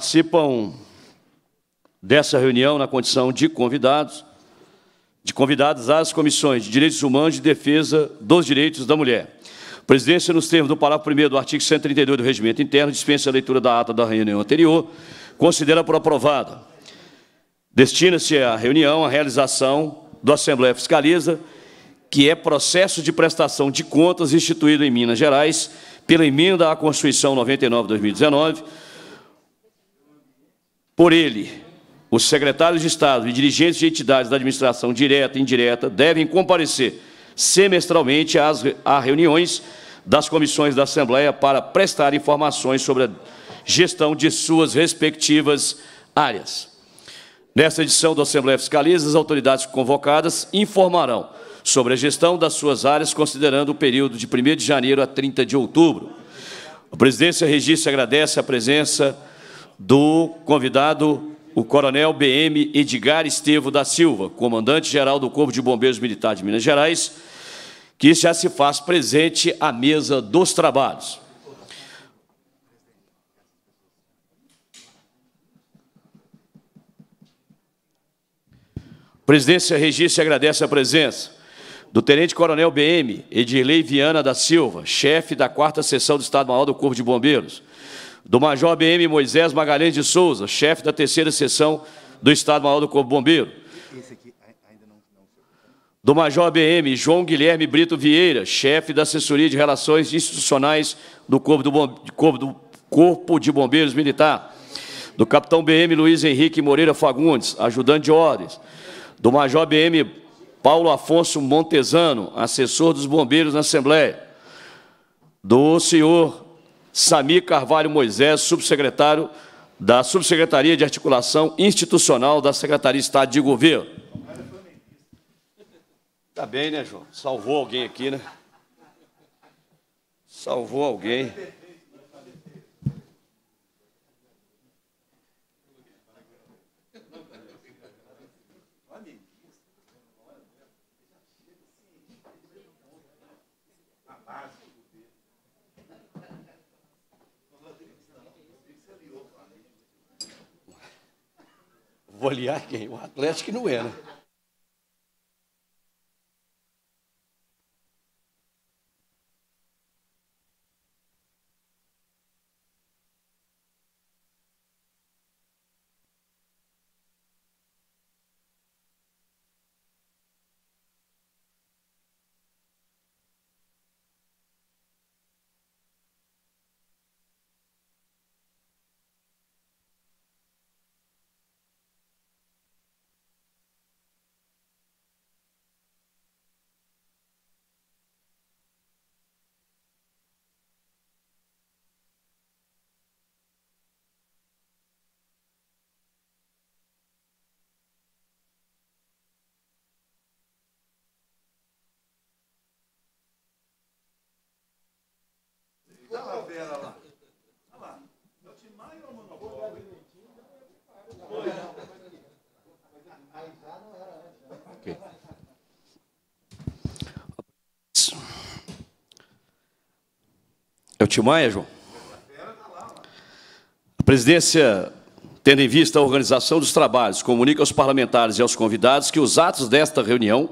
Participam dessa reunião na condição de convidados, de convidados às comissões de Direitos Humanos e de Defesa dos Direitos da Mulher. Presidência, nos termos do parágrafo 1 do artigo 132 do Regimento Interno, dispensa a leitura da ata da reunião anterior, considera por aprovada. Destina-se à reunião a realização do Assembleia Fiscaliza, que é processo de prestação de contas instituído em Minas Gerais pela emenda à Constituição 99 de 2019, por ele, os secretários de Estado e dirigentes de entidades da administração direta e indireta devem comparecer semestralmente às, reuniões das comissões da Assembleia para prestar informações sobre a gestão de suas respectivas áreas. Nesta edição da Assembleia Fiscaliza, as autoridades convocadas informarão sobre a gestão das suas áreas, considerando o período de 1 de janeiro a 30 de outubro. A presidência e agradece a presença do convidado, o coronel BM Edgar Estevo da Silva, comandante-geral do Corpo de Bombeiros Militar de Minas Gerais, que já se faz presente à mesa dos trabalhos. Presidência e agradece a presença do Tenente Coronel BM Edirley Viana da Silva, chefe da quarta seção do Estado-Maior do Corpo de Bombeiros, do Major BM Moisés Magalhães de Souza, chefe da terceira seção do Estado-Maior do Corpo Bombeiro, do Major BM João Guilherme Brito Vieira, chefe da assessoria de relações institucionais do Corpo, do Corpo, do Corpo de Bombeiros Militar, do Capitão BM Luiz Henrique Moreira Fagundes, ajudante de ordens, do Major BM Paulo Afonso Montesano, assessor dos bombeiros na Assembleia, do senhor Sami Carvalho Moisés, subsecretário da Subsecretaria de Articulação Institucional da Secretaria de Estado de Governo. Tá bem, né, João? Salvou alguém aqui, né? Salvou alguém. Vou aliar quem? O Atlético não é, o Timóia, João? A presidência, tendo em vista a organização dos trabalhos, comunica aos parlamentares e aos convidados que os atos desta reunião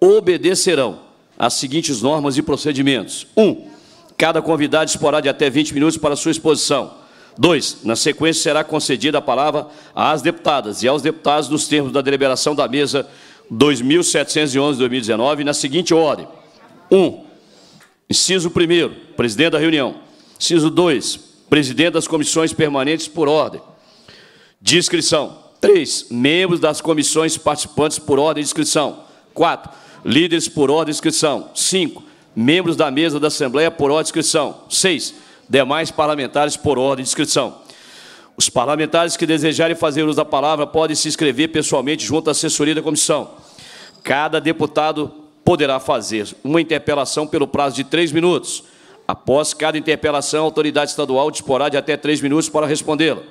obedecerão às seguintes normas e procedimentos. 1. Um, cada convidado disporá de até 20 minutos para sua exposição. 2. Na sequência, será concedida a palavra às deputadas e aos deputados nos termos da deliberação da mesa 2711-2019, na seguinte ordem. 1. Um, Inciso 1 presidente da reunião. Inciso 2, presidente das comissões permanentes por ordem de inscrição. 3, membros das comissões participantes por ordem de inscrição. 4, líderes por ordem de inscrição. 5, membros da mesa da Assembleia por ordem de inscrição. 6, demais parlamentares por ordem de inscrição. Os parlamentares que desejarem fazer uso da palavra podem se inscrever pessoalmente junto à assessoria da comissão. Cada deputado poderá fazer uma interpelação pelo prazo de três minutos. Após cada interpelação, a autoridade estadual disporá de até três minutos para respondê-la.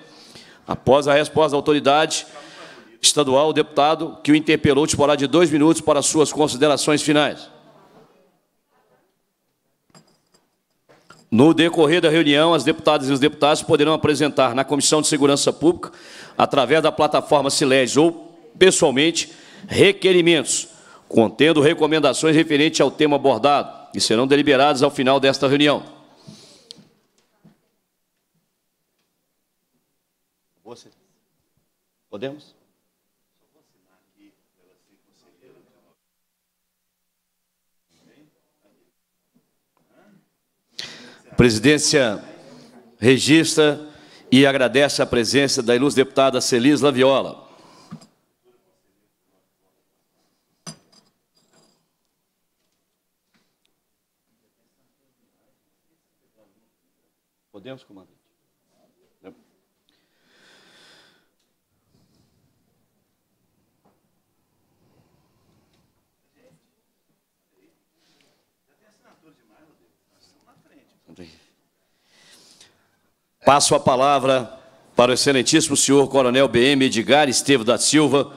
Após a resposta da autoridade estadual, o deputado que o interpelou disporá de dois minutos para suas considerações finais. No decorrer da reunião, as deputadas e os deputados poderão apresentar na Comissão de Segurança Pública, através da plataforma Sileges ou pessoalmente, requerimentos contendo recomendações referentes ao tema abordado e serão deliberados ao final desta reunião. Podemos? Presidência registra e agradece a presença da ilustre deputada Celis Laviola. Podemos, comandante? Passo a palavra para o excelentíssimo senhor Coronel BM Edgar Estevo da Silva,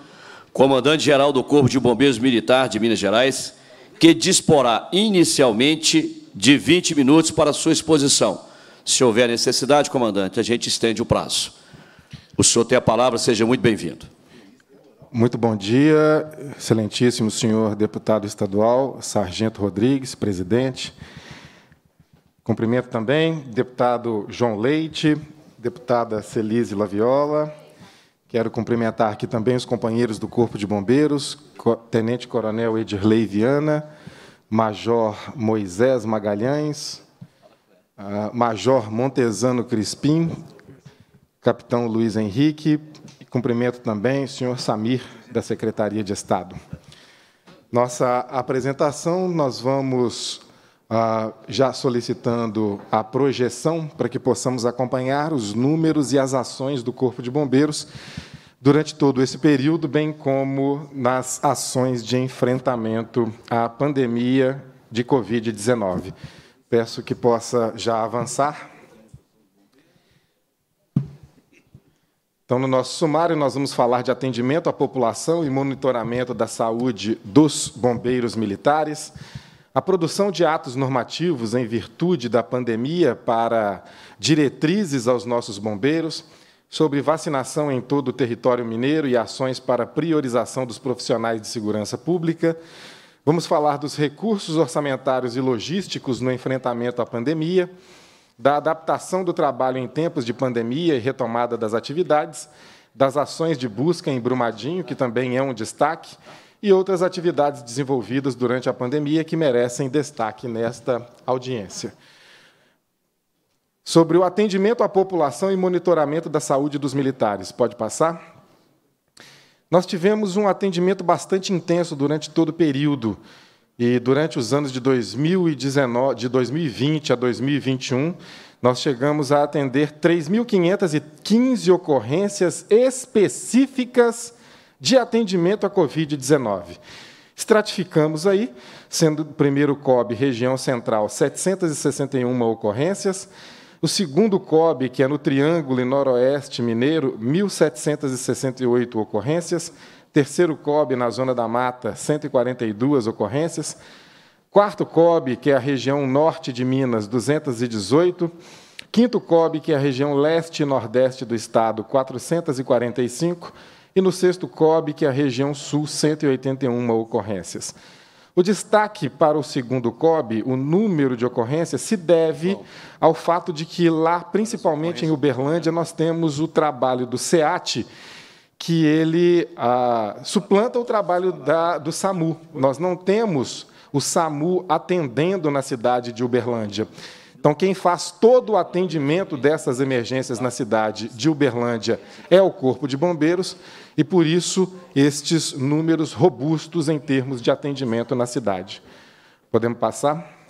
comandante-geral do Corpo de Bombeiros Militar de Minas Gerais, que disporá inicialmente de 20 minutos para sua exposição. Se houver necessidade, comandante, a gente estende o prazo. O senhor tem a palavra, seja muito bem-vindo. Muito bom dia, excelentíssimo senhor deputado estadual, Sargento Rodrigues, presidente, Cumprimento também deputado João Leite, deputada Celise Laviola. Quero cumprimentar aqui também os companheiros do Corpo de Bombeiros, Tenente Coronel Edirley Viana, Major Moisés Magalhães, Major Montesano Crispim, Capitão Luiz Henrique, e cumprimento também o senhor Samir, da Secretaria de Estado. Nossa apresentação, nós vamos ah, já solicitando a projeção para que possamos acompanhar os números e as ações do Corpo de Bombeiros durante todo esse período, bem como nas ações de enfrentamento à pandemia de Covid-19. Peço que possa já avançar. Então, no nosso sumário, nós vamos falar de atendimento à população e monitoramento da saúde dos bombeiros militares, a produção de atos normativos em virtude da pandemia para diretrizes aos nossos bombeiros, sobre vacinação em todo o território mineiro e ações para priorização dos profissionais de segurança pública. Vamos falar dos recursos orçamentários e logísticos no enfrentamento à pandemia, da adaptação do trabalho em tempos de pandemia e retomada das atividades, das ações de busca em Brumadinho, que também é um destaque, e outras atividades desenvolvidas durante a pandemia que merecem destaque nesta audiência. Sobre o atendimento à população e monitoramento da saúde dos militares. Pode passar? Nós tivemos um atendimento bastante intenso durante todo o período. E durante os anos de 2019, de 2020 a 2021, nós chegamos a atender 3.515 ocorrências específicas de atendimento à Covid-19. Estratificamos aí, sendo o primeiro COB, região central, 761 ocorrências, o segundo COB, que é no Triângulo e Noroeste Mineiro, 1.768 ocorrências, terceiro COB, na Zona da Mata, 142 ocorrências, quarto COB, que é a região norte de Minas, 218, quinto COB, que é a região leste e nordeste do estado, 445, e no sexto COB, que é a região sul, 181 ocorrências. O destaque para o segundo COB, o número de ocorrências, se deve ao fato de que lá, principalmente em Uberlândia, nós temos o trabalho do SEAT, que ele ah, suplanta o trabalho da, do SAMU. Nós não temos o SAMU atendendo na cidade de Uberlândia. Então, quem faz todo o atendimento dessas emergências na cidade de Uberlândia é o Corpo de Bombeiros, e por isso estes números robustos em termos de atendimento na cidade. Podemos passar?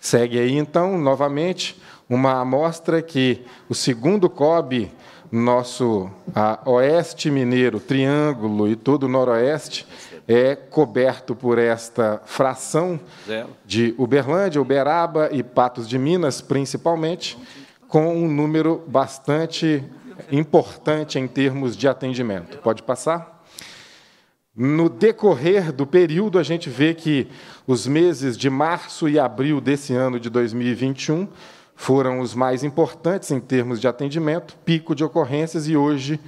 Segue aí, então, novamente, uma amostra que o segundo COB, nosso oeste mineiro, triângulo e todo o noroeste, é coberto por esta fração de Uberlândia, Uberaba e Patos de Minas, principalmente, com um número bastante importante em termos de atendimento. Pode passar? No decorrer do período, a gente vê que os meses de março e abril desse ano de 2021 foram os mais importantes em termos de atendimento, pico de ocorrências, e hoje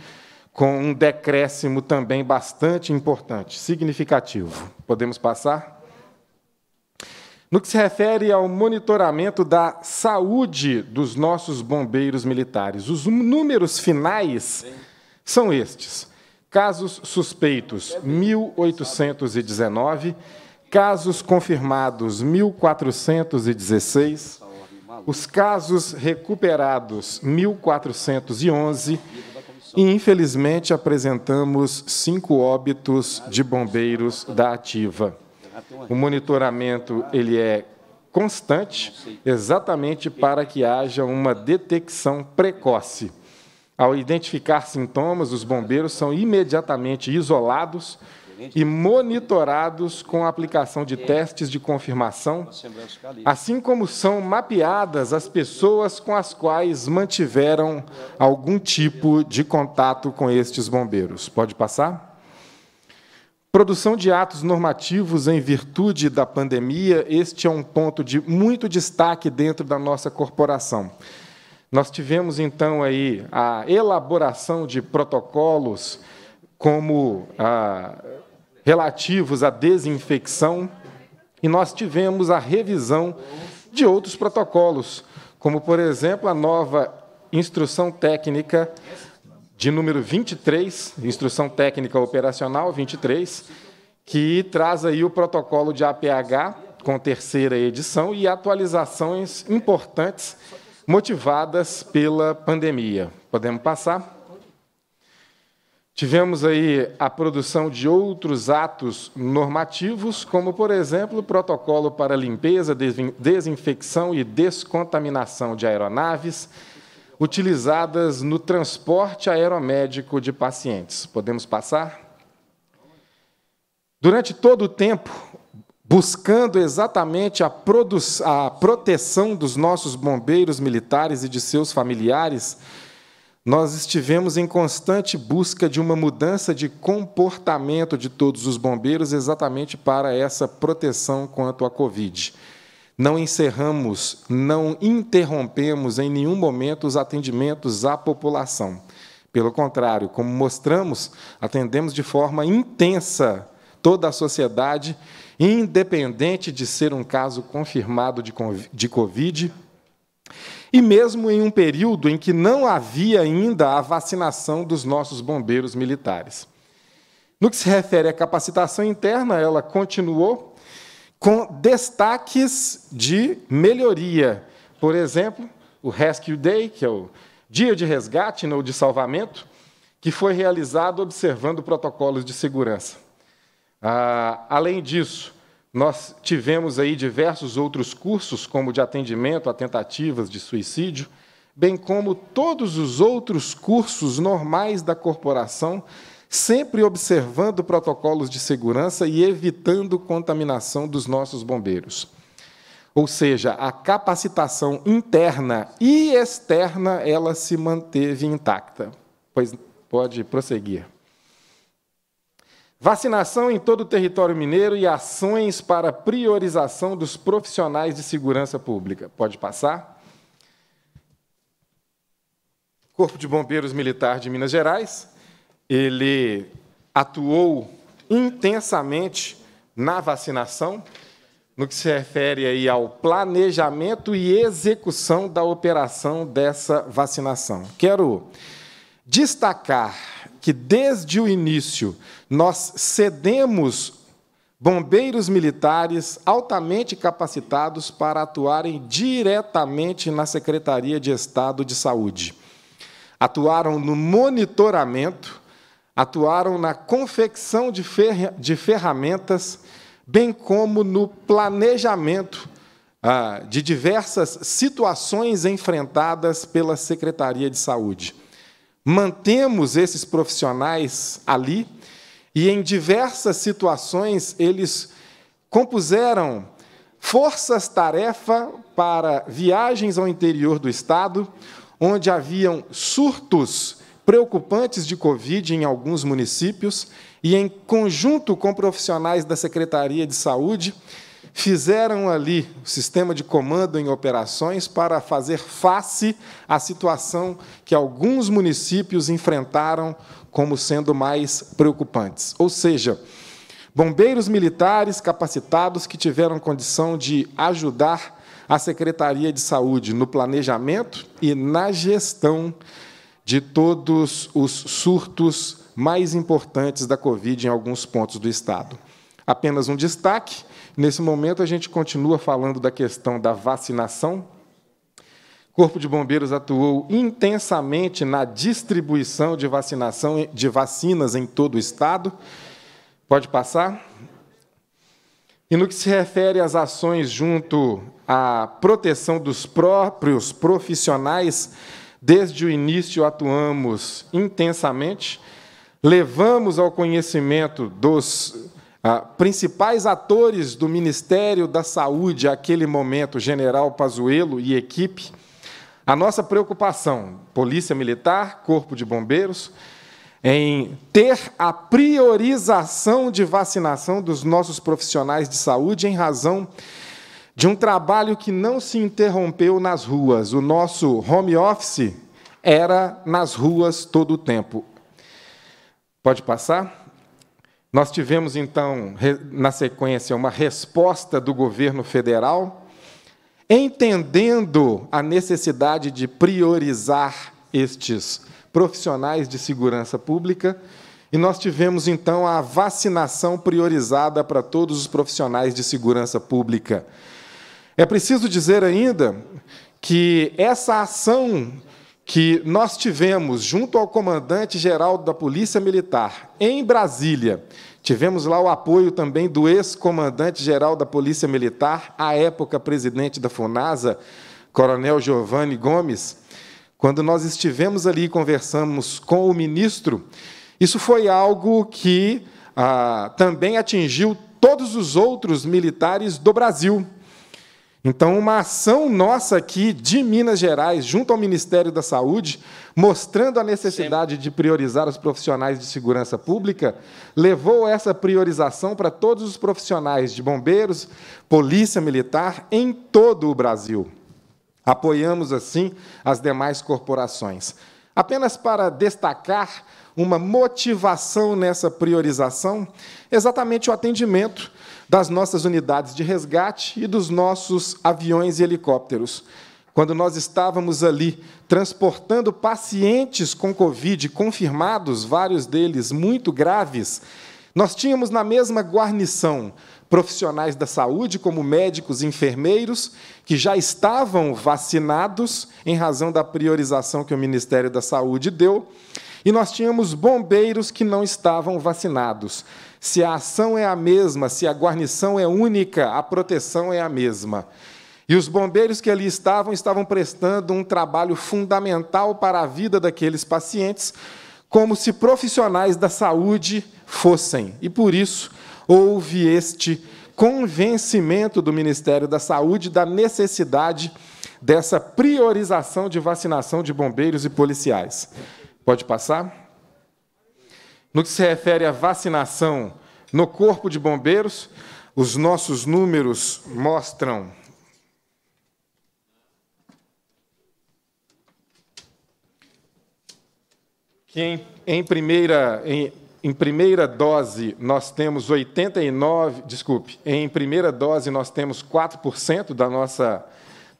com um decréscimo também bastante importante, significativo. Podemos passar? No que se refere ao monitoramento da saúde dos nossos bombeiros militares, os números finais são estes: casos suspeitos, 1.819, casos confirmados, 1.416, os casos recuperados, 1.411, e, infelizmente, apresentamos cinco óbitos de bombeiros da ativa. O monitoramento ele é constante, exatamente para que haja uma detecção precoce. Ao identificar sintomas, os bombeiros são imediatamente isolados e monitorados com a aplicação de testes de confirmação, assim como são mapeadas as pessoas com as quais mantiveram algum tipo de contato com estes bombeiros. Pode passar? Produção de atos normativos em virtude da pandemia, este é um ponto de muito destaque dentro da nossa corporação. Nós tivemos então aí a elaboração de protocolos como a relativos à desinfecção, e nós tivemos a revisão de outros protocolos, como, por exemplo, a nova instrução técnica de número 23, instrução técnica operacional 23, que traz aí o protocolo de APH com terceira edição e atualizações importantes motivadas pela pandemia. Podemos passar? Tivemos aí a produção de outros atos normativos, como, por exemplo, o protocolo para limpeza, desinfecção e descontaminação de aeronaves utilizadas no transporte aeromédico de pacientes. Podemos passar? Durante todo o tempo, buscando exatamente a, a proteção dos nossos bombeiros militares e de seus familiares, nós estivemos em constante busca de uma mudança de comportamento de todos os bombeiros, exatamente para essa proteção quanto à Covid. Não encerramos, não interrompemos em nenhum momento os atendimentos à população. Pelo contrário, como mostramos, atendemos de forma intensa toda a sociedade, independente de ser um caso confirmado de Covid e mesmo em um período em que não havia ainda a vacinação dos nossos bombeiros militares. No que se refere à capacitação interna, ela continuou com destaques de melhoria. Por exemplo, o Rescue Day, que é o dia de resgate ou de salvamento, que foi realizado observando protocolos de segurança. Ah, além disso, nós tivemos aí diversos outros cursos, como de atendimento a tentativas de suicídio, bem como todos os outros cursos normais da corporação, sempre observando protocolos de segurança e evitando contaminação dos nossos bombeiros. Ou seja, a capacitação interna e externa ela se manteve intacta. Pois pode prosseguir. Vacinação em todo o território mineiro e ações para priorização dos profissionais de segurança pública. Pode passar. Corpo de Bombeiros Militar de Minas Gerais, ele atuou intensamente na vacinação, no que se refere aí ao planejamento e execução da operação dessa vacinação. Quero destacar que desde o início nós cedemos bombeiros militares altamente capacitados para atuarem diretamente na Secretaria de Estado de Saúde. Atuaram no monitoramento, atuaram na confecção de, de ferramentas, bem como no planejamento ah, de diversas situações enfrentadas pela Secretaria de Saúde. Mantemos esses profissionais ali e, em diversas situações, eles compuseram forças-tarefa para viagens ao interior do Estado, onde haviam surtos preocupantes de Covid em alguns municípios e, em conjunto com profissionais da Secretaria de Saúde, fizeram ali o sistema de comando em operações para fazer face à situação que alguns municípios enfrentaram como sendo mais preocupantes. Ou seja, bombeiros militares capacitados que tiveram condição de ajudar a Secretaria de Saúde no planejamento e na gestão de todos os surtos mais importantes da Covid em alguns pontos do Estado. Apenas um destaque: nesse momento, a gente continua falando da questão da vacinação. O Corpo de Bombeiros atuou intensamente na distribuição de vacinação de vacinas em todo o Estado. Pode passar? E no que se refere às ações junto à proteção dos próprios profissionais, desde o início atuamos intensamente, levamos ao conhecimento dos ah, principais atores do Ministério da Saúde, aquele momento, General Pazuello e equipe, a nossa preocupação, Polícia Militar, Corpo de Bombeiros, em ter a priorização de vacinação dos nossos profissionais de saúde em razão de um trabalho que não se interrompeu nas ruas. O nosso home office era nas ruas todo o tempo. Pode passar? Nós tivemos, então, na sequência, uma resposta do governo federal, entendendo a necessidade de priorizar estes profissionais de segurança pública, e nós tivemos, então, a vacinação priorizada para todos os profissionais de segurança pública. É preciso dizer ainda que essa ação que nós tivemos junto ao comandante-geral da Polícia Militar em Brasília, tivemos lá o apoio também do ex-comandante-geral da Polícia Militar, à época presidente da FUNASA, Coronel Giovanni Gomes, quando nós estivemos ali e conversamos com o ministro, isso foi algo que ah, também atingiu todos os outros militares do Brasil. Então, uma ação nossa aqui de Minas Gerais, junto ao Ministério da Saúde, mostrando a necessidade Sempre. de priorizar os profissionais de segurança pública, levou essa priorização para todos os profissionais de bombeiros, polícia militar em todo o Brasil. Apoiamos, assim, as demais corporações. Apenas para destacar uma motivação nessa priorização, exatamente o atendimento das nossas unidades de resgate e dos nossos aviões e helicópteros. Quando nós estávamos ali transportando pacientes com Covid confirmados, vários deles muito graves, nós tínhamos na mesma guarnição profissionais da saúde, como médicos e enfermeiros, que já estavam vacinados em razão da priorização que o Ministério da Saúde deu, e nós tínhamos bombeiros que não estavam vacinados. Se a ação é a mesma, se a guarnição é única, a proteção é a mesma. E os bombeiros que ali estavam estavam prestando um trabalho fundamental para a vida daqueles pacientes, como se profissionais da saúde fossem. E por isso houve este convencimento do Ministério da Saúde da necessidade dessa priorização de vacinação de bombeiros e policiais. Pode passar? No que se refere à vacinação no Corpo de Bombeiros, os nossos números mostram que em, em primeira, em, em primeira dose, nós temos 89, desculpe, em primeira dose nós temos 4% da nossa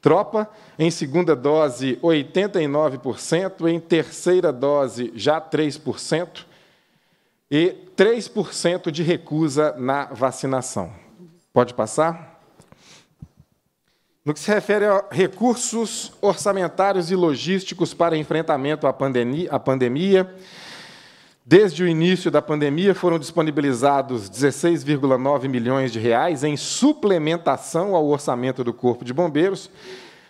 tropa, em segunda dose 89%, em terceira dose já 3% e 3% de recusa na vacinação. Pode passar? No que se refere a recursos orçamentários e logísticos para enfrentamento à pandemia, à pandemia Desde o início da pandemia foram disponibilizados 16,9 milhões de reais em suplementação ao orçamento do Corpo de Bombeiros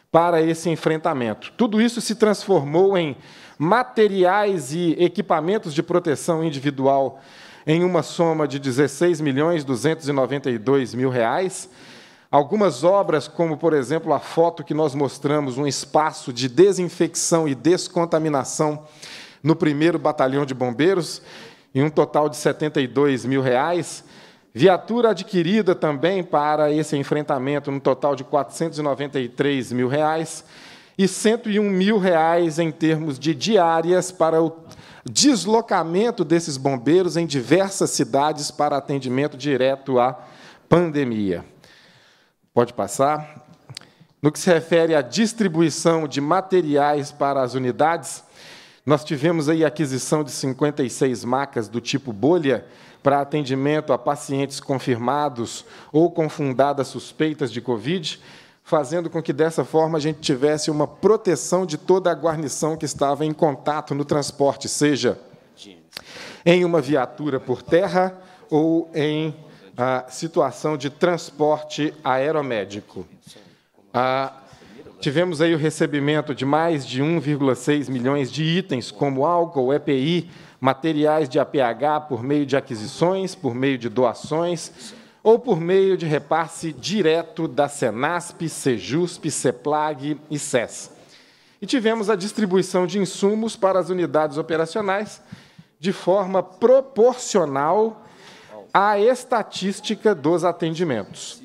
para esse enfrentamento. Tudo isso se transformou em materiais e equipamentos de proteção individual em uma soma de 16 milhões 292 mil reais. Algumas obras, como por exemplo a foto que nós mostramos, um espaço de desinfecção e descontaminação no primeiro batalhão de bombeiros, em um total de 72 mil reais. Viatura adquirida também para esse enfrentamento, no total de 493 mil reais. E 101 mil reais em termos de diárias para o deslocamento desses bombeiros em diversas cidades para atendimento direto à pandemia. Pode passar. No que se refere à distribuição de materiais para as unidades, nós tivemos aí a aquisição de 56 macas do tipo bolha para atendimento a pacientes confirmados ou com fundadas suspeitas de Covid, fazendo com que dessa forma a gente tivesse uma proteção de toda a guarnição que estava em contato no transporte, seja em uma viatura por terra ou em a situação de transporte aeromédico. Ah, tivemos aí o recebimento de mais de 1,6 milhões de itens, como álcool, EPI, materiais de APH por meio de aquisições, por meio de doações ou por meio de repasse direto da Senasp, Sejusp, Seplag e SES. E tivemos a distribuição de insumos para as unidades operacionais de forma proporcional à estatística dos atendimentos.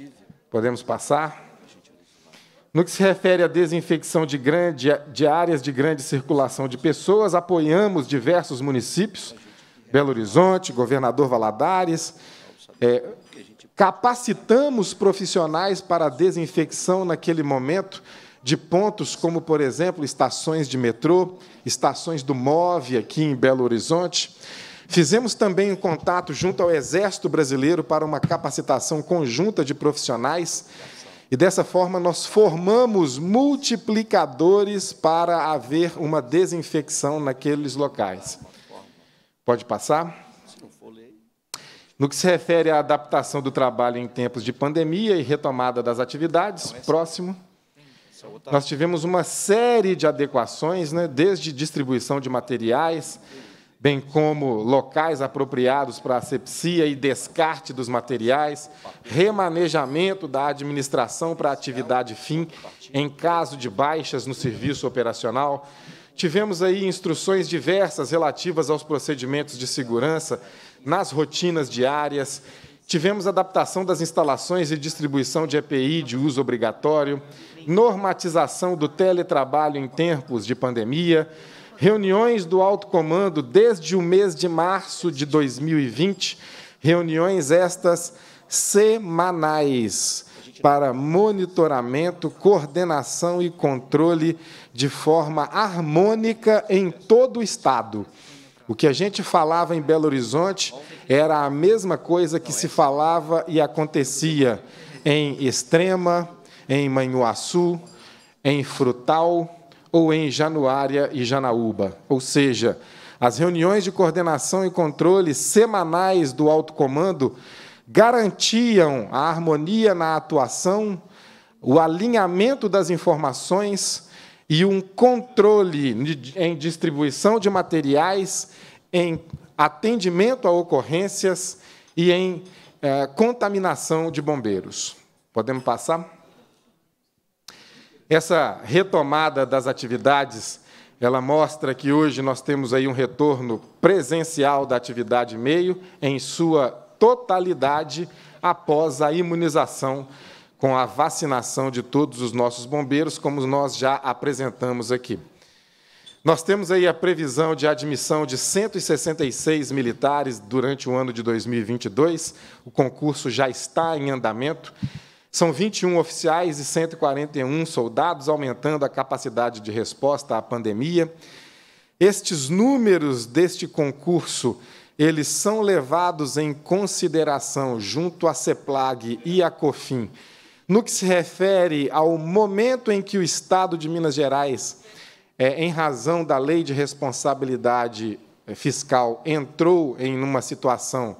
Podemos passar? No que se refere à desinfecção de, grande, de áreas de grande circulação de pessoas, apoiamos diversos municípios, Belo Horizonte, Governador Valadares, é, capacitamos profissionais para a desinfecção naquele momento de pontos como, por exemplo, estações de metrô, estações do MOVE aqui em Belo Horizonte. Fizemos também um contato junto ao Exército Brasileiro para uma capacitação conjunta de profissionais e dessa forma nós formamos multiplicadores para haver uma desinfecção naqueles locais. Pode passar? No que se refere à adaptação do trabalho em tempos de pandemia e retomada das atividades, próximo. Nós tivemos uma série de adequações, né, desde distribuição de materiais, bem como locais apropriados para asepsia e descarte dos materiais, remanejamento da administração para atividade fim, em caso de baixas no serviço operacional. Tivemos aí instruções diversas relativas aos procedimentos de segurança nas rotinas diárias. Tivemos adaptação das instalações e distribuição de EPI de uso obrigatório, normatização do teletrabalho em tempos de pandemia, reuniões do alto comando desde o mês de março de 2020, reuniões estas semanais para monitoramento, coordenação e controle de forma harmônica em todo o estado. O que a gente falava em Belo Horizonte era a mesma coisa que se falava e acontecia em Extrema, em Manhuaçu, em Frutal, ou em Januária e Janaúba. Ou seja, as reuniões de coordenação e controle semanais do alto comando garantiam a harmonia na atuação, o alinhamento das informações e um controle em distribuição de materiais, em atendimento a ocorrências e em eh, contaminação de bombeiros. Podemos passar? Essa retomada das atividades, ela mostra que hoje nós temos aí um retorno presencial da atividade meio em sua totalidade após a imunização com a vacinação de todos os nossos bombeiros, como nós já apresentamos aqui. Nós temos aí a previsão de admissão de 166 militares durante o ano de 2022. O concurso já está em andamento. São 21 oficiais e 141 soldados, aumentando a capacidade de resposta à pandemia. Estes números deste concurso, eles são levados em consideração junto à CEPLAG e à COFIN, no que se refere ao momento em que o Estado de Minas Gerais, é, em razão da lei de responsabilidade fiscal, entrou em uma situação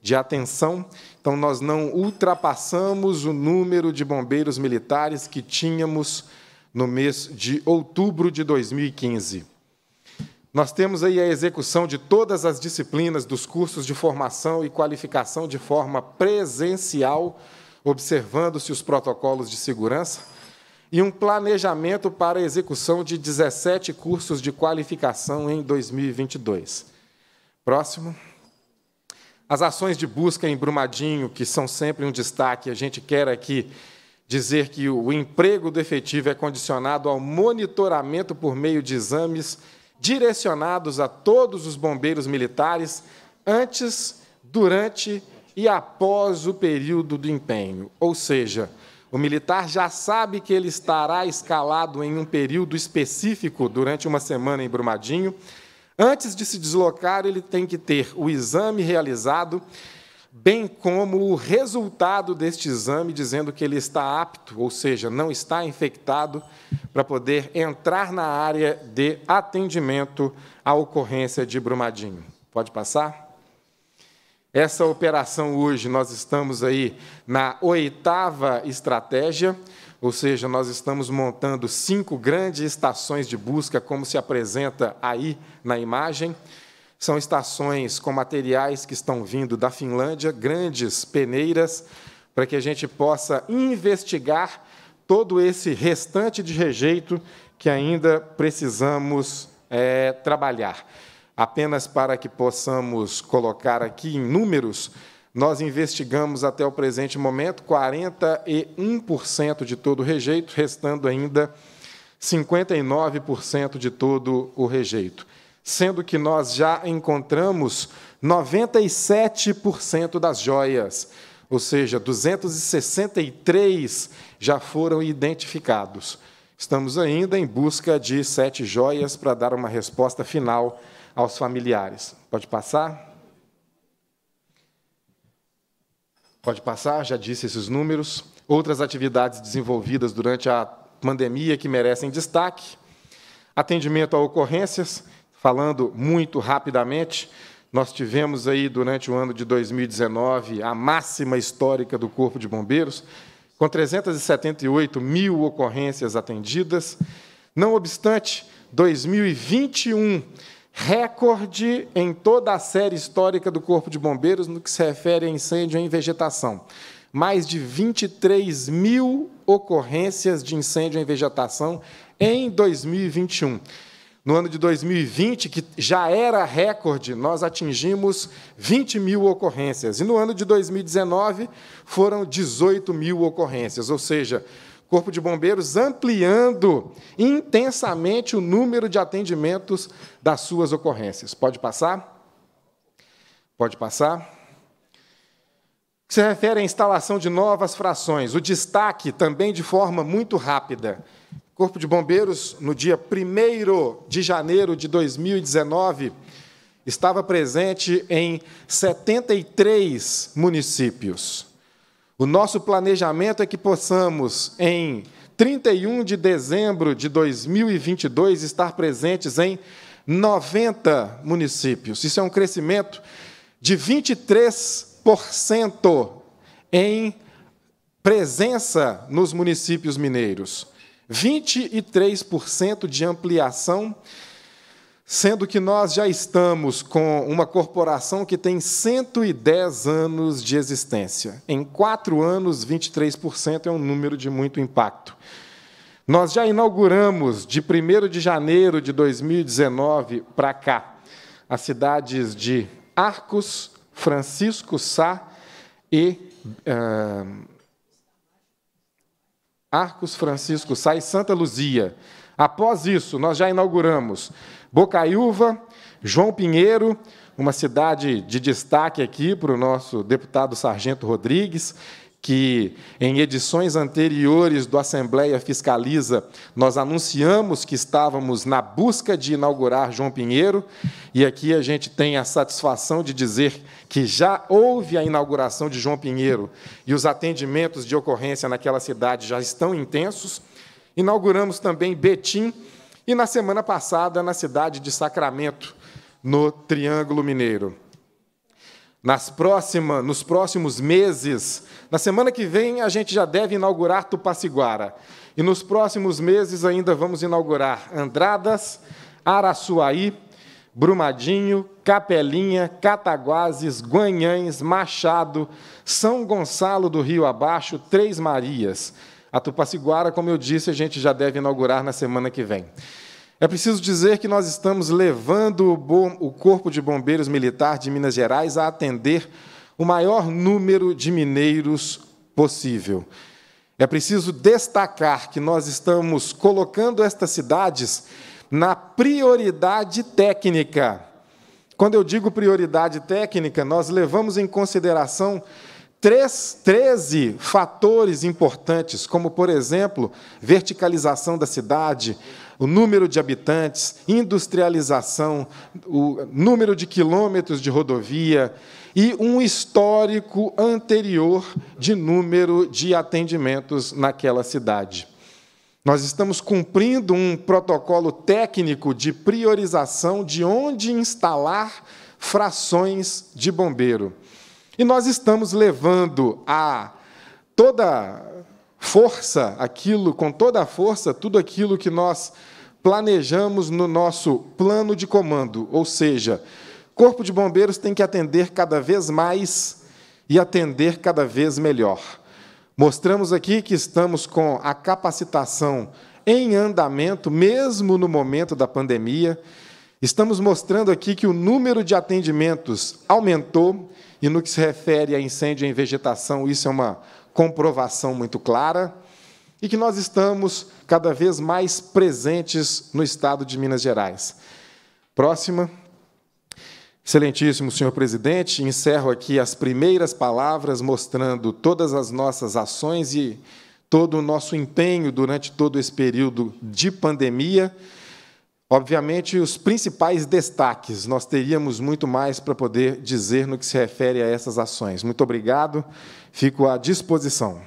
de atenção. Então, nós não ultrapassamos o número de bombeiros militares que tínhamos no mês de outubro de 2015. Nós temos aí a execução de todas as disciplinas dos cursos de formação e qualificação de forma presencial, observando-se os protocolos de segurança. E um planejamento para a execução de 17 cursos de qualificação em 2022. Próximo. As ações de busca em Brumadinho, que são sempre um destaque, a gente quer aqui dizer que o emprego do efetivo é condicionado ao monitoramento por meio de exames direcionados a todos os bombeiros militares antes, durante e após o período do empenho. Ou seja, o militar já sabe que ele estará escalado em um período específico durante uma semana em Brumadinho. Antes de se deslocar, ele tem que ter o exame realizado bem como o resultado deste exame dizendo que ele está apto, ou seja, não está infectado, para poder entrar na área de atendimento à ocorrência de Brumadinho. Pode passar? Essa operação hoje, nós estamos aí na oitava estratégia, ou seja, nós estamos montando cinco grandes estações de busca, como se apresenta aí na imagem. São estações com materiais que estão vindo da Finlândia, grandes peneiras, para que a gente possa investigar todo esse restante de rejeito que ainda precisamos é, trabalhar. Apenas para que possamos colocar aqui em números, nós investigamos até o presente momento 41% de todo o rejeito, restando ainda 59% de todo o rejeito sendo que nós já encontramos 97% das joias, ou seja, 263 já foram identificados. Estamos ainda em busca de sete joias para dar uma resposta final aos familiares. Pode passar? Pode passar, já disse esses números. Outras atividades desenvolvidas durante a pandemia que merecem destaque: atendimento a ocorrências, Falando muito rapidamente, nós tivemos aí durante o ano de 2019 a máxima histórica do Corpo de Bombeiros, com 378 mil ocorrências atendidas. Não obstante, 2021 recorde em toda a série histórica do Corpo de Bombeiros no que se refere a incêndio em vegetação. Mais de 23 mil ocorrências de incêndio em vegetação em 2021. No ano de 2020, que já era recorde, nós atingimos 20 mil ocorrências. E no ano de 2019, foram 18 mil ocorrências. Ou seja, Corpo de Bombeiros ampliando intensamente o número de atendimentos das suas ocorrências. Pode passar? Pode passar? se refere à instalação de novas frações, o destaque também de forma muito rápida Corpo de Bombeiros, no dia 1 de janeiro de 2019, estava presente em 73 municípios. O nosso planejamento é que possamos, em 31 de dezembro de 2022, estar presentes em 90 municípios. Isso é um crescimento de 23% em presença nos municípios mineiros. 23% de ampliação, sendo que nós já estamos com uma corporação que tem 110 anos de existência. Em quatro anos, 23% é um número de muito impacto. Nós já inauguramos, de 1 de janeiro de 2019 para cá, as cidades de Arcos, Francisco Sá e. Uh, Arcos Francisco Sai Santa Luzia. Após isso, nós já inauguramos Bocaiúva, João Pinheiro, uma cidade de destaque aqui para o nosso deputado Sargento Rodrigues, que em edições anteriores do Assembleia Fiscaliza nós anunciamos que estávamos na busca de inaugurar João Pinheiro, e aqui a gente tem a satisfação de dizer que já houve a inauguração de João Pinheiro e os atendimentos de ocorrência naquela cidade já estão intensos. Inauguramos também Betim e na semana passada na cidade de Sacramento, no Triângulo Mineiro. Nas próximas, nos próximos meses, na semana que vem, a gente já deve inaugurar Tupaciguara. E nos próximos meses ainda vamos inaugurar Andradas, Araçuaí, Brumadinho, Capelinha, Cataguases, Guanhães, Machado, São Gonçalo do Rio Abaixo, Três Marias. A Tupaciguara, como eu disse, a gente já deve inaugurar na semana que vem. É preciso dizer que nós estamos levando o Corpo de Bombeiros Militar de Minas Gerais a atender o maior número de mineiros possível. É preciso destacar que nós estamos colocando estas cidades na prioridade técnica. Quando eu digo prioridade técnica, nós levamos em consideração três, 13 fatores importantes, como, por exemplo, verticalização da cidade, o número de habitantes, industrialização, o número de quilômetros de rodovia e um histórico anterior de número de atendimentos naquela cidade. Nós estamos cumprindo um protocolo técnico de priorização de onde instalar frações de bombeiro. E nós estamos levando a toda força aquilo, com toda a força, tudo aquilo que nós planejamos no nosso plano de comando, ou seja, Corpo de Bombeiros tem que atender cada vez mais e atender cada vez melhor. Mostramos aqui que estamos com a capacitação em andamento, mesmo no momento da pandemia. Estamos mostrando aqui que o número de atendimentos aumentou, e no que se refere a incêndio em vegetação, isso é uma comprovação muito clara e que nós estamos cada vez mais presentes no estado de Minas Gerais. Próxima. Excelentíssimo senhor presidente, encerro aqui as primeiras palavras mostrando todas as nossas ações e todo o nosso empenho durante todo esse período de pandemia. Obviamente, os principais destaques, nós teríamos muito mais para poder dizer no que se refere a essas ações. Muito obrigado, fico à disposição.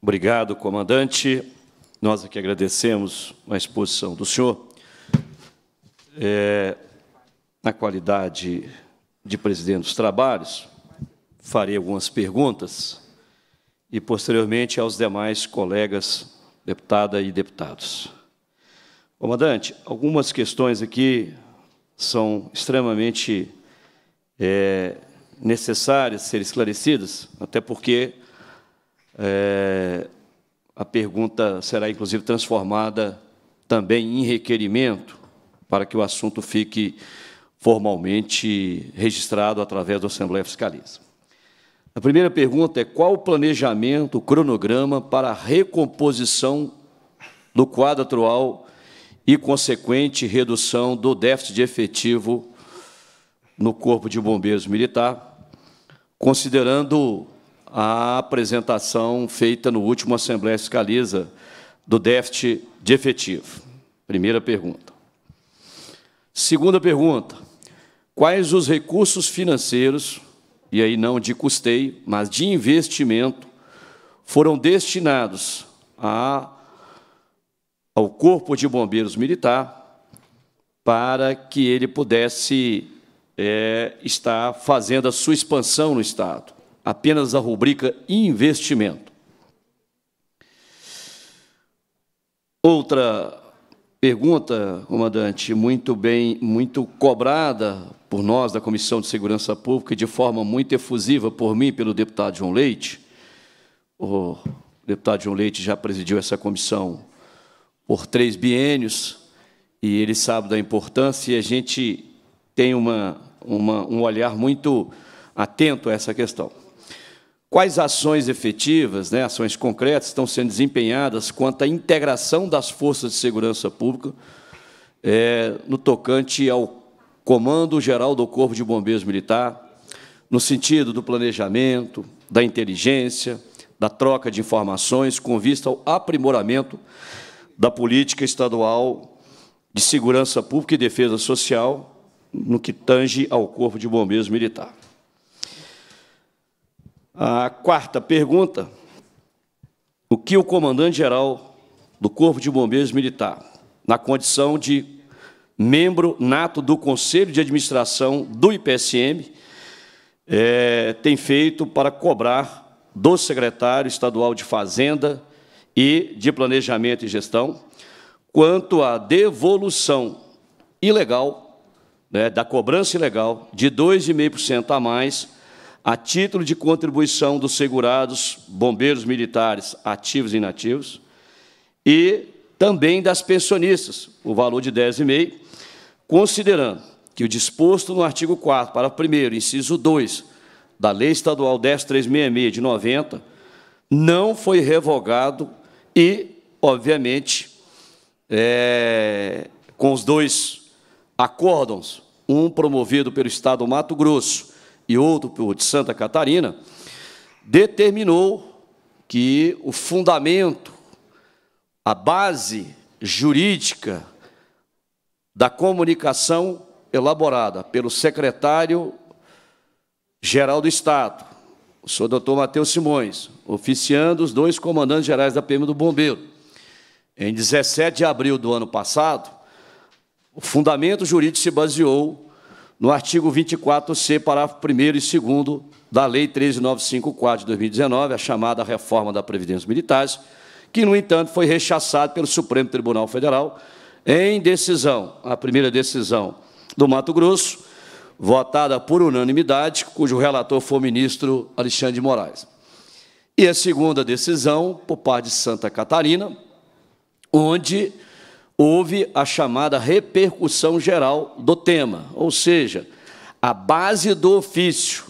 Obrigado, comandante. Nós aqui agradecemos a exposição do senhor. É, na qualidade de presidente dos trabalhos, farei algumas perguntas e, posteriormente, aos demais colegas, deputada e deputados. Comandante, algumas questões aqui são extremamente é, necessárias ser esclarecidas, até porque é, a pergunta será, inclusive, transformada também em requerimento para que o assunto fique formalmente registrado através da Assembleia Fiscaliza. A primeira pergunta é qual o planejamento, o cronograma para a recomposição do quadro atual e consequente redução do déficit de efetivo no Corpo de Bombeiros Militar, considerando a apresentação feita no último Assembleia Fiscaliza do déficit de efetivo? Primeira pergunta. Segunda pergunta: quais os recursos financeiros, e aí não de custeio, mas de investimento, foram destinados a, ao Corpo de Bombeiros Militar para que ele pudesse é, estar fazendo a sua expansão no Estado? apenas a rubrica investimento. Outra pergunta, comandante, muito bem, muito cobrada por nós da Comissão de Segurança Pública e de forma muito efusiva por mim pelo deputado João Leite. O deputado João Leite já presidiu essa comissão por três biênios e ele sabe da importância e a gente tem uma, uma, um olhar muito atento a essa questão. Quais ações efetivas, né, ações concretas estão sendo desempenhadas quanto à integração das forças de segurança pública é, no tocante ao Comando Geral do Corpo de Bombeiros Militar, no sentido do planejamento, da inteligência, da troca de informações com vista ao aprimoramento da política estadual de segurança pública e defesa social no que tange ao Corpo de Bombeiros Militar. A quarta pergunta: o que o comandante-geral do Corpo de Bombeiros Militar, na condição de membro nato do Conselho de Administração do IPSM, é, tem feito para cobrar do secretário estadual de Fazenda e de Planejamento e Gestão quanto à devolução ilegal, né, da cobrança ilegal de 2,5% a mais a título de contribuição dos segurados, bombeiros militares ativos e inativos, e também das pensionistas, o valor de 10,5, considerando que o disposto no artigo 4 para o primeiro, inciso 2, da Lei Estadual 10366 de 90, não foi revogado e, obviamente, é, com os dois acórdãos, um promovido pelo Estado do Mato Grosso e outro por de Santa Catarina, determinou que o fundamento, a base jurídica da comunicação elaborada pelo secretário-geral do Estado, o doutor Matheus Simões, oficiando os dois comandantes gerais da PM do Bombeiro, em 17 de abril do ano passado, o fundamento jurídico se baseou no artigo 24C, parágrafo 1 e 2 da Lei 13954 de 2019, a chamada Reforma da Previdência Militares, que, no entanto, foi rechaçado pelo Supremo Tribunal Federal em decisão, a primeira decisão do Mato Grosso, votada por unanimidade, cujo relator foi o ministro Alexandre de Moraes. E a segunda decisão, por parte de Santa Catarina, onde houve a chamada repercussão geral do tema, ou seja, a base do ofício,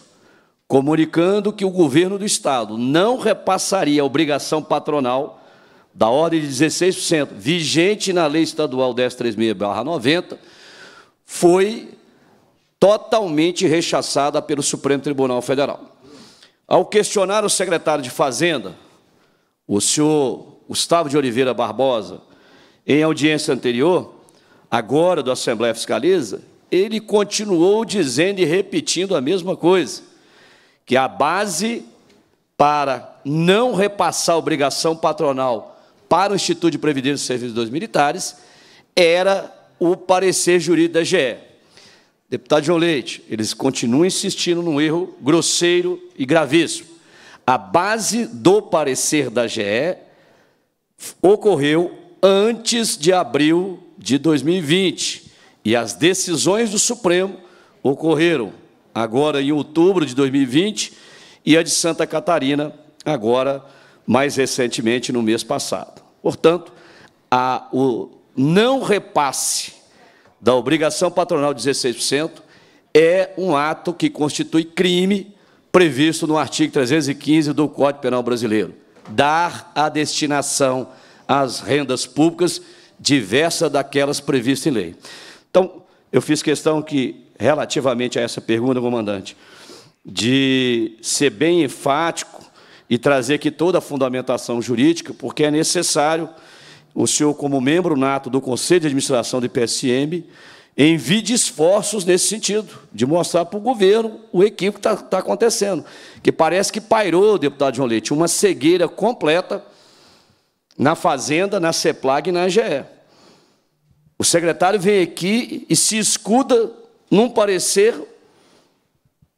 comunicando que o governo do Estado não repassaria a obrigação patronal da ordem de 16%, vigente na Lei Estadual 1036-90, foi totalmente rechaçada pelo Supremo Tribunal Federal. Ao questionar o secretário de Fazenda, o senhor Gustavo de Oliveira Barbosa, em audiência anterior, agora do Assembleia Fiscaliza, ele continuou dizendo e repetindo a mesma coisa, que a base para não repassar a obrigação patronal para o Instituto de Previdência e Serviços Militares era o parecer jurídico da GE. Deputado João Leite, eles continuam insistindo num erro grosseiro e gravíssimo. A base do parecer da GE ocorreu antes de abril de 2020. E as decisões do Supremo ocorreram agora em outubro de 2020 e a de Santa Catarina agora mais recentemente no mês passado. Portanto, a, o não repasse da obrigação patronal de 16% é um ato que constitui crime previsto no artigo 315 do Código Penal Brasileiro. Dar a destinação às rendas públicas diversa daquelas previstas em lei. Então, eu fiz questão que, relativamente a essa pergunta, comandante, de ser bem enfático e trazer aqui toda a fundamentação jurídica, porque é necessário o senhor, como membro nato do Conselho de Administração do IPSM, envie esforços nesse sentido, de mostrar para o governo o equívoco que está tá acontecendo, que parece que pairou, deputado João Leite, uma cegueira completa na Fazenda, na CEPLAG e na AGE. O secretário vem aqui e se escuda num parecer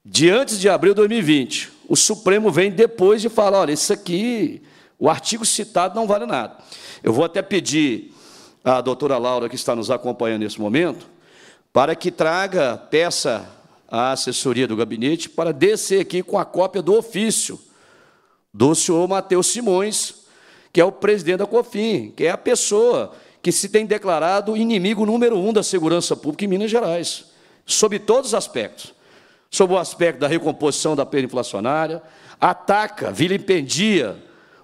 de antes de abril de 2020. O Supremo vem depois de falar, olha, isso aqui, o artigo citado não vale nada. Eu vou até pedir à doutora Laura, que está nos acompanhando nesse momento, para que traga, peça à assessoria do gabinete, para descer aqui com a cópia do ofício do senhor Matheus Simões, que é o presidente da COFIN, que é a pessoa que se tem declarado inimigo número um da segurança pública em Minas Gerais, sob todos os aspectos. Sob o aspecto da recomposição da pena inflacionária, ataca, vilipendia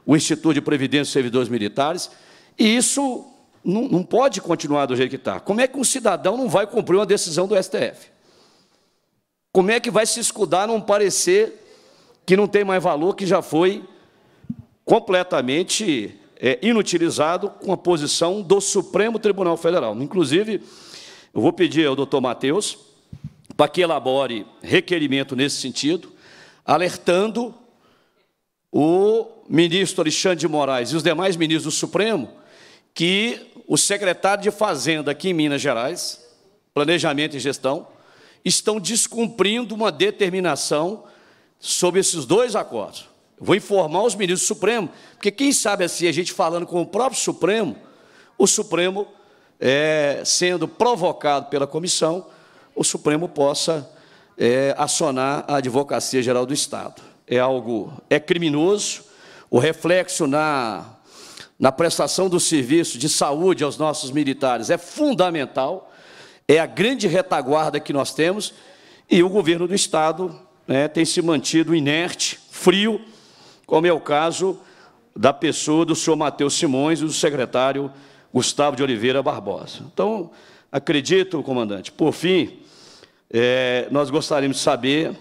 o Instituto de Previdência dos Servidores Militares, e isso não, não pode continuar do jeito que está. Como é que um cidadão não vai cumprir uma decisão do STF? Como é que vai se escudar num parecer que não tem mais valor, que já foi completamente é, inutilizado com a posição do Supremo Tribunal Federal. Inclusive, eu vou pedir ao doutor Matheus para que elabore requerimento nesse sentido, alertando o ministro Alexandre de Moraes e os demais ministros do Supremo que o secretário de Fazenda aqui em Minas Gerais, Planejamento e Gestão, estão descumprindo uma determinação sobre esses dois acordos. Vou informar os ministros do Supremo, porque quem sabe assim, a gente falando com o próprio Supremo, o Supremo, é, sendo provocado pela comissão, o Supremo possa é, acionar a Advocacia Geral do Estado. É algo, é criminoso, o reflexo na, na prestação do serviço de saúde aos nossos militares é fundamental, é a grande retaguarda que nós temos, e o governo do Estado né, tem se mantido inerte, frio, como é o caso da pessoa do senhor Matheus Simões e do secretário Gustavo de Oliveira Barbosa. Então, acredito, comandante, por fim, é, nós gostaríamos de saber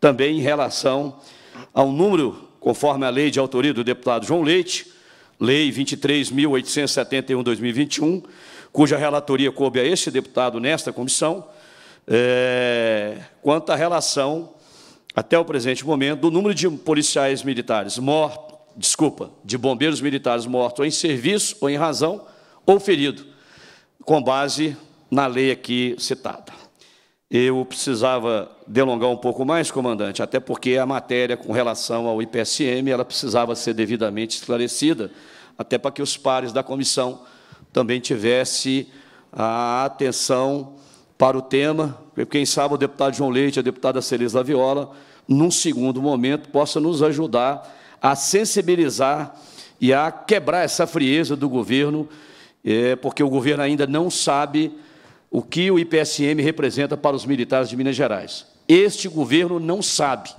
também em relação ao número, conforme a lei de autoria do deputado João Leite, Lei 23.871-2021, cuja relatoria coube a este deputado nesta comissão, é, quanto à relação, até o presente momento, do número de policiais militares mortos, desculpa, de bombeiros militares mortos em serviço ou em razão ou ferido, com base na lei aqui citada. Eu precisava delongar um pouco mais, comandante, até porque a matéria com relação ao IPSM ela precisava ser devidamente esclarecida, até para que os pares da comissão também tivessem a atenção para o tema. Quem sabe o deputado João Leite, a deputada Celisa Viola, num segundo momento, possa nos ajudar a sensibilizar e a quebrar essa frieza do governo, é, porque o governo ainda não sabe o que o IPSM representa para os militares de Minas Gerais. Este governo não sabe.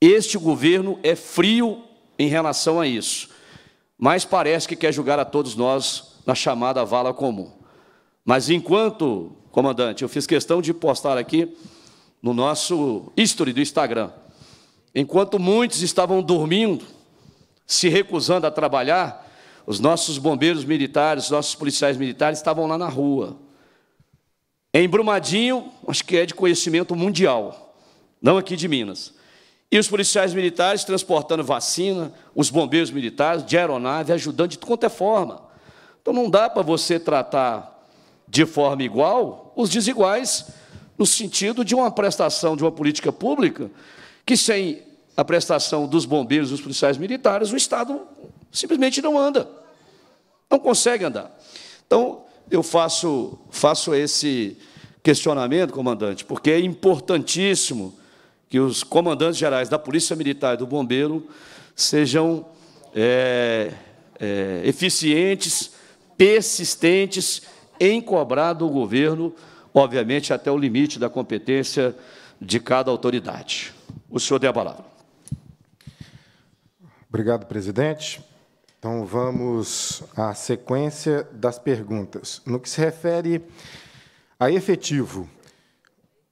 Este governo é frio em relação a isso, mas parece que quer julgar a todos nós na chamada vala comum. Mas enquanto, comandante, eu fiz questão de postar aqui no nosso history do Instagram, Enquanto muitos estavam dormindo, se recusando a trabalhar, os nossos bombeiros militares, os nossos policiais militares estavam lá na rua. Em Brumadinho, acho que é de conhecimento mundial, não aqui de Minas. E os policiais militares transportando vacina, os bombeiros militares de aeronave, ajudando de qualquer forma. Então não dá para você tratar de forma igual os desiguais, no sentido de uma prestação de uma política pública que sem a prestação dos bombeiros, dos policiais militares, o Estado simplesmente não anda, não consegue andar. Então, eu faço, faço esse questionamento, comandante, porque é importantíssimo que os comandantes gerais da Polícia Militar e do Bombeiro sejam é, é, eficientes, persistentes em cobrar do governo, obviamente, até o limite da competência de cada autoridade. O senhor tem a palavra. Obrigado, presidente. Então, vamos à sequência das perguntas. No que se refere a efetivo,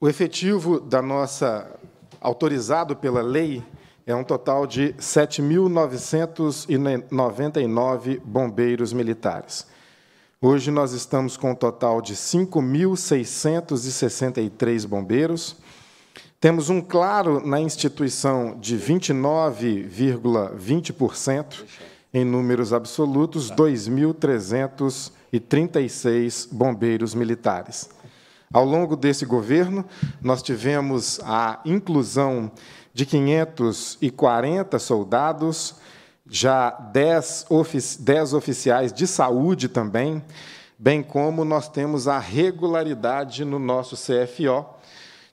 o efetivo da nossa, autorizado pela lei, é um total de 7.999 bombeiros militares. Hoje nós estamos com um total de 5.663 bombeiros, temos um claro na instituição de 29,20% em números absolutos, 2.336 bombeiros militares. Ao longo desse governo, nós tivemos a inclusão de 540 soldados, já 10, ofici 10 oficiais de saúde também, bem como nós temos a regularidade no nosso CFO,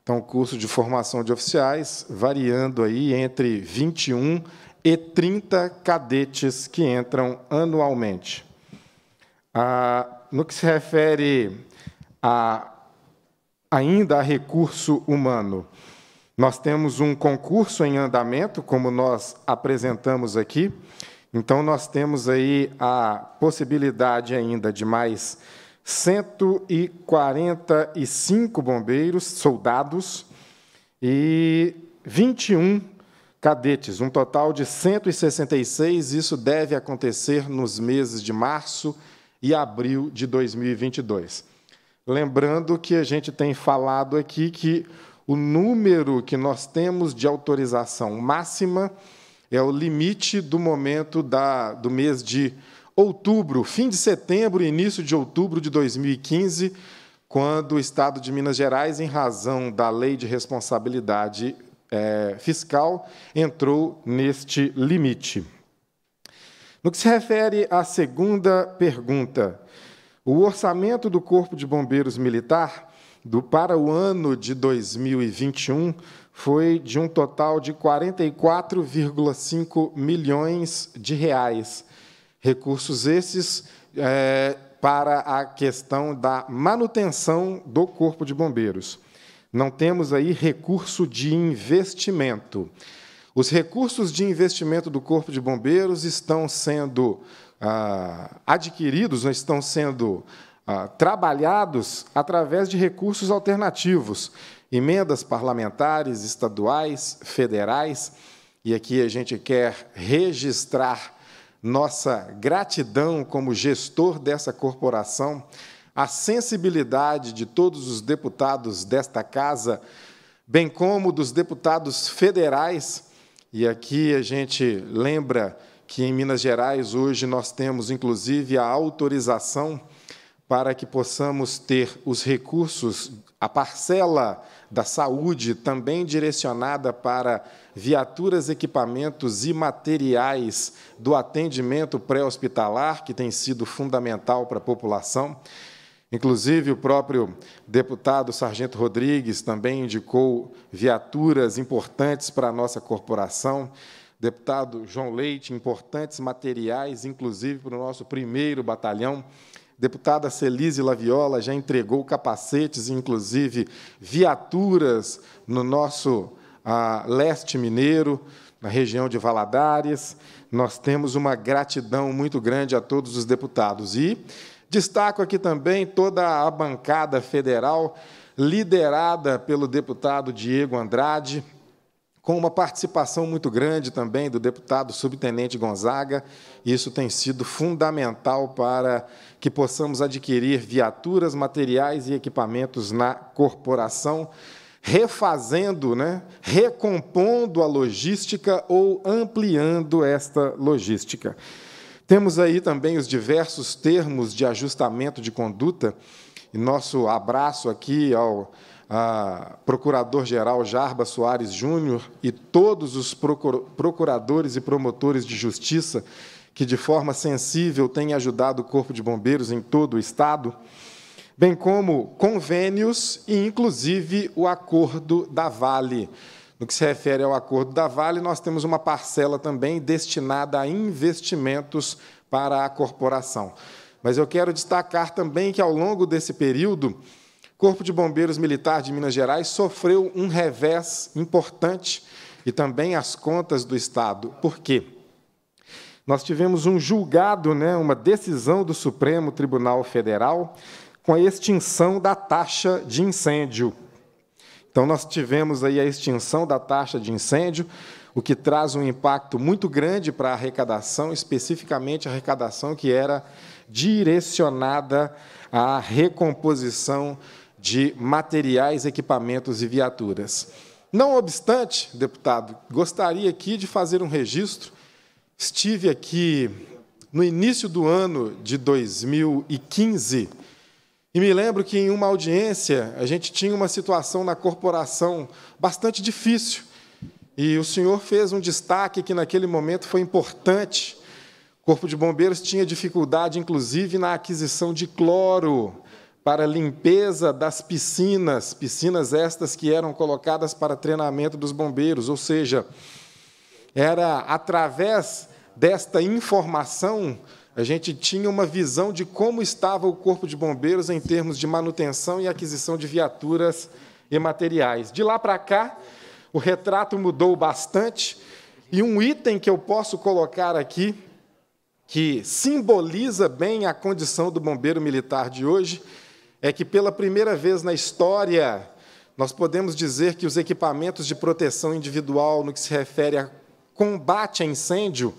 então, curso de formação de oficiais, variando aí entre 21 e 30 cadetes que entram anualmente. Ah, no que se refere a, ainda a recurso humano, nós temos um concurso em andamento, como nós apresentamos aqui. Então, nós temos aí a possibilidade ainda de mais 145 bombeiros, soldados, e 21 cadetes, um total de 166. Isso deve acontecer nos meses de março e abril de 2022. Lembrando que a gente tem falado aqui que o número que nós temos de autorização máxima é o limite do momento da, do mês de outubro, fim de setembro início de outubro de 2015, quando o Estado de Minas Gerais, em razão da Lei de Responsabilidade é, Fiscal, entrou neste limite. No que se refere à segunda pergunta, o orçamento do Corpo de Bombeiros Militar do, para o ano de 2021 foi de um total de 44,5 milhões de reais. Recursos esses é, para a questão da manutenção do Corpo de Bombeiros. Não temos aí recurso de investimento. Os recursos de investimento do Corpo de Bombeiros estão sendo ah, adquiridos, estão sendo ah, trabalhados através de recursos alternativos, emendas parlamentares, estaduais, federais, e aqui a gente quer registrar nossa gratidão como gestor dessa corporação, a sensibilidade de todos os deputados desta casa, bem como dos deputados federais, e aqui a gente lembra que em Minas Gerais hoje nós temos inclusive a autorização para que possamos ter os recursos, a parcela da saúde também direcionada para viaturas, equipamentos e materiais do atendimento pré-hospitalar, que tem sido fundamental para a população. Inclusive, o próprio deputado Sargento Rodrigues também indicou viaturas importantes para a nossa corporação. Deputado João Leite, importantes materiais, inclusive para o nosso primeiro batalhão. Deputada Celise Laviola já entregou capacetes, inclusive viaturas, no nosso ah, leste mineiro, na região de Valadares. Nós temos uma gratidão muito grande a todos os deputados. E destaco aqui também toda a bancada federal, liderada pelo deputado Diego Andrade, com uma participação muito grande também do deputado subtenente Gonzaga. Isso tem sido fundamental para que possamos adquirir viaturas, materiais e equipamentos na corporação, refazendo, né, recompondo a logística ou ampliando esta logística. Temos aí também os diversos termos de ajustamento de conduta, e nosso abraço aqui ao Procurador-Geral Jarba Soares Júnior e todos os procuradores e promotores de justiça que, de forma sensível, têm ajudado o Corpo de Bombeiros em todo o Estado, bem como convênios e, inclusive, o acordo da Vale. No que se refere ao acordo da Vale, nós temos uma parcela também destinada a investimentos para a corporação. Mas eu quero destacar também que, ao longo desse período, Corpo de Bombeiros Militar de Minas Gerais sofreu um revés importante e também as contas do Estado. Por quê? Nós tivemos um julgado, né, uma decisão do Supremo Tribunal Federal com a extinção da taxa de incêndio. Então, nós tivemos aí a extinção da taxa de incêndio, o que traz um impacto muito grande para a arrecadação, especificamente a arrecadação que era direcionada à recomposição de materiais, equipamentos e viaturas. Não obstante, deputado, gostaria aqui de fazer um registro. Estive aqui no início do ano de 2015 e me lembro que em uma audiência a gente tinha uma situação na corporação bastante difícil. E o senhor fez um destaque que naquele momento foi importante. O Corpo de Bombeiros tinha dificuldade, inclusive, na aquisição de cloro para limpeza das piscinas, piscinas estas que eram colocadas para treinamento dos bombeiros, ou seja, era através desta informação a gente tinha uma visão de como estava o corpo de bombeiros em termos de manutenção e aquisição de viaturas e materiais. De lá para cá, o retrato mudou bastante e um item que eu posso colocar aqui que simboliza bem a condição do bombeiro militar de hoje é que, pela primeira vez na história, nós podemos dizer que os equipamentos de proteção individual, no que se refere a combate a incêndio,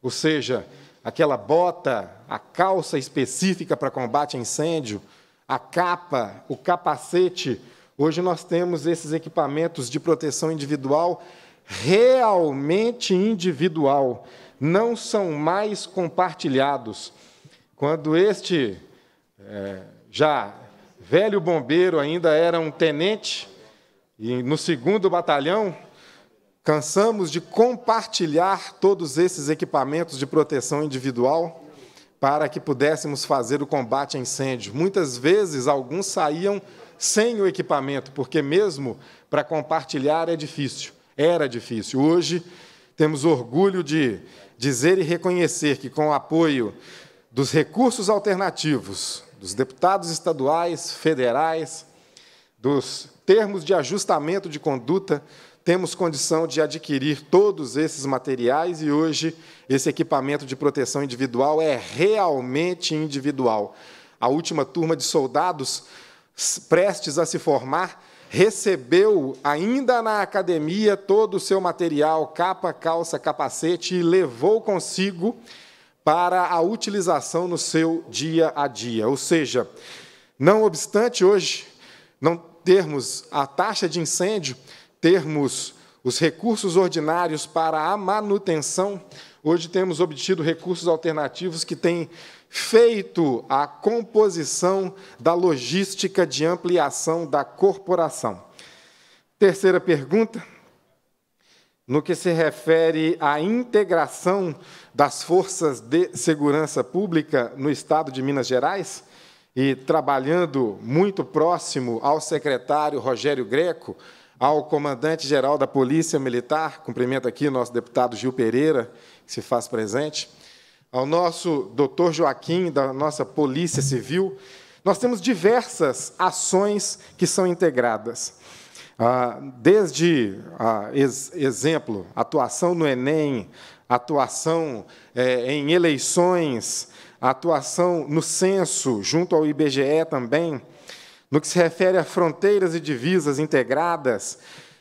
ou seja, aquela bota, a calça específica para combate a incêndio, a capa, o capacete, hoje nós temos esses equipamentos de proteção individual realmente individual, não são mais compartilhados. Quando este é, já velho bombeiro, ainda era um tenente, e no segundo batalhão, cansamos de compartilhar todos esses equipamentos de proteção individual para que pudéssemos fazer o combate a incêndio. Muitas vezes, alguns saíam sem o equipamento, porque mesmo para compartilhar é difícil, era difícil. Hoje, temos orgulho de dizer e reconhecer que, com o apoio dos recursos alternativos, dos deputados estaduais, federais, dos termos de ajustamento de conduta, temos condição de adquirir todos esses materiais e hoje esse equipamento de proteção individual é realmente individual. A última turma de soldados prestes a se formar recebeu ainda na academia todo o seu material, capa, calça, capacete e levou consigo para a utilização no seu dia a dia. Ou seja, não obstante hoje não termos a taxa de incêndio, termos os recursos ordinários para a manutenção, hoje temos obtido recursos alternativos que têm feito a composição da logística de ampliação da corporação. Terceira pergunta, no que se refere à integração das forças de segurança pública no estado de Minas Gerais, e trabalhando muito próximo ao secretário Rogério Greco, ao comandante-geral da Polícia Militar, cumprimento aqui o nosso deputado Gil Pereira, que se faz presente, ao nosso doutor Joaquim, da nossa Polícia Civil, nós temos diversas ações que são integradas. Ah, desde, ah, exemplo, atuação no Enem, atuação eh, em eleições, atuação no censo, junto ao IBGE também, no que se refere a fronteiras e divisas integradas,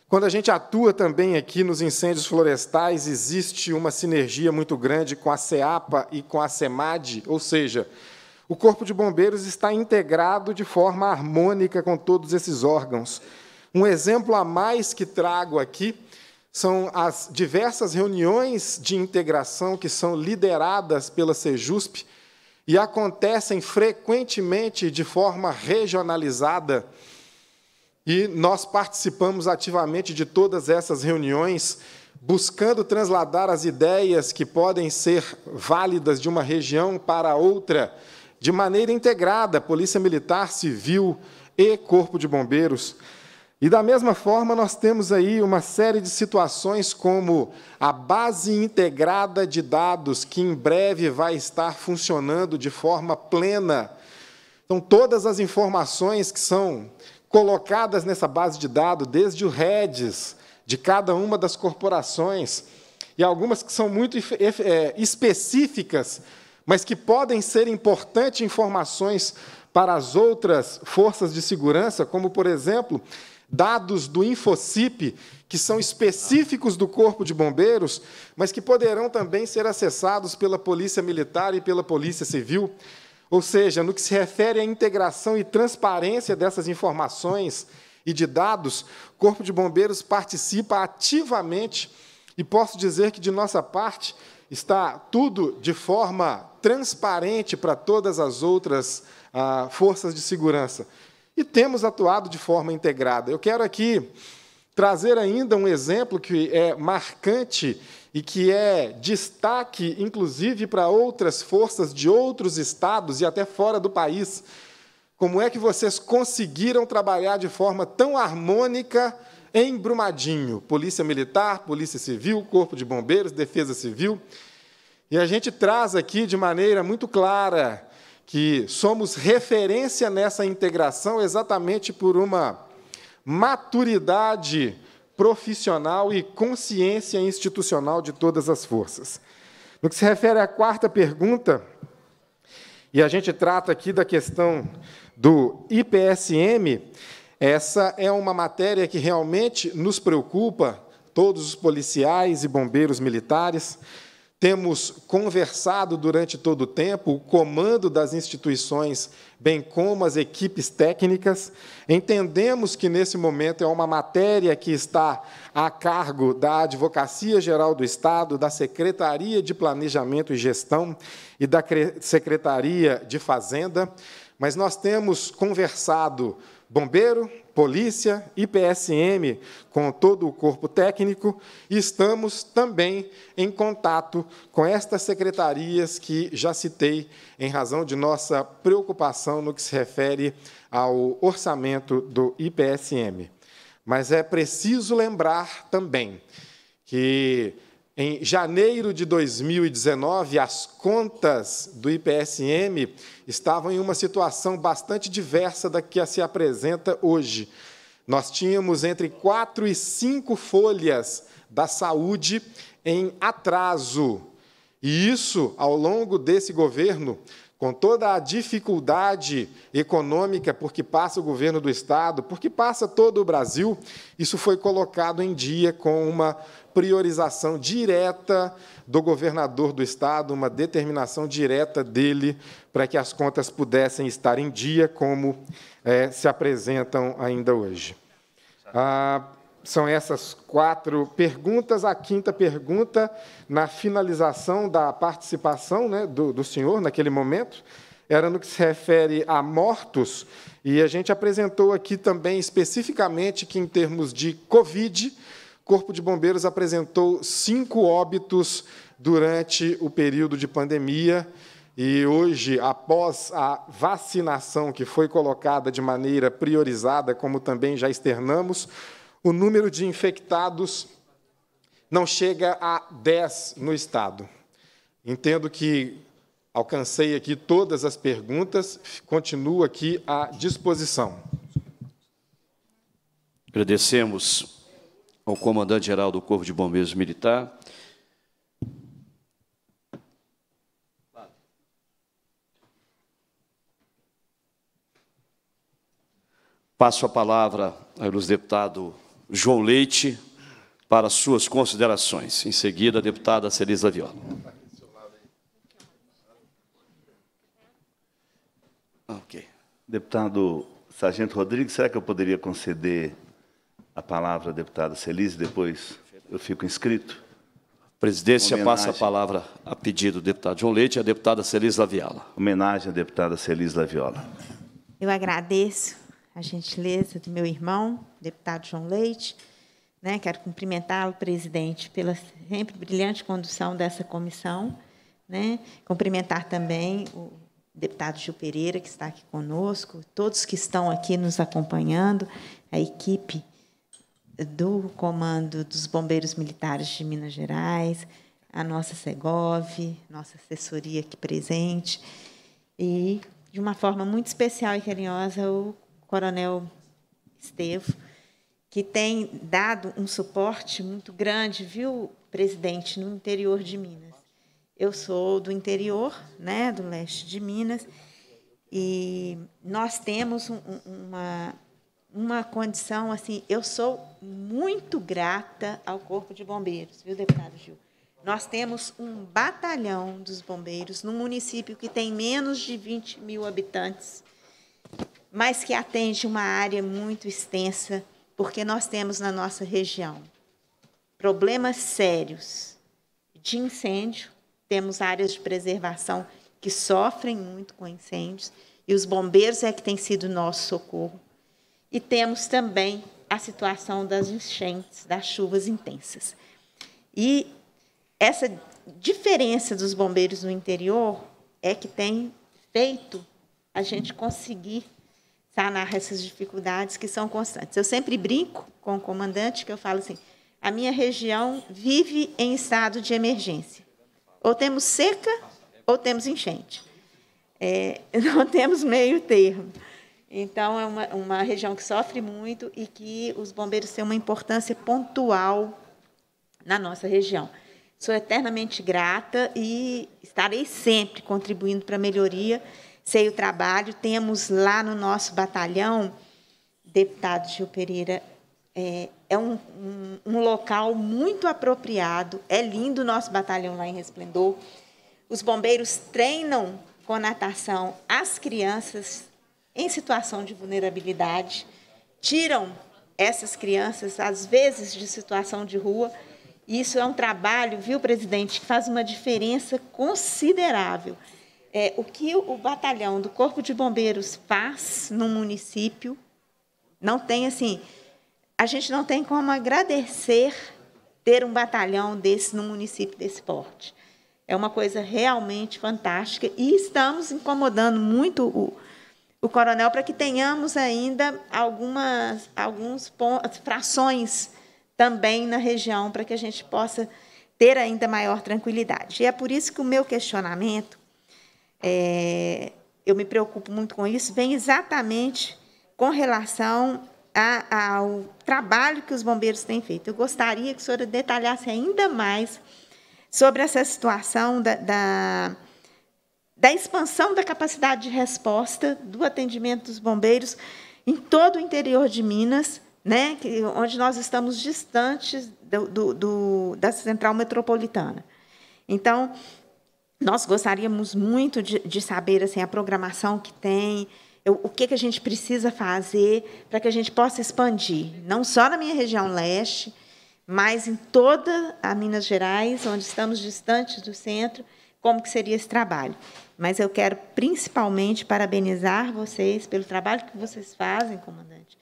quando a gente atua também aqui nos incêndios florestais, existe uma sinergia muito grande com a CEAPA e com a CEMAD, ou seja, o Corpo de Bombeiros está integrado de forma harmônica com todos esses órgãos. Um exemplo a mais que trago aqui são as diversas reuniões de integração que são lideradas pela Sejusp e acontecem frequentemente de forma regionalizada e nós participamos ativamente de todas essas reuniões, buscando transladar as ideias que podem ser válidas de uma região para outra, de maneira integrada, Polícia Militar, Civil e Corpo de Bombeiros. E da mesma forma, nós temos aí uma série de situações como a base integrada de dados, que em breve vai estar funcionando de forma plena. Então, todas as informações que são colocadas nessa base de dados, desde o REDS de cada uma das corporações, e algumas que são muito é, específicas, mas que podem ser importantes informações para as outras forças de segurança, como, por exemplo, dados do Infocip, que são específicos do Corpo de Bombeiros, mas que poderão também ser acessados pela Polícia Militar e pela Polícia Civil. Ou seja, no que se refere à integração e transparência dessas informações e de dados, o Corpo de Bombeiros participa ativamente e posso dizer que, de nossa parte, está tudo de forma transparente para todas as outras ah, forças de segurança. E temos atuado de forma integrada. Eu quero aqui trazer ainda um exemplo que é marcante e que é destaque, inclusive, para outras forças de outros estados e até fora do país. Como é que vocês conseguiram trabalhar de forma tão harmônica em Brumadinho? Polícia Militar, Polícia Civil, Corpo de Bombeiros, Defesa Civil. E a gente traz aqui de maneira muito clara que somos referência nessa integração exatamente por uma maturidade profissional e consciência institucional de todas as forças. No que se refere à quarta pergunta, e a gente trata aqui da questão do IPSM, essa é uma matéria que realmente nos preocupa, todos os policiais e bombeiros militares. Temos conversado durante todo o tempo, o comando das instituições, bem como as equipes técnicas. Entendemos que, nesse momento, é uma matéria que está a cargo da Advocacia Geral do Estado, da Secretaria de Planejamento e Gestão e da Secretaria de Fazenda, mas nós temos conversado bombeiro, polícia, IPSM, com todo o corpo técnico, estamos também em contato com estas secretarias que já citei, em razão de nossa preocupação no que se refere ao orçamento do IPSM. Mas é preciso lembrar também que em janeiro de 2019, as contas do IPSM estavam em uma situação bastante diversa da que se apresenta hoje. Nós tínhamos entre quatro e cinco folhas da saúde em atraso. E isso, ao longo desse governo, com toda a dificuldade econômica porque passa o governo do Estado, porque passa todo o Brasil, isso foi colocado em dia com uma priorização direta do governador do Estado, uma determinação direta dele para que as contas pudessem estar em dia, como é, se apresentam ainda hoje. Ah, são essas quatro perguntas. A quinta pergunta, na finalização da participação né, do, do senhor, naquele momento, era no que se refere a mortos, e a gente apresentou aqui também especificamente que, em termos de Covid, o Corpo de Bombeiros apresentou cinco óbitos durante o período de pandemia. E hoje, após a vacinação que foi colocada de maneira priorizada, como também já externamos, o número de infectados não chega a 10 no Estado. Entendo que alcancei aqui todas as perguntas, continuo aqui à disposição. Agradecemos ao comandante-geral do Corpo de Bombeiros Militar. Passo a palavra ao deputado João Leite para suas considerações. Em seguida, a deputada Celisa Viola. Ok. Deputado Sargento Rodrigues, será que eu poderia conceder a palavra à deputada Celise, depois eu fico inscrito? A presidência passa a palavra a pedido do deputado João Leite e a deputada Celise Laviola. Homenagem à deputada Celise Laviola. Eu agradeço a gentileza do meu irmão, deputado João Leite. Né? Quero cumprimentá-lo, presidente, pela sempre brilhante condução dessa comissão. Né? Cumprimentar também o deputado Gil Pereira, que está aqui conosco, todos que estão aqui nos acompanhando, a equipe do Comando dos Bombeiros Militares de Minas Gerais, a nossa Segov, nossa assessoria aqui presente, e, de uma forma muito especial e carinhosa, o Coronel Estevo, que tem dado um suporte muito grande, viu, presidente, no interior de Minas. Eu sou do interior, né, do leste de Minas, e nós temos um, uma, uma condição assim. Eu sou muito grata ao Corpo de Bombeiros, viu, deputado Gil? Nós temos um batalhão dos bombeiros num município que tem menos de 20 mil habitantes mas que atende uma área muito extensa, porque nós temos na nossa região problemas sérios de incêndio, temos áreas de preservação que sofrem muito com incêndios, e os bombeiros é que tem sido nosso socorro. E temos também a situação das enchentes, das chuvas intensas. E essa diferença dos bombeiros no interior é que tem feito a gente conseguir sanar essas dificuldades que são constantes. Eu sempre brinco com o comandante que eu falo assim: a minha região vive em estado de emergência. Ou temos seca ou temos enchente. É, não temos meio termo. Então, é uma, uma região que sofre muito e que os bombeiros têm uma importância pontual na nossa região. Sou eternamente grata e estarei sempre contribuindo para a melhoria sei o trabalho. Temos lá no nosso batalhão, deputado Gil Pereira, é, é um, um, um, local muito apropriado. É lindo o nosso batalhão lá em Resplendor. Os bombeiros treinam com natação as crianças em situação de vulnerabilidade, tiram essas crianças, às vezes, de situação de rua. Isso é um trabalho, viu, presidente, que faz uma diferença considerável é, o que o batalhão do Corpo de Bombeiros faz no município Não tem assim, a gente não tem como agradecer ter um batalhão desse no município desse porte. É uma coisa realmente fantástica e estamos incomodando muito o, o coronel para que tenhamos ainda algumas alguns frações também na região para que a gente possa ter ainda maior tranquilidade. E é por isso que o meu questionamento, é, eu me preocupo muito com isso, vem exatamente com relação a, ao trabalho que os bombeiros têm feito. Eu gostaria que a senhora detalhasse ainda mais sobre essa situação da, da da expansão da capacidade de resposta do atendimento dos bombeiros em todo o interior de Minas, né, onde nós estamos distantes do, do, do, da central metropolitana. Então, nós gostaríamos muito de, de saber assim, a programação que tem, o que, que a gente precisa fazer para que a gente possa expandir, não só na minha região leste, mas em toda a Minas Gerais, onde estamos distantes do centro, como que seria esse trabalho mas eu quero principalmente parabenizar vocês pelo trabalho que vocês fazem, comandante,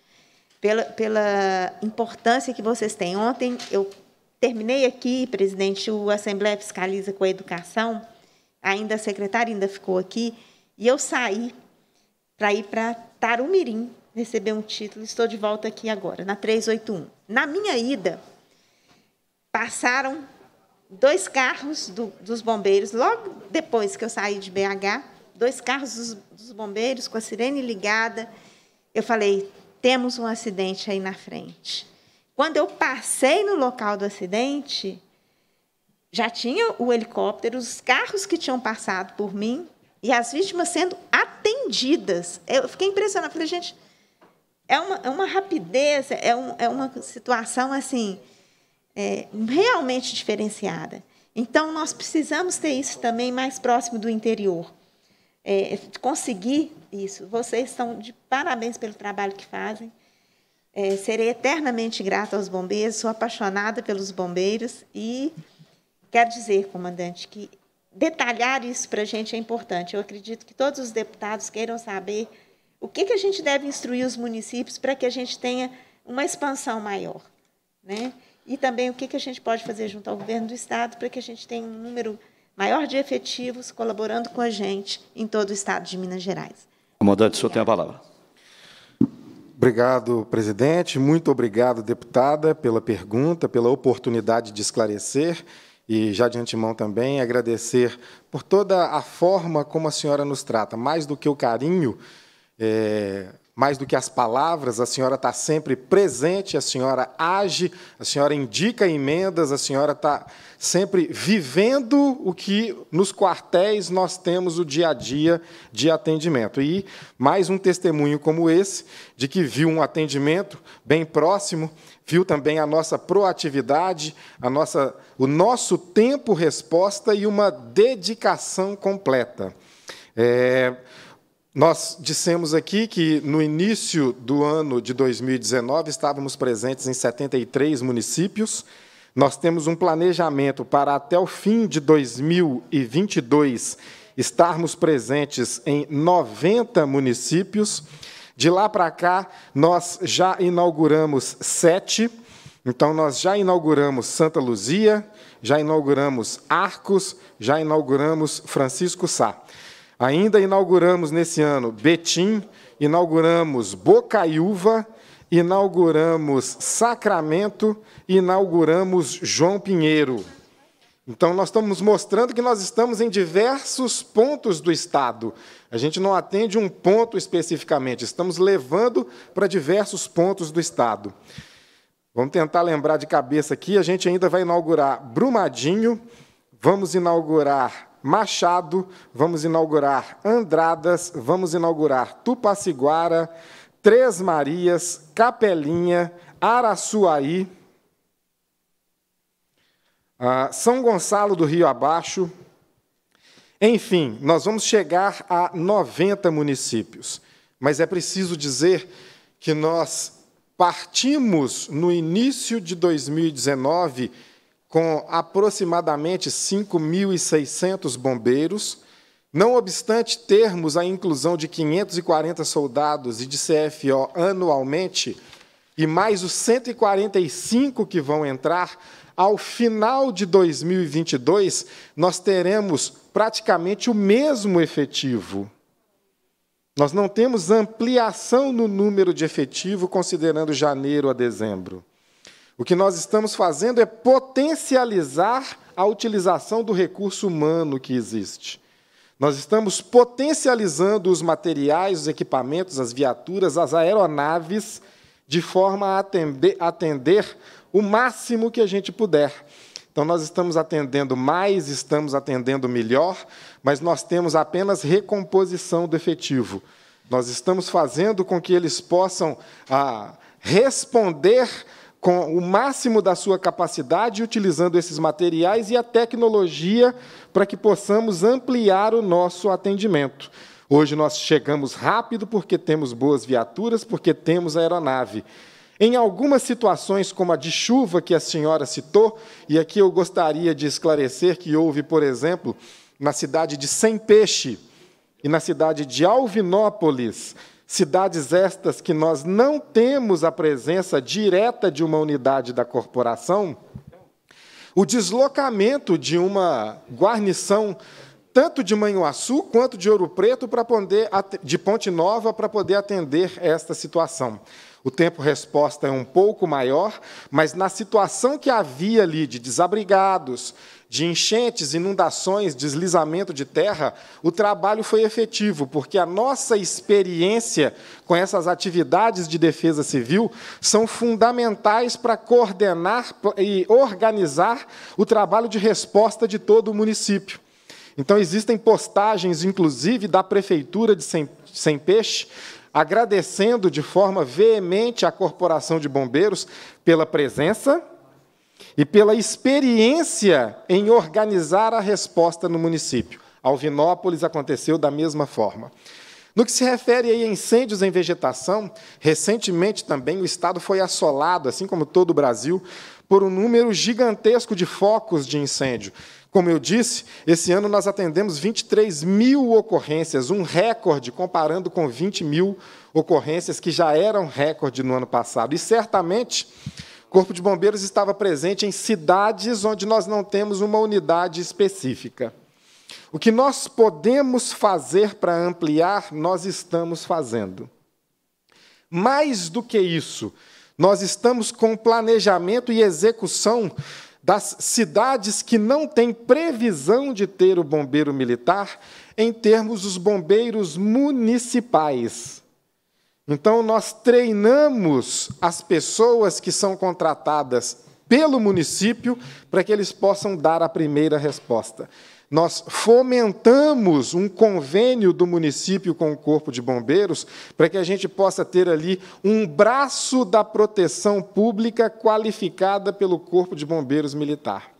pela, pela importância que vocês têm. Ontem eu terminei aqui, presidente, o Assembleia Fiscaliza com a Educação, ainda a secretária ainda ficou aqui, e eu saí para ir para Tarumirim receber um título. Estou de volta aqui agora, na 381. Na minha ida, passaram dois carros do, dos bombeiros, logo depois que eu saí de BH, dois carros dos, dos bombeiros com a sirene ligada. Eu falei: temos um acidente aí na frente. Quando eu passei no local do acidente, já tinha o helicóptero, os carros que tinham passado por mim e as vítimas sendo atendidas. Eu fiquei impressionada. Falei, gente, é uma, é uma rapidez, é, um, é uma situação assim é, realmente diferenciada. Então, nós precisamos ter isso também mais próximo do interior. É, conseguir isso. Vocês estão de parabéns pelo trabalho que fazem. É, serei eternamente grata aos bombeiros, sou apaixonada pelos bombeiros e quero dizer, comandante, que detalhar isso para a gente é importante. Eu acredito que todos os deputados queiram saber o que, que a gente deve instruir os municípios para que a gente tenha uma expansão maior. Né? e também o que, a gente pode fazer junto ao governo do Estado para que a gente tenha um número maior de efetivos colaborando com a gente em todo o Estado de Minas Gerais. Comandante, o senhor tem a palavra. Obrigado, presidente. Muito obrigado, deputada, pela pergunta, pela oportunidade de esclarecer e já de antemão também agradecer por toda a forma como a senhora nos trata, mais do que o carinho, é, mais do que as palavras, a senhora está sempre presente, a senhora age, a senhora indica emendas, a senhora está sempre vivendo o que nos quartéis nós temos o dia a dia de atendimento. E mais um testemunho como esse, de que viu um atendimento bem próximo, viu também a nossa proatividade, a nossa, o nosso tempo resposta e uma dedicação completa. É, nós dissemos aqui que no início do ano de 2019 estávamos presentes em 73 municípios. Nós temos um planejamento para até o fim de 2022 estarmos presentes em 90 municípios. De lá para cá, nós já inauguramos sete. Então, nós já inauguramos Santa Luzia, já inauguramos Arcos, já inauguramos Francisco Sá. Ainda inauguramos nesse ano Betim, inauguramos Bocaiúva, inauguramos Sacramento, inauguramos João Pinheiro. Então, nós estamos mostrando que nós estamos em diversos pontos do Estado. A gente não atende um ponto especificamente, estamos levando para diversos pontos do Estado. Vamos tentar lembrar de cabeça aqui, a gente ainda vai inaugurar Brumadinho, vamos inaugurar Machado, vamos inaugurar Andradas, vamos inaugurar Tupaciguara, Três Marias, Capelinha, Araçuaí, São Gonçalo do Rio Abaixo. Enfim, nós vamos chegar a 90 municípios. Mas é preciso dizer que nós partimos no início de 2019 com aproximadamente 5.600 bombeiros, Não obstante termos a inclusão de 540 soldados e de CFO anualmente, e mais os 145 que vão entrar, ao final de 2022, nós teremos praticamente o mesmo efetivo. Nós não temos ampliação no número de efetivo, considerando janeiro a dezembro. O que nós estamos fazendo é potencializar a utilização do recurso humano que existe. Nós estamos potencializando os materiais, os equipamentos, as viaturas, as aeronaves, de forma a atender, atender o máximo que a gente puder. Então, nós estamos atendendo mais, estamos atendendo melhor, mas nós temos apenas recomposição do efetivo. Nós estamos fazendo com que eles possam ah, responder com o máximo da sua capacidade, utilizando esses materiais e a tecnologia para que possamos ampliar o nosso atendimento. Hoje nós chegamos rápido porque temos boas viaturas, porque temos aeronave. Em algumas situações, como a de chuva que a senhora citou, e aqui eu gostaria de esclarecer que houve, por exemplo, na cidade de Sem Peixe e na cidade de Alvinópolis, Cidades estas que nós não temos a presença direta de uma unidade da corporação, o deslocamento de uma guarnição tanto de Manhuaçu quanto de Ouro Preto para poder de Ponte Nova para poder atender esta situação. O tempo resposta é um pouco maior, mas na situação que havia ali de desabrigados, de enchentes, inundações, deslizamento de terra, o trabalho foi efetivo, porque a nossa experiência com essas atividades de defesa civil são fundamentais para coordenar e organizar o trabalho de resposta de todo o município. Então, existem postagens, inclusive, da Prefeitura de Sem Peixe, agradecendo de forma veemente à Corporação de Bombeiros pela presença e pela experiência em organizar a resposta no município. Alvinópolis aconteceu da mesma forma. No que se refere a incêndios em vegetação, recentemente também o Estado foi assolado, assim como todo o Brasil, por um número gigantesco de focos de incêndio. Como eu disse, esse ano nós atendemos 23 mil ocorrências, um recorde comparando com 20 mil ocorrências que já eram recorde no ano passado. E certamente o Corpo de Bombeiros estava presente em cidades onde nós não temos uma unidade específica. O que nós podemos fazer para ampliar, nós estamos fazendo. Mais do que isso, nós estamos com planejamento e execução das cidades que não têm previsão de ter o bombeiro militar, em termos dos bombeiros municipais. Então, nós treinamos as pessoas que são contratadas pelo município para que eles possam dar a primeira resposta. Nós fomentamos um convênio do município com o Corpo de Bombeiros para que a gente possa ter ali um braço da proteção pública qualificada pelo Corpo de Bombeiros Militar.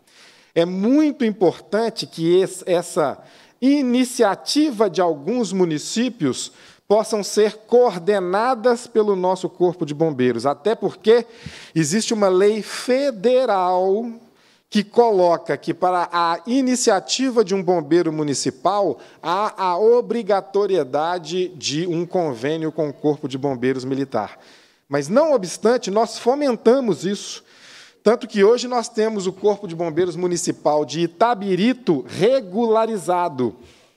É muito importante que essa iniciativa de alguns municípios possam ser coordenadas pelo nosso Corpo de Bombeiros, até porque existe uma lei federal que coloca que para a iniciativa de um bombeiro municipal há a obrigatoriedade de um convênio com o Corpo de Bombeiros Militar. Mas, não obstante, nós fomentamos isso. Tanto que hoje nós temos o Corpo de Bombeiros Municipal de Itabirito regularizado.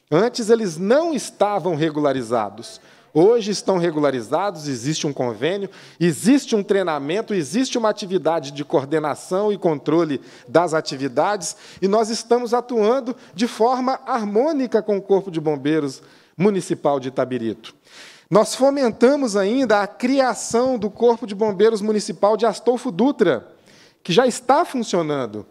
Antes eles não estavam regularizados. Hoje estão regularizados, existe um convênio, existe um treinamento, existe uma atividade de coordenação e controle das atividades, e nós estamos atuando de forma harmônica com o Corpo de Bombeiros Municipal de Itabirito. Nós fomentamos ainda a criação do Corpo de Bombeiros Municipal de Astolfo Dutra, que já está funcionando.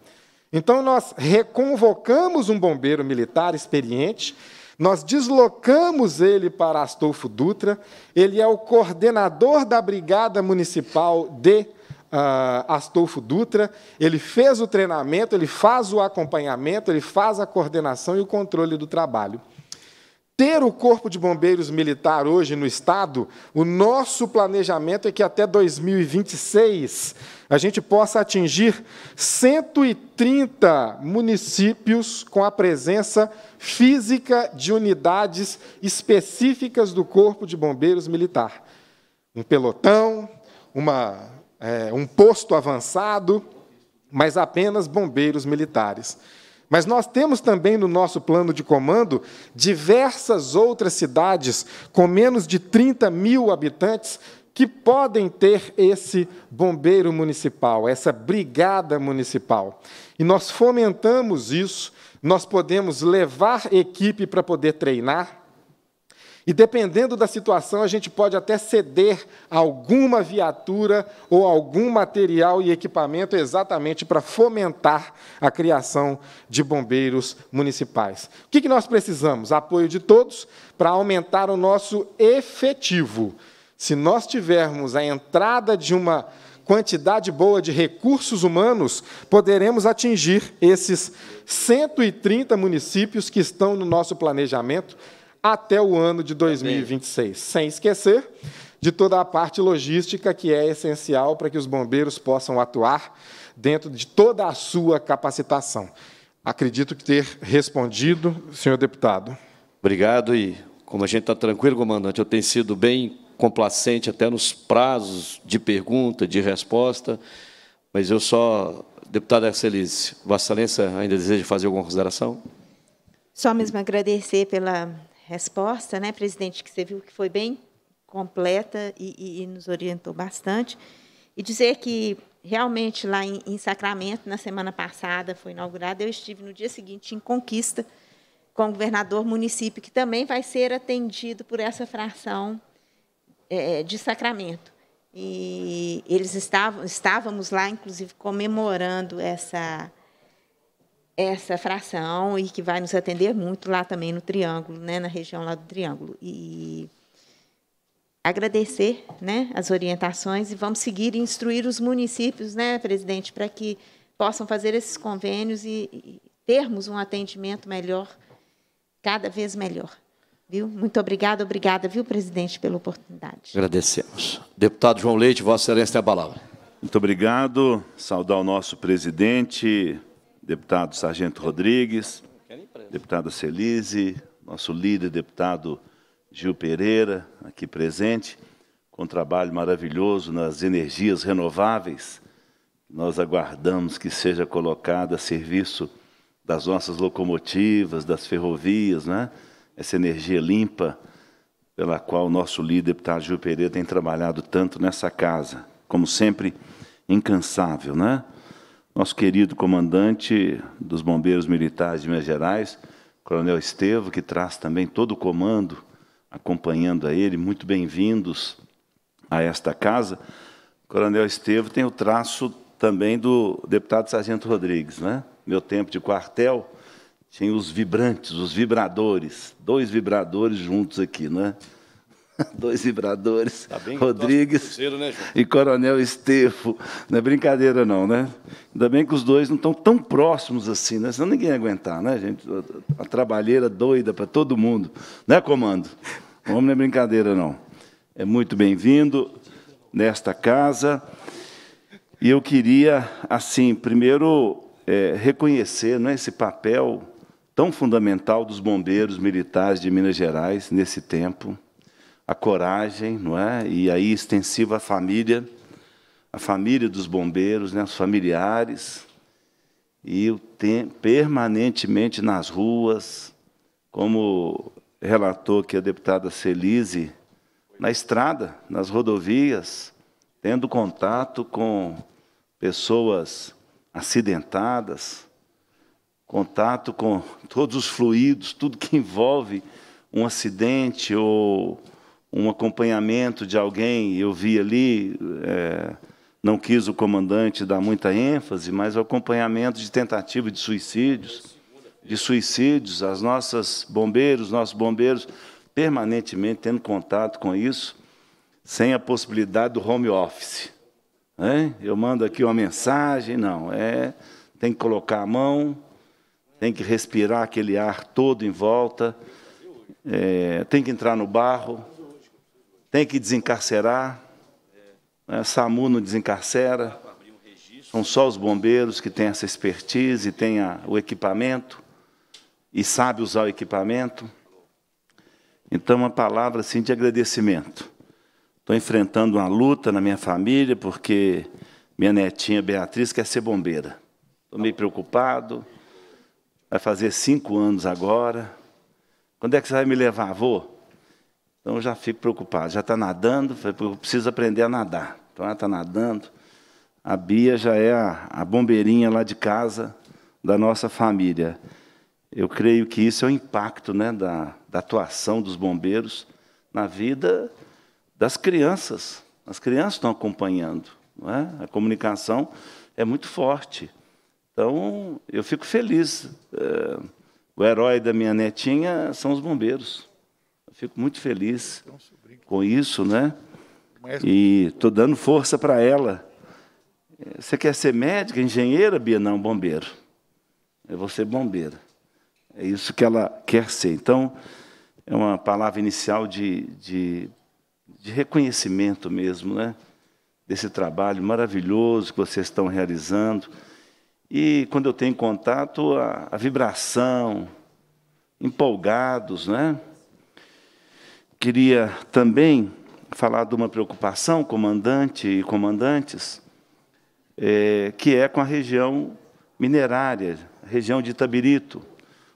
Então, nós reconvocamos um bombeiro militar experiente, nós deslocamos ele para Astolfo Dutra, ele é o coordenador da Brigada Municipal de uh, Astolfo Dutra, ele fez o treinamento, ele faz o acompanhamento, ele faz a coordenação e o controle do trabalho. Ter o Corpo de Bombeiros Militar hoje no Estado, o nosso planejamento é que até 2026 a gente possa atingir 130 municípios com a presença física de unidades específicas do Corpo de Bombeiros Militar. Um pelotão, uma, é, um posto avançado, mas apenas bombeiros militares. Mas nós temos também no nosso plano de comando diversas outras cidades com menos de 30 mil habitantes que podem ter esse bombeiro municipal, essa brigada municipal. E nós fomentamos isso, nós podemos levar equipe para poder treinar, e dependendo da situação, a gente pode até ceder alguma viatura ou algum material e equipamento exatamente para fomentar a criação de bombeiros municipais. O que nós precisamos? Apoio de todos para aumentar o nosso efetivo. Se nós tivermos a entrada de uma quantidade boa de recursos humanos, poderemos atingir esses 130 municípios que estão no nosso planejamento até o ano de 2026. Sem esquecer de toda a parte logística que é essencial para que os bombeiros possam atuar dentro de toda a sua capacitação. Acredito que ter respondido, senhor deputado. Obrigado e, como a gente está tranquilo, comandante, eu tenho sido bem complacente até nos prazos de pergunta, de resposta, mas eu só, deputada Excelência, Vossa Excelência ainda deseja fazer alguma consideração? Só mesmo agradecer pela resposta, né, presidente, que você viu que foi bem completa e, e, e nos orientou bastante. E dizer que realmente lá em, em, Sacramento, na semana passada, foi inaugurado, eu estive no dia seguinte em Conquista com o governador município, que também vai ser atendido por essa fração é, de Sacramento. E eles estavam, estávamos lá, inclusive, comemorando essa essa fração e que vai nos atender muito lá também no Triângulo, né, na região lá do Triângulo. E agradecer né, as orientações e vamos seguir e instruir os municípios, né, presidente, para que possam fazer esses convênios e, e termos um atendimento melhor, cada vez melhor. Viu? Muito obrigada, obrigada, viu, presidente, pela oportunidade. Agradecemos. Deputado João Leite, Vossa Excelência tem a palavra. Muito obrigado. Saudar o nosso presidente, deputado Sargento Rodrigues, deputada Celise, nosso líder, deputado Gil Pereira, aqui presente, com um trabalho maravilhoso nas energias renováveis. Nós aguardamos que seja colocada a serviço das nossas locomotivas, das ferrovias, né? essa energia limpa pela qual o nosso líder, deputado Gil Pereira, tem trabalhado tanto nessa casa, como sempre, incansável, né? Nosso querido comandante dos Bombeiros Militares de Minas Gerais, Coronel Estevo, que traz também todo o comando acompanhando a ele. Muito bem-vindos a esta casa. Coronel Estevo tem o traço também do deputado Sargento Rodrigues, né? Meu tempo de quartel tinha os vibrantes, os vibradores, dois vibradores juntos aqui, né? dois vibradores, tá Rodrigues né, e Coronel Estefo. Não é brincadeira, não, né? Ainda bem que os dois não estão tão próximos assim, né? Senão ninguém ia aguentar, né, gente? A trabalheira doida para todo mundo. Né, comando? O homem não é brincadeira, não. É muito bem-vindo nesta casa. E eu queria, assim, primeiro é, reconhecer né, esse papel tão fundamental dos bombeiros militares de Minas Gerais nesse tempo a coragem, não é? E aí extensiva a família, a família dos bombeiros, né? Os familiares e permanentemente nas ruas, como relatou que a deputada Celise, na estrada, nas rodovias, tendo contato com pessoas acidentadas, contato com todos os fluidos, tudo que envolve um acidente ou um acompanhamento de alguém, eu vi ali, é, não quis o comandante dar muita ênfase, mas o acompanhamento de tentativa de suicídios, de suicídios, as nossas bombeiros, nossos bombeiros, permanentemente tendo contato com isso, sem a possibilidade do home office. Né? Eu mando aqui uma mensagem, não, é, tem que colocar a mão, tem que respirar aquele ar todo em volta, é, tem que entrar no barro, tem que desencarcerar. Né? SAMU não desencarcera. São só os bombeiros que têm essa expertise, têm a, o equipamento e sabe usar o equipamento. Então, uma palavra assim de agradecimento. Estou enfrentando uma luta na minha família porque minha netinha Beatriz quer ser bombeira. Estou meio preocupado. Vai fazer cinco anos agora. Quando é que você vai me levar, avô? Então eu já fico preocupado. Já está nadando, eu preciso aprender a nadar. Então ela está nadando. A Bia já é a, a bombeirinha lá de casa da nossa família. Eu creio que isso é o impacto né, da, da atuação dos bombeiros na vida das crianças. As crianças estão acompanhando. É? A comunicação é muito forte. Então, eu fico feliz. É, o herói da minha netinha são os bombeiros. Fico muito feliz com isso, né? E estou dando força para ela. Você quer ser médica, engenheira, Bia? Não, bombeiro. Eu vou ser bombeira. É isso que ela quer ser. Então, é uma palavra inicial de, de, de reconhecimento mesmo, né? Desse trabalho maravilhoso que vocês estão realizando. E quando eu tenho contato, a, a vibração, empolgados, né? Queria também falar de uma preocupação, comandante e comandantes, é, que é com a região minerária, região de Itabirito,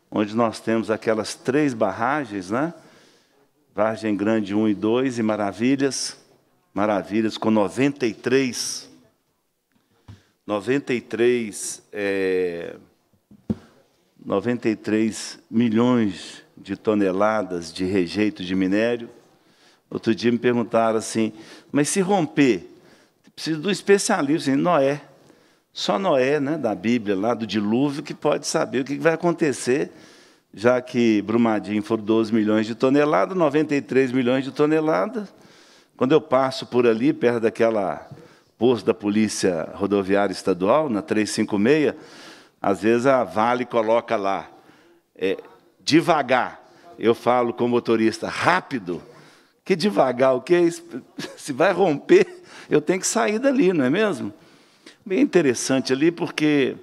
onde nós temos aquelas três barragens, né? Vargem Grande 1 e 2 e Maravilhas, Maravilhas com 93 93, é, 93 milhões de toneladas de rejeito de minério. Outro dia me perguntaram assim, mas se romper, precisa do especialista, assim, Noé. Só Noé, né, da Bíblia, lá do dilúvio, que pode saber o que vai acontecer, já que Brumadinho foram 12 milhões de toneladas, 93 milhões de toneladas. Quando eu passo por ali, perto daquela posto da Polícia Rodoviária Estadual, na 356, às vezes a Vale coloca lá, é, devagar. Eu falo com o motorista, rápido. Que devagar, o que? Se vai romper, eu tenho que sair dali, não é mesmo? Bem interessante ali, porque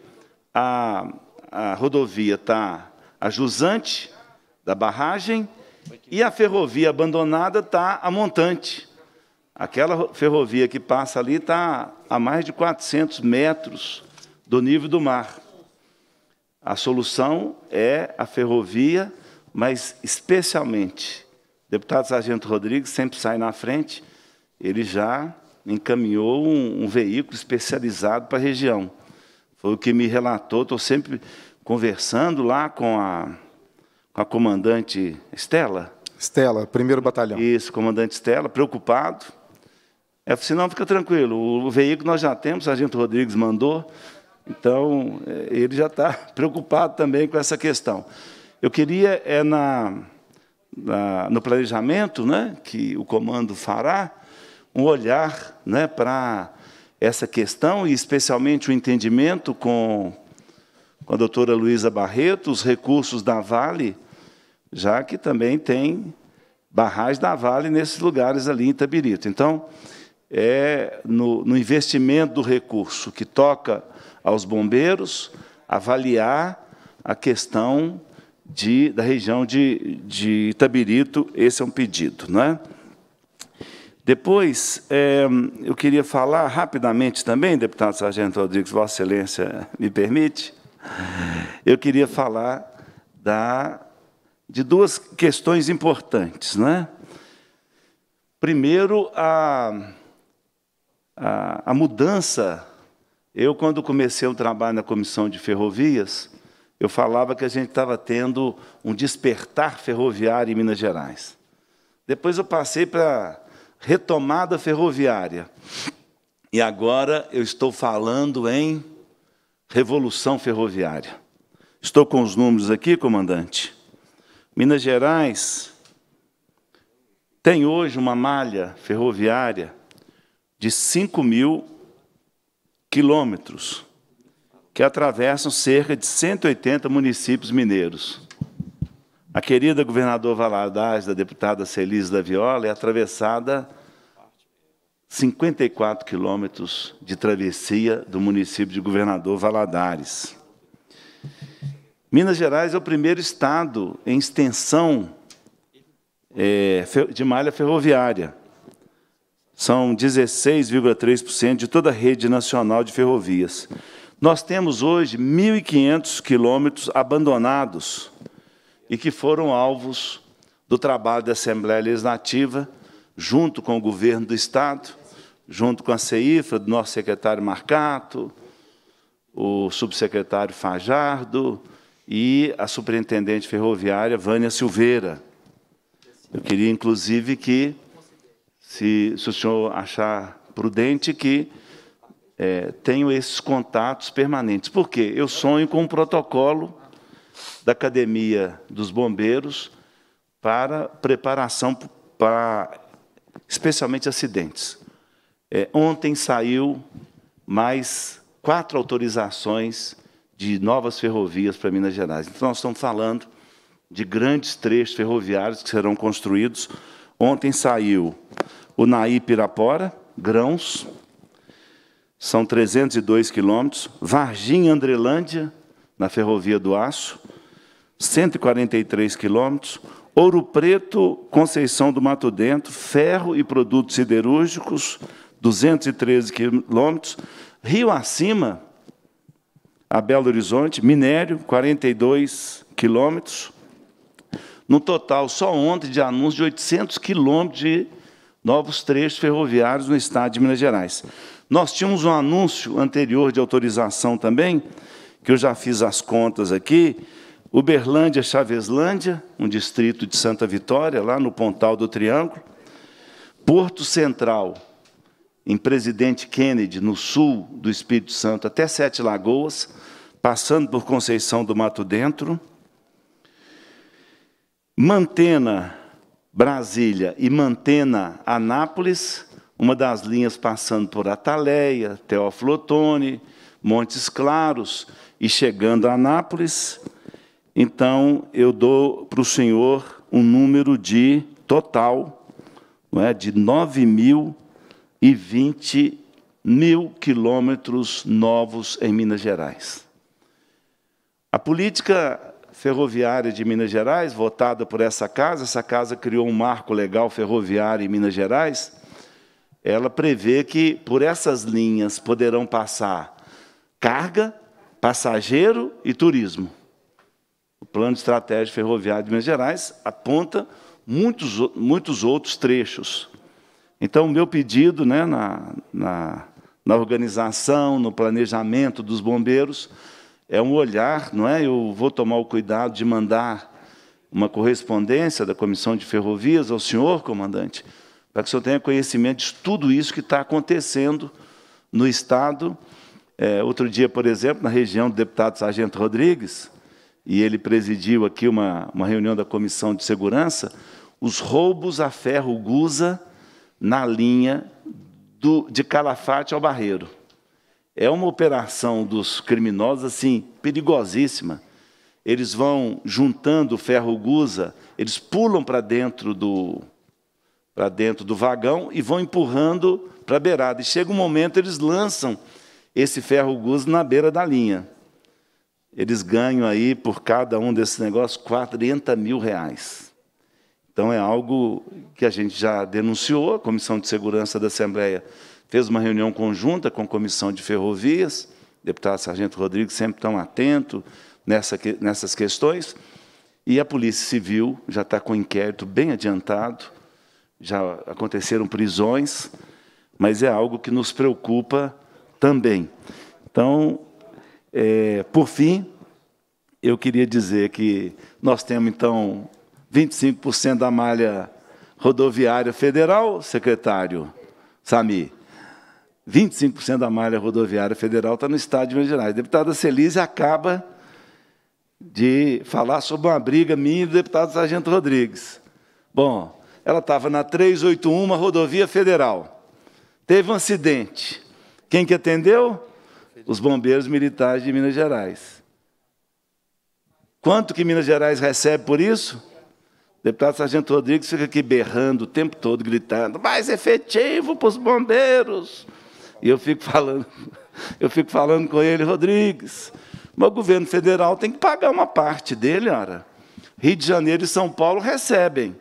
a, a rodovia está a jusante da barragem e a ferrovia abandonada está a montante. Aquela ferrovia que passa ali está a mais de 400 metros do nível do mar. A solução é a ferrovia, mas especialmente, o deputado Sargento Rodrigues sempre sai na frente, ele já encaminhou um, um veículo especializado para a região. Foi o que me relatou, estou sempre conversando lá com a, com a comandante Estela. Estela, primeiro batalhão. Isso, comandante Estela, preocupado, é, se não, fica tranquilo. O, veículo nós já temos, o Sargento Rodrigues mandou, então ele já está preocupado também com essa questão. Eu queria, é na, na, no planejamento né, que o comando fará, um olhar né, para essa questão e especialmente o entendimento com, com a doutora Luísa Barreto, os recursos da Vale, já que também tem barragens da Vale nesses lugares ali em Itabirito. Então, é no, no investimento do recurso que toca aos bombeiros, avaliar a questão de, da região de, de Itabirito, esse é um pedido. Né? Depois, é, eu queria falar rapidamente também, deputado Sargento Rodrigues, Vossa Excelência me permite, eu queria falar da, de duas questões importantes. Né? Primeiro, a a, a mudança. Eu, quando comecei o trabalho na comissão de ferrovias, eu falava que a gente estava tendo um despertar ferroviário em Minas Gerais. Depois eu passei para retomada ferroviária. E agora eu estou falando em revolução ferroviária. Estou com os números aqui, comandante. Minas Gerais tem hoje uma malha ferroviária de 5 mil quilômetros, que atravessam cerca de 180 municípios mineiros. A querida governador Valadares, da deputada Celise da Viola, é atravessada 54 quilômetros de travessia do município de Governador Valadares. Minas Gerais é o primeiro estado em extensão é, de malha ferroviária. São 16,3% de toda a rede nacional de ferrovias. Nós temos hoje 1.500 quilômetros abandonados e que foram alvos do trabalho da Assembleia Legislativa, junto com o governo do Estado, junto com a CEIFRA, do nosso secretário Marcato, o subsecretário Fajardo e a superintendente ferroviária Vânia Silveira. Eu queria, inclusive, que, se, se o senhor achar prudente, que é, tenho esses contatos permanentes. Por quê? Eu sonho com um protocolo da Academia dos Bombeiros para preparação para, especialmente, acidentes. É, ontem saiu mais quatro autorizações de novas ferrovias para Minas Gerais. Então, nós estamos falando de grandes trechos ferroviários que serão construídos. Ontem saiu o Naí Pirapora, Grãos, são 302 quilômetros. Varginha Andrelândia, na Ferrovia do Aço, 143 quilômetros. Ouro Preto, Conceição do Mato Dentro, ferro e produtos siderúrgicos, 213 quilômetros. Rio Acima, a Belo Horizonte, minério, 42 quilômetros. No total, só ontem, de anúncio de 800 quilômetros de novos trechos ferroviários no estado de Minas Gerais. Nós tínhamos um anúncio anterior de autorização também, que eu já fiz as contas aqui, Uberlândia, Chaveslândia, um distrito de Santa Vitória, lá no Pontal do Triângulo. Porto Central, em Presidente Kennedy, no sul do Espírito Santo, até Sete Lagoas, passando por Conceição do Mato Dentro. Mantena, Brasília e Mantena, Anápolis, uma das linhas passando por Ataleia, Teófilo Otoni, Montes Claros e chegando a Anápolis. Então, eu dou para o senhor um número de total não é, de 9.020 mil quilômetros novos em Minas Gerais. A política ferroviária de Minas Gerais, votada por essa casa, essa casa criou um marco legal ferroviário em Minas Gerais, ela prevê que por essas linhas poderão passar carga, passageiro e turismo. O plano de estratégia ferroviária de Minas Gerais aponta muitos, muitos outros trechos. Então, o meu pedido né, na, na, na organização, no planejamento dos bombeiros, é um olhar, não é? Eu vou tomar o cuidado de mandar uma correspondência da Comissão de Ferrovias ao senhor, comandante, para que o senhor tenha conhecimento de tudo isso que está acontecendo no Estado. É, outro dia, por exemplo, na região do deputado Sargento Rodrigues, e ele presidiu aqui uma, uma reunião da Comissão de Segurança, os roubos a ferro Gusa na linha do, de Calafate ao Barreiro. É uma operação dos criminosos assim perigosíssima. Eles vão juntando ferro Gusa, eles pulam para dentro do para dentro do vagão e vão empurrando para a beirada. E chega um momento eles lançam esse ferro Gusa na beira da linha. Eles ganham aí, por cada um desses negócios, 40 mil reais. Então, é algo que a gente já denunciou, a Comissão de Segurança da Assembleia fez uma reunião conjunta com a Comissão de Ferrovias, o deputado Sargento Rodrigues sempre tão atento nessa, nessas questões, e a Polícia Civil já está com o inquérito bem adiantado, já aconteceram prisões, mas é algo que nos preocupa também. Então, é, por fim, eu queria dizer que nós temos, então, 25% da malha rodoviária federal, secretário Sami. 25% da malha rodoviária federal está no estado de Minas Gerais. A deputada Celise acaba de falar sobre uma briga minha e do deputado Sargento Rodrigues. Bom, ela estava na 381, rodovia federal. Teve um acidente. Quem que atendeu? os bombeiros militares de Minas Gerais. Quanto que Minas Gerais recebe por isso? O deputado Sargento Rodrigues fica aqui berrando o tempo todo, gritando, mais efetivo para os bombeiros. E eu fico falando, eu fico falando com ele, Rodrigues, mas o governo federal tem que pagar uma parte dele, ora. Rio de Janeiro e São Paulo recebem.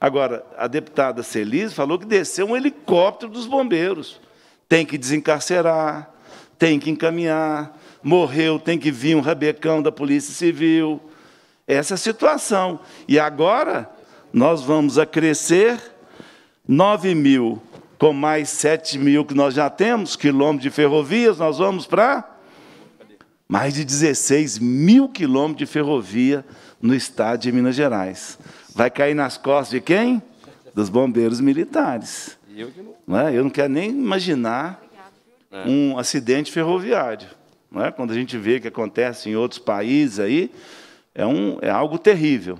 Agora, a deputada Celise falou que desceu um helicóptero dos bombeiros. Tem que desencarcerar, tem que encaminhar, morreu, tem que vir um rabecão da Polícia Civil. Essa é a situação. E agora nós vamos a crescer 9 mil, com mais 7 mil que nós já temos, quilômetros de ferrovias, nós vamos para mais de 16 mil quilômetros de ferrovia no estado de Minas Gerais. Vai cair nas costas de quem? Dos bombeiros militares. Não é? Eu não quero nem imaginar um acidente ferroviário. Não é? Quando a gente vê o que acontece em outros países aí, é, um, é algo terrível.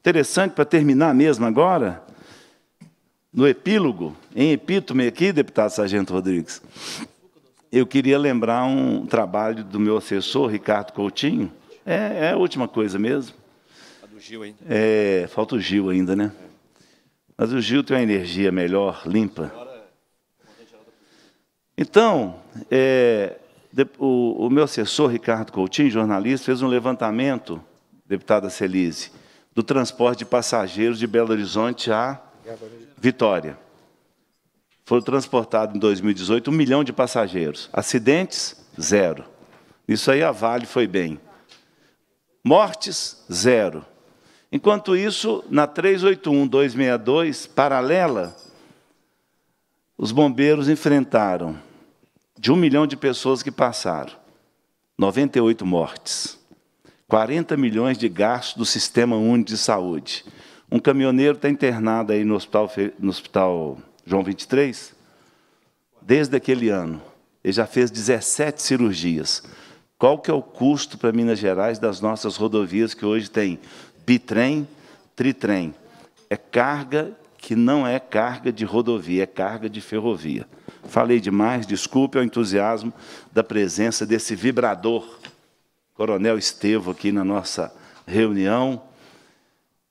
Interessante, para terminar mesmo agora, no epílogo, em epítome aqui, deputado Sargento Rodrigues, eu queria lembrar um trabalho do meu assessor, Ricardo Coutinho. É, é a última coisa mesmo. A do Gil ainda. É, falta o Gil ainda, né? Mas o Gil tem uma energia melhor, limpa. Então, é, o, o, meu assessor, Ricardo Coutinho, jornalista, fez um levantamento, deputada Celise, do transporte de passageiros de Belo Horizonte a Vitória. Foram transportados em 2018 um milhão de passageiros. Acidentes, zero. Isso aí a Vale foi bem. Mortes, zero. Enquanto isso, na 381-262, paralela, os bombeiros enfrentaram de um milhão de pessoas que passaram, 98 mortes, 40 milhões de gastos do Sistema Único de Saúde. Um caminhoneiro está internado aí no hospital, no hospital João 23, desde aquele ano, ele já fez 17 cirurgias. Qual que é o custo para Minas Gerais das nossas rodovias que hoje tem bitrem, tritrem? É carga que não é carga de rodovia, é carga de ferrovia. Falei demais, desculpe o entusiasmo da presença desse vibrador, Coronel Estevo, aqui na nossa reunião.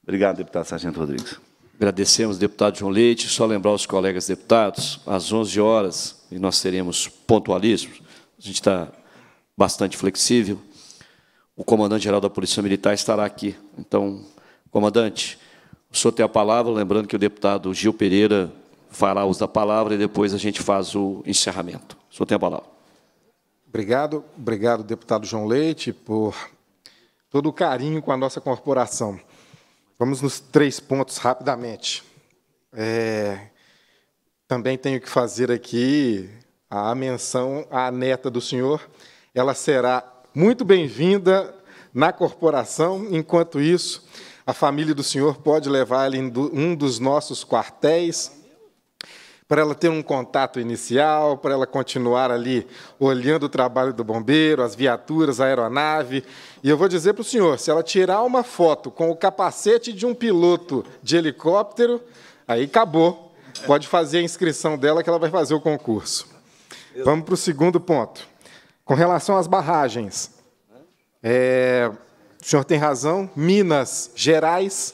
Obrigado, deputado Sargento Rodrigues. Agradecemos, deputado João Leite. Só lembrar aos colegas deputados, às 11 horas, e nós teremos pontualismo, a gente está bastante flexível, o comandante-geral da Polícia Militar estará aqui. Então, comandante, o senhor tem a palavra, lembrando que o deputado Gil Pereira fará uso da palavra e depois a gente faz o encerramento. O senhor tem a palavra. Obrigado, obrigado, deputado João Leite, por todo o carinho com a nossa corporação. Vamos nos três pontos rapidamente. É, também tenho que fazer aqui a menção à neta do senhor. Ela será muito bem-vinda na corporação. Enquanto isso, a família do senhor pode levar ela em um dos nossos quartéis para ela ter um contato inicial, para ela continuar ali olhando o trabalho do bombeiro, as viaturas, a aeronave. E eu vou dizer para o senhor: se ela tirar uma foto com o capacete de um piloto de helicóptero, aí acabou. Pode fazer a inscrição dela que ela vai fazer o concurso. Vamos para o segundo ponto. Com relação às barragens, é, o senhor tem razão, Minas Gerais,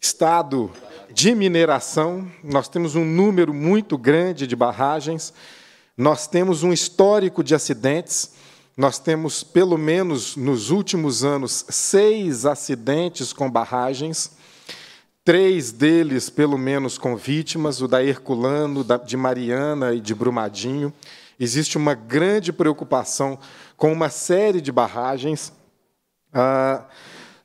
estado de mineração, nós temos um número muito grande de barragens, nós temos um histórico de acidentes, nós temos, pelo menos nos últimos anos, seis acidentes com barragens, três deles, pelo menos, com vítimas, o da Herculano, de Mariana e de Brumadinho. Existe uma grande preocupação com uma série de barragens. Ah,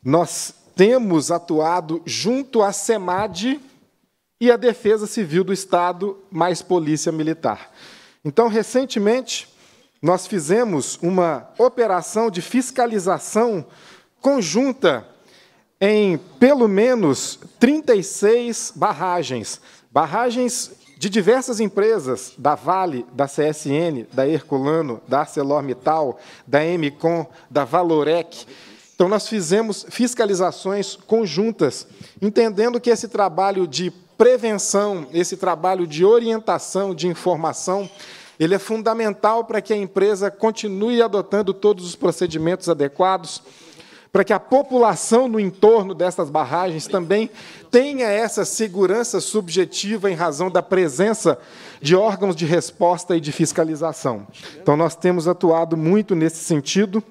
nós temos atuado junto à SEMAD e à Defesa Civil do Estado, mais Polícia Militar. Então, recentemente, nós fizemos uma operação de fiscalização conjunta em pelo menos 36 barragens, barragens de diversas empresas, da Vale, da CSN, da Herculano, da ArcelorMittal, da Emicon, da Valorec, então, nós fizemos fiscalizações conjuntas, entendendo que esse trabalho de prevenção, esse trabalho de orientação, de informação, ele é fundamental para que a empresa continue adotando todos os procedimentos adequados, para que a população no entorno dessas barragens também tenha essa segurança subjetiva em razão da presença de órgãos de resposta e de fiscalização. Então, nós temos atuado muito nesse sentido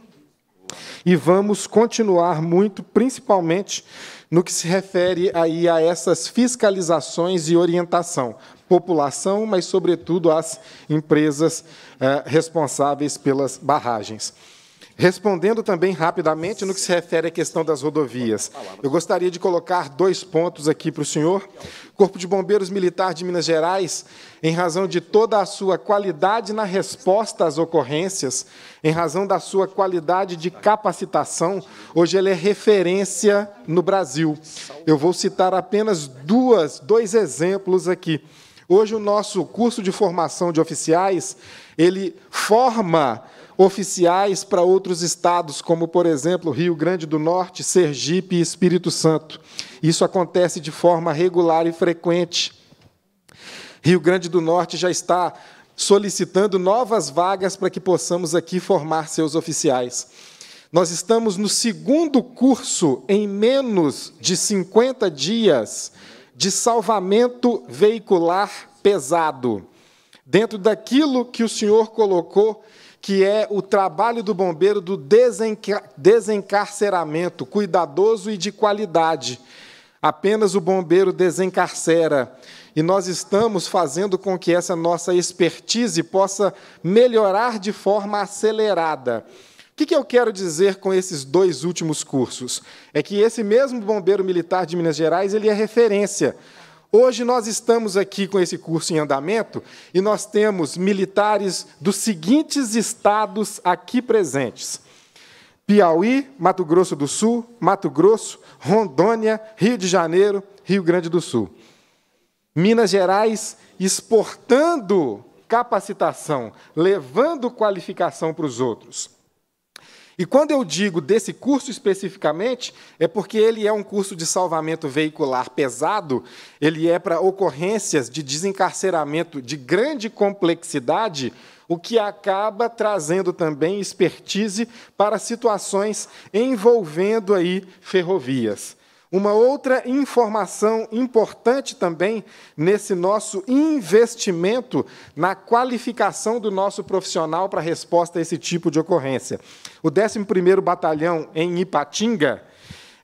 e vamos continuar muito, principalmente no que se refere aí a essas fiscalizações e orientação. População, mas, sobretudo, as empresas eh, responsáveis pelas barragens. Respondendo também rapidamente no que se refere à questão das rodovias, eu gostaria de colocar dois pontos aqui para o senhor. Corpo de Bombeiros Militar de Minas Gerais, em razão de toda a sua qualidade na resposta às ocorrências, em razão da sua qualidade de capacitação, hoje ele é referência no Brasil. Eu vou citar apenas duas, dois exemplos aqui. Hoje o nosso curso de formação de oficiais, ele forma oficiais para outros estados, como, por exemplo, Rio Grande do Norte, Sergipe e Espírito Santo. Isso acontece de forma regular e frequente. Rio Grande do Norte já está solicitando novas vagas para que possamos aqui formar seus oficiais. Nós estamos no segundo curso em menos de 50 dias de salvamento veicular pesado. Dentro daquilo que o senhor colocou que é o trabalho do bombeiro do desencarceramento, cuidadoso e de qualidade. Apenas o bombeiro desencarcera. E nós estamos fazendo com que essa nossa expertise possa melhorar de forma acelerada. O que eu quero dizer com esses dois últimos cursos? É que esse mesmo bombeiro militar de Minas Gerais ele é referência Hoje nós estamos aqui com esse curso em andamento e nós temos militares dos seguintes estados aqui presentes: Piauí, Mato Grosso do Sul, Mato Grosso, Rondônia, Rio de Janeiro, Rio Grande do Sul. Minas Gerais exportando capacitação, levando qualificação para os outros. E quando eu digo desse curso especificamente, é porque ele é um curso de salvamento veicular pesado, ele é para ocorrências de desencarceramento de grande complexidade, o que acaba trazendo também expertise para situações envolvendo aí ferrovias. Uma outra informação importante também nesse nosso investimento na qualificação do nosso profissional para resposta a esse tipo de ocorrência. O 11º Batalhão em Ipatinga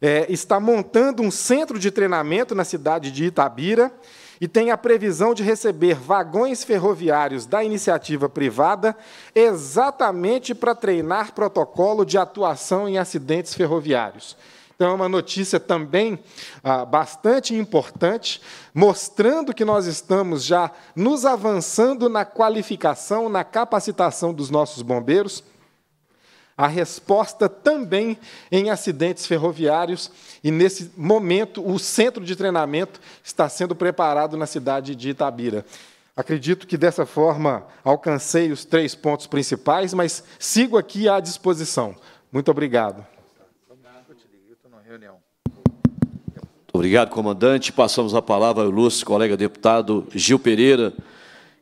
é, está montando um centro de treinamento na cidade de Itabira e tem a previsão de receber vagões ferroviários da iniciativa privada exatamente para treinar protocolo de atuação em acidentes ferroviários. Então, é uma notícia também ah, bastante importante, mostrando que nós estamos já nos avançando na qualificação, na capacitação dos nossos bombeiros. A resposta também em acidentes ferroviários, e nesse momento o centro de treinamento está sendo preparado na cidade de Itabira. Acredito que dessa forma alcancei os três pontos principais, mas sigo aqui à disposição. Muito obrigado. Obrigado, comandante. Passamos a palavra ao ilustre colega deputado Gil Pereira,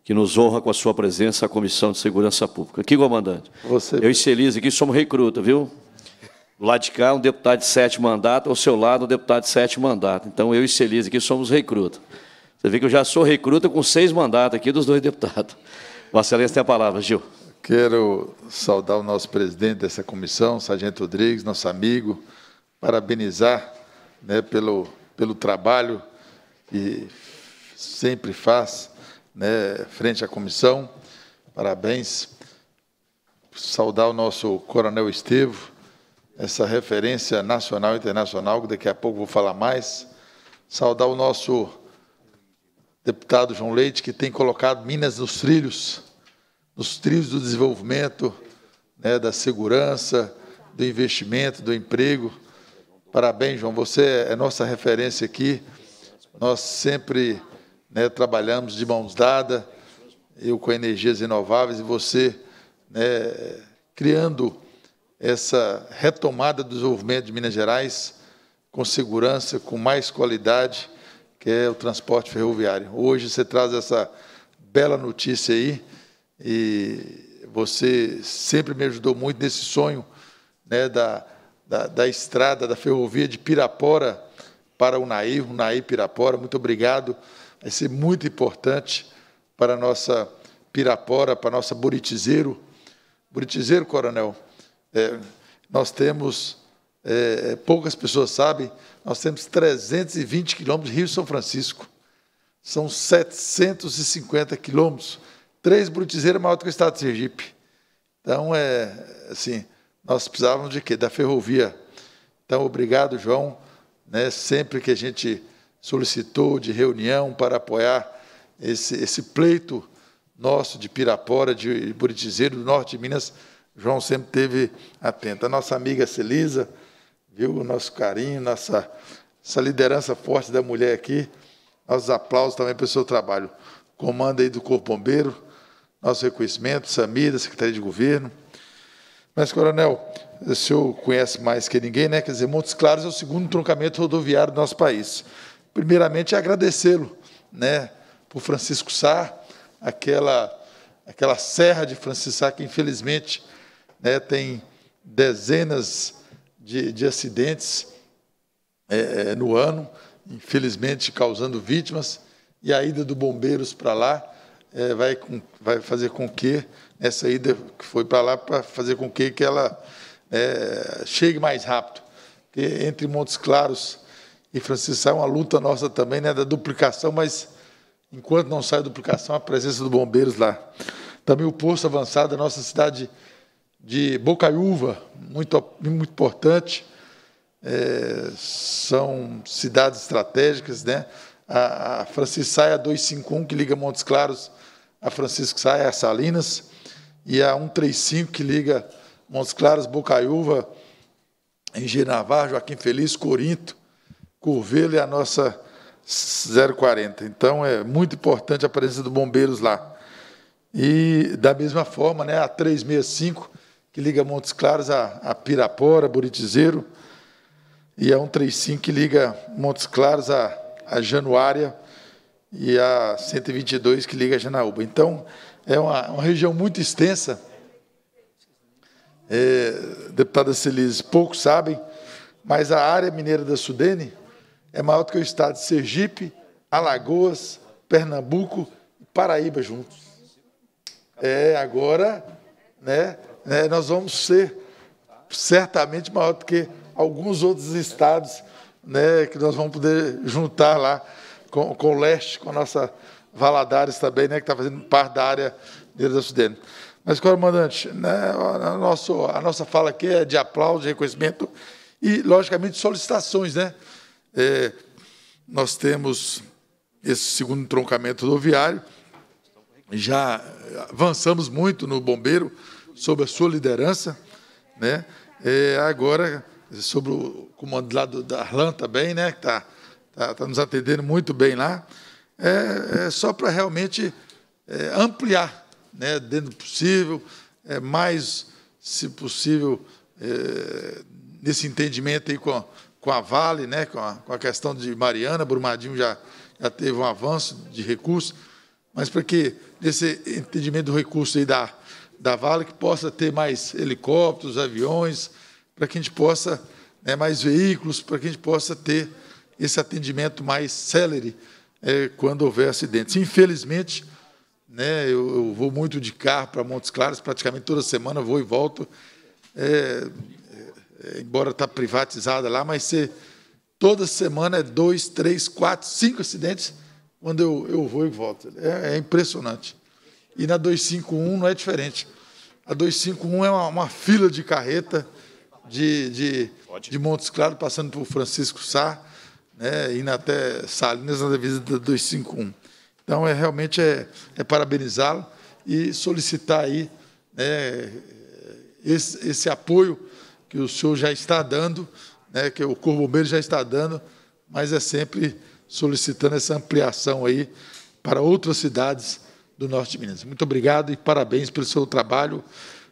que nos honra com a sua presença à Comissão de Segurança Pública. Aqui, comandante. Você... Eu e Celise aqui somos recruta, viu? Do lado de cá, um deputado de sete mandatos, ao seu lado, um deputado de sete mandatos. Então, eu e Celise aqui somos recruta. Você vê que eu já sou recruta com seis mandatos aqui dos dois deputados. Vossa Excelência tem a palavra, Gil. Quero saudar o nosso presidente dessa comissão, Sargento Rodrigues, nosso amigo, parabenizar né, pelo pelo trabalho que sempre faz né, frente à comissão. Parabéns. Saudar o nosso Coronel Estevo, essa referência nacional e internacional, que daqui a pouco vou falar mais. Saudar o nosso deputado João Leite, que tem colocado Minas nos trilhos, nos trilhos do desenvolvimento, né, da segurança, do investimento, do emprego. Parabéns, João. Você é nossa referência aqui. Nós sempre né, trabalhamos de mãos dadas, eu com energias renováveis e você né, criando essa retomada do desenvolvimento de Minas Gerais com segurança, com mais qualidade, que é o transporte ferroviário. Hoje você traz essa bela notícia aí e você sempre me ajudou muito nesse sonho né, da da, da estrada, da ferrovia de Pirapora para Unaí, Unaí Pirapora. Muito obrigado. Vai ser muito importante para a nossa Pirapora, para a nossa Buritizeiro. Buritizeiro, Coronel, é, nós temos, é, poucas pessoas sabem, nós temos 320 quilômetros de Rio São Francisco. São 750 quilômetros. Três Buritizeiros é maior do que o estado de Sergipe. Então, é assim, nós precisávamos de quê? Da ferrovia. Então, obrigado, João. Né, sempre que a gente solicitou de reunião para apoiar esse, esse pleito nosso de Pirapora, de Buritizeiro, do norte de Minas, João sempre teve atento. A nossa amiga Celisa, viu o nosso carinho, nossa essa liderança forte da mulher aqui. Nossos aplausos também pelo seu trabalho. Comando aí do Corpo Bombeiro, nosso reconhecimento, Samir, da Secretaria de Governo. Mas, Coronel, o senhor conhece mais que ninguém, né? Quer dizer, Montes Claros é o segundo troncamento rodoviário do nosso país. Primeiramente, agradecê-lo, né, por Francisco Sá, aquela, aquela serra de Francisco Sá, que infelizmente né, tem dezenas de, de acidentes é, é, no ano, infelizmente causando vítimas, e a ida do bombeiros para lá é, vai, vai fazer com que essa ida que foi para lá para fazer com que, que ela é, chegue mais rápido. Porque entre Montes Claros e Francisco é uma luta nossa também, né, da duplicação, mas enquanto não sai a duplicação, a presença dos bombeiros lá. Também o posto avançado da nossa cidade de Bocaiúva, muito, muito importante. É, são cidades estratégicas, né? A, a Francisco Saia 251, que liga Montes Claros a Francisco Saia a Salinas, e a 135, que liga Montes Claros, Bocaiúva, Engenavar, Joaquim Feliz, Corinto, Curvelo e a nossa 040. Então, é muito importante a presença dos bombeiros lá. E, da mesma forma, né, a 365, que liga Montes Claros a, a Pirapora, Buritizeiro, e a 135, que liga Montes Claros a, a Januária, e a 122, que liga a Janaúba. Então, é uma, uma região muito extensa. É, deputada Celise, poucos sabem, mas a área mineira da Sudene é maior do que o estado de Sergipe, Alagoas, Pernambuco e Paraíba juntos. É, agora, né, né, nós vamos ser certamente maior do que alguns outros estados né, que nós vamos poder juntar lá com, com o leste, com a nossa Valadares também, né, que está fazendo parte da área da Sudene. Mas, comandante, né, a, nosso, a nossa fala aqui é de aplauso, de reconhecimento e, logicamente, solicitações. Né? É, nós temos esse segundo troncamento rodoviário, já avançamos muito no bombeiro, sob a sua liderança. Né? É, agora, sobre o comando lá do, Arlan também, né, que está tá, tá nos atendendo muito bem lá é, é só para realmente é, ampliar, né, dentro do possível, é, mais, se possível, é, nesse entendimento aí com, a, com a Vale, né, com, a, com a questão de Mariana, Brumadinho já, já teve um avanço de recursos, mas para que nesse entendimento do recurso aí da, da Vale, que possa ter mais helicópteros, aviões, para que a gente possa, né, mais veículos, para que a gente possa ter esse atendimento mais célere é, quando houver acidentes. Infelizmente, né, eu, eu vou muito de carro para Montes Claros, praticamente toda semana vou e volto. É, é, embora está privatizada lá, mas você, toda semana é dois, três, quatro, cinco acidentes quando eu, eu vou e volto. É, é impressionante. E na 251 não é diferente. A 251 é uma, uma fila de carreta de, de, de Montes Claros, passando por Francisco Sá, né, indo até Salinas na visita 251. Então, é, realmente é, é parabenizá-lo e solicitar aí né, esse, esse apoio que o senhor já está dando, né, que o Corpo Bombeiro já está dando, mas é sempre solicitando essa ampliação aí para outras cidades do Norte de Minas. Muito obrigado e parabéns pelo seu trabalho.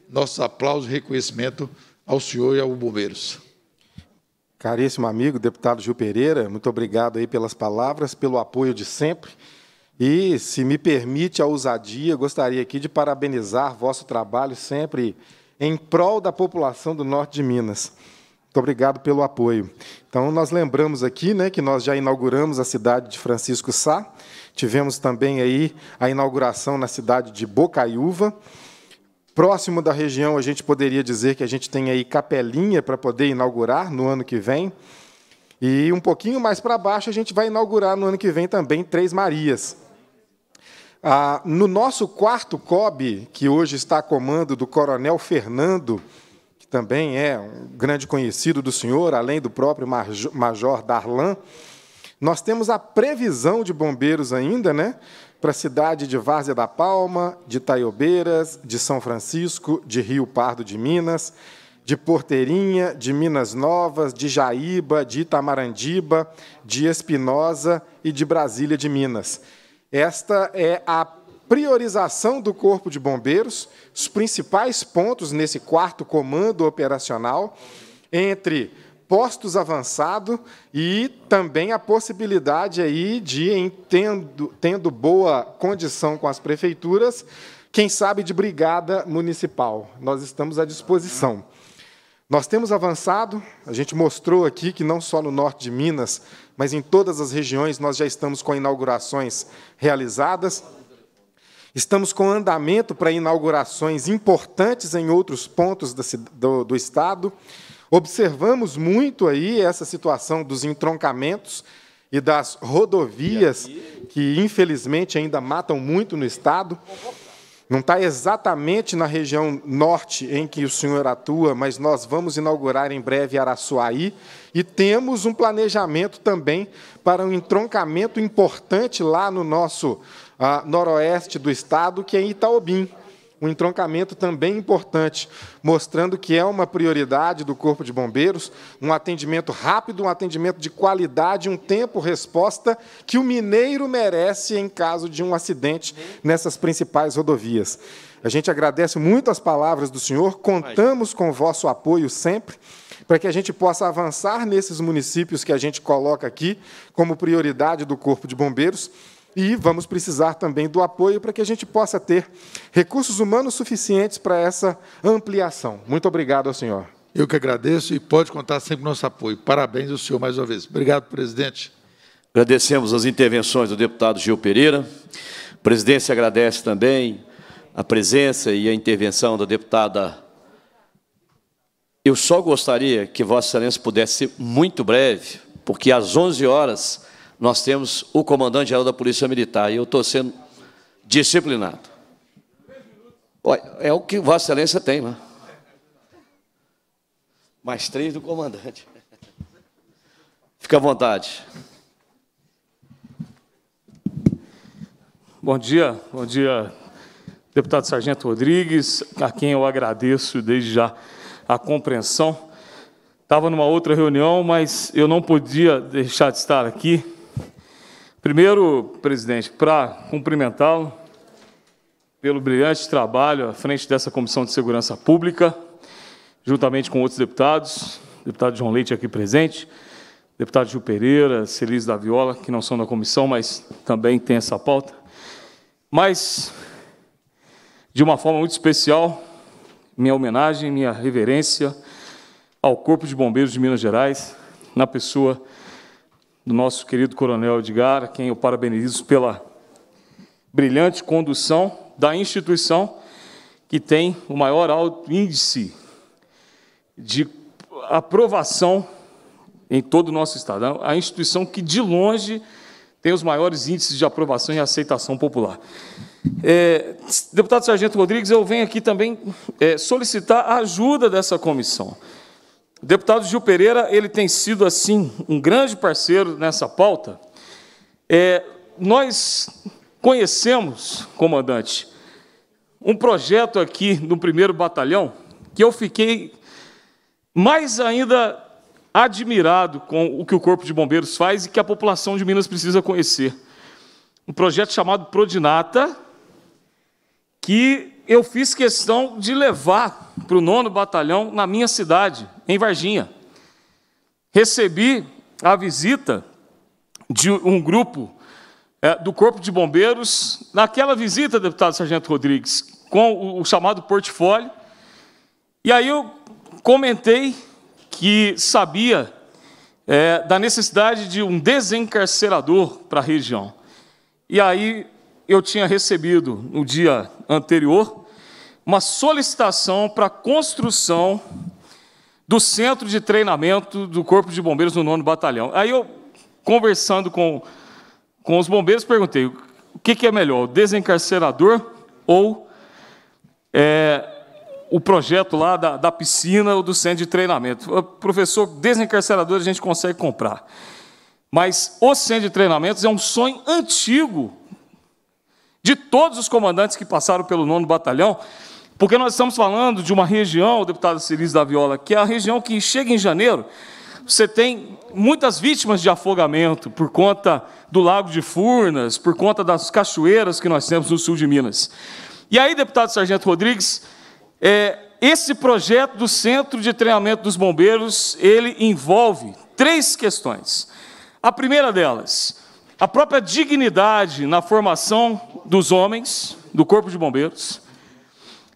Nossos aplausos e reconhecimento ao senhor e aos bombeiros. Caríssimo amigo, deputado Gil Pereira, muito obrigado aí pelas palavras, pelo apoio de sempre. E, se me permite a ousadia, gostaria aqui de parabenizar vosso trabalho sempre em prol da população do norte de Minas. Muito obrigado pelo apoio. Então, nós lembramos aqui né, que nós já inauguramos a cidade de Francisco Sá, tivemos também aí a inauguração na cidade de Bocaiúva. Próximo da região, a gente poderia dizer que a gente tem aí Capelinha para poder inaugurar no ano que vem. E um pouquinho mais para baixo, a gente vai inaugurar no ano que vem também Três Marias. Ah, no nosso quarto COB, que hoje está a comando do Coronel Fernando, também é um grande conhecido do senhor, além do próprio Major Darlan. Nós temos a previsão de bombeiros ainda, né? Para a cidade de Várzea da Palma, de Taiobeiras, de São Francisco, de Rio Pardo de Minas, de Porteirinha, de Minas Novas, de Jaíba, de Itamarandiba, de Espinosa e de Brasília de Minas. Esta é a priorização do Corpo de Bombeiros, os principais pontos nesse quarto comando operacional, entre postos avançados e também a possibilidade aí de, tendo, tendo boa condição com as prefeituras, quem sabe de brigada municipal. Nós estamos à disposição. Nós temos avançado, a gente mostrou aqui que não só no norte de Minas, mas em todas as regiões nós já estamos com inaugurações realizadas. Estamos com andamento para inaugurações importantes em outros pontos do, do Estado. Observamos muito aí essa situação dos entroncamentos e das rodovias, que infelizmente ainda matam muito no Estado. Não está exatamente na região norte em que o senhor atua, mas nós vamos inaugurar em breve Araçuaí e temos um planejamento também para um entroncamento importante lá no nosso ah, noroeste do estado, que é em Itaobim. Um entroncamento também importante, mostrando que é uma prioridade do Corpo de Bombeiros, um atendimento rápido, um atendimento de qualidade, um tempo-resposta que o mineiro merece em caso de um acidente nessas principais rodovias. A gente agradece muito as palavras do senhor, contamos com o vosso apoio sempre, para que a gente possa avançar nesses municípios que a gente coloca aqui como prioridade do Corpo de Bombeiros e vamos precisar também do apoio para que a gente possa ter recursos humanos suficientes para essa ampliação. Muito obrigado ao senhor. Eu que agradeço e pode contar sempre com nosso apoio. Parabéns ao senhor mais uma vez. Obrigado, presidente. Agradecemos as intervenções do deputado Gil Pereira. A presidência agradece também a presença e a intervenção da deputada. Eu só gostaria que Vossa Excelência pudesse ser muito breve, porque às 11 horas nós temos o comandante-geral da Polícia Militar, e eu estou sendo disciplinado. É o que Vossa Excelência tem, né? Mais três do comandante. Fica à vontade. Bom dia, bom dia, deputado Sargento Rodrigues, a quem eu agradeço desde já a compreensão. Estava numa outra reunião, mas eu não podia deixar de estar aqui Primeiro, presidente, para cumprimentá-lo pelo brilhante trabalho à frente dessa Comissão de Segurança Pública, juntamente com outros deputados, deputado João Leite aqui presente, deputado Gil Pereira, Celis da Viola, que não são da comissão, mas também tem essa pauta. Mas, de uma forma muito especial, minha homenagem, minha reverência ao Corpo de Bombeiros de Minas Gerais, na pessoa do nosso querido Coronel Edgar, a quem eu parabenizo pela brilhante condução da instituição que tem o maior alto índice de aprovação em todo o nosso Estado. A instituição que, de longe, tem os maiores índices de aprovação e aceitação popular. É, deputado Sargento Rodrigues, eu venho aqui também é, solicitar a ajuda dessa comissão. O deputado Gil Pereira ele tem sido assim um grande parceiro nessa pauta. É, nós conhecemos, comandante, um projeto aqui no primeiro batalhão que eu fiquei mais ainda admirado com o que o Corpo de Bombeiros faz e que a população de Minas precisa conhecer. Um projeto chamado Prodinata, que eu fiz questão de levar para o nono batalhão na minha cidade, em Varginha. Recebi a visita de um grupo é, do Corpo de Bombeiros, naquela visita, deputado Sargento Rodrigues, com o, o chamado portfólio, e aí eu comentei que sabia é, da necessidade de um desencarcerador para a região. E aí eu tinha recebido, no dia anterior, uma solicitação para a construção do centro de treinamento do Corpo de Bombeiros no nono batalhão. Aí eu, conversando com, com os bombeiros, perguntei: o que, que é melhor, o desencarcerador ou é, o projeto lá da, da piscina ou do centro de treinamento? Professor, desencarcerador a gente consegue comprar. Mas o centro de treinamentos é um sonho antigo de todos os comandantes que passaram pelo nono batalhão, porque nós estamos falando de uma região, deputado Ciris da Viola, que é a região que chega em janeiro, você tem muitas vítimas de afogamento por conta do Lago de Furnas, por conta das cachoeiras que nós temos no sul de Minas. E aí, deputado Sargento Rodrigues, é, esse projeto do Centro de Treinamento dos Bombeiros, ele envolve três questões. A primeira delas, a própria dignidade na formação dos homens, do Corpo de Bombeiros.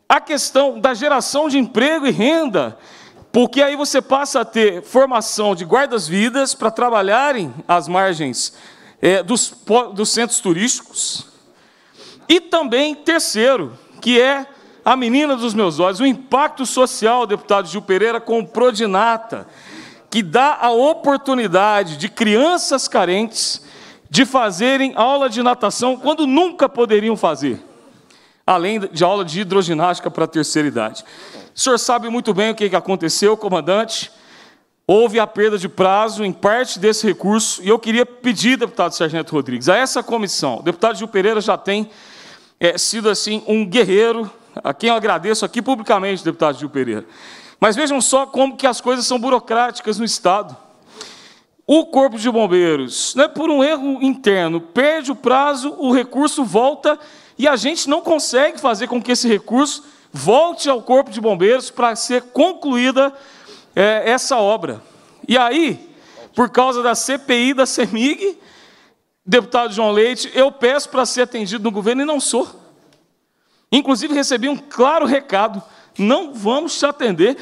A questão da geração de emprego e renda, porque aí você passa a ter formação de guardas-vidas para trabalharem às margens é, dos, dos centros turísticos. E também, terceiro, que é a menina dos meus olhos, o impacto social, deputado Gil Pereira, com o Prodinata, que dá a oportunidade de crianças carentes de fazerem aula de natação quando nunca poderiam fazer além de aula de hidroginástica para a terceira idade. O senhor sabe muito bem o que aconteceu, comandante. Houve a perda de prazo em parte desse recurso, e eu queria pedir, deputado Sargento Rodrigues, a essa comissão, o deputado Gil Pereira já tem é, sido assim um guerreiro, a quem eu agradeço aqui publicamente, deputado Gil Pereira. Mas vejam só como que as coisas são burocráticas no Estado. O Corpo de Bombeiros, né, por um erro interno, perde o prazo, o recurso volta e a gente não consegue fazer com que esse recurso volte ao Corpo de Bombeiros para ser concluída é, essa obra. E aí, por causa da CPI da CEMIG, deputado João Leite, eu peço para ser atendido no governo e não sou. Inclusive, recebi um claro recado: não vamos te atender.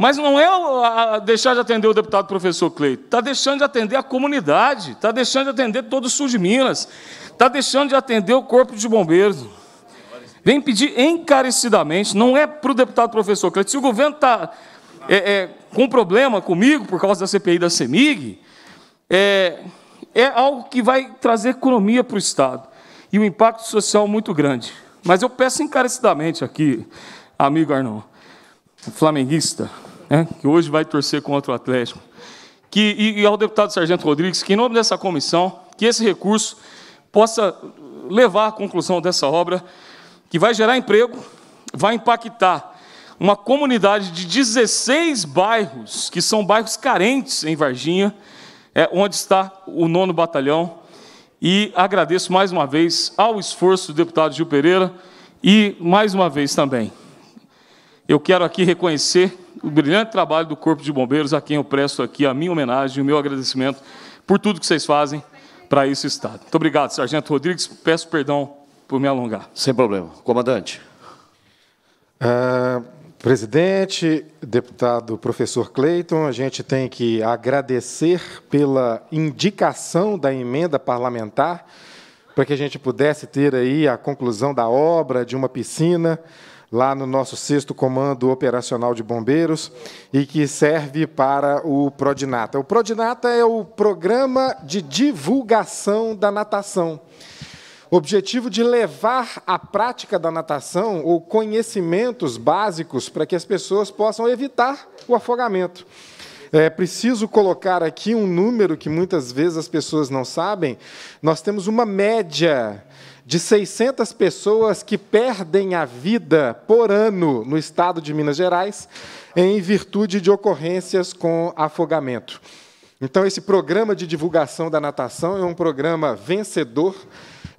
Mas não é deixar de atender o deputado professor Cleito, está deixando de atender a comunidade, está deixando de atender todo o sul de Minas, está deixando de atender o Corpo de Bombeiros. Vem pedir encarecidamente, não é para o deputado professor Cleiton. Se o governo está é, é, com problema comigo por causa da CPI da CEMIG, é, é algo que vai trazer economia para o Estado e um impacto social muito grande. Mas eu peço encarecidamente aqui, amigo Arnon, flamenguista, né, que hoje vai torcer contra o Atlético, que, e, e ao deputado Sargento Rodrigues, que em nome dessa comissão, que esse recurso possa levar à conclusão dessa obra, que vai gerar emprego, vai impactar uma comunidade de 16 bairros, que são bairros carentes em Varginha, é, onde está o nono batalhão. E agradeço mais uma vez ao esforço do deputado Gil Pereira e, mais uma vez também, eu quero aqui reconhecer o brilhante trabalho do Corpo de Bombeiros, a quem eu presto aqui a minha homenagem, o meu agradecimento por tudo que vocês fazem para esse Estado. Muito obrigado, Sargento Rodrigues. Peço perdão por me alongar. Sem problema. Comandante. Uh, presidente, deputado professor Cleiton, a gente tem que agradecer pela indicação da emenda parlamentar para que a gente pudesse ter aí a conclusão da obra de uma piscina lá no nosso sexto Comando Operacional de Bombeiros e que serve para o Prodinata. O Prodinata é o programa de divulgação da natação. O objetivo de levar a prática da natação ou conhecimentos básicos para que as pessoas possam evitar o afogamento. É preciso colocar aqui um número que muitas vezes as pessoas não sabem. Nós temos uma média de 600 pessoas que perdem a vida por ano no estado de Minas Gerais em virtude de ocorrências com afogamento. Então, esse programa de divulgação da natação é um programa vencedor,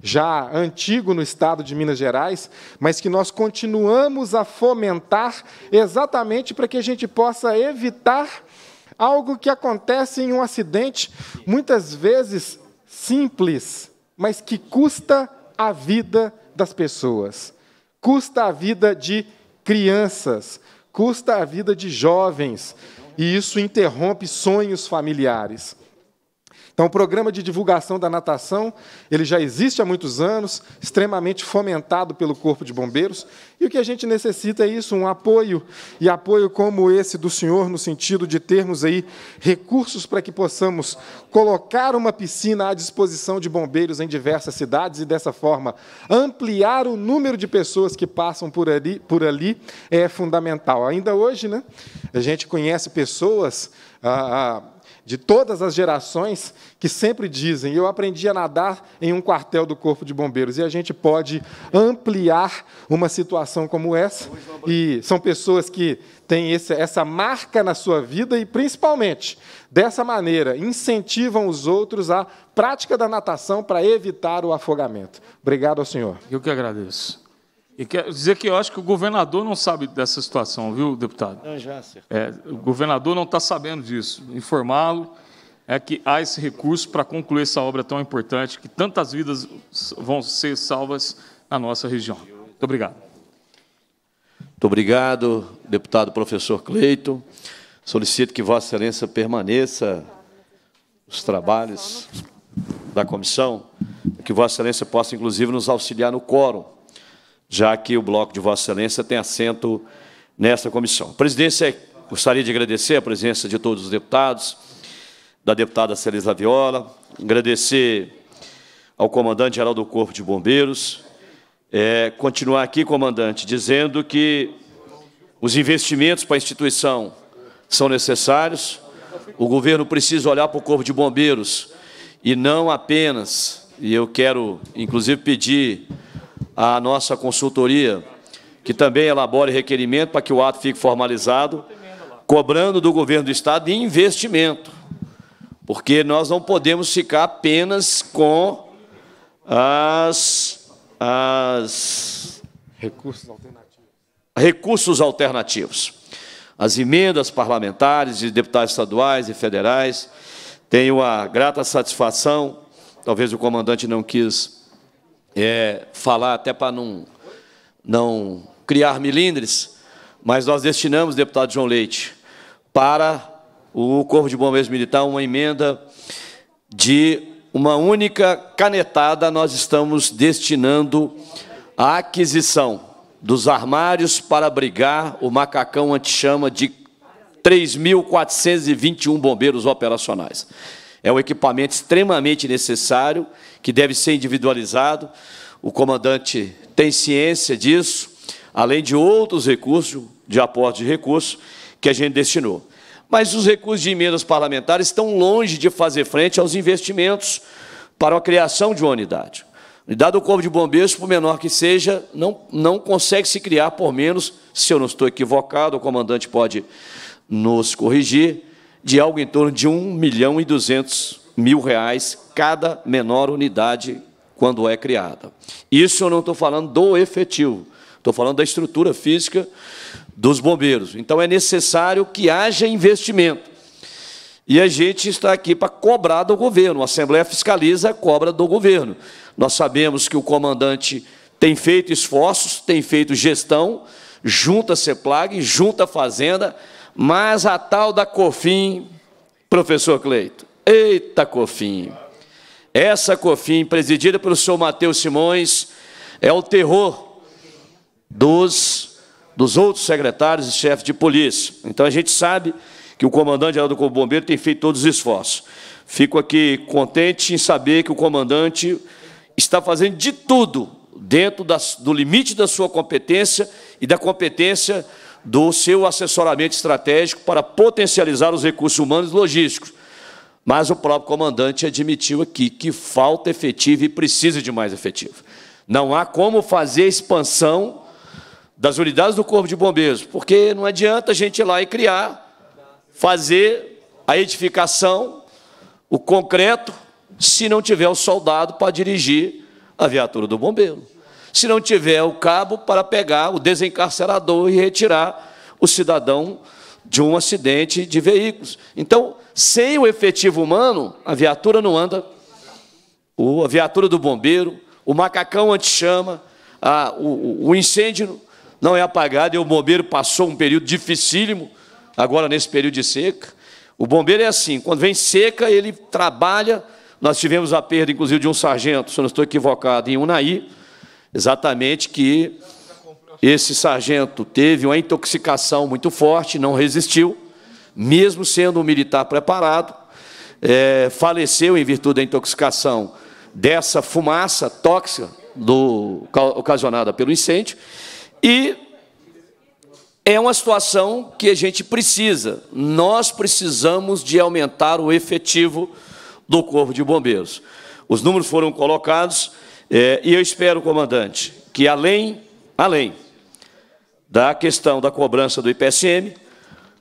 já antigo no estado de Minas Gerais, mas que nós continuamos a fomentar exatamente para que a gente possa evitar algo que acontece em um acidente, muitas vezes simples, mas que custa a vida das pessoas, custa a vida de crianças, custa a vida de jovens, e isso interrompe sonhos familiares. Então, o programa de divulgação da natação, ele já existe há muitos anos, extremamente fomentado pelo Corpo de Bombeiros, e o que a gente necessita é isso, um apoio, e apoio como esse do senhor, no sentido de termos aí recursos para que possamos colocar uma piscina à disposição de bombeiros em diversas cidades e, dessa forma, ampliar o número de pessoas que passam por ali, por ali é fundamental. Ainda hoje, né, a gente conhece pessoas... Ah, ah, de todas as gerações que sempre dizem: Eu aprendi a nadar em um quartel do Corpo de Bombeiros. E a gente pode ampliar uma situação como essa. E são pessoas que têm esse, essa marca na sua vida e, principalmente, dessa maneira, incentivam os outros à prática da natação para evitar o afogamento. Obrigado ao senhor. Eu que agradeço. E quero dizer que eu acho que o governador não sabe dessa situação, viu, deputado? Não, já, é, O governador não está sabendo disso. Informá-lo é que há esse recurso para concluir essa obra tão importante, que tantas vidas vão ser salvas na nossa região. Muito obrigado. Muito obrigado, deputado professor Cleito. Solicito que Vossa Excelência permaneça os trabalhos da comissão, que Vossa Excelência possa, inclusive, nos auxiliar no quórum já que o bloco de Vossa Excelência tem assento nesta comissão. Presidência, gostaria de agradecer a presença de todos os deputados, da deputada Celisa Viola, agradecer ao comandante-geral do Corpo de Bombeiros, é, continuar aqui, comandante, dizendo que os investimentos para a instituição são necessários, o governo precisa olhar para o Corpo de Bombeiros e não apenas, e eu quero, inclusive, pedir a nossa consultoria, que também elabore requerimento para que o ato fique formalizado, cobrando do governo do Estado investimento, porque nós não podemos ficar apenas com as, as recursos alternativos. recursos alternativos. As emendas parlamentares de deputados estaduais e federais. Tenho a grata satisfação, talvez o comandante não quis é, falar até para não, não criar milindres, mas nós destinamos, deputado João Leite, para o Corpo de Bombeiros Militar uma emenda de uma única canetada, nós estamos destinando a aquisição dos armários para abrigar o macacão antichama de 3.421 bombeiros operacionais. É um equipamento extremamente necessário, que deve ser individualizado. O comandante tem ciência disso, além de outros recursos, de aporte de recursos, que a gente destinou. Mas os recursos de emendas parlamentares estão longe de fazer frente aos investimentos para a criação de uma unidade. Unidade do Corpo de Bombeiros, por menor que seja, não, não consegue se criar por menos, se eu não estou equivocado, o comandante pode nos corrigir, de algo em torno de 1 milhão e 200 mil reais cada menor unidade quando é criada. Isso eu não estou falando do efetivo, estou falando da estrutura física dos bombeiros. Então é necessário que haja investimento. E a gente está aqui para cobrar do governo. A Assembleia fiscaliza a cobra do governo. Nós sabemos que o comandante tem feito esforços, tem feito gestão, junta a CEPLAG, junta a Fazenda, mas a tal da COFIM, professor Cleito, eita COFIM, essa COFIM, presidida pelo senhor Matheus Simões, é o terror dos, dos outros secretários e chefes de polícia. Então a gente sabe que o comandante-geral do Corpo Bombeiro tem feito todos os esforços. Fico aqui contente em saber que o comandante está fazendo de tudo dentro das, do limite da sua competência e da competência do seu assessoramento estratégico para potencializar os recursos humanos e logísticos. Mas o próprio comandante admitiu aqui que falta efetivo e precisa de mais efetivo. Não há como fazer expansão das unidades do Corpo de Bombeiros, porque não adianta a gente ir lá e criar, fazer a edificação, o concreto, se não tiver o soldado para dirigir a viatura do bombeiro se não tiver o cabo para pegar o desencarcerador e retirar o cidadão de um acidente de veículos. Então, sem o efetivo humano, a viatura não anda, a viatura do bombeiro, o macacão anti-chama, o, o incêndio não é apagado e o bombeiro passou um período dificílimo agora nesse período de seca. O bombeiro é assim, quando vem seca, ele trabalha. Nós tivemos a perda, inclusive, de um sargento, se eu não estou equivocado, em Unai, exatamente que esse sargento teve uma intoxicação muito forte, não resistiu, mesmo sendo um militar preparado, é, faleceu em virtude da intoxicação dessa fumaça tóxica do, ocasionada pelo incêndio, e é uma situação que a gente precisa. Nós precisamos de aumentar o efetivo do Corpo de Bombeiros. Os números foram colocados é, e eu espero, comandante, que além, além da questão da cobrança do IPSM,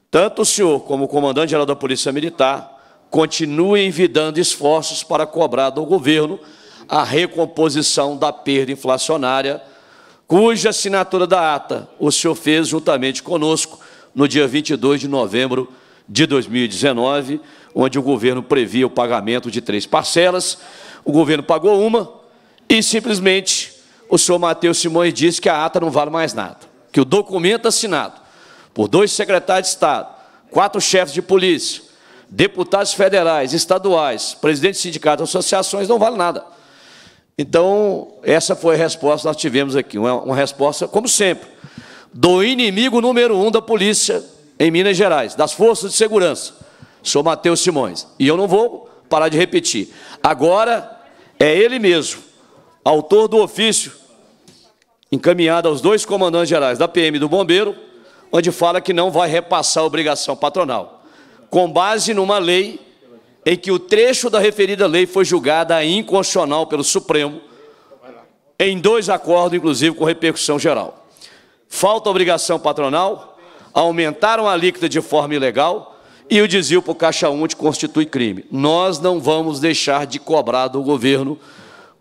tanto o senhor como o comandante-geral da Polícia Militar continuem envidando esforços para cobrar do governo a recomposição da perda inflacionária, cuja assinatura da ata o senhor fez juntamente conosco no dia 22 de novembro de 2019, onde o governo previa o pagamento de três parcelas. O governo pagou uma e simplesmente o senhor Matheus Simões disse que a ata não vale mais nada, que o documento assinado por dois secretários de Estado, quatro chefes de polícia, deputados federais, estaduais, presidentes de sindicatos, associações, não vale nada. Então, essa foi a resposta que nós tivemos aqui, uma, uma resposta, como sempre, do inimigo número um da polícia em Minas Gerais, das forças de segurança, sou Matheus Simões. E eu não vou parar de repetir. Agora é ele mesmo, autor do ofício encaminhado aos dois comandantes gerais da PM e do Bombeiro, onde fala que não vai repassar a obrigação patronal, com base numa lei em que o trecho da referida lei foi julgada inconstitucional pelo Supremo, em dois acordos, inclusive com repercussão geral. Falta obrigação patronal, aumentaram a alíquota de forma ilegal e o desvio para o Caixa Único constitui crime. Nós não vamos deixar de cobrar do governo,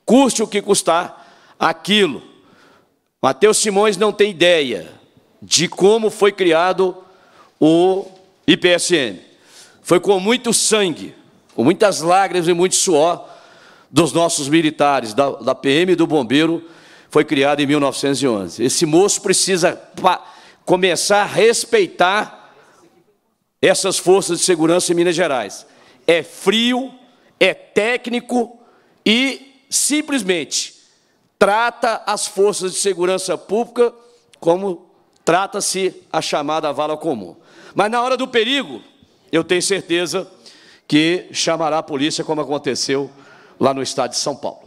custe o que custar, aquilo. Mateus Simões não tem ideia de como foi criado o IPSN. Foi com muito sangue, com muitas lágrimas e muito suor dos nossos militares, da, da PM e do bombeiro, foi criado em 1911. Esse moço precisa começar a respeitar essas forças de segurança em Minas Gerais. É frio, é técnico e simplesmente trata as forças de segurança pública como trata-se a chamada vala comum. Mas na hora do perigo, eu tenho certeza que chamará a polícia, como aconteceu lá no estado de São Paulo.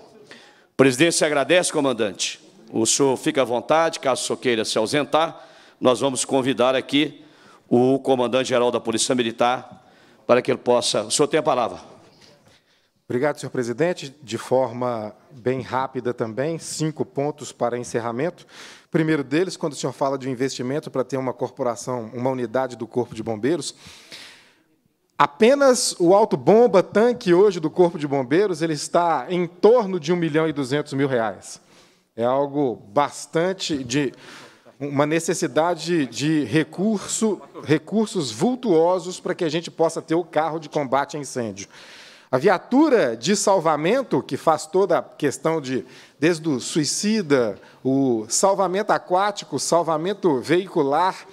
O presidente se agradece, comandante. O senhor fica à vontade, caso o senhor queira se ausentar, nós vamos convidar aqui o comandante-geral da Polícia Militar para que ele possa... O senhor tem a palavra. Obrigado, senhor presidente. De forma bem rápida também, cinco pontos para encerramento. Primeiro deles, quando o senhor fala de um investimento para ter uma corporação, uma unidade do Corpo de Bombeiros, Apenas o autobomba tanque hoje do Corpo de Bombeiros ele está em torno de 1 milhão e 200 mil reais. É algo bastante de uma necessidade de recurso, recursos vultuosos para que a gente possa ter o carro de combate a incêndio. A viatura de salvamento, que faz toda a questão de, desde o suicida, o salvamento aquático, salvamento veicular,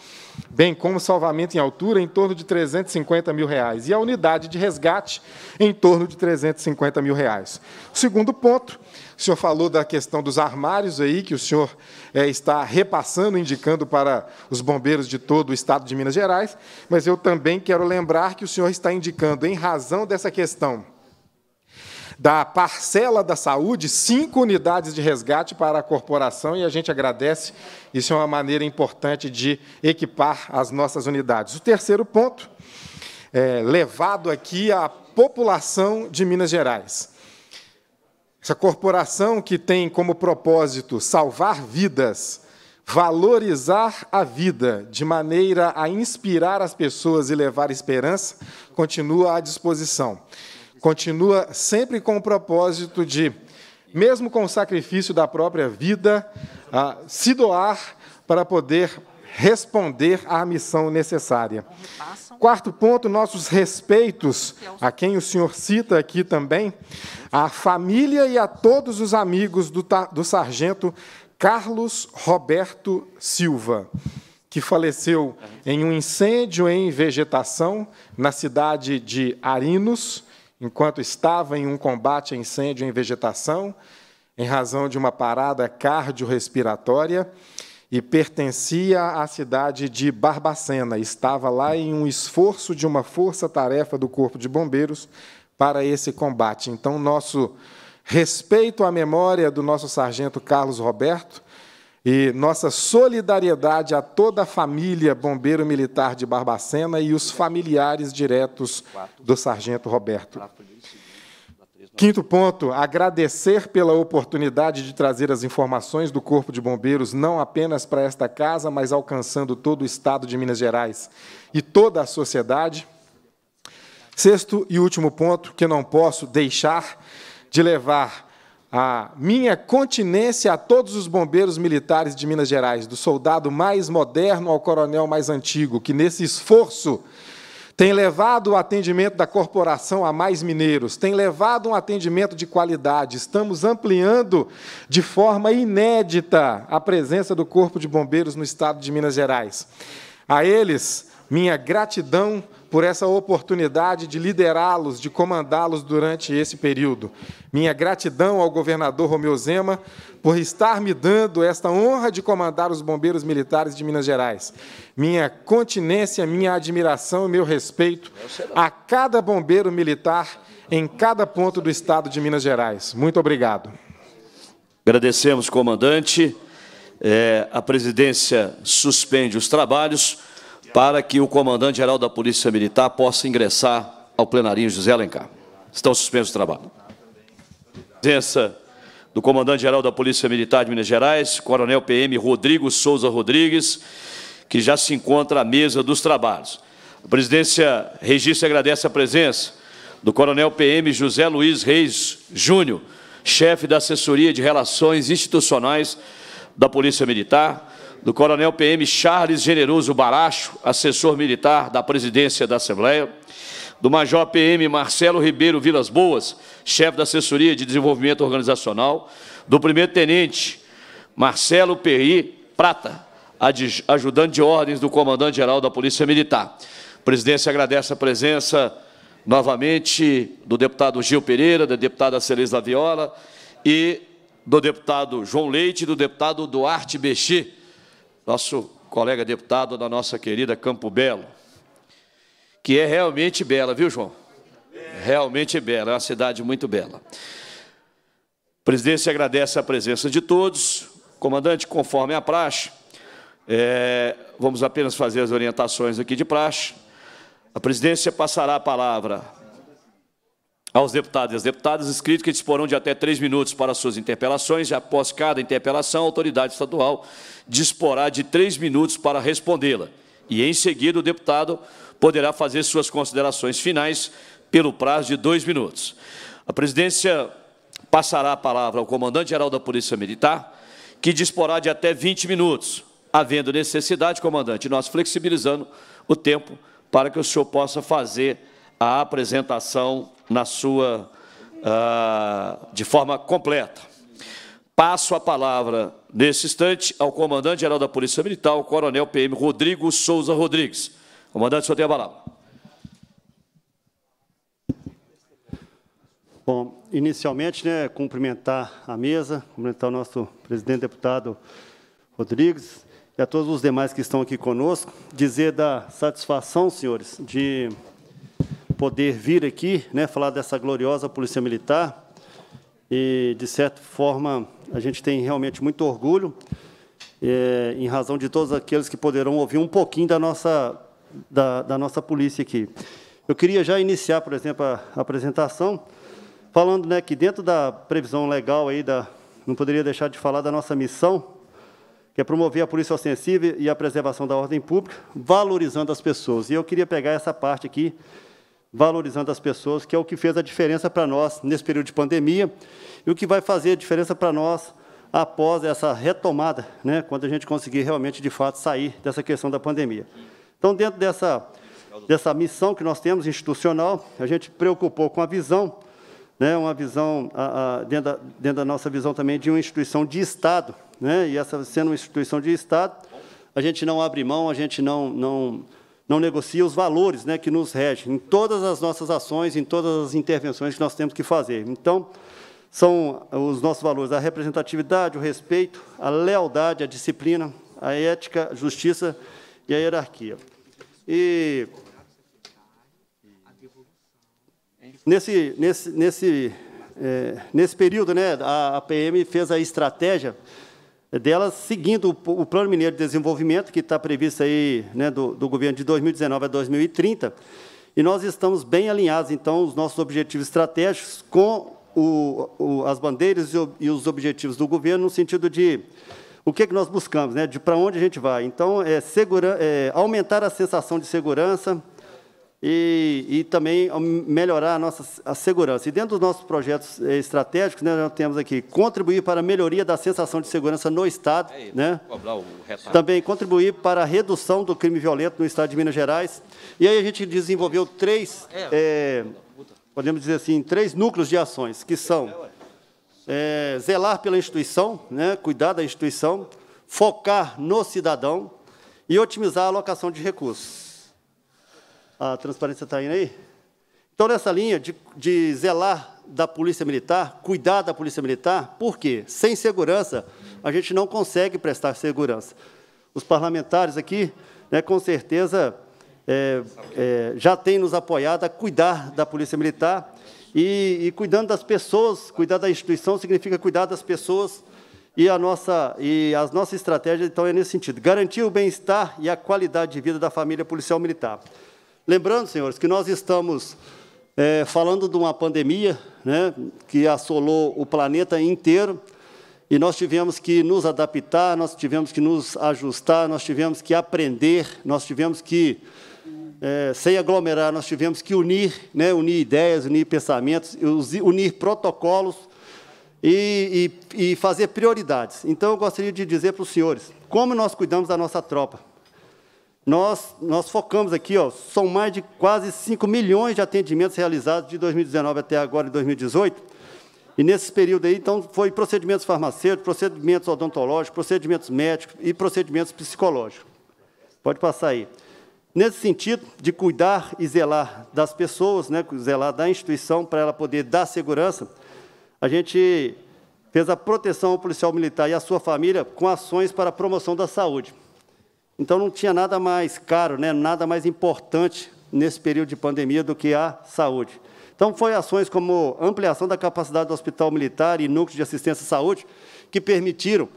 bem como salvamento em altura, em torno de 350 mil reais. E a unidade de resgate, em torno de 350 mil reais. O segundo ponto, o senhor falou da questão dos armários aí, que o senhor é, está repassando, indicando para os bombeiros de todo o estado de Minas Gerais, mas eu também quero lembrar que o senhor está indicando, em razão dessa questão da parcela da saúde, cinco unidades de resgate para a corporação, e a gente agradece. Isso é uma maneira importante de equipar as nossas unidades. O terceiro ponto, é, levado aqui à população de Minas Gerais. Essa corporação que tem como propósito salvar vidas, valorizar a vida de maneira a inspirar as pessoas e levar esperança, continua à disposição. Continua sempre com o propósito de, mesmo com o sacrifício da própria vida, se doar para poder responder à missão necessária. Quarto ponto, nossos respeitos a quem o senhor cita aqui também, à família e a todos os amigos do, do sargento Carlos Roberto Silva. que faleceu em um incêndio em vegetação na cidade de Arinos, enquanto estava em um combate a incêndio em vegetação, em razão de uma parada cardiorrespiratória, e pertencia à cidade de Barbacena. Estava lá em um esforço de uma força-tarefa do Corpo de Bombeiros para esse combate. Então, nosso respeito à memória do nosso sargento Carlos Roberto e nossa solidariedade a toda a família bombeiro militar de Barbacena e os familiares diretos do sargento Roberto. Quinto ponto, agradecer pela oportunidade de trazer as informações do Corpo de Bombeiros, não apenas para esta casa, mas alcançando todo o Estado de Minas Gerais e toda a sociedade. Sexto e último ponto, que não posso deixar de levar a minha continência a todos os bombeiros militares de Minas Gerais, do soldado mais moderno ao coronel mais antigo, que nesse esforço tem levado o atendimento da corporação a mais mineiros, tem levado um atendimento de qualidade. Estamos ampliando de forma inédita a presença do Corpo de Bombeiros no estado de Minas Gerais. A eles, minha gratidão por essa oportunidade de liderá-los, de comandá-los durante esse período. Minha gratidão ao governador Romeu Zema por estar me dando esta honra de comandar os bombeiros militares de Minas Gerais. Minha continência, minha admiração e meu respeito a cada bombeiro militar em cada ponto do estado de Minas Gerais. Muito obrigado. Agradecemos, comandante. É, a presidência suspende os trabalhos para que o comandante-geral da Polícia Militar possa ingressar ao plenarinho José Alencar. Estão suspensos o trabalho. Presença do comandante-geral da Polícia Militar de Minas Gerais, Coronel PM Rodrigo Souza Rodrigues, que já se encontra à mesa dos trabalhos. A presidência registra e agradece a presença do Coronel PM José Luiz Reis Júnior, chefe da Assessoria de Relações Institucionais da Polícia Militar, do Coronel PM Charles Generoso Baracho, assessor militar da Presidência da Assembleia, do Major PM Marcelo Ribeiro Vilas Boas, chefe da Assessoria de Desenvolvimento Organizacional, do Primeiro Tenente Marcelo Perri Prata, ajudante de ordens do Comandante-Geral da Polícia Militar. A presidência agradece a presença novamente do deputado Gil Pereira, da deputada Celeste Viola e do deputado João Leite e do deputado Duarte Bexi, nosso colega deputado da nossa querida Campo Belo, que é realmente bela, viu, João? Realmente bela, é uma cidade muito bela. A presidência agradece a presença de todos. Comandante, conforme a praxe, é, vamos apenas fazer as orientações aqui de praxe. A presidência passará a palavra aos deputados e às deputadas inscritos que disporão de até três minutos para suas interpelações e após cada interpelação, a autoridade estadual disporá de três minutos para respondê-la. E, em seguida, o deputado poderá fazer suas considerações finais pelo prazo de dois minutos. A presidência passará a palavra ao comandante-geral da Polícia Militar, que disporá de até 20 minutos. Havendo necessidade, comandante, nós flexibilizando o tempo para que o senhor possa fazer a apresentação na sua uh, de forma completa. Passo a palavra, nesse instante, ao comandante-geral da Polícia Militar, o coronel PM Rodrigo Souza Rodrigues. Comandante, o senhor tem a palavra. Bom, inicialmente, né, cumprimentar a mesa, cumprimentar o nosso presidente deputado Rodrigues e a todos os demais que estão aqui conosco, dizer da satisfação, senhores, de poder vir aqui, né, falar dessa gloriosa Polícia Militar. E, de certa forma, a gente tem realmente muito orgulho, é, em razão de todos aqueles que poderão ouvir um pouquinho da nossa, da, da nossa polícia aqui. Eu queria já iniciar, por exemplo, a, apresentação, falando né, que dentro da previsão legal aí, da, não poderia deixar de falar da nossa missão, que é promover a polícia ostensiva e a preservação da ordem pública, valorizando as pessoas. E eu queria pegar essa parte aqui, valorizando as pessoas, que é o que fez a diferença para nós nesse período de pandemia e o que vai fazer a diferença para nós após essa retomada, né, quando a gente conseguir realmente, de fato, sair dessa questão da pandemia. Então, dentro dessa, dessa missão que nós temos institucional, a gente preocupou com a visão, né, uma visão, a, a, dentro, da, dentro da nossa visão também, de uma instituição de Estado, né, e essa sendo uma instituição de Estado, a gente não abre mão, a gente não, não, não negocia os valores né, que nos regem em todas as nossas ações, em todas as intervenções que nós temos que fazer. Então, são os nossos valores a representatividade, o respeito, a lealdade, a disciplina, a ética, a justiça e a hierarquia. E nesse, nesse, nesse, é, nesse período, né, a, a PM fez a estratégia dela seguindo o, o Plano Mineiro de Desenvolvimento, que está previsto aí né, do, do governo de 2019 a 2030, e nós estamos bem alinhados, então, os nossos objetivos estratégicos com o, o, as bandeiras e, e, os objetivos do governo, no sentido de o que, é que nós buscamos, né, de para onde a gente vai. Então, é, segura, é, aumentar a sensação de segurança, e, e, também melhorar a nossa a segurança. E dentro dos nossos projetos eh, estratégicos, né, nós temos aqui contribuir para a melhoria da sensação de segurança no Estado, é, né? também contribuir para a redução do crime violento no Estado de Minas Gerais. E aí a gente desenvolveu três, é, podemos dizer assim, três núcleos de ações, que são é, zelar pela instituição, né, cuidar da instituição, focar no cidadão e otimizar a alocação de recursos. A transparência está indo aí? Então, nessa linha de, de zelar da Polícia Militar, cuidar da Polícia Militar, por quê? Sem segurança, a gente não consegue prestar segurança. Os parlamentares aqui, né, com certeza, é, é, já têm nos apoiado a cuidar da Polícia Militar, e, e, cuidando das pessoas, cuidar da instituição significa cuidar das pessoas, e, a nossa, e as nossas estratégias, então, é nesse sentido, garantir o bem-estar e a qualidade de vida da família policial militar. Lembrando, senhores, que nós estamos é, falando de uma pandemia né, que assolou o planeta inteiro e nós tivemos que nos adaptar, nós tivemos que nos ajustar, nós tivemos que aprender, nós tivemos que, é, sem aglomerar, nós tivemos que unir, né, unir ideias, unir pensamentos, unir protocolos e, e, e fazer prioridades. Então, eu gostaria de dizer para os senhores como nós cuidamos da nossa tropa nós, nós focamos aqui, ó, são mais de quase 5 milhões de atendimentos realizados de 2019 até agora, em 2018. E nesse período aí, então, foi procedimentos farmacêuticos, procedimentos odontológicos, procedimentos médicos e procedimentos psicológicos. Pode passar aí. Nesse sentido de cuidar e zelar das pessoas, né, zelar da instituição para ela poder dar segurança, a gente fez a proteção ao policial militar e à sua família com ações para a promoção da saúde. Então não tinha nada mais caro, né, nada mais importante nesse período de pandemia do que a saúde. Então, foi ações como ampliação da capacidade do Hospital Militar e núcleo de assistência à saúde, que permitiram,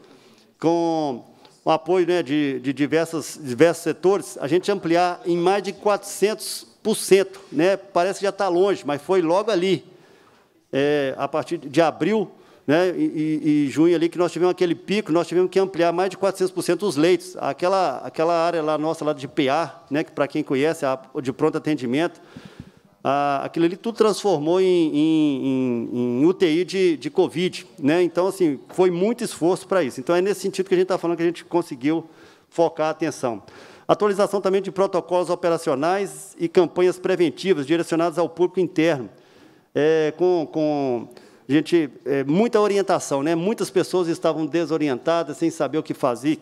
com o apoio né, de, de diversos, diversos setores, a gente ampliar em mais de 400%. Né? Parece que já está longe, mas foi logo ali, é, a partir de abril né, e, e, junho ali que nós tivemos aquele pico, nós tivemos que ampliar mais de 400% os leitos. Aquela, aquela área lá nossa, lá de PA, né, que para quem conhece, a, de pronto atendimento, a, aquilo ali tudo transformou em, em, em UTI de, de Covid. Né? Então, assim, foi muito esforço para isso. Então, é nesse sentido que a gente está falando que a gente conseguiu focar a atenção. Atualização também de protocolos operacionais e campanhas preventivas direcionadas ao público interno, é, com, com gente, é, muita orientação, né? Muitas pessoas estavam desorientadas, sem saber o que fazer,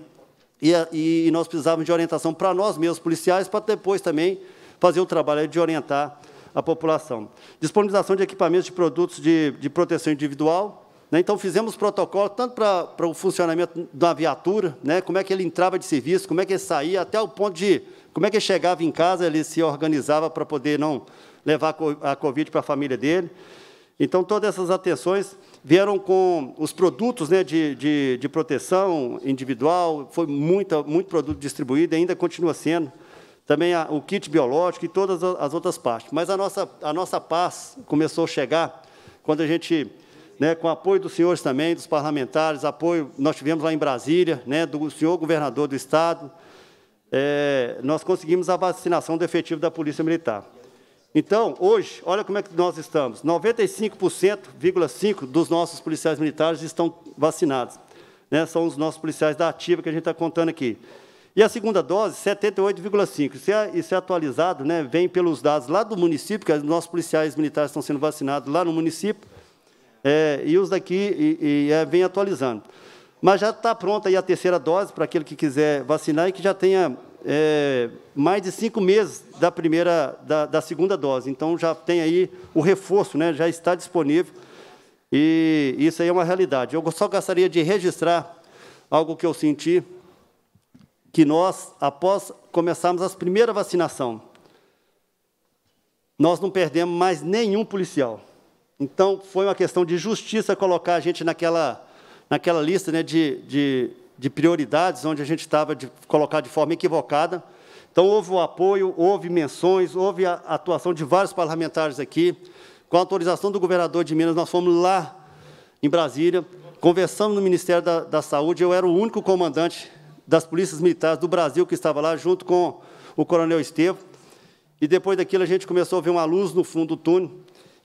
e, e nós precisávamos de orientação para nós mesmos, policiais, para depois também fazer o trabalho de orientar a população. Disponibilização de equipamentos de produtos de, de proteção individual. Né? Então, fizemos protocolo tanto para, para o funcionamento da viatura, né? como é que ele entrava de serviço, como é que ele saía, até o ponto de como é que ele chegava em casa, ele se organizava para poder não levar a Covid para a família dele. Então, todas essas atenções vieram com os produtos né, de, de, de proteção individual, foi muita, muito produto distribuído, ainda continua sendo. Também a, o kit biológico e todas as outras partes. Mas a nossa, a nossa paz começou a chegar quando a gente, né, com apoio dos senhores também, dos parlamentares, apoio, nós tivemos lá em Brasília, né, do senhor governador do Estado, é, nós conseguimos a vacinação do efetivo da Polícia Militar. Então, hoje, olha como é que nós estamos. 95,5% dos nossos policiais militares estão vacinados. Né? São os nossos policiais da ativa que a gente está contando aqui. E a segunda dose, 78,5%. Isso, é, isso é atualizado, né? vem pelos dados lá do município, que os nossos policiais militares estão sendo vacinados lá no município, é, e os daqui e, e, é, vem atualizando. mas já está pronta a terceira dose para aquele que quiser vacinar e que já tenha é, mais de cinco meses da primeira, da, da, segunda dose. Então já tem aí o reforço, né? Já está disponível e isso aí é uma realidade. Eu só gostaria de registrar algo que eu senti que nós, após começarmos a primeira vacinação, nós não perdemos mais nenhum policial. Então, foi uma questão de justiça colocar a gente naquela, naquela lista né, de, de, de prioridades, onde a gente estava de colocar de forma equivocada. Então, houve o apoio, houve menções, houve a atuação de vários parlamentares aqui. Com a autorização do governador de Minas, nós fomos lá em Brasília, conversamos no Ministério da, da Saúde, eu era o único comandante das polícias militares do Brasil que estava lá, junto com o coronel Estevam. E depois daquilo a gente começou a ver uma luz no fundo do túnel.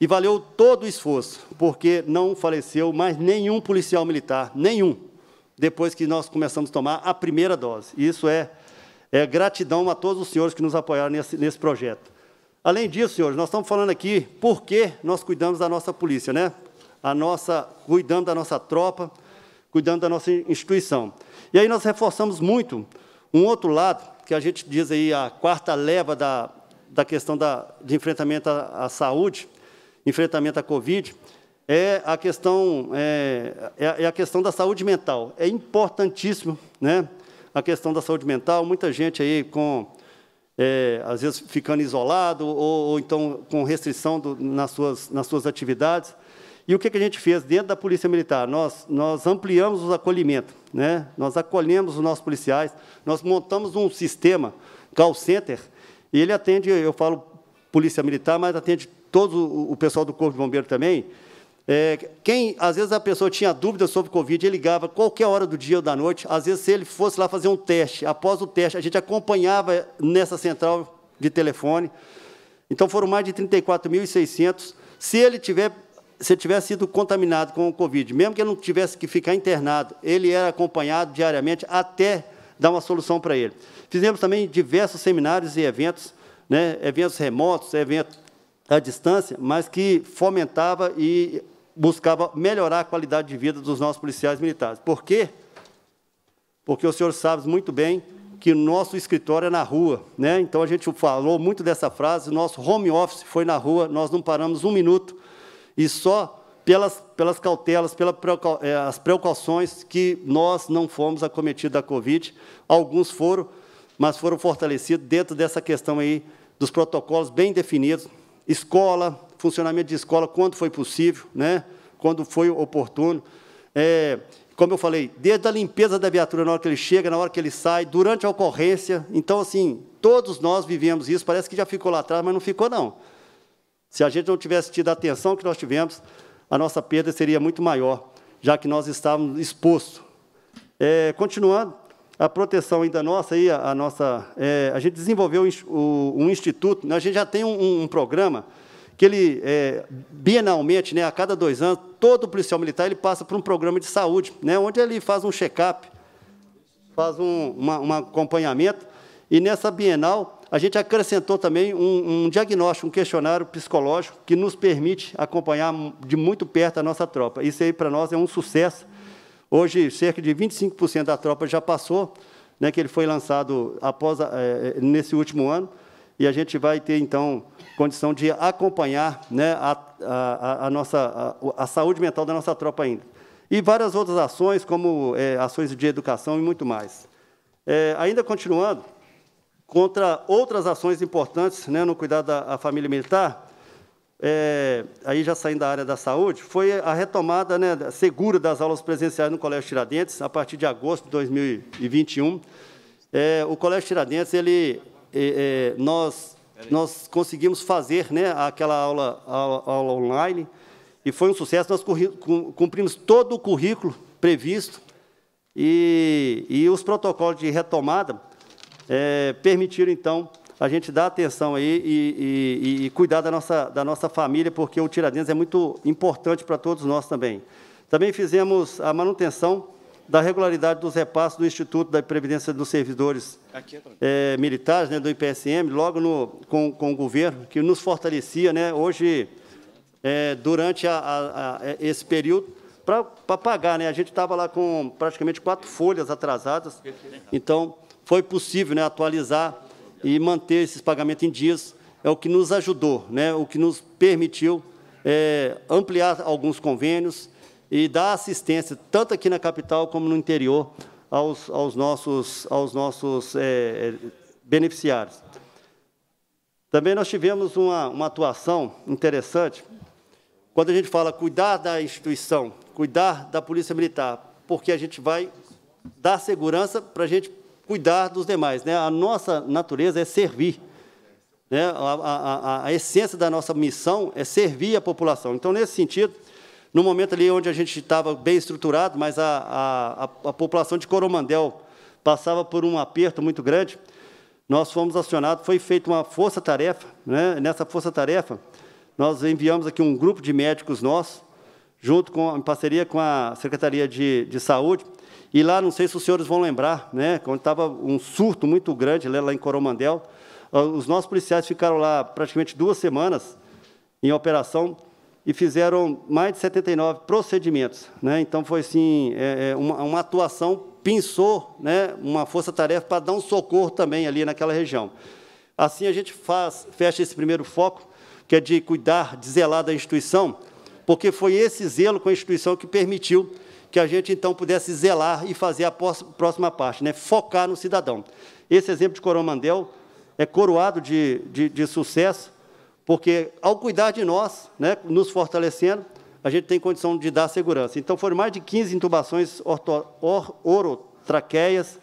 E valeu todo o esforço, porque não faleceu mais nenhum policial militar, nenhum, depois que nós começamos a tomar a primeira dose. Isso é, é gratidão a todos os senhores que nos apoiaram nesse, nesse projeto. Além disso, senhores, nós estamos falando aqui por que nós cuidamos da nossa polícia, né? A nossa, cuidando da nossa tropa, cuidando da nossa instituição. E aí nós reforçamos muito um outro lado, que a gente diz aí a quarta leva da, da questão da, de enfrentamento à, à saúde, enfrentamento à Covid, é a questão, é, é, é a questão da saúde mental. É importantíssimo né, a questão da saúde mental. Muita gente aí com, é, às vezes, ficando isolado ou, ou então com restrição do, nas, suas, nas suas atividades. E o que, que a gente fez dentro da Polícia Militar? Nós, nós ampliamos os acolhimentos, né? nós acolhemos os nossos policiais, nós montamos um sistema, call center, e ele atende, eu falo Polícia Militar, mas atende todo o pessoal do Corpo de Bombeiro também. É, quem, às vezes, a pessoa tinha dúvida sobre Covid, ele ligava qualquer hora do dia ou da noite. Às vezes, se ele fosse lá fazer um teste, após o teste, a gente acompanhava nessa central de telefone. Então, foram mais de 34.600. Se ele tiver se tivesse sido contaminado com o Covid, mesmo que ele não tivesse que ficar internado, ele era acompanhado diariamente até dar uma solução para ele. Fizemos também diversos seminários e eventos, né, eventos remotos, eventos à distância, mas que fomentava e buscava melhorar a qualidade de vida dos nossos policiais militares. Por quê? Porque o senhor sabe muito bem que o nosso escritório é na rua, né? Então a gente falou muito dessa frase, nosso home office foi na rua, nós não paramos um minuto e só pelas, pelas cautelas, pelas é, as precauções que nós não fomos acometidos da Covid. Alguns foram, mas foram fortalecidos dentro dessa questão aí dos protocolos bem definidos. Escola, funcionamento de escola, quando foi possível, né? quando foi oportuno. É, como eu falei, desde a limpeza da viatura na hora que ele chega, na hora que ele sai, durante a ocorrência. Então, assim, todos nós vivemos isso. Parece que já ficou lá atrás, mas não ficou, não. Se a gente não tivesse tido a atenção que nós tivemos, a nossa perda seria muito maior, já que nós estávamos expostos. É, continuando, a proteção ainda nossa, aí, a, a nossa, é, a gente desenvolveu o, um instituto, né, a gente já tem um, um programa que ele, é, bienalmente, né, a cada dois anos, todo policial militar ele passa por um programa de saúde, né, onde ele faz um check-up, faz um, uma, um acompanhamento, e nessa bienal a gente acrescentou também um, um, diagnóstico, um questionário psicológico que nos permite acompanhar de muito perto a nossa tropa. Isso aí para nós é um sucesso. Hoje, cerca de 25% da tropa já passou, né, que ele foi lançado após é, nesse último ano, e a gente vai ter, então, condição de acompanhar né, a, a, a nossa, a, a, saúde mental da nossa tropa ainda. E várias outras ações, como é, ações de educação e muito mais. É, ainda continuando, contra outras ações importantes né, no cuidado da família militar, é, aí já saindo da área da saúde, foi a retomada né, segura das aulas presenciais no Colégio Tiradentes, a partir de agosto de 2021. É, o Colégio Tiradentes, ele, é, é nós, nós conseguimos fazer né, aquela aula, aula, aula online, e foi um sucesso, nós cumprimos todo o currículo previsto, e, e os protocolos de retomada é, permitiram, então, a gente dar atenção aí e, e, e, cuidar da nossa, da nossa família, porque o Tiradentes é muito importante para todos nós também. Também fizemos a manutenção da regularidade dos repasses do Instituto da Previdência dos Servidores é, Militares, né, do IPSM, logo no, com, com o governo, que nos fortalecia. Né, hoje, é, durante a, a, a, esse período, para pagar. Né? A gente estava lá com praticamente quatro folhas atrasadas, então foi possível né, atualizar e manter esses pagamentos em dias, é o que nos ajudou, né, o que nos permitiu é, ampliar alguns convênios e dar assistência, tanto aqui na capital como no interior, aos, aos nossos, aos nossos é, beneficiários. Também nós tivemos uma, uma atuação interessante, quando a gente fala cuidar da instituição, cuidar da Polícia Militar, porque a gente vai dar segurança para a gente cuidar dos demais. Né? A nossa natureza é servir. Né? A, a, a, essência da nossa missão é servir a população. Então, nesse sentido, no momento ali onde a gente estava bem estruturado, mas a, a, a população de Coromandel passava por um aperto muito grande, nós fomos acionados, foi feita uma força-tarefa. Né? Nessa força-tarefa, nós enviamos aqui um grupo de médicos nossos, junto com, em parceria com a Secretaria de, de Saúde, e lá, não sei se os senhores vão lembrar, né, quando estava um surto muito grande lá em Coromandel, ah, os nossos policiais ficaram lá praticamente duas semanas em operação e fizeram mais de 79 procedimentos. Né? Então, foi assim, é, é, uma, uma, atuação, pensou né, uma força-tarefa para dar um socorro também ali naquela região. Assim, a gente faz, fecha esse primeiro foco, que é de cuidar, de zelar da instituição, porque foi esse zelo com a instituição que permitiu que a gente, então, pudesse zelar e fazer a próxima parte, né? focar no cidadão. Esse exemplo de Coromandel é coroado de, de, de sucesso, porque ao cuidar de nós, né, nos fortalecendo, a gente tem condição de dar segurança. Então, foram mais de 15 intubações orotraqueias,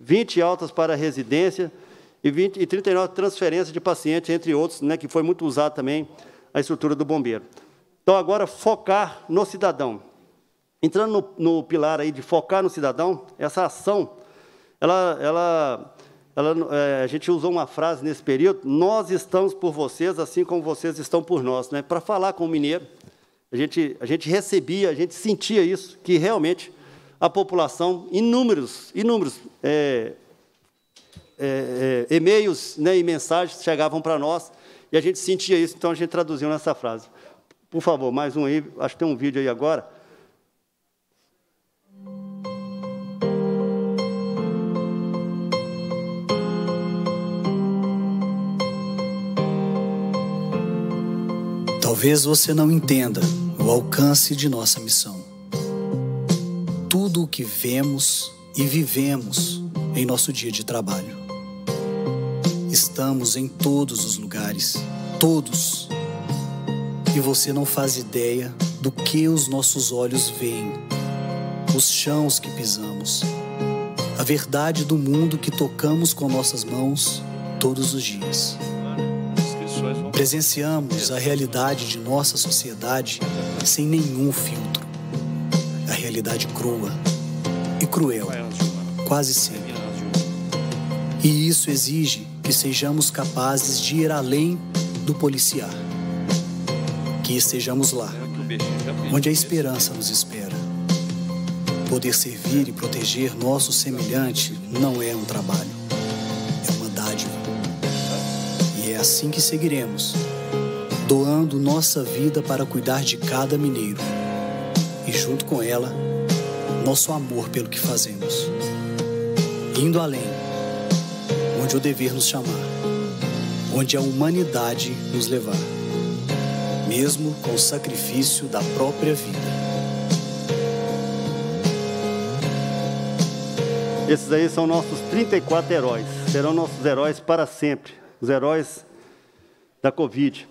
20 altas para residência e, 20, e 39 transferências de pacientes, entre outros, né, que foi muito usado também a estrutura do bombeiro. Então, agora, focar no cidadão. Entrando no, no pilar aí de focar no cidadão, essa ação, ela, ela ela, é, a gente usou uma frase nesse período, nós estamos por vocês, assim como vocês estão por nós. Né? Para falar com o mineiro, a gente, a gente recebia, a gente sentia isso, que realmente a população, inúmeros, inúmeros é, é, é, e-mails né, e mensagens chegavam para nós, e a gente sentia isso, então a gente traduziu nessa frase. Por favor, mais um aí, acho que tem um vídeo aí agora. Talvez você não entenda o alcance de nossa missão. Tudo o que vemos e vivemos em nosso dia de trabalho. Estamos em todos os lugares, todos. E você não faz ideia do que os nossos olhos veem, os chãos que pisamos, a verdade do mundo que tocamos com nossas mãos todos os dias. Presenciamos a realidade de nossa sociedade sem nenhum filtro. A realidade crua e cruel, quase sempre. E isso exige que sejamos capazes de ir além do policiar. Que estejamos lá, onde a esperança nos espera. Poder servir e proteger nosso semelhante não é um trabalho assim que seguiremos, doando nossa vida para cuidar de cada mineiro e, junto com ela, nosso amor pelo que fazemos. Indo além, onde o dever nos chamar, onde a humanidade nos levar, mesmo com o sacrifício da própria vida. Esses aí são nossos 34 heróis, serão nossos heróis para sempre, os heróis da Covid.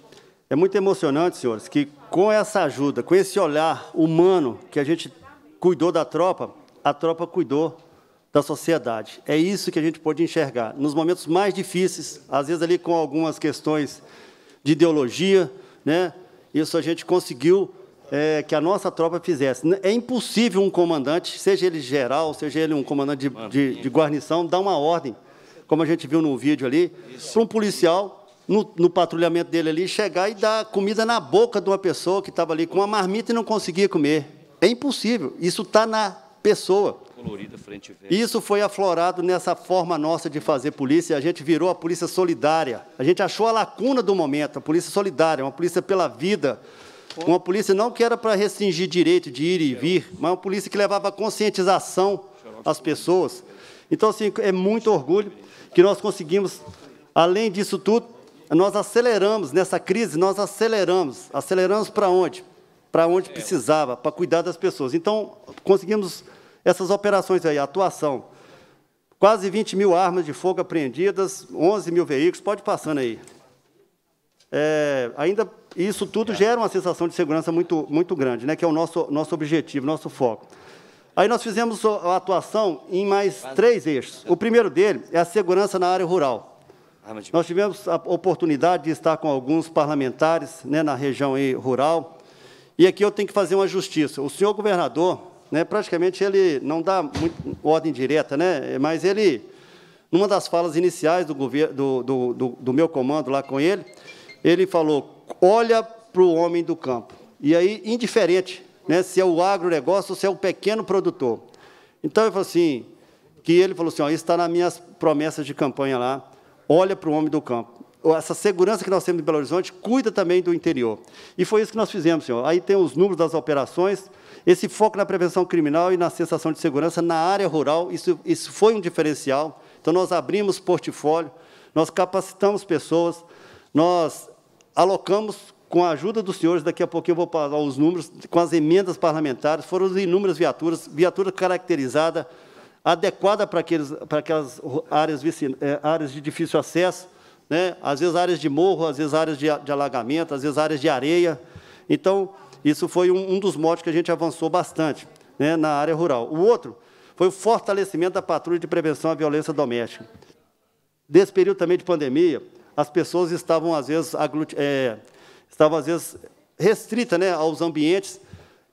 É muito emocionante, senhores, que com essa ajuda, com esse olhar humano que a gente cuidou da tropa, a tropa cuidou da sociedade. É isso que a gente pode enxergar. Nos momentos mais difíceis, às vezes ali com algumas questões de ideologia, né? isso a gente conseguiu é, que a nossa tropa fizesse. É impossível um comandante, seja ele geral, seja ele um comandante de, de, de guarnição, dar uma ordem, como a gente viu no vídeo ali, para um policial no, no, patrulhamento dele ali, chegar e dar comida na boca de uma pessoa que estava ali com uma marmita e não conseguia comer. É impossível. Isso está na pessoa. Isso foi aflorado nessa forma nossa de fazer polícia. A gente virou a polícia solidária. A gente achou a lacuna do momento, a polícia solidária, uma polícia pela vida, Uma polícia não que era para restringir direito de ir e vir, mas uma polícia que levava conscientização às pessoas. Então, assim, é muito orgulho que nós conseguimos, além disso tudo, nós aceleramos nessa crise, nós aceleramos. Aceleramos para onde? Para onde precisava, para cuidar das pessoas. Então, conseguimos essas operações aí, atuação. Quase 20 mil armas de fogo apreendidas, 11 mil veículos, pode passando aí. É, ainda isso tudo gera uma sensação de segurança muito, muito grande, né, que é o nosso, nosso objetivo, nosso foco. Aí nós fizemos a atuação em mais três eixos. O primeiro dele é a segurança na área rural. Nós tivemos a oportunidade de estar com alguns parlamentares né, na região rural, e aqui eu tenho que fazer uma justiça. O senhor governador, né, praticamente ele não dá muito, ordem direta, né, mas ele, numa das falas iniciais do, do, do, do, meu comando lá com ele, ele falou, olha para o homem do campo. E aí, indiferente né, se é o agronegócio ou se é o pequeno produtor. Então, ele falou assim, que ele falou assim, ó, isso está nas minhas promessas de campanha lá, olha para o homem do campo. Essa segurança que nós temos em Belo Horizonte cuida também do interior. E foi isso que nós fizemos, senhor. Aí tem os números das operações, esse foco na prevenção criminal e na sensação de segurança na área rural, isso, isso foi um diferencial. Então, nós abrimos portfólio, nós capacitamos pessoas, nós alocamos, com a ajuda dos senhores, daqui a pouquinho eu vou falar os números, com as emendas parlamentares, foram inúmeras viaturas, viatura caracterizada adequada para, aqueles, para aquelas áreas, é, áreas de difícil acesso, né? às vezes áreas de morro, às vezes áreas de, de alagamento, às vezes áreas de areia. Então, isso foi um, um dos modos que a gente avançou bastante né, na área rural. O outro foi o fortalecimento da patrulha de prevenção à violência doméstica. Desse período também de pandemia, as pessoas estavam, às vezes, é, estavam, às vezes restritas né, aos ambientes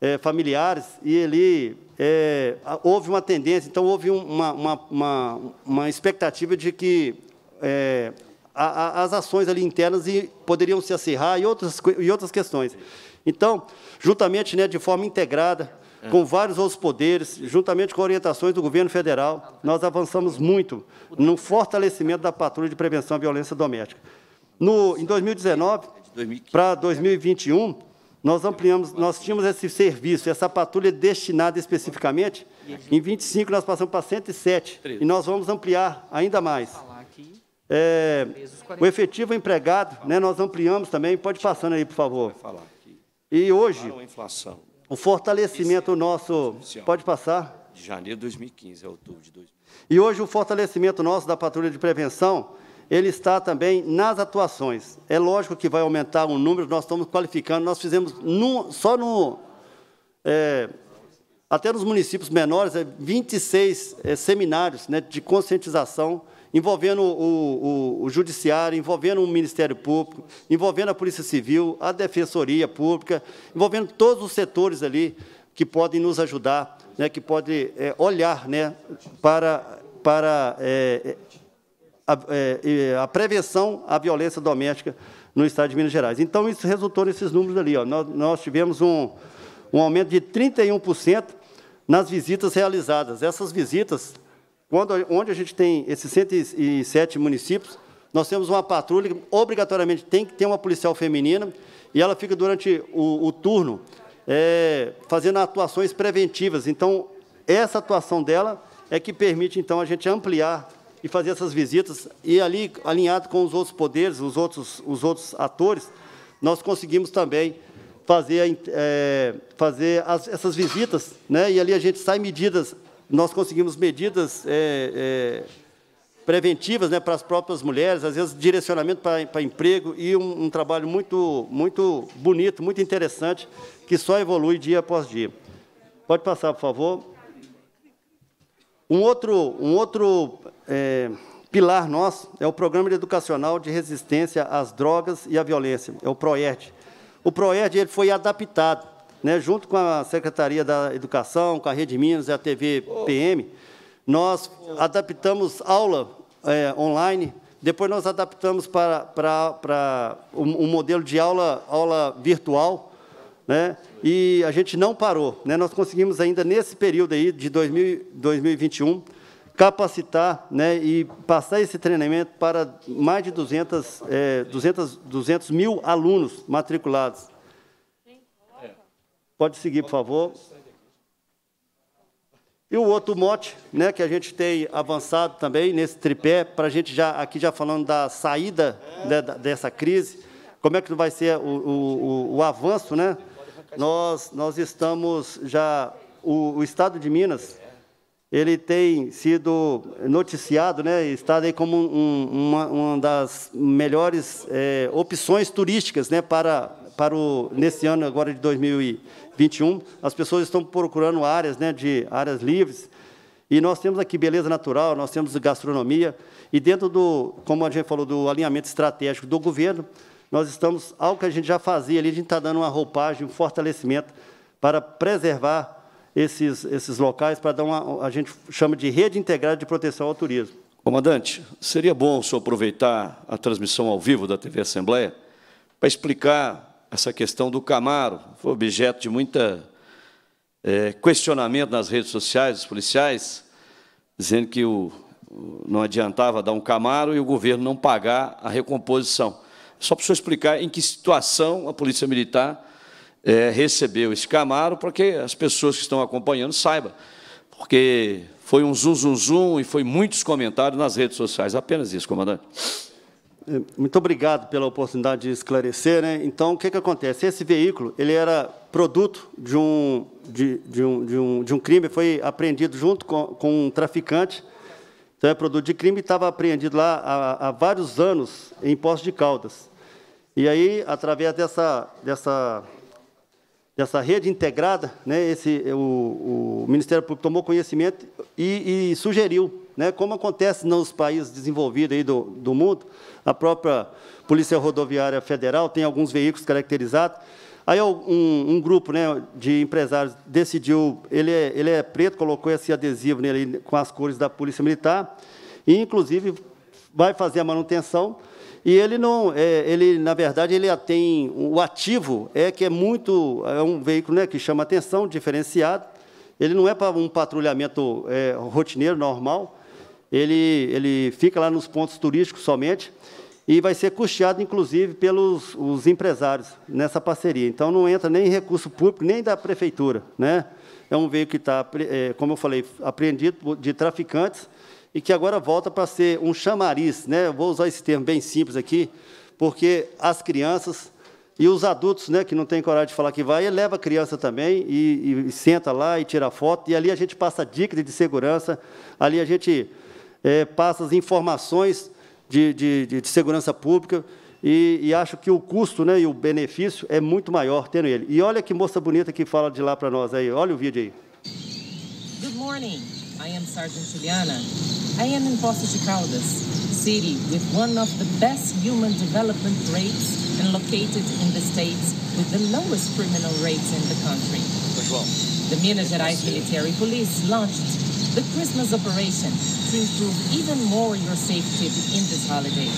é, familiares, e ali é, houve uma tendência, então houve uma, uma, uma, uma expectativa de que é, a, a, as ações ali internas e poderiam se acirrar e outras, e outras questões. Então, juntamente, né, de forma integrada, é. com vários outros poderes, juntamente com orientações do governo federal, nós avançamos muito no fortalecimento da patrulha de prevenção à violência doméstica. No, em 2019 para 2021, nós ampliamos, nós tínhamos esse serviço, essa patrulha destinada especificamente, em 25 nós passamos para 107, e nós vamos ampliar ainda mais. É, o efetivo empregado, né, nós ampliamos também, pode passando aí, por favor. E hoje, o fortalecimento nosso, pode passar? De janeiro de 2015 a outubro de 2015. E hoje o fortalecimento nosso da patrulha de prevenção, ele está também nas atuações. É lógico que vai aumentar o número, nós estamos qualificando, nós fizemos só no. É, até nos municípios menores, é, 26 é, seminários né, de conscientização envolvendo o, o, o, Judiciário, envolvendo o Ministério Público, envolvendo a Polícia Civil, a Defensoria Pública, envolvendo todos os setores ali que podem nos ajudar, né, que podem é, olhar né, para, para é, a, é, a, prevenção à violência doméstica no Estado de Minas Gerais. Então, isso resultou nesses números ali. Ó. Nós, nós tivemos um, um aumento de 31% nas visitas realizadas. Essas visitas, quando, onde a gente tem esses 107 municípios, nós temos uma patrulha que obrigatoriamente tem que ter uma policial feminina e ela fica durante o, o turno é, fazendo atuações preventivas. Então, essa atuação dela é que permite, então, a gente ampliar e fazer essas visitas, e ali, alinhado com os outros poderes, os outros, os outros atores, nós conseguimos também fazer, é, fazer as, essas visitas, né? e ali a gente sai medidas, nós conseguimos medidas é, é, preventivas né, para as próprias mulheres, às vezes direcionamento para, para emprego, e um, um trabalho muito, muito bonito, muito interessante, que só evolui dia após dia. Pode passar, por favor. Um outro, um outro é, pilar nosso é o Programa Educacional de Resistência às Drogas e à Violência, é o PROERD. O PROERD ele foi adaptado, né, junto com a Secretaria da Educação, com a Rede Minas e a TV PM, nós adaptamos aula é, online, depois nós adaptamos para, para, para um, um modelo de aula, aula virtual, né? E a gente não parou, né? Nós conseguimos ainda nesse período aí de 2000, 2021 capacitar, né, e passar esse treinamento para mais de 200, é, 200, 200 mil alunos matriculados. Pode seguir, por favor. E o outro mote, né, que a gente tem avançado também nesse tripé, para a gente já, aqui já falando da saída né, dessa crise, como é que vai ser o, o, o, avanço, né? Nós, nós estamos já, o, o Estado de Minas, ele tem sido noticiado, né, está aí como um, uma, uma, das melhores é, opções turísticas, né, para para o nesse ano agora de 2021, as pessoas estão procurando áreas, né, de áreas livres. E nós temos aqui beleza natural, nós temos gastronomia e dentro do, como a gente falou, do alinhamento estratégico do governo, nós estamos algo que a gente já fazia ali, a gente está dando uma roupagem, um fortalecimento para preservar esses, esses locais para dar uma, a gente chama de rede integrada de proteção ao turismo. Comandante, seria bom o senhor aproveitar a transmissão ao vivo da TV Assembleia para explicar essa questão do Camaro. Foi objeto de muita é, questionamento nas redes sociais dos policiais, dizendo que o, não adiantava dar um Camaro e o governo não pagar a recomposição. Só para o senhor explicar em que situação a Polícia Militar é, recebeu esse Camaro, para que as pessoas que estão acompanhando saibam. Porque foi um zum, zum, zum e foi muitos comentários nas redes sociais. Apenas isso, comandante. É, muito obrigado pela oportunidade de esclarecer. Né? Então, o que, que acontece? Esse veículo ele era produto de um, de, de um, de um, de um crime, foi apreendido junto com, com um traficante. Então, é produto de crime e estava apreendido lá há, há vários anos em Poços de Caldas. E aí, através dessa, dessa dessa rede integrada, né, esse, o, o Ministério Público tomou conhecimento e, e, sugeriu, né, como acontece nos países desenvolvidos aí do, do mundo, a própria Polícia Rodoviária Federal tem alguns veículos caracterizados. Aí um, um grupo né, de empresários decidiu, ele é, ele é preto, colocou esse adesivo nele com as cores da Polícia Militar, e inclusive vai fazer a manutenção e ele não, é, ele na verdade ele tem o ativo é que é muito é um veículo né, que chama atenção, diferenciado. Ele não é para um patrulhamento é, rotineiro normal. Ele ele fica lá nos pontos turísticos somente e vai ser custeado inclusive pelos os empresários nessa parceria. Então não entra nem recurso público nem da prefeitura, né? É um veículo que está, é, como eu falei, apreendido de traficantes e que agora volta para ser um chamariz, né? Eu vou usar esse termo bem simples aqui, porque as crianças e os adultos, né, que não têm coragem de falar que vai, ele leva a criança também e, e, senta lá e tira foto, e ali a gente passa dicas de segurança, ali a gente é, passa as informações de, de, de segurança pública, e, e, acho que o custo né, e o benefício é muito maior tendo ele. E olha que moça bonita que fala de lá para nós aí, olha o vídeo aí. Good morning. I am Sergeant Juliana. I am in Poços de Caldas, city with one of the best human development rates and located in the states with the lowest criminal rates in the country. The Minas Gerais Military Police launched the Christmas operation to improve even more your safety in this holiday.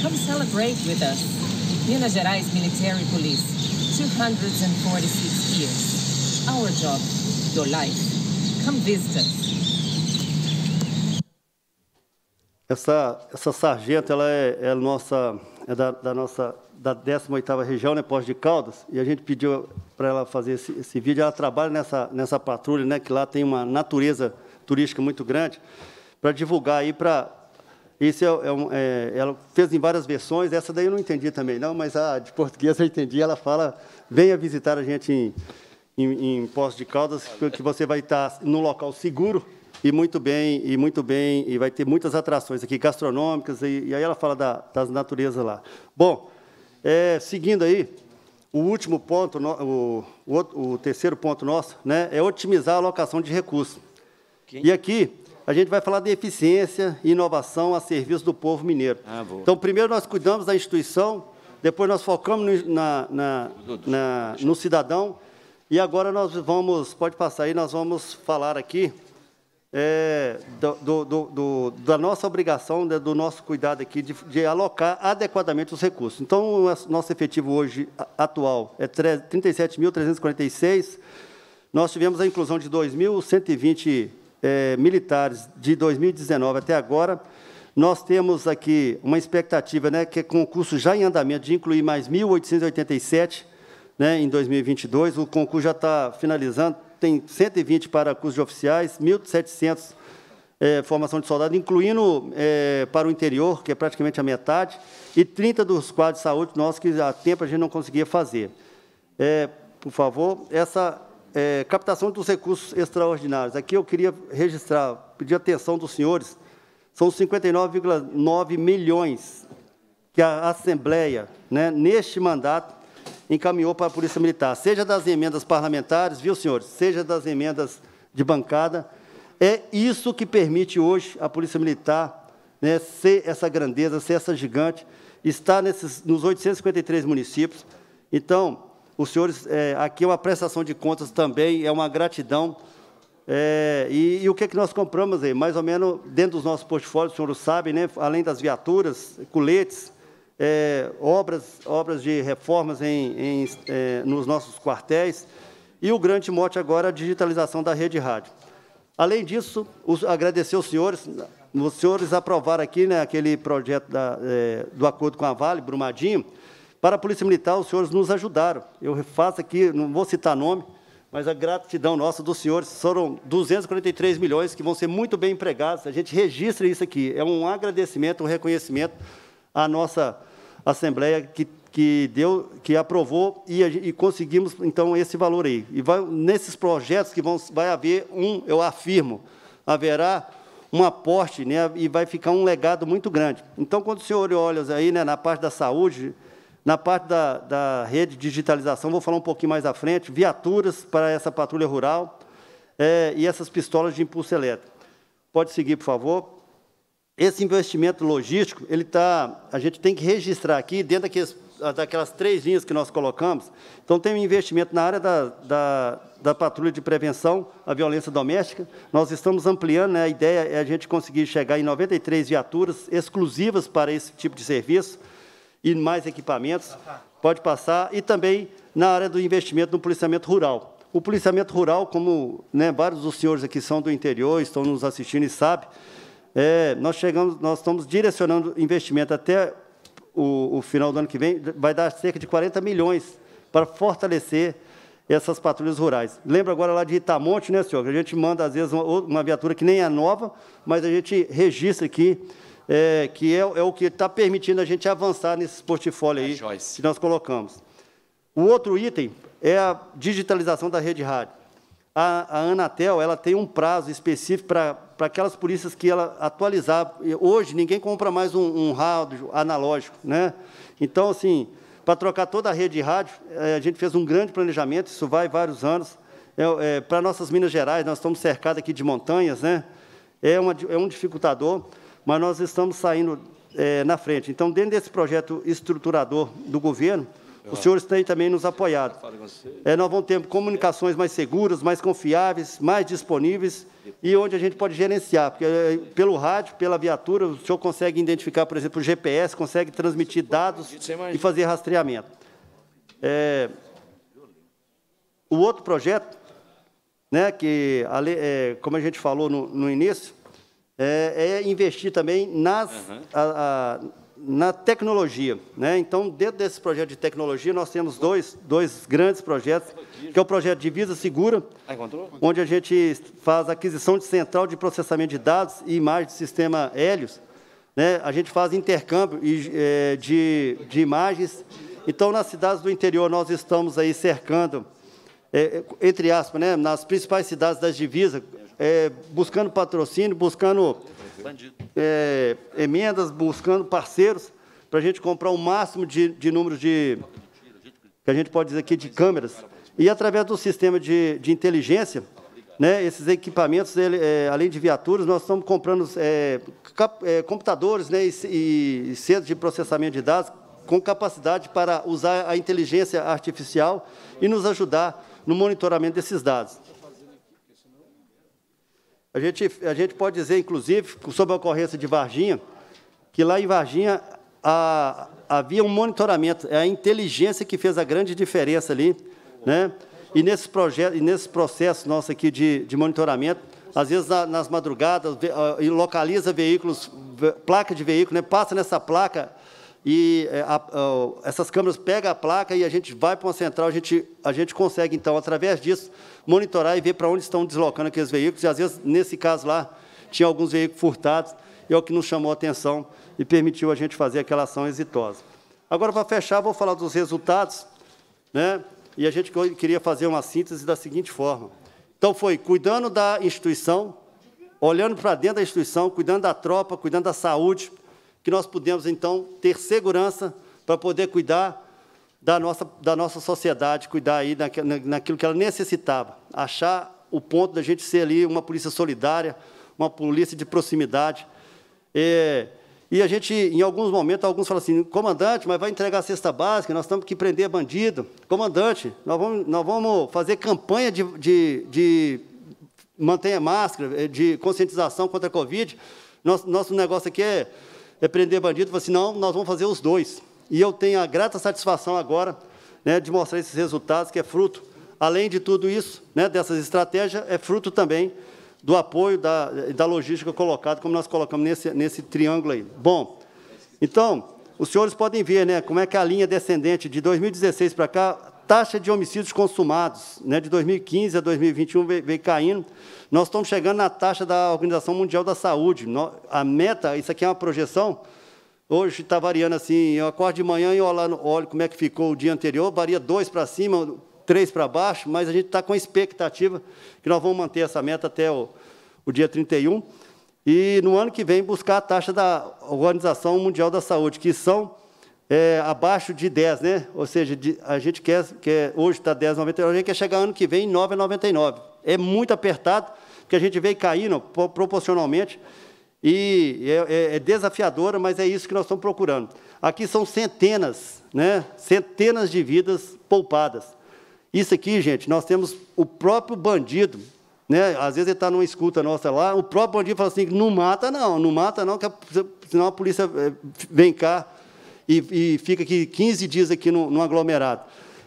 Come celebrate with us. Minas Gerais Military Police, 246 years. Our job, your life. Come visit us. Essa, essa sargento, ela é, é nossa, é da, da nossa da 18ª região, né, Pós de Caldas, e a gente pediu para ela fazer esse, esse, vídeo. Ela trabalha nessa, nessa patrulha, né, que lá tem uma natureza turística muito grande, para divulgar aí para... Esse é, é, é, ela fez em várias versões, essa daí eu não entendi também, não, mas a de português eu entendi. Ela fala, venha visitar a gente em, em, em de Caldas, que você vai estar num local seguro, e muito bem, e muito bem, e vai ter muitas atrações aqui gastronômicas, e, e aí ela fala da, das naturezas lá. Bom, é, seguindo aí, o último ponto, o, o, o, terceiro ponto nosso, né, é otimizar a alocação de recursos. Quem? E aqui a gente vai falar de eficiência e inovação a serviço do povo mineiro. Ah, então, primeiro nós cuidamos da instituição, depois nós focamos no, na, na, na, no cidadão, e agora nós vamos, pode passar aí, nós vamos falar aqui é, do, do, do, da nossa obrigação, né, do nosso cuidado aqui de, de, alocar adequadamente os recursos. Então, o nosso efetivo hoje atual é 37.346. Nós tivemos a inclusão de 2.120 é, militares de 2019 até agora. Nós temos aqui uma expectativa, né, que é concurso já em andamento, de incluir mais 1.887 né, em 2022. O concurso já está finalizando, tem 120 para cursos de oficiais, 1.700 é, formação de soldado, incluindo é, para o interior, que é praticamente a metade, e 30 dos quadros de saúde nossos que há tempo a gente não conseguia fazer. É, por favor, essa é, captação dos recursos extraordinários. Aqui eu queria registrar, pedir atenção dos senhores, são 59,9 milhões que a Assembleia, né, neste mandato, encaminhou para a Polícia Militar, seja das emendas parlamentares, viu, senhores, seja das emendas de bancada. É isso que permite hoje a Polícia Militar né, ser essa grandeza, ser essa gigante, estar nesses, nos 853 municípios. Então, os senhores, é, aqui é uma prestação de contas também, é uma gratidão. É, e, e, o que, é que nós compramos aí? Mais ou menos dentro dos nossos portfólios, os senhores sabem, né, além das viaturas, coletes, é, obras, obras de reformas em, em, é, nos nossos quartéis, e o grande mote agora a digitalização da rede rádio. Além disso, os, agradecer aos senhores, os senhores aprovaram aqui né, aquele projeto da, é, do acordo com a Vale, Brumadinho, para a Polícia Militar, os senhores nos ajudaram. Eu faço aqui, não vou citar nome, mas a gratidão nossa dos senhores foram 243 milhões que vão ser muito bem empregados. A gente registra isso aqui. É um agradecimento, um reconhecimento à nossa Assembleia que, que deu, que aprovou e, e conseguimos então esse valor aí. E vai, nesses projetos que vão, vai haver um, eu afirmo, haverá um aporte, né, e vai ficar um legado muito grande. Então, quando o senhor olha aí, né, na parte da saúde, na parte da, da rede de digitalização, vou falar um pouquinho mais à frente, viaturas para essa patrulha rural é, e essas pistolas de impulso elétrico. Pode seguir, por favor. Esse investimento logístico, ele tá, a gente tem que registrar aqui, dentro daqueles, daquelas três linhas que nós colocamos, então tem um investimento na área da, da, da patrulha de prevenção à violência doméstica, nós estamos ampliando, né, a ideia é a gente conseguir chegar em 93 viaturas exclusivas para esse tipo de serviço, e mais equipamentos, pode passar, e também na área do investimento no policiamento rural. O policiamento rural, como né, vários dos senhores aqui são do interior, estão nos assistindo e sabem, é, nós chegamos, nós estamos direcionando investimento até o, o, final do ano que vem, vai dar cerca de 40 milhões para fortalecer essas patrulhas rurais. Lembra agora lá de Itamonte, né, senhor? A gente manda, às vezes, uma, uma viatura que nem é nova, mas a gente registra aqui é, que é, é, o que está permitindo a gente avançar nesse portfólio aí é que nós colocamos. O outro item é a digitalização da rede rádio. A, a Anatel ela tem um prazo específico para aquelas polícias que ela atualizar. Hoje, ninguém compra mais um, um rádio analógico. Né? Então, assim, para trocar toda a rede de rádio, é, a gente fez um grande planejamento, isso vai vários anos. É, é, para nossas Minas Gerais, nós estamos cercados aqui de montanhas, né? é, uma, é um dificultador mas nós estamos saindo é, na frente. Então, dentro desse projeto estruturador do governo, os senhores têm também nos apoiado. É, nós vamos ter comunicações mais seguras, mais confiáveis, mais disponíveis e onde a gente pode gerenciar, porque é, pelo rádio, pela viatura, o senhor consegue identificar, por exemplo, o GPS, consegue transmitir dados e fazer rastreamento. É, o outro projeto, né, que, é, como a gente falou no, no início, é, é investir também nas, uhum. a, a, na tecnologia. Né? Então, dentro desse projeto de tecnologia, nós temos dois, dois grandes projetos, que é o projeto Divisa Segura, onde a gente faz aquisição de central de processamento de dados e imagem de sistema Hélios. Né? A gente faz intercâmbio é, de, de imagens. Então, nas cidades do interior, nós estamos aí cercando, é, entre aspas, né, nas principais cidades das divisas, é, buscando patrocínio, buscando é, emendas, buscando parceiros para a gente comprar o máximo de, de números de, que a gente pode dizer aqui, de câmeras. E através do sistema de, de inteligência, né, esses equipamentos, ele, é, além de viaturas, nós estamos comprando é, cap, é, computadores né, e, e centros de processamento de dados com capacidade para usar a inteligência artificial e nos ajudar no monitoramento desses dados. A gente, a gente pode dizer, inclusive, sobre a ocorrência de Varginha, que lá em Varginha a, havia um monitoramento, é a inteligência que fez a grande diferença ali, né? E nesse projeto, e nesse processo nosso aqui de, de monitoramento, às vezes na, nas madrugadas, localiza veículos, placa de veículo, né? Passa nessa placa e é, a, a, essas câmeras pegam a placa e a gente vai para uma central, a gente, a gente consegue, então, através disso, monitorar e ver para onde estão deslocando aqueles veículos. E, às vezes, nesse caso lá, tinha alguns veículos furtados, e é o que nos chamou a atenção e permitiu a gente fazer aquela ação exitosa. Agora, para fechar, vou falar dos resultados, né? e a gente queria fazer uma síntese da seguinte forma. Então, foi cuidando da instituição, olhando para dentro da instituição, cuidando da tropa, cuidando da saúde, que nós pudemos, então, ter segurança para poder cuidar da nossa, da nossa sociedade, cuidar aí naquilo que ela necessitava, achar o ponto da gente ser ali uma polícia solidária, uma polícia de proximidade. E, e a gente, em alguns momentos, alguns falam assim, comandante, mas vai entregar a cesta básica, nós temos que prender bandido. Comandante, nós vamos, nós vamos fazer campanha de, de, de mantenha máscara, de conscientização contra a Covid. Nosso, nosso negócio aqui é é prender bandido, falou assim, não, nós vamos fazer os dois. E eu tenho a grata satisfação agora né, de mostrar esses resultados, que é fruto, além de tudo isso, né, dessas estratégias, é fruto também do apoio da, da logística colocada, como nós colocamos nesse, nesse triângulo aí. Bom, então, os senhores podem ver né, como é que a linha descendente de 2016 para cá, taxa de homicídios consumados, né, de 2015 a 2021 veio, caindo, nós estamos chegando na taxa da Organização Mundial da Saúde. A meta, isso aqui é uma projeção, hoje está variando assim, eu acordo de manhã e olho, olho como é que ficou o dia anterior, varia dois para cima, três para baixo, mas a gente está com a expectativa que nós vamos manter essa meta até o, o dia 31. E no ano que vem buscar a taxa da Organização Mundial da Saúde, que são é, abaixo de 10, né? Ou seja, de, a gente quer, quer hoje está 10,99, a gente quer chegar ano que vem em 9,99 é muito apertado, que a gente veio caindo proporcionalmente, e é, é, é, desafiadora, mas é isso que nós estamos procurando. Aqui são centenas, né, centenas de vidas poupadas. Isso aqui, gente, nós temos o próprio bandido, né, às vezes ele está numa escuta nossa lá, o próprio bandido fala assim, não mata não, não mata não, que a, senão a polícia é, vem cá e, e, fica aqui 15 dias aqui no, no aglomerado.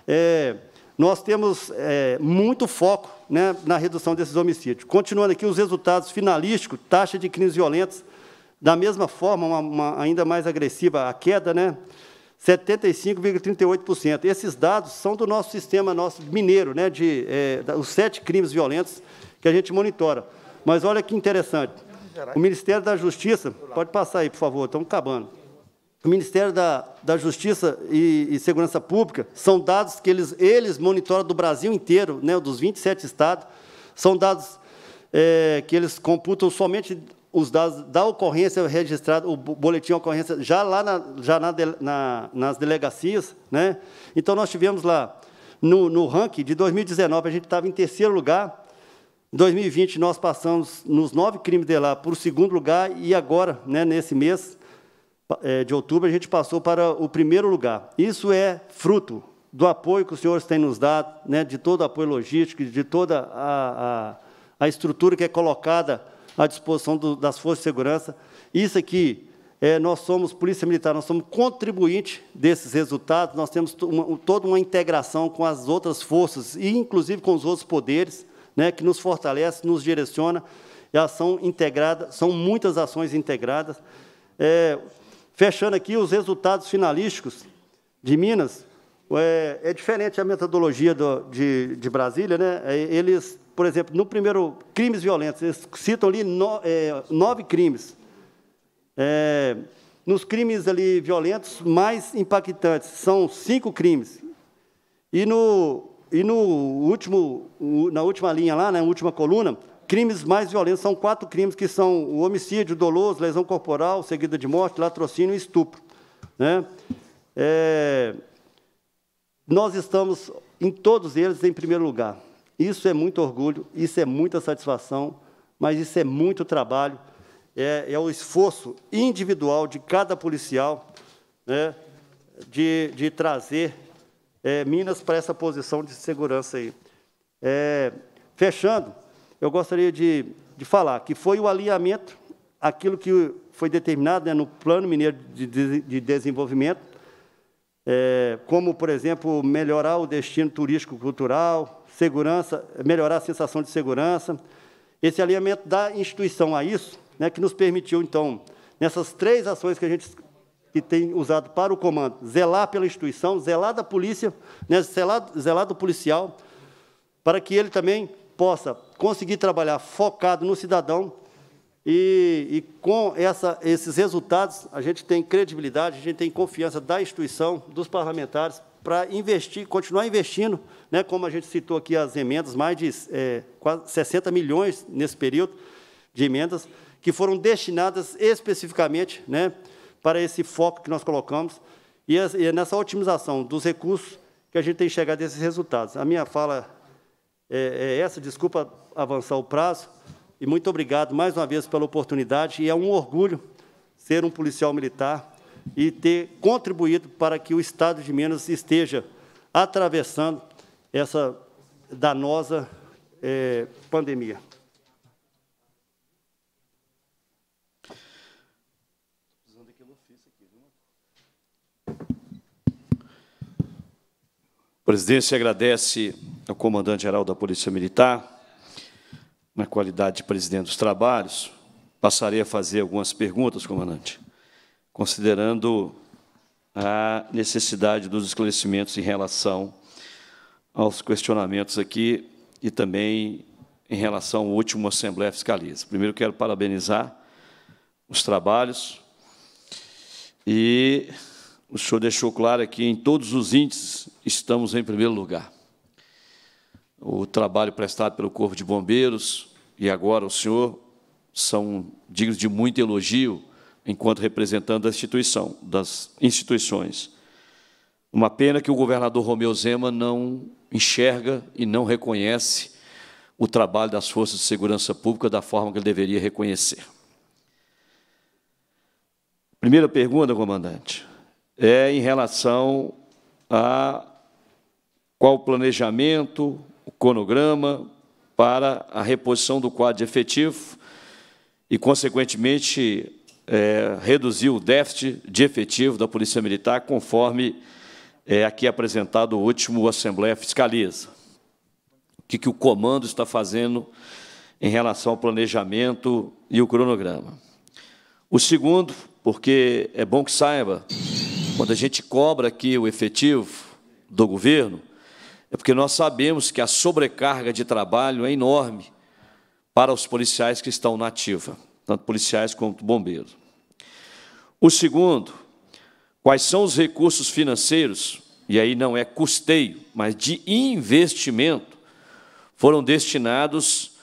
É, nós temos é, muito foco né, na redução desses homicídios. Continuando aqui, os resultados finalísticos, taxa de crimes violentos, da mesma forma, uma, uma ainda mais agressiva, a queda, né, 75,38%. Esses dados são do nosso sistema nosso mineiro, né, de é, os sete crimes violentos que a gente monitora. Mas olha que interessante. O Ministério da Justiça, pode passar aí, por favor, estamos acabando o Ministério da, da Justiça e, e, Segurança Pública, são dados que eles, eles monitoram do Brasil inteiro, né, dos 27 estados, são dados é, que eles computam somente os dados da ocorrência registrada, o boletim de ocorrência, já lá na, já na, na, nas delegacias. Né? Então, nós tivemos lá, no, no ranking de 2019, a gente estava em terceiro lugar, em 2020, nós passamos nos nove crimes de lá para o segundo lugar, e agora, né, nesse mês, de outubro, a gente passou para o primeiro lugar. Isso é fruto do apoio que os senhores têm nos dado, né, de todo o apoio logístico, de toda a, a, a estrutura que é colocada à disposição do, das forças de segurança. Isso aqui, é, nós somos Polícia Militar, nós somos contribuinte desses resultados, nós temos uma, toda uma integração com as outras forças, e inclusive com os outros poderes, né, que nos fortalece, nos direciona, e a ação integrada, são muitas ações integradas. É, Fechando aqui os resultados finalísticos de Minas, é, é diferente a metodologia do, de, de, Brasília, né? É, eles, por exemplo, no primeiro crimes violentos, eles citam ali no, é, nove crimes. É, nos crimes ali violentos mais impactantes são cinco crimes. E no, e no último, na última linha lá, na última coluna, Crimes mais violentos são quatro crimes que são o homicídio doloso, lesão corporal, seguida de morte, latrocínio e estupro. Né? É, nós estamos em todos eles em primeiro lugar. Isso é muito orgulho, isso é muita satisfação, mas isso é muito trabalho, é, é o esforço individual de cada policial né, de, de trazer é, Minas para essa posição de segurança aí. É, fechando, eu gostaria de, de falar que foi o alinhamento, aquilo que foi determinado né, no Plano Mineiro de, de, de Desenvolvimento, é, como, por exemplo, melhorar o destino turístico-cultural, segurança, melhorar a sensação de segurança. Esse alinhamento da instituição a isso, né, que nos permitiu, então, nessas três ações que a gente que tem usado para o comando, zelar pela instituição, zelar da polícia, né, zelar, zelar do policial, para que ele também possa conseguir trabalhar focado no cidadão e, e com essa, esses resultados, a gente tem credibilidade, a gente tem confiança da instituição, dos parlamentares, para investir, continuar investindo, né, como a gente citou aqui as emendas, mais de é, quase 60 milhões nesse período de emendas, que foram destinadas especificamente né, para esse foco que nós colocamos, e é nessa otimização dos recursos que a gente tem chegado a esses resultados. A minha fala é, é essa, desculpa avançar o prazo, e muito obrigado mais uma vez pela oportunidade, e é um orgulho ser um policial militar e ter contribuído para que o Estado de Minas esteja atravessando essa danosa é, pandemia. A presidência agradece ao comandante-geral da Polícia Militar, na qualidade de presidente dos trabalhos. Passarei a fazer algumas perguntas, comandante considerando a necessidade dos esclarecimentos em relação aos questionamentos aqui e também em relação ao último Assembleia Fiscaliza. Primeiro, quero parabenizar os trabalhos e o senhor deixou claro que em todos os índices estamos em primeiro lugar. O trabalho prestado pelo Corpo de Bombeiros e agora o senhor são dignos de muito elogio enquanto representante da instituição, das instituições. Uma pena que o governador Romeu Zema não enxerga e não reconhece o trabalho das forças de segurança pública da forma que ele deveria reconhecer. Primeira pergunta, comandante, é em relação a qual o planejamento, cronograma para a reposição do quadro de efetivo e, consequentemente, é, reduzir o déficit de efetivo da Polícia Militar, conforme é, aqui apresentado o último Assembleia Fiscaliza. O que, que o comando está fazendo em relação ao planejamento e o cronograma. O segundo, porque é bom que saiba, quando a gente cobra aqui o efetivo do governo, é porque nós sabemos que a sobrecarga de trabalho é enorme para os policiais que estão na ativa tanto policiais quanto bombeiros. O segundo, quais são os recursos financeiros, e aí não é custeio, mas de investimento, foram destinados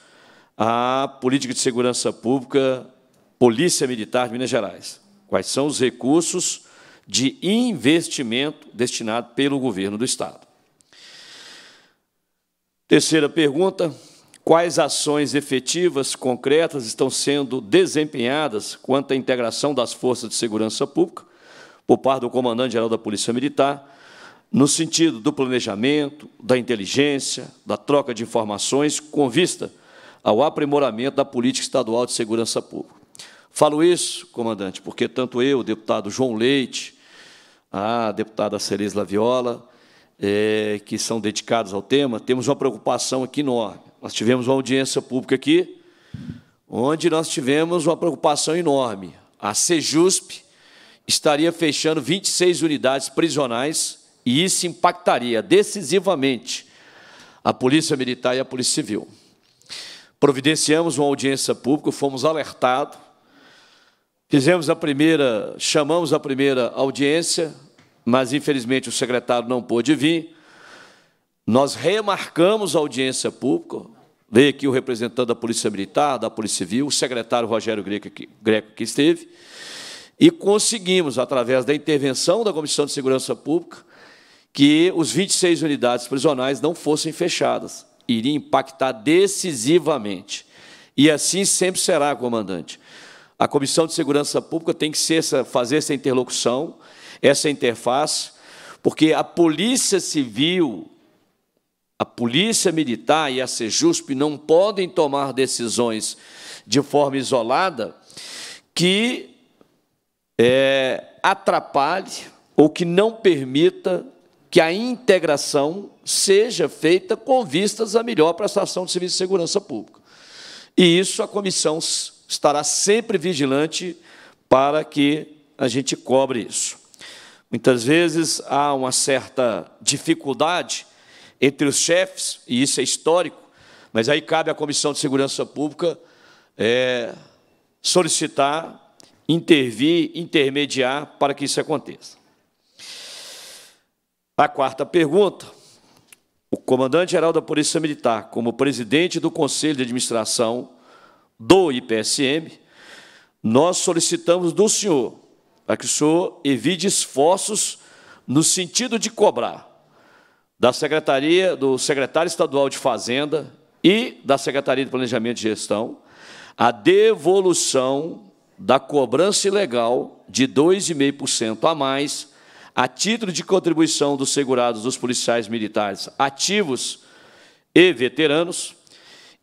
à política de segurança pública, Polícia Militar de Minas Gerais. Quais são os recursos de investimento destinado pelo governo do Estado? Terceira pergunta: Quais ações efetivas, concretas, estão sendo desempenhadas quanto à integração das forças de segurança pública por parte do comandante-geral da Polícia Militar, no sentido do planejamento, da inteligência, da troca de informações, com vista ao aprimoramento da política estadual de segurança pública. Falo isso, comandante, porque tanto eu, o deputado João Leite, a deputada Ceres Laviola, é, que são dedicados ao tema, temos uma preocupação aqui enorme nós tivemos uma audiência pública aqui, onde nós tivemos uma preocupação enorme. A Sejusp estaria fechando 26 unidades prisionais e isso impactaria decisivamente a Polícia Militar e a Polícia Civil. Providenciamos uma audiência pública, fomos alertados, fizemos a primeira, chamamos a primeira audiência, mas infelizmente o secretário não pôde vir. Nós remarcamos a audiência pública, veio aqui o representante da Polícia Militar, da Polícia Civil, o secretário Rogério Greco que, Greco que esteve, e conseguimos, através da intervenção da Comissão de Segurança Pública, que os 26 unidades prisionais não fossem fechadas. Iria impactar decisivamente. E assim sempre será, comandante. A Comissão de Segurança Pública tem que ser fazer essa interlocução, essa interface, porque a Polícia Civil a polícia militar e a Sejusp não podem tomar decisões de forma isolada que é, atrapalhe ou que não permita que a integração seja feita com vistas à melhor prestação de serviço de segurança pública. E isso a comissão estará sempre vigilante para que a gente cobre isso. Muitas vezes há uma certa dificuldade entre os chefes, e isso é histórico, mas aí cabe à Comissão de Segurança Pública é, solicitar, intervir, intermediar para que isso aconteça. A quarta pergunta. O comandante-geral da Polícia Militar, como presidente do Conselho de Administração do IPSM, nós solicitamos do senhor para que o senhor evite esforços no sentido de cobrar da Secretaria, do Secretário Estadual de Fazenda e da Secretaria de Planejamento e Gestão a devolução da cobrança ilegal de 2,5% a mais a título de contribuição dos segurados dos policiais militares ativos e veteranos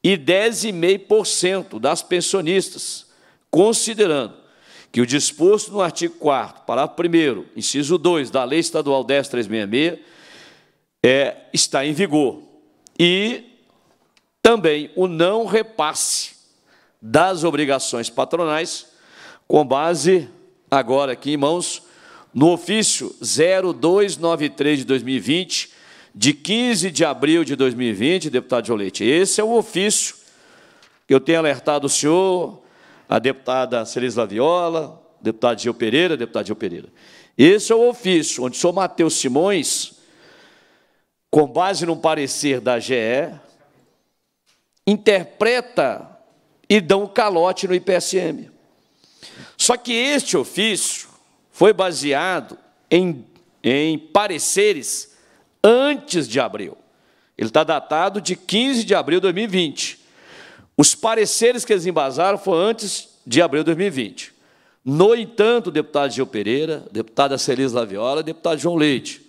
e 10,5% das pensionistas, considerando que o disposto no artigo 4 parágrafo 1 inciso 2 da Lei Estadual 10366 é, está em vigor. E também o não repasse das obrigações patronais, com base, agora aqui em mãos, no ofício 0293 de 2020, de 15 de abril de 2020, deputado Jolete. Esse é o ofício que eu tenho alertado o senhor, a deputada Celis Laviola, deputado Gil Pereira, deputado Gil Pereira. Esse é o ofício onde o senhor Matheus Simões, com base no parecer da GE, interpreta e dá um calote no IPSM. Só que este ofício foi baseado em, em pareceres antes de abril. Ele está datado de 15 de abril de 2020. Os pareceres que eles embasaram foram antes de abril de 2020. No entanto, deputado Gil Pereira, deputada Celis Laviola, deputado João Leite,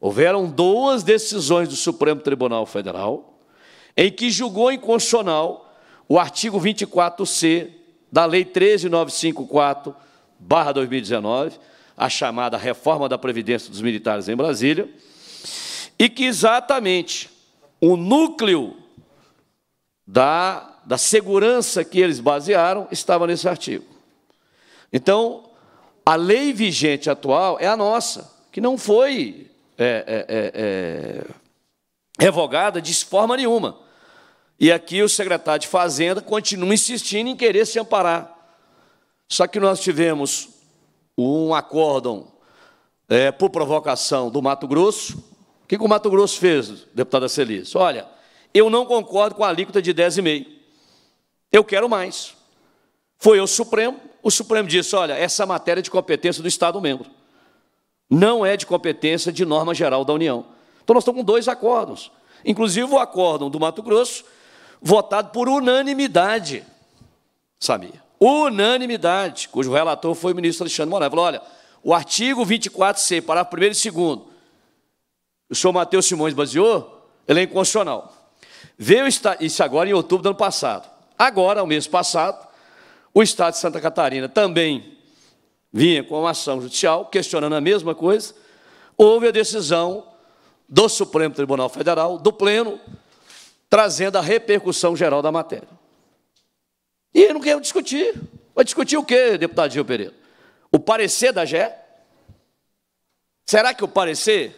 houveram duas decisões do Supremo Tribunal Federal em que julgou inconstitucional o artigo 24C da Lei 13954/2019, a chamada reforma da previdência dos militares em Brasília, e que exatamente o núcleo da, da segurança que eles basearam estava nesse artigo. Então, a lei vigente atual é a nossa, que não foi é, é, é, é revogada de forma nenhuma. E aqui o secretário de Fazenda continua insistindo em querer se amparar. Só que nós tivemos um acórdão é, por provocação do Mato Grosso. O que, que o Mato Grosso fez, deputada Celis? Olha, eu não concordo com a alíquota de 10,5. Eu quero mais. Foi o Supremo, o Supremo disse, olha, essa matéria é de competência do Estado-membro. Não é de competência de norma geral da União. Então nós estamos com dois acordos. Inclusive o acórdão do Mato Grosso votado por unanimidade, sabia? Unanimidade, cujo relator foi o ministro Alexandre Moraes. Falou: olha, o artigo 24C, parágrafo 1 e 2, o senhor Matheus Simões baseou, ele é inconstitucional. Veio isso agora em outubro do ano passado. Agora, o mês passado, o Estado de Santa Catarina também vinha com uma ação judicial questionando a mesma coisa. Houve a decisão do Supremo Tribunal Federal, do Pleno, trazendo a repercussão geral da matéria. E não quer discutir. Vai discutir o quê, deputado Gil Pereira? O parecer da GE? Será que o parecer?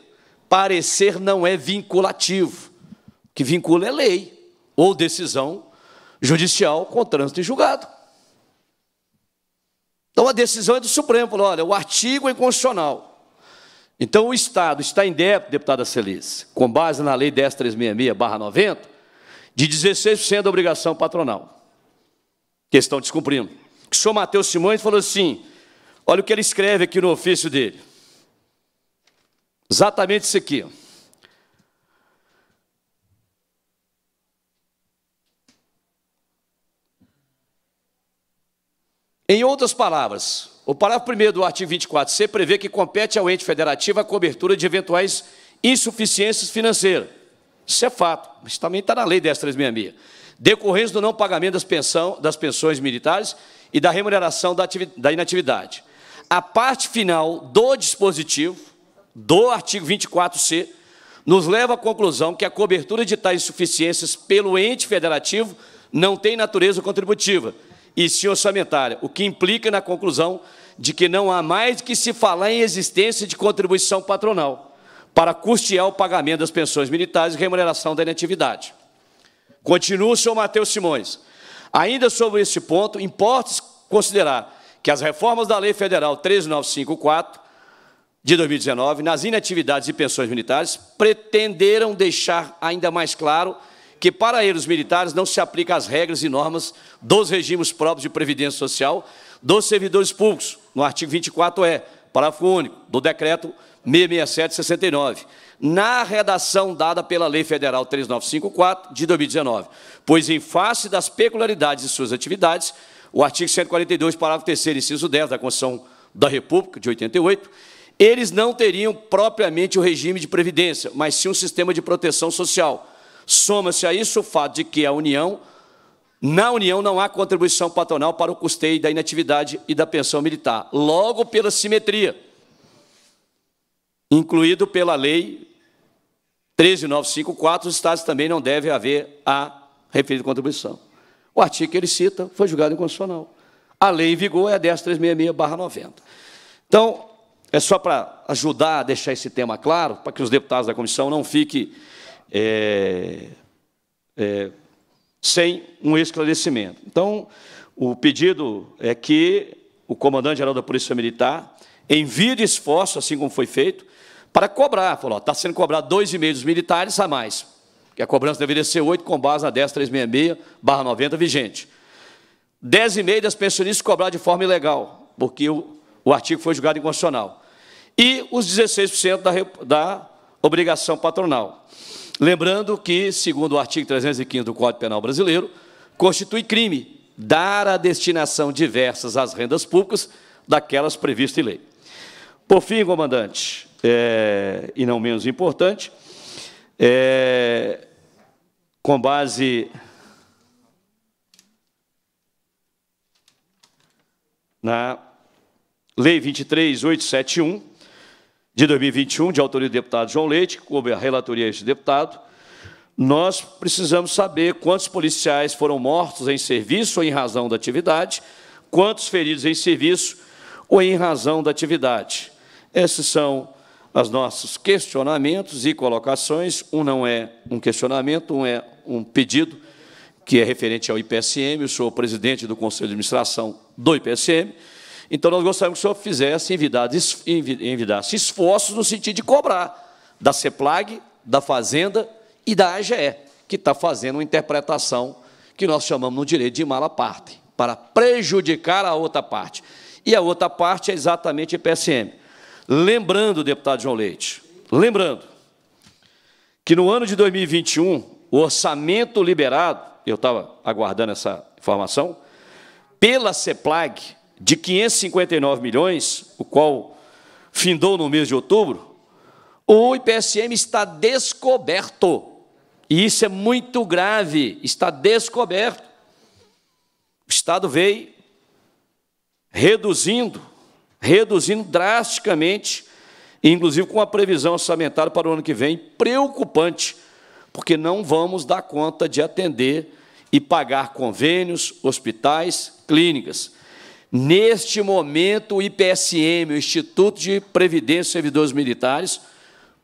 Parecer não é vinculativo. O que vincula é lei ou decisão judicial com trânsito e julgado. Então a decisão é do Supremo, falou, olha, o artigo é inconstitucional. Então o Estado está em débito, deputada Celice, com base na lei 10366-90, de 16% da obrigação patronal, que estão descumprindo. O senhor Matheus Simões falou assim: olha o que ele escreve aqui no ofício dele. Exatamente isso aqui. Em outras palavras, o parágrafo 1 do artigo 24c prevê que compete ao ente federativo a cobertura de eventuais insuficiências financeiras isso é fato, mas também está na lei 10366. Decorrência do não pagamento das, pensão, das pensões militares e da remuneração da, da inatividade. A parte final do dispositivo, do artigo 24C, nos leva à conclusão que a cobertura de tais insuficiências pelo ente federativo não tem natureza contributiva, e sim orçamentária, o que implica na conclusão de que não há mais que se falar em existência de contribuição patronal para custear o pagamento das pensões militares e remuneração da inatividade. Continua o senhor Matheus Simões. Ainda sobre esse ponto, importa considerar que as reformas da Lei Federal 13954 de 2019, nas inatividades e pensões militares, pretenderam deixar ainda mais claro que para eles, militares, não se aplicam as regras e normas dos regimes próprios de previdência social dos servidores públicos, no artigo 24E, parágrafo único, do decreto 667-69, na redação dada pela Lei Federal 3954 de 2019, pois em face das peculiaridades de suas atividades, o artigo 142, parágrafo 3 inciso 10 da Constituição da República de 88, eles não teriam propriamente o regime de previdência, mas sim um sistema de proteção social. Soma-se a isso o fato de que a União, na União não há contribuição patronal para o custeio da inatividade e da pensão militar. Logo, pela simetria, incluído pela Lei 13954, os Estados também não devem haver a referida contribuição. O artigo que ele cita foi julgado inconstitucional. A lei em vigor é a 10366-90. Então, é só para ajudar a deixar esse tema claro, para que os deputados da comissão não fiquem é, é, sem um esclarecimento. Então, o pedido é que o comandante-geral da Polícia Militar envie de esforço, assim como foi feito, para cobrar. Falou, está sendo cobrado dois e meio dos militares a mais, que a cobrança deveria ser oito, com base na 10366-90 vigente. Dez e meio das pensionistas cobrar de forma ilegal, porque o, o artigo foi julgado inconstitucional. E os 16% da, da obrigação patronal. Lembrando que, segundo o artigo 315 do Código Penal Brasileiro, constitui crime dar a destinação diversas às rendas públicas daquelas previstas em lei. Por fim, comandante, é, e não menos importante, é, com base na Lei 23871 de 2021, de autoria do deputado João Leite, coube a relatoria deste deputado, nós precisamos saber quantos policiais foram mortos em serviço ou em razão da atividade, quantos feridos em serviço ou em razão da atividade. Esses são os nossos questionamentos e colocações. Um não é um questionamento, um é um pedido que é referente ao IPSM. Eu sou presidente do Conselho de Administração do IPSM. Então, nós gostaríamos que o senhor fizesse, envidasse, envidasse esforços no sentido de cobrar da CEPLAG, da Fazenda e da AGE, que está fazendo uma interpretação que nós chamamos no direito de mala parte, para prejudicar a outra parte. E a outra parte é exatamente o IPSM. Lembrando, deputado João Leite, lembrando que no ano de 2021, o orçamento liberado, eu estava aguardando essa informação, pela CEPLAG, de 559 milhões, o qual findou no mês de outubro, o IPSM está descoberto. E isso é muito grave, está descoberto. O Estado veio reduzindo reduzindo drasticamente, inclusive com a previsão orçamentária para o ano que vem, preocupante, porque não vamos dar conta de atender e pagar convênios, hospitais, clínicas. Neste momento, o IPSM, o Instituto de Previdência e Servidores Militares,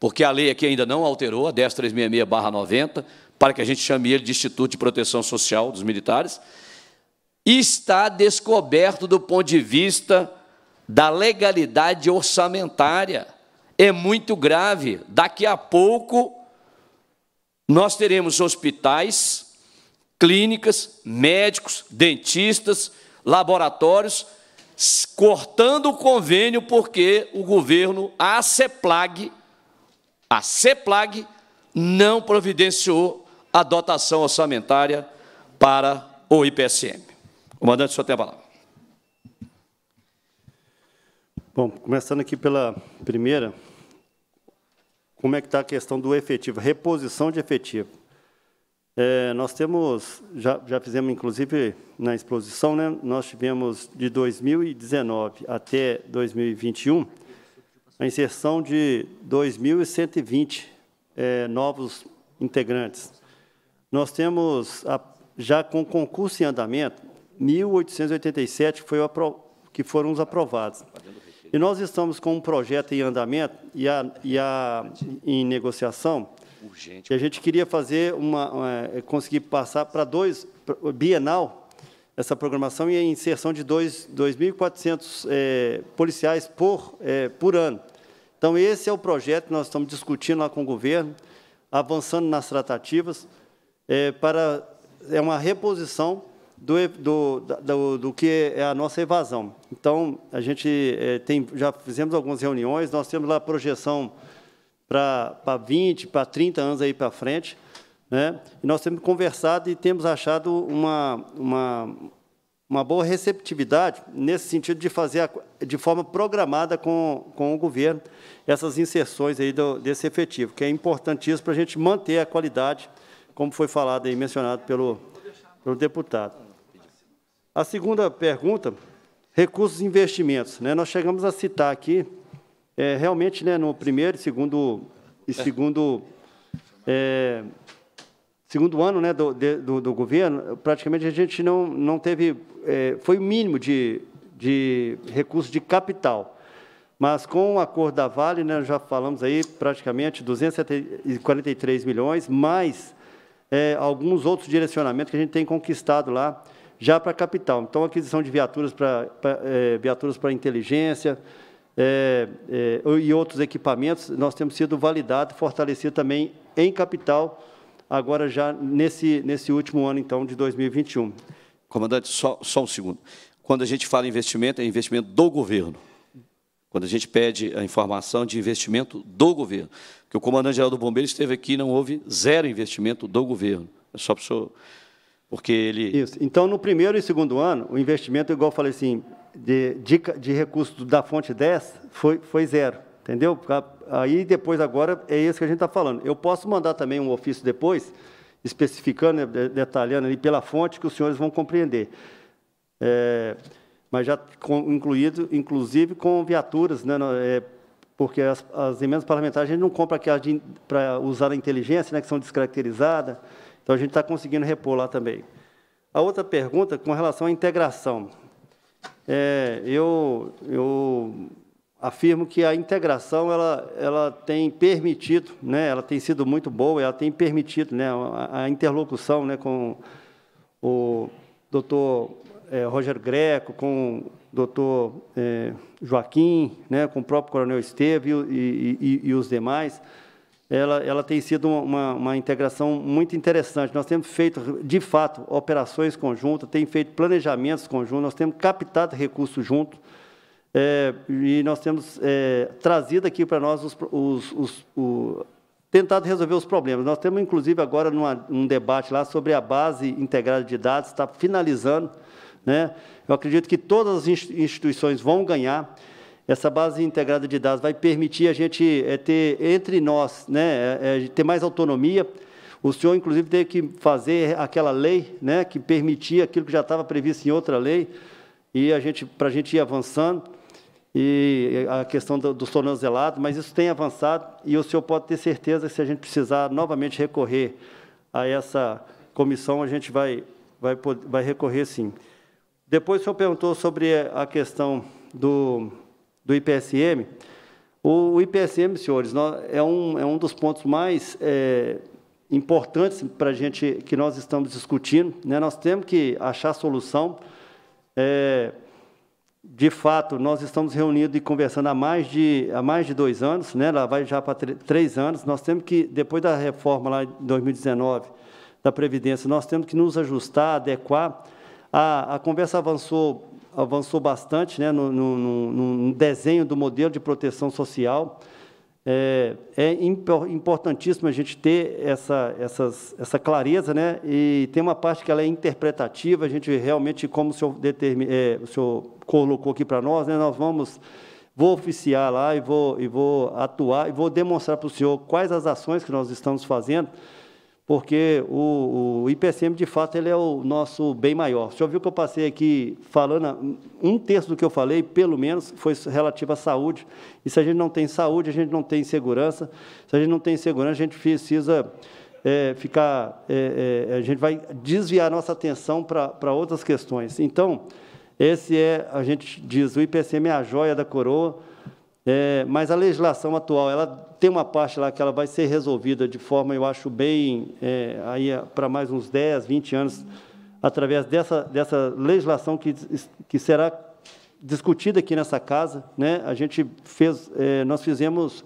porque a lei aqui ainda não alterou, a 10366-90, para que a gente chame ele de Instituto de Proteção Social dos Militares, está descoberto do ponto de vista da legalidade orçamentária. É muito grave. Daqui a pouco, nós teremos hospitais, clínicas, médicos, dentistas, laboratórios cortando o convênio porque o governo, a CEPLAG, a CEPLAG não providenciou a dotação orçamentária para o IPSM. Comandante, o senhor tem a palavra. Bom, começando aqui pela primeira, como é que está a questão do efetivo, reposição de efetivo. É, nós temos, já, já fizemos inclusive na exposição, né, nós tivemos de 2019 até 2021 a inserção de 2.120 é, novos integrantes. Nós temos, a, já com concurso em andamento, 1.887 foi que foram os aprovados. E nós estamos com um projeto em andamento e, a, e a, em negociação, Urgente. e a gente queria fazer uma, uma conseguir passar para dois, bienal, essa programação e a inserção de 2.400 é, policiais por, é, por ano. Então, esse é o projeto que nós estamos discutindo lá com o governo, avançando nas tratativas, é, para é uma reposição do, do, do, do, que é a nossa evasão. Então, a gente é, tem, já fizemos algumas reuniões, nós temos lá a projeção para 20, para 30 anos aí para frente, né? E nós temos conversado e temos achado uma, uma, uma boa receptividade nesse sentido de fazer a, de forma programada com, com o governo essas inserções aí do, desse efetivo, que é importantíssimo para a gente manter a qualidade, como foi falado e mencionado pelo, pelo deputado. A segunda pergunta, recursos e investimentos. Né? Nós chegamos a citar aqui, é, realmente, né, no primeiro e segundo, e segundo é, segundo ano né, do, do, do, governo, praticamente a gente não, não teve, é, foi o mínimo de, de recursos de capital. Mas com o acordo da Vale, né, já falamos aí praticamente 243 milhões, mais é, alguns outros direcionamentos que a gente tem conquistado lá, já para a capital. Então, aquisição de viaturas para, para é, viaturas para inteligência é, é, e outros equipamentos, nós temos sido validados, fortalecido também em capital, agora já nesse, nesse último ano, então, de 2021. Comandante, só, só um segundo. Quando a gente fala em investimento, é investimento do governo. Quando a gente pede a informação de investimento do governo. Porque o comandante-geral do Bombeiro esteve aqui e não houve zero investimento do governo. É só para o senhor... Porque ele... Isso. Então, no primeiro e segundo ano, o investimento, igual eu falei assim, de, de, de recursos da fonte 10 foi, foi zero. Entendeu? Aí depois agora é isso que a gente está falando. Eu posso mandar também um ofício depois, especificando, né, detalhando ali pela fonte que os senhores vão compreender. É, mas já com, incluído, inclusive com viaturas, né, é, porque as, as, emendas parlamentares a gente não compra aquelas para usar a inteligência, né, que são descaracterizadas, então a gente está conseguindo repor lá também. A outra pergunta, com relação à integração. É, eu, eu afirmo que a integração ela, ela tem permitido, né, ela tem sido muito boa, ela tem permitido né, a, a interlocução né, com o doutor é, Roger Greco, com o doutor é, Joaquim, né, com o próprio coronel Esteve e, e, e, os demais, ela, ela tem sido uma, uma integração muito interessante. Nós temos feito, de fato, operações conjuntas, tem feito planejamentos conjuntos, nós temos captado recursos juntos, é, e nós temos é, trazido aqui para nós os, os, os o, tentado resolver os problemas. Nós temos, inclusive, agora numa, um debate lá sobre a base integrada de dados, está finalizando. Né? Eu acredito que todas as instituições vão ganhar. Essa base integrada de dados vai permitir a gente é, ter, entre nós, né, é, ter mais autonomia. O senhor, inclusive, teve que fazer aquela lei né, que permitia aquilo que já estava previsto em outra lei, e a gente, para a gente ir avançando e a questão do, dos tornozelados, mas isso tem avançado e o senhor pode ter certeza que se a gente precisar novamente recorrer a essa comissão, a gente vai, vai, vai recorrer sim. Depois o senhor perguntou sobre a questão do, do IPSM. O, IPSM, senhores, é um, é um dos pontos mais é, importantes para a gente que nós estamos discutindo. Né? Nós temos que achar solução. É, de fato, nós estamos reunidos e conversando há mais de, há mais de dois anos, né? lá vai já para três anos. Nós temos que, depois da reforma lá de 2019 da Previdência, nós temos que nos ajustar, adequar. A, a conversa avançou, avançou bastante né? no, no, no, desenho do modelo de proteção social. É, é importantíssimo a gente ter essa, essas, essa clareza, né? E tem uma parte que ela é interpretativa, a gente realmente, como o senhor, determin, é, o senhor colocou aqui para nós, né? Nós vamos, vou oficiar lá e vou, e vou atuar e vou demonstrar para o senhor quais as ações que nós estamos fazendo porque o, o, IPCM, de fato, ele é o nosso bem maior. O senhor viu que eu passei aqui falando, um terço do que eu falei, pelo menos, foi relativo à saúde. E se a gente não tem saúde, a gente não tem segurança. Se a gente não tem segurança, a gente precisa é, ficar... É, é, a gente vai desviar nossa atenção para outras questões. Então, Esse é, a gente diz, o IPCM é a joia da coroa, é, mas a legislação atual, ela tem uma parte lá que ela vai ser resolvida de forma, eu acho, bem, é, aí para mais uns 10, 20 anos, através dessa, dessa legislação que, que será discutida aqui nessa casa. Né? A gente fez, é, nós fizemos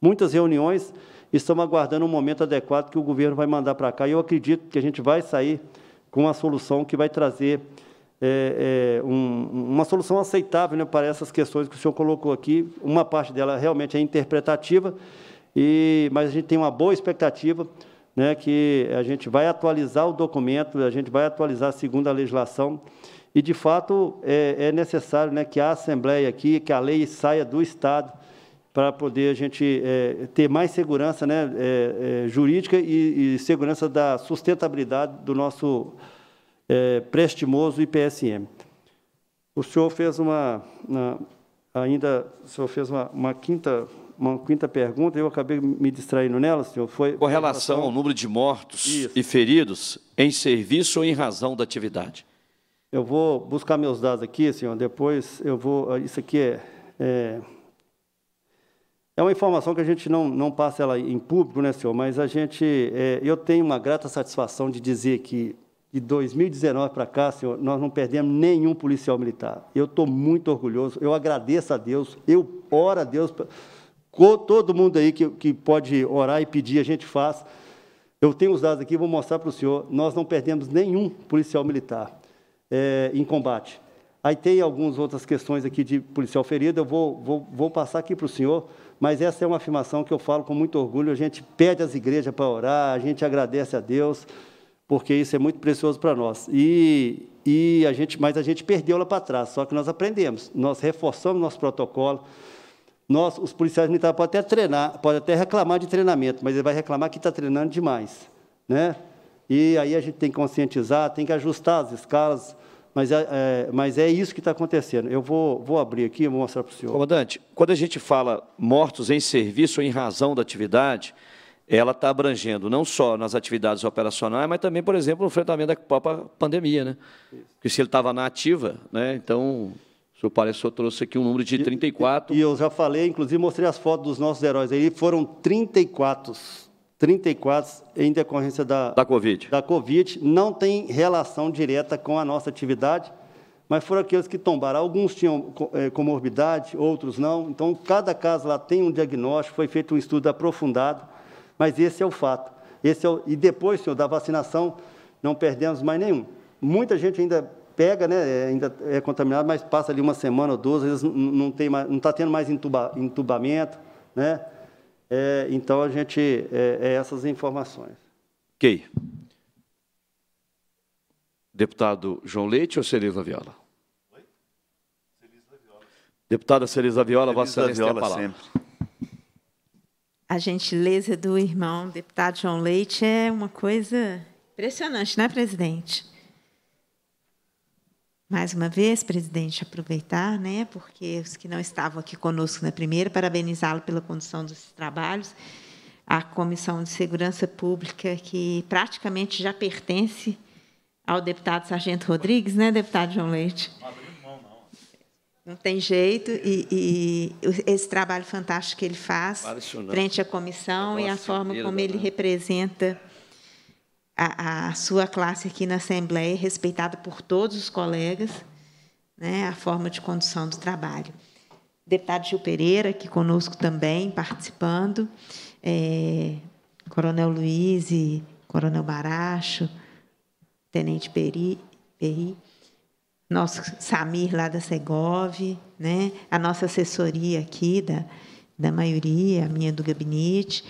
muitas reuniões estamos aguardando um momento adequado que o governo vai mandar para cá. E eu acredito que a gente vai sair com uma solução que vai trazer é, é, um, uma solução aceitável né, para essas questões que o senhor colocou aqui. Uma parte dela realmente é interpretativa, e, mas a gente tem uma boa expectativa né, que a gente vai atualizar o documento, a gente vai atualizar segundo a legislação, e, de fato, é, é necessário né, que a Assembleia aqui, que a lei saia do Estado, para poder a gente é, ter mais segurança né, é, é, jurídica e, e, segurança da sustentabilidade do nosso é, prestimoso IPSM. O senhor fez uma, uma, ainda, o senhor fez uma, uma, quinta, uma quinta pergunta, eu acabei me distraindo nela, senhor. Foi com relação, relação ao número de mortos Isso. e feridos em serviço ou em razão da atividade. Eu vou buscar meus dados aqui, senhor. Depois eu vou. Isso aqui é, é é uma informação que a gente não, não passa ela em público, né, senhor? Mas a gente, é, eu tenho uma grata satisfação de dizer que de 2019 para cá, senhor, nós não perdemos nenhum policial militar. Eu estou muito orgulhoso, eu agradeço a Deus, eu oro a Deus, todo mundo aí que, que pode orar e pedir, a gente faz. Eu tenho os dados aqui, vou mostrar para o senhor, nós não perdemos nenhum policial militar é, em combate. Aí tem algumas outras questões aqui de policial ferido, eu vou, vou, vou passar aqui para o senhor, mas essa é uma afirmação que eu falo com muito orgulho. A gente pede às igrejas para orar, a gente agradece a Deus, porque isso é muito precioso para nós. E, e a gente, mas a gente perdeu lá para trás, só que nós aprendemos, nós reforçamos nosso protocolo. Nós, os policiais militares podem até treinar, podem até reclamar de treinamento, mas ele vai reclamar que está treinando demais. Né? E aí a gente tem que conscientizar, tem que ajustar as escalas, mas é, é, mas é isso que está acontecendo. Eu vou, vou abrir aqui e vou mostrar para o senhor. Comandante, quando a gente fala mortos em serviço ou em razão da atividade, ela está abrangendo não só nas atividades operacionais, mas também, por exemplo, no enfrentamento da própria pandemia. Né? Porque se ele estava na ativa, né, então o senhor Palestor trouxe aqui um número de 34. E, e eu já falei, inclusive mostrei as fotos dos nossos heróis aí, foram 34 34 em decorrência da, da Covid. Da Covid. Não tem relação direta com a nossa atividade, mas foram aqueles que tombaram. Alguns tinham é, comorbidade, outros não. Então, cada caso lá tem um diagnóstico, foi feito um estudo aprofundado, mas esse é o fato. Esse é o, e depois, senhor, da vacinação, não perdemos mais nenhum. Muita gente ainda pega, né, é, ainda é contaminado, mas passa ali uma semana ou duas, às vezes não está não tá tendo mais entuba, entubamento, né? É, então, a gente, é, é essas informações. Ok. Deputado João Leite ou Celisa Viola? Oi? Celisa Viola. Deputada Celisa Viola, Vossa Excelência tem a palavra. Sempre. A gentileza do irmão deputado João Leite é uma coisa impressionante, não é, presidente? mais uma vez, presidente, aproveitar, né, porque os que não estavam aqui conosco na primeira, parabenizá-lo pela condução dos trabalhos, a Comissão de Segurança Pública, que praticamente já pertence ao deputado Sargento Rodrigues, né, deputado João Leite? Não tem jeito, e, e, esse trabalho fantástico que ele faz frente à comissão e a forma como ele representa a, a, sua classe aqui na Assembleia, respeitada por todos os colegas, né, a forma de condução do trabalho. Deputado Gil Pereira, aqui conosco também, participando, é, Coronel Luiz e Coronel Baracho, Tenente Peri, Peri nosso Samir lá da Segov, né, a nossa assessoria aqui da, da maioria, a minha do gabinete,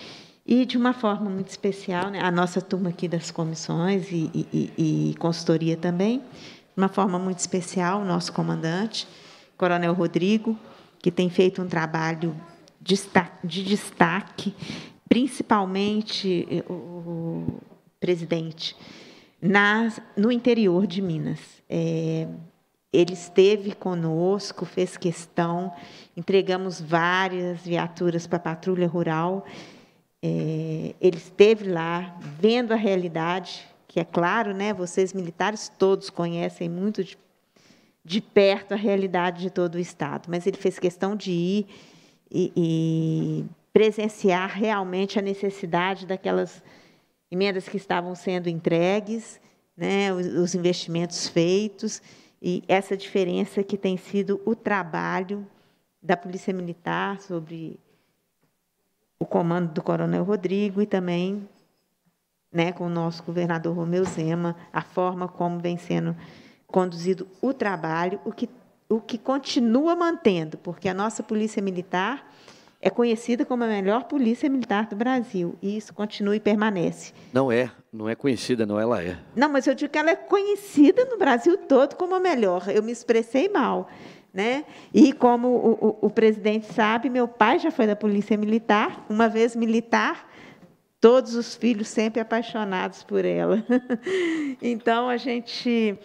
e, de uma forma muito especial, né, a nossa turma aqui das comissões e, e, e consultoria também, de uma forma muito especial, o nosso comandante, Coronel Rodrigo, que tem feito um trabalho de destaque, principalmente eh, o presidente, na, no interior de Minas. É, ele esteve conosco, fez questão, entregamos várias viaturas para a patrulha rural. É, ele esteve lá vendo a realidade, que é claro, né, vocês militares todos conhecem muito de, de perto a realidade de todo o Estado, mas ele fez questão de ir e, e presenciar realmente a necessidade daquelas emendas que estavam sendo entregues, né, os, os investimentos feitos, e essa diferença que tem sido o trabalho da Polícia Militar sobre o comando do Coronel Rodrigo e também né, com o nosso governador Romeu Zema, a forma como vem sendo conduzido o trabalho, o que, o que continua mantendo, porque a nossa Polícia Militar é conhecida como a melhor polícia militar do Brasil. E isso continua e permanece. Não é, não é conhecida, não, ela é. Não, mas eu digo que ela é conhecida no Brasil todo como a melhor. Eu me expressei mal. Né? E como o, o, o presidente sabe, meu pai já foi da Polícia Militar, uma vez militar, todos os filhos sempre apaixonados por ela. Então, a gente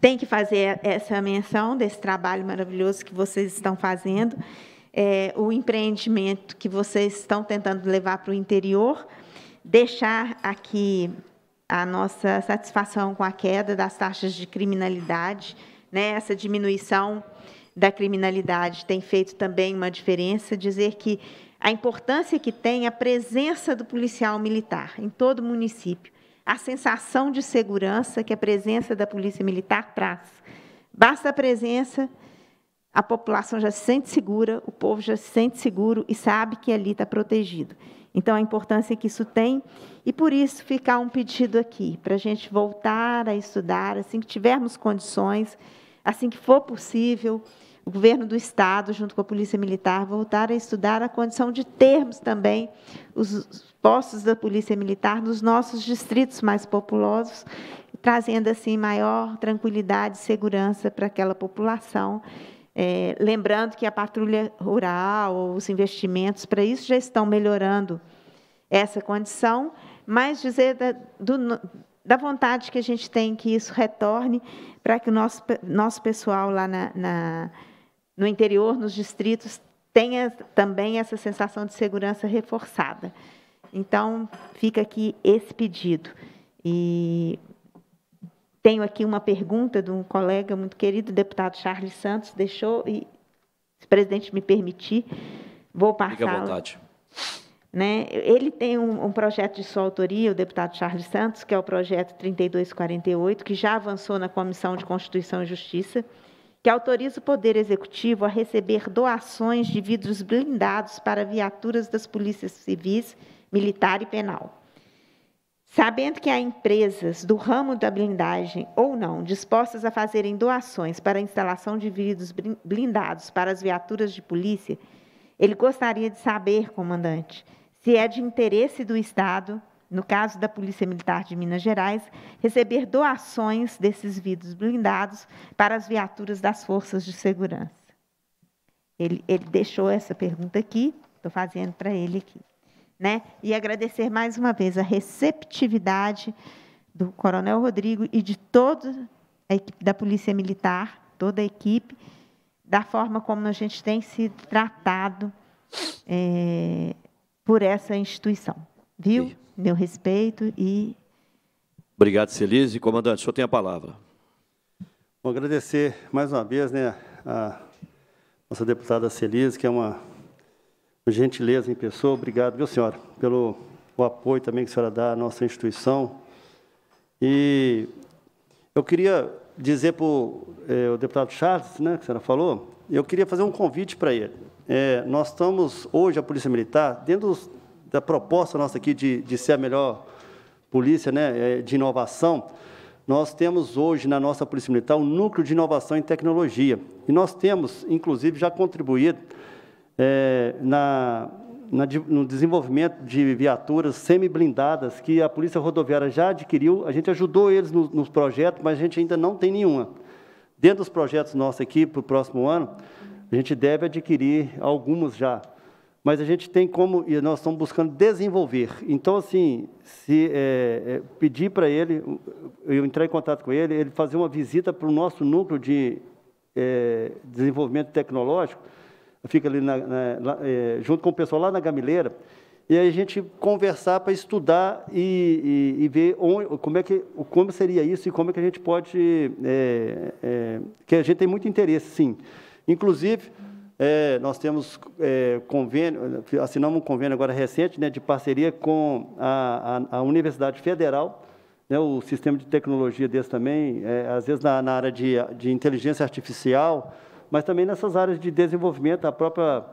tem que fazer essa menção desse trabalho maravilhoso que vocês estão fazendo é, o empreendimento que vocês estão tentando levar para o interior, deixar aqui a nossa satisfação com a queda das taxas de criminalidade, né? essa diminuição da criminalidade tem feito também uma diferença, dizer que a importância que tem a presença do policial militar em todo o município, a sensação de segurança que a presença da polícia militar traz. Basta a presença a população já se sente segura, o povo já se sente seguro e sabe que ali está protegido. Então, a importância que isso tem, e por isso ficar um pedido aqui, para a gente voltar a estudar, assim que tivermos condições, assim que for possível, o governo do Estado, junto com a Polícia Militar, voltar a estudar a condição de termos também os postos da Polícia Militar nos nossos distritos mais populosos, trazendo assim maior tranquilidade e segurança para aquela população é, lembrando que a patrulha rural, os investimentos para isso já estão melhorando essa condição, mas dizer da, do, da vontade que a gente tem que isso retorne para que o nosso, nosso pessoal lá na, na, no interior, nos distritos, tenha também essa sensação de segurança reforçada. Então, fica aqui esse pedido. E tenho aqui uma pergunta de um colega muito querido, o deputado Charles Santos, deixou, e se o presidente me permitir, vou passar. Fique à vontade. Né? Ele tem um, um, projeto de sua autoria, o deputado Charles Santos, que é o projeto 3248, que já avançou na Comissão de Constituição e Justiça, que autoriza o Poder Executivo a receber doações de vidros blindados para viaturas das polícias civis, militar e penal. Sabendo que há empresas do ramo da blindagem ou não dispostas a fazerem doações para a instalação de vidros blindados para as viaturas de polícia, ele gostaria de saber, comandante, se é de interesse do Estado, no caso da Polícia Militar de Minas Gerais, receber doações desses vidros blindados para as viaturas das forças de segurança. Ele, ele deixou essa pergunta aqui, estou fazendo para ele aqui né? E agradecer mais uma vez a receptividade do Coronel Rodrigo e de toda a equipe da Polícia Militar, toda a equipe, da forma como a gente tem sido tratado é, por essa instituição. Viu? Sim. Meu respeito e. Obrigado, Celise. Comandante, o senhor tem a palavra. Vou agradecer mais uma vez né, a nossa deputada Celise, que é uma gentileza em pessoa. Obrigado, viu, senhora, pelo o apoio também que a senhora dá à nossa instituição. E eu queria dizer para é, o deputado Charles, né, que a senhora falou, eu queria fazer um convite para ele. É, nós estamos, hoje, a Polícia Militar, dentro dos, da proposta nossa aqui de, de ser a melhor polícia né, é, de inovação, nós temos hoje na nossa Polícia Militar um núcleo de inovação em tecnologia. E nós temos, inclusive, já contribuído é, na, na, no desenvolvimento de viaturas semi-blindadas que a Polícia Rodoviária já adquiriu. A gente ajudou eles no, nos projetos, mas a gente ainda não tem nenhuma. Dentro dos projetos nossos aqui, para o próximo ano, a gente deve adquirir alguns já. Mas a gente tem como, e nós estamos buscando desenvolver. Então, assim, se é, é, pedir para ele, eu entrar em contato com ele, ele fazer uma visita para o nosso núcleo de é, desenvolvimento tecnológico, fica ali na, na, é, junto com o pessoal lá na Gamileira, e a gente conversar para estudar e, e, e, ver onde, como, é que, como seria isso e como é que a gente pode. É, é, que a gente tem muito interesse, sim. Inclusive, é, nós temos é, convênio, assinamos um convênio agora recente né, de parceria com a, a, a Universidade Federal, né, o sistema de tecnologia desse também, é, às vezes na, na área de, de inteligência artificial, mas também nessas áreas de desenvolvimento, a própria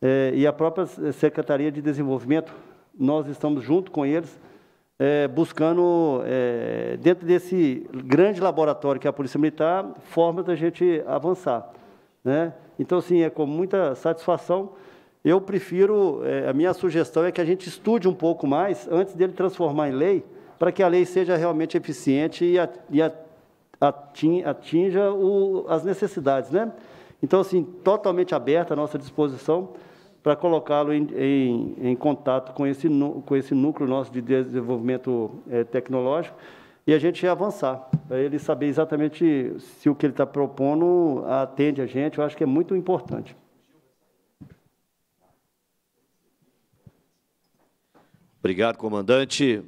é, e a própria Secretaria de Desenvolvimento, nós estamos junto com eles, é, buscando, dentro desse grande laboratório que é a Polícia Militar, formas da gente avançar. Né? Então, assim, é com muita satisfação. Eu prefiro, a minha sugestão é que a gente estude um pouco mais antes dele transformar em lei, para que a lei seja realmente eficiente e, a, e a, atinja o, as necessidades. Né? Então, assim, totalmente aberta à nossa disposição para colocá-lo em, em, em, contato com esse, com esse núcleo nosso de desenvolvimento é, tecnológico e a gente avançar, para ele saber exatamente se o que ele está propondo atende a gente, eu acho que é muito importante. Obrigado, comandante.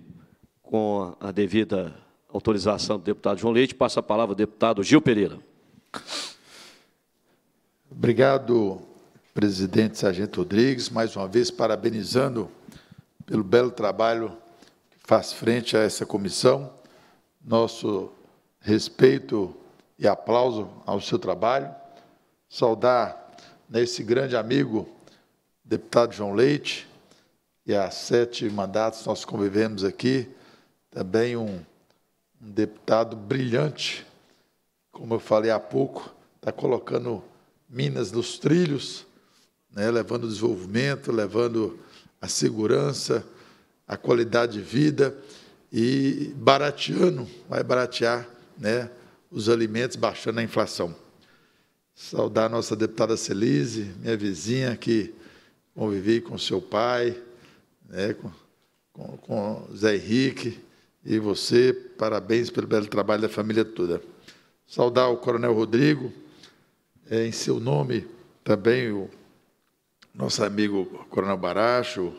Com a devida autorização do deputado João Leite, passa a palavra ao deputado Gil Pereira. Obrigado, presidente Sargento Rodrigues, mais uma vez parabenizando pelo belo trabalho que faz frente a essa comissão. Nosso respeito e aplauso ao seu trabalho. Saudar nesse grande amigo, deputado João Leite, e há sete mandatos nós convivemos aqui, também um, um deputado brilhante, como eu falei há pouco, está colocando Minas nos trilhos, né, levando o desenvolvimento, levando a segurança, a qualidade de vida e barateando, vai baratear né, os alimentos, baixando a inflação. Saudar a nossa deputada Celise, minha vizinha, que convivi com seu pai, né, com, com, com Zé Henrique e você, parabéns pelo belo trabalho da família toda. Saudar o Coronel Rodrigo, é, em seu nome também o nosso amigo Coronel Baracho,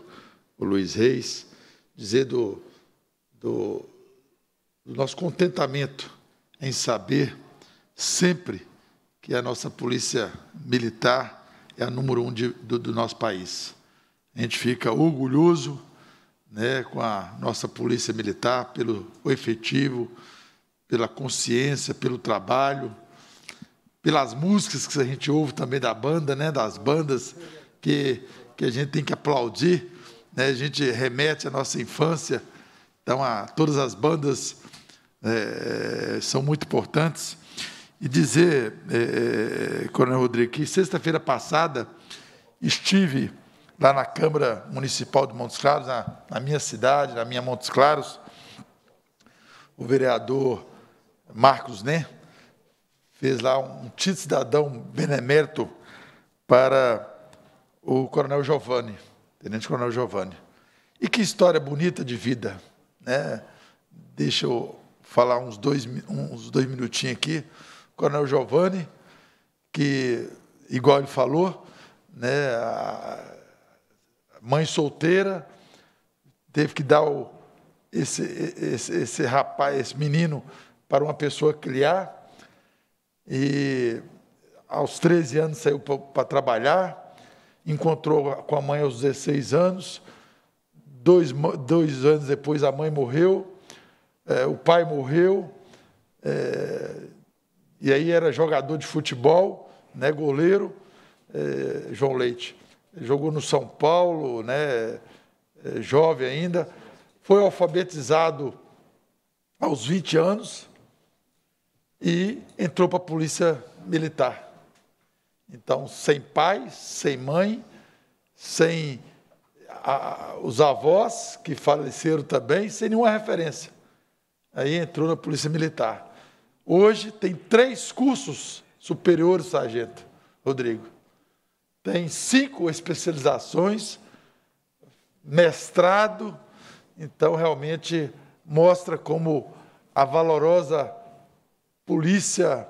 o Luiz Reis, dizer do, do, do nosso contentamento em saber sempre que a nossa polícia militar é a número um de, do, do, nosso país. A gente fica orgulhoso né, com a nossa polícia militar pelo efetivo, pela consciência, pelo trabalho, pelas músicas que a gente ouve também da banda, né, das bandas que, que a gente tem que aplaudir. Né? A gente remete à nossa infância. Então, a, todas as bandas é, são muito importantes. E dizer, é, Coronel Rodrigo, que sexta-feira passada estive lá na Câmara Municipal de Montes Claros, na, na minha cidade, na minha Montes Claros, o vereador Marcos Né fez lá um título cidadão benemérito para o Coronel Giovanni, Tenente Coronel Giovanni. E que história bonita de vida, né? Deixa eu falar uns dois, uns dois minutinhos aqui. Coronel Giovanni, que, igual ele falou, né, a mãe solteira, teve que dar o, esse, esse, esse rapaz, esse menino, para uma pessoa criar. E aos 13 anos saiu para trabalhar, encontrou com a mãe aos 16 anos. Dois, dois anos depois a mãe morreu, é, o pai morreu, é, e aí era jogador de futebol, né, goleiro, é, João Leite. Jogou no São Paulo, né, é, jovem ainda. Foi alfabetizado aos 20 anos e entrou para a Polícia Militar. Então, sem pai, sem mãe, sem a, os avós que faleceram também, sem nenhuma referência. Aí entrou na Polícia Militar. Hoje tem três cursos superiores, sargento Rodrigo. Tem cinco especializações, mestrado. Então, realmente mostra como a valorosa polícia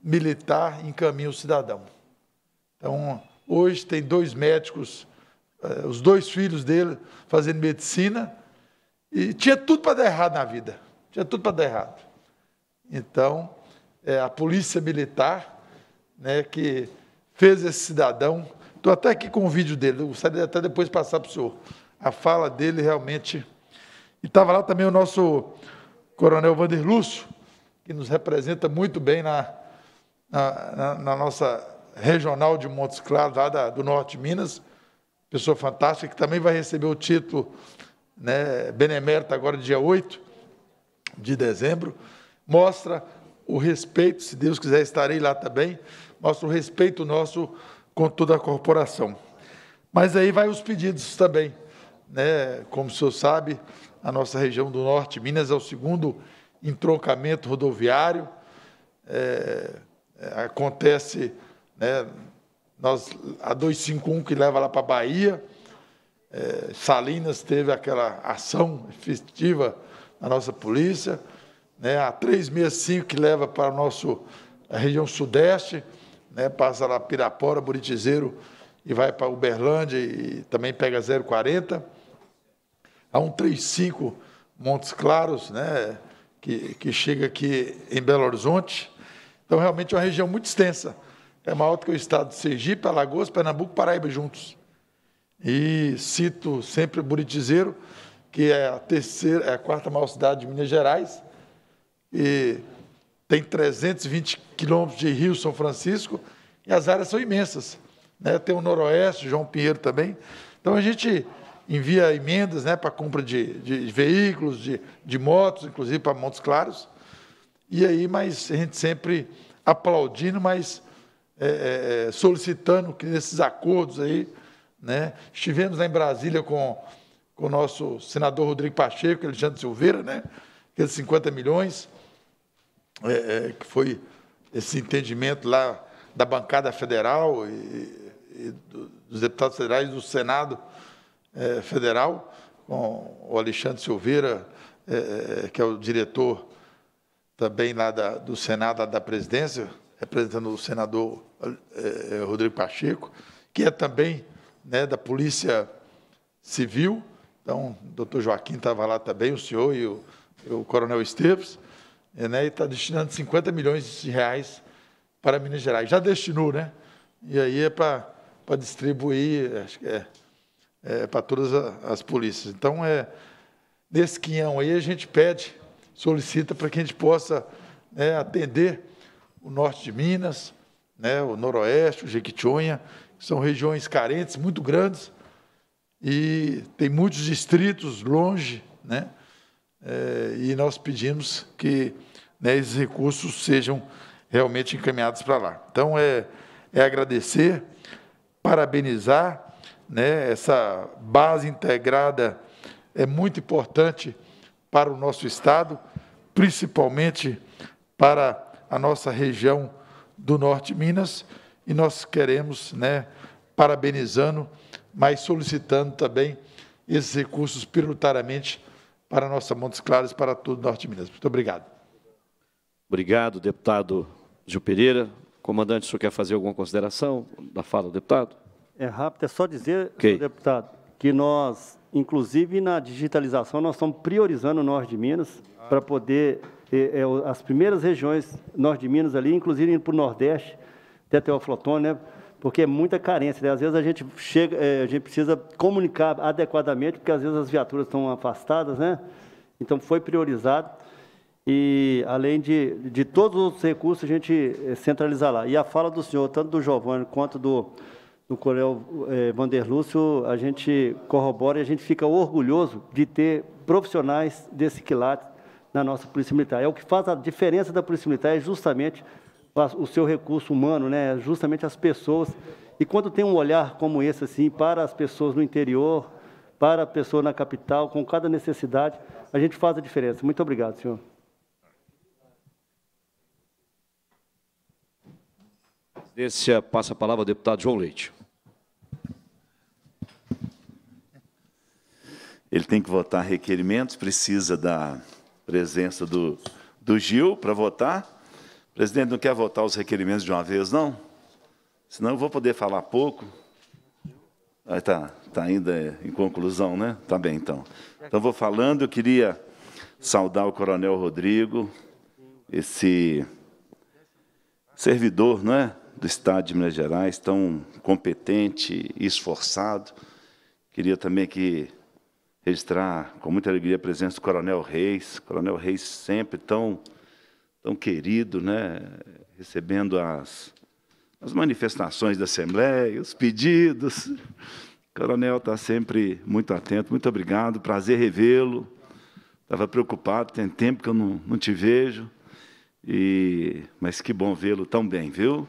militar encaminha o cidadão. Então, hoje tem dois médicos eh, os dois filhos dele fazendo medicina, e tinha tudo para dar errado na vida. Tinha tudo para dar errado. Então, é, a polícia militar, né, que fez esse cidadão. Estou até aqui com o vídeo dele, gostaria até depois passar para o senhor. A fala dele realmente. E estava lá também o nosso coronel Vander Lúcio, que nos representa muito bem na, na, na, nossa regional de Montes Claros, lá da, do norte de Minas. Pessoa fantástica, que também vai receber o título né, benemérito agora, dia 8 de dezembro. Mostra o respeito, se Deus quiser, estarei lá também. Mostra o respeito nosso com toda a corporação. Mas aí vai os pedidos também. Né? Como o senhor sabe, a nossa região do norte, Minas, é o segundo entroncamento rodoviário. É, é, acontece né, nós, a 251 que leva lá para a Bahia. É, Salinas teve aquela ação festiva da nossa polícia. Né, a 365 que leva para a nossa a região sudeste, né, passa lá Pirapora, Buritizeiro e vai para Uberlândia e também pega 040. A 135 Montes Claros, né, que, que chega aqui em Belo Horizonte. Então, realmente é uma região muito extensa. É maior do que o estado de Sergipe, Alagoas, Pernambuco, Paraíba juntos. E cito sempre Buritizeiro, que é a terceira, é a quarta maior cidade de Minas Gerais, e tem 320 quilômetros de Rio São Francisco, e as áreas são imensas. Né? Tem o Noroeste, João Pinheiro também. Então a gente envia emendas né, para compra de, de veículos, de, de motos, inclusive para Montes Claros. E aí, mas a gente sempre aplaudindo, mas é, é, é, solicitando que nesses acordos aí, né? Estivemos lá em Brasília com, com o nosso senador Rodrigo Pacheco, Alexandre Silveira, né? Aqueles 50 milhões, é, é, que foi esse entendimento lá da bancada federal e, e dos deputados federais do Senado é, Federal, com o Alexandre Silveira, é, é, que é o diretor também lá da, do Senado, da presidência, representando o senador Rodrigo Pacheco, que é também né, da Polícia Civil. Então, o doutor Joaquim estava lá também, o senhor e o, o coronel Esteves, né, e está destinando 50 milhões de reais para Minas Gerais. Já destinou, né? E aí é para distribuir, acho que é é, para todas as polícias. Então, é, nesse quinhão aí, a gente pede, solicita para que a gente possa né, atender o norte de Minas, né, o noroeste, o Jequitinhonha, que são regiões carentes, muito grandes, e tem muitos distritos longe, né, é, e nós pedimos que né, esses recursos sejam realmente encaminhados para lá. Então, é, é agradecer, parabenizar né? Essa base integrada é muito importante para o nosso Estado, principalmente para a nossa região do Norte de Minas, e nós queremos, né, parabenizando, mas solicitando também esses recursos prioritariamente para a nossa Montes Claros para todo o Norte de Minas. Muito obrigado. Obrigado, deputado Gil Pereira. Comandante, o senhor quer fazer alguma consideração da fala do deputado? É rápido, é só dizer, okay. deputado, que nós, inclusive na digitalização, nós estamos priorizando o norte de Minas ah. para poder, é, é, as primeiras regiões norte de Minas ali, inclusive indo para o Nordeste, até Teoflotone, né? porque é muita carência. Né? Às vezes a gente chega, é, a gente precisa comunicar adequadamente, porque às vezes as viaturas estão afastadas, né? Então foi priorizado. E além de, de todos os recursos, a gente centralizar lá. E a fala do senhor, tanto do Giovanni quanto do do Coronel eh, Vander Lúcio, a gente corrobora e a gente fica orgulhoso de ter profissionais desse quilate na nossa Polícia Militar. É o que faz a diferença da Polícia Militar, é justamente o seu recurso humano, né? justamente as pessoas. E quando tem um olhar como esse, assim, para as pessoas no interior, para a pessoa na capital, com cada necessidade, a gente faz a diferença. Muito obrigado, senhor. Presidência passa a palavra ao deputado João Leite. Ele tem que votar requerimentos, precisa da presença do, do Gil para votar. O presidente não quer votar os requerimentos de uma vez, não? Senão eu vou poder falar pouco. Está tá ainda em conclusão, né? Tá bem, então. Então, vou falando, eu queria saudar o Coronel Rodrigo, esse servidor não é, do Estado de Minas Gerais, tão competente e esforçado. Queria também aqui registrar com muita alegria a presença do Coronel Reis, Coronel Reis sempre tão, tão querido, né, recebendo as, as manifestações da Assembleia, os pedidos. O coronel está sempre muito atento. Muito obrigado, prazer revê-lo. Estava preocupado, tem tempo que eu não, não te vejo. E, mas que bom vê-lo tão bem, viu?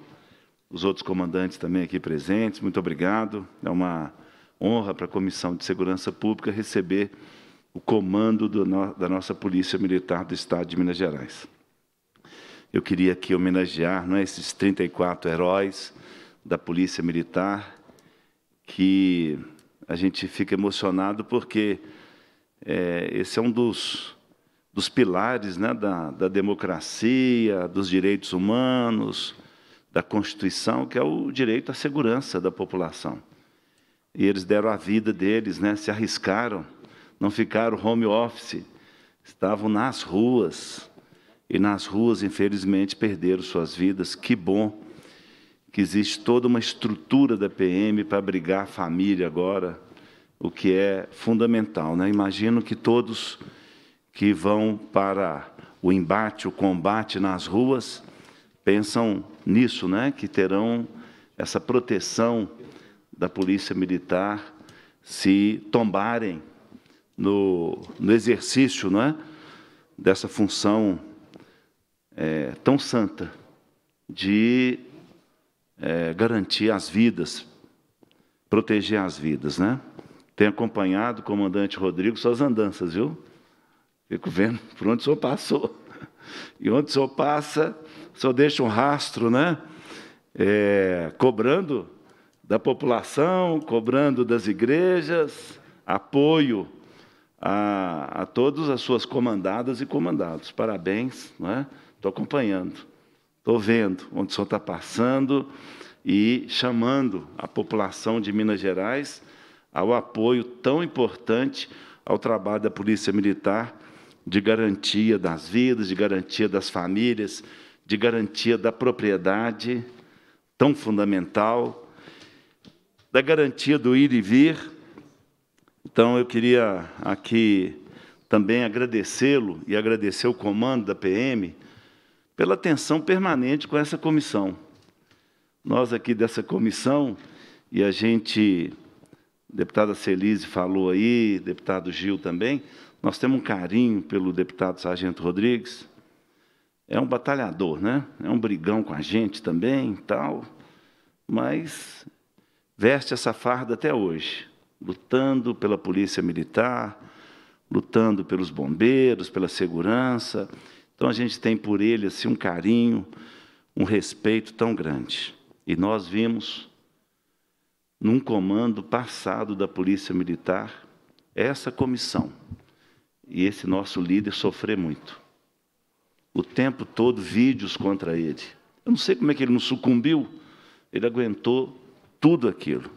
Os outros comandantes também aqui presentes, muito obrigado. É uma honra para a Comissão de Segurança Pública receber o comando no, da nossa Polícia Militar do Estado de Minas Gerais. Eu queria aqui homenagear não é, esses 34 heróis da Polícia Militar, que a gente fica emocionado porque é, esse é um dos, dos pilares né, da, da democracia, dos direitos humanos, da Constituição, que é o direito à segurança da população. E eles deram a vida deles, né, se arriscaram, não ficaram home office, estavam nas ruas. E nas ruas, infelizmente, perderam suas vidas. Que bom que existe toda uma estrutura da PM para abrigar a família agora, o que é fundamental. Né? Imagino que todos que vão para o embate, o combate nas ruas, pensam nisso, né? que terão essa proteção da Polícia Militar se tombarem no, no exercício né? dessa função é, tão santa de é, garantir as vidas, proteger as vidas, né? Tenho acompanhado o comandante Rodrigo suas andanças, viu? Fico vendo por onde o senhor passou. E onde o senhor passa, o senhor deixa um rastro, né? É, cobrando da população, cobrando das igrejas, apoio a, a todas as suas comandadas e comandados. Parabéns, não é? Estou acompanhando, estou vendo onde o senhor está passando e chamando a população de Minas Gerais ao apoio tão importante ao trabalho da Polícia Militar de garantia das vidas, de garantia das famílias, de garantia da propriedade, tão fundamental, da garantia do ir e vir. Então, eu queria aqui também agradecê-lo e agradecer o comando da PM pela atenção permanente com essa comissão. Nós aqui dessa comissão, e a gente, deputada Celise falou aí, deputado Gil também, nós temos um carinho pelo deputado Sargento Rodrigues. É um batalhador, né? É um brigão com a gente também, tal, mas veste essa farda até hoje, lutando pela polícia militar, lutando pelos bombeiros, pela segurança, então a gente tem por ele assim um carinho, um respeito tão grande. E nós vimos num comando passado da Polícia Militar essa comissão e esse nosso líder sofrer muito. O tempo todo vídeos contra ele. Eu não sei como é que ele não sucumbiu. Ele aguentou tudo aquilo.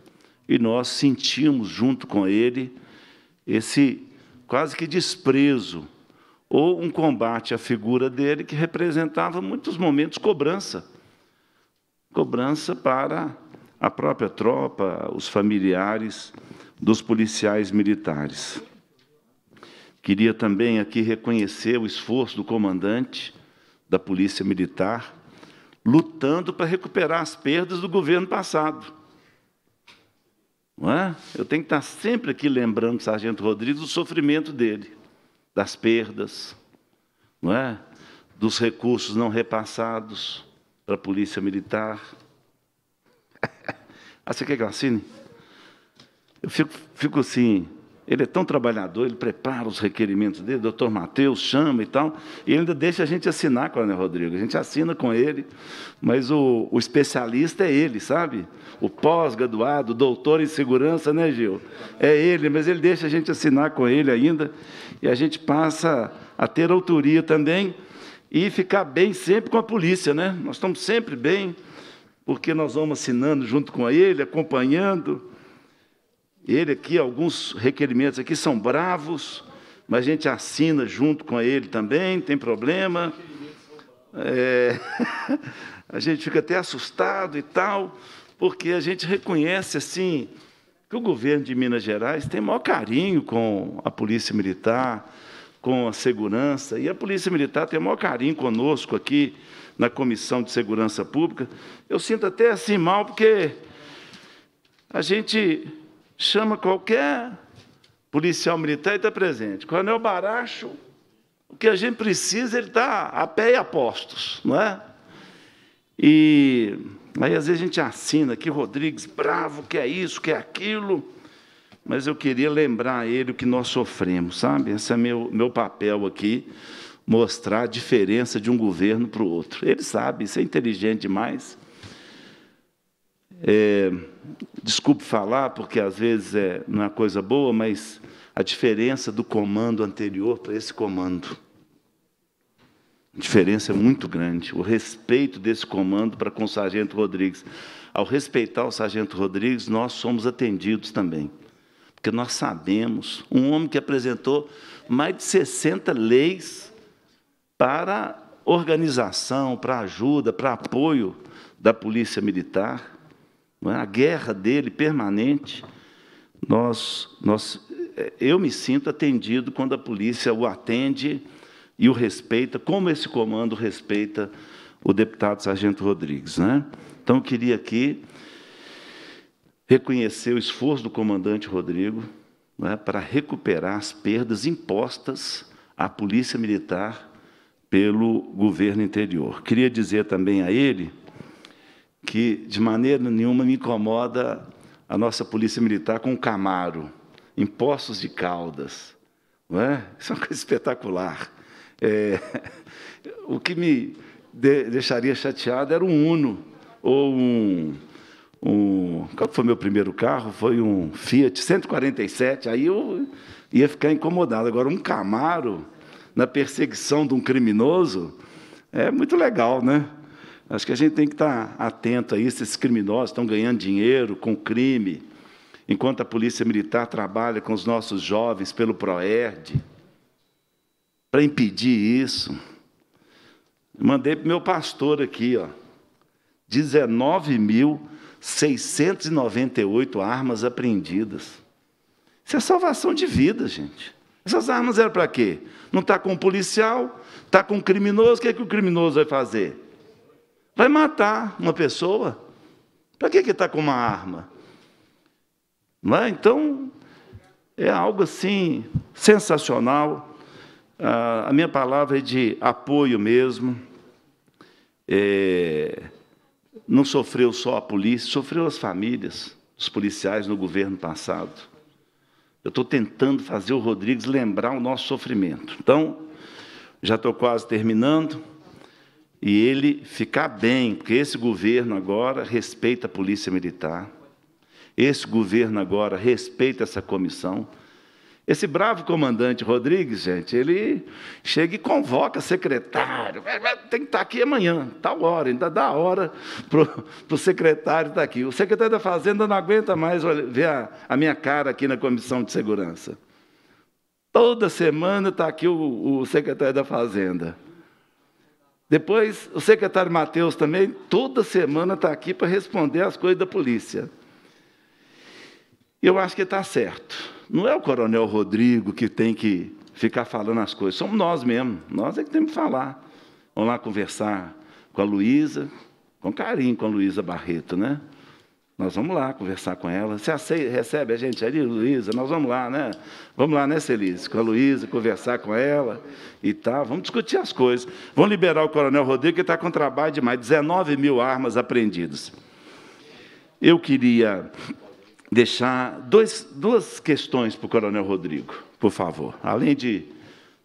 E nós sentimos junto com ele esse quase que desprezo ou um combate à figura dele que representava muitos momentos cobrança. Cobrança para a própria tropa, os familiares dos policiais militares. Queria também aqui reconhecer o esforço do comandante da Polícia Militar, lutando para recuperar as perdas do governo passado. Não é? Eu tenho que estar sempre aqui lembrando o Sargento Rodrigues do sofrimento dele das perdas, não é? dos recursos não repassados para a Polícia Militar. ah, você quer que eu assine? Eu fico, fico assim, ele é tão trabalhador, ele prepara os requerimentos dele, doutor Matheus chama e tal, e ele ainda deixa a gente assinar, Coronel Rodrigo. A gente assina com ele, mas o, o especialista é ele, sabe? O pós-graduado, doutor em segurança, né, Gil? É ele, mas ele deixa a gente assinar com ele ainda, e a gente passa a ter autoria também e ficar bem sempre com a polícia, né? Nós estamos sempre bem, porque nós vamos assinando junto com ele, acompanhando Ele aqui, alguns requerimentos aqui são bravos, mas a gente assina junto com ele também, tem problema. É, a gente fica até assustado e tal, porque a gente reconhece assim que o governo de Minas Gerais tem maior carinho com a Polícia Militar, com a segurança, e a Polícia Militar tem maior carinho conosco aqui na Comissão de Segurança Pública. Eu sinto até assim mal, porque a gente chama qualquer policial militar e está presente. Coronel Baracho, o que a gente precisa, ele está a pé e a postos, não é? E aí, às vezes, a gente assina aqui, Rodrigues, bravo, que é isso, que é aquilo, mas eu queria lembrar a ele o que nós sofremos, sabe? Esse é meu, meu papel aqui, mostrar a diferença de um governo para o outro. Ele sabe, isso é inteligente demais. É, desculpe falar, porque às vezes é, não é coisa boa, mas a diferença do comando anterior para esse comando. A diferença é muito grande. O respeito desse comando para com o Sargento Rodrigues. Ao respeitar o Sargento Rodrigues, nós somos atendidos também. Porque nós sabemos, um homem que apresentou mais de 60 leis para organização, para ajuda, para apoio da Polícia Militar? A guerra dele permanente, nós, nós, é, eu me sinto atendido quando a polícia o atende e o respeita, como esse comando respeita o deputado Sargento Rodrigues. Né? Então, eu queria aqui reconhecer o esforço do comandante Rodrigo né, para recuperar as perdas impostas à Polícia Militar pelo governo interior. Queria dizer também a ele que, de maneira nenhuma, me incomoda a nossa Polícia Militar com Camaro, impostos de Caldas. Não é? Isso é uma coisa espetacular. É, o que me de, deixaria chateado era um Uno ou um, um. Qual foi meu primeiro carro? Foi um Fiat 147. Aí eu ia ficar incomodado. Agora, um Camaro na perseguição de um criminoso é muito legal, né? Acho que a gente tem que estar atento a isso. Esses criminosos estão ganhando dinheiro com crime, enquanto a Polícia Militar trabalha com os nossos jovens pelo PROERD para impedir isso. Mandei para o meu pastor aqui, ó, 19.698 armas apreendidas. Isso é salvação de vida, gente. Essas armas eram para quê? Não está com um policial, está com um criminoso, o que, é que o criminoso vai fazer? Vai matar uma pessoa. Para que está com uma arma? Não é? Então, é algo assim sensacional. Ah, a minha palavra é de apoio mesmo. É, não sofreu só a polícia, sofreu as famílias, os policiais no governo passado. Eu estou tentando fazer o Rodrigues lembrar o nosso sofrimento. Então, já estou quase terminando. E ele ficar bem, porque esse governo agora respeita a Polícia Militar. Esse governo agora respeita essa comissão. Esse bravo comandante Rodrigues, gente, ele chega e convoca secretário. Tem que estar aqui amanhã, tal hora, ainda dá hora para o secretário estar aqui. O secretário da Fazenda não aguenta mais ver a, a minha cara aqui na Comissão de Segurança. Toda semana está aqui o, o secretário da Fazenda. Depois, o secretário Matheus também, toda semana está aqui para responder as coisas da polícia. Eu acho que está certo. Não é o coronel Rodrigo que tem que ficar falando as coisas, somos nós mesmos. Nós é que temos que falar. Vamos lá conversar com a Luísa, com carinho com a Luísa Barreto, né? Nós vamos lá conversar com ela. Você aceita, recebe a gente ali, Luísa? Nós vamos lá, né? Vamos lá, né, Celise? Com a Luísa, conversar com ela e tal. Vamos discutir as coisas. Vamos liberar o Coronel Rodrigo, que está com trabalho demais 19 mil armas apreendidas. Eu queria deixar dois, duas questões para o Coronel Rodrigo, por favor. Além de,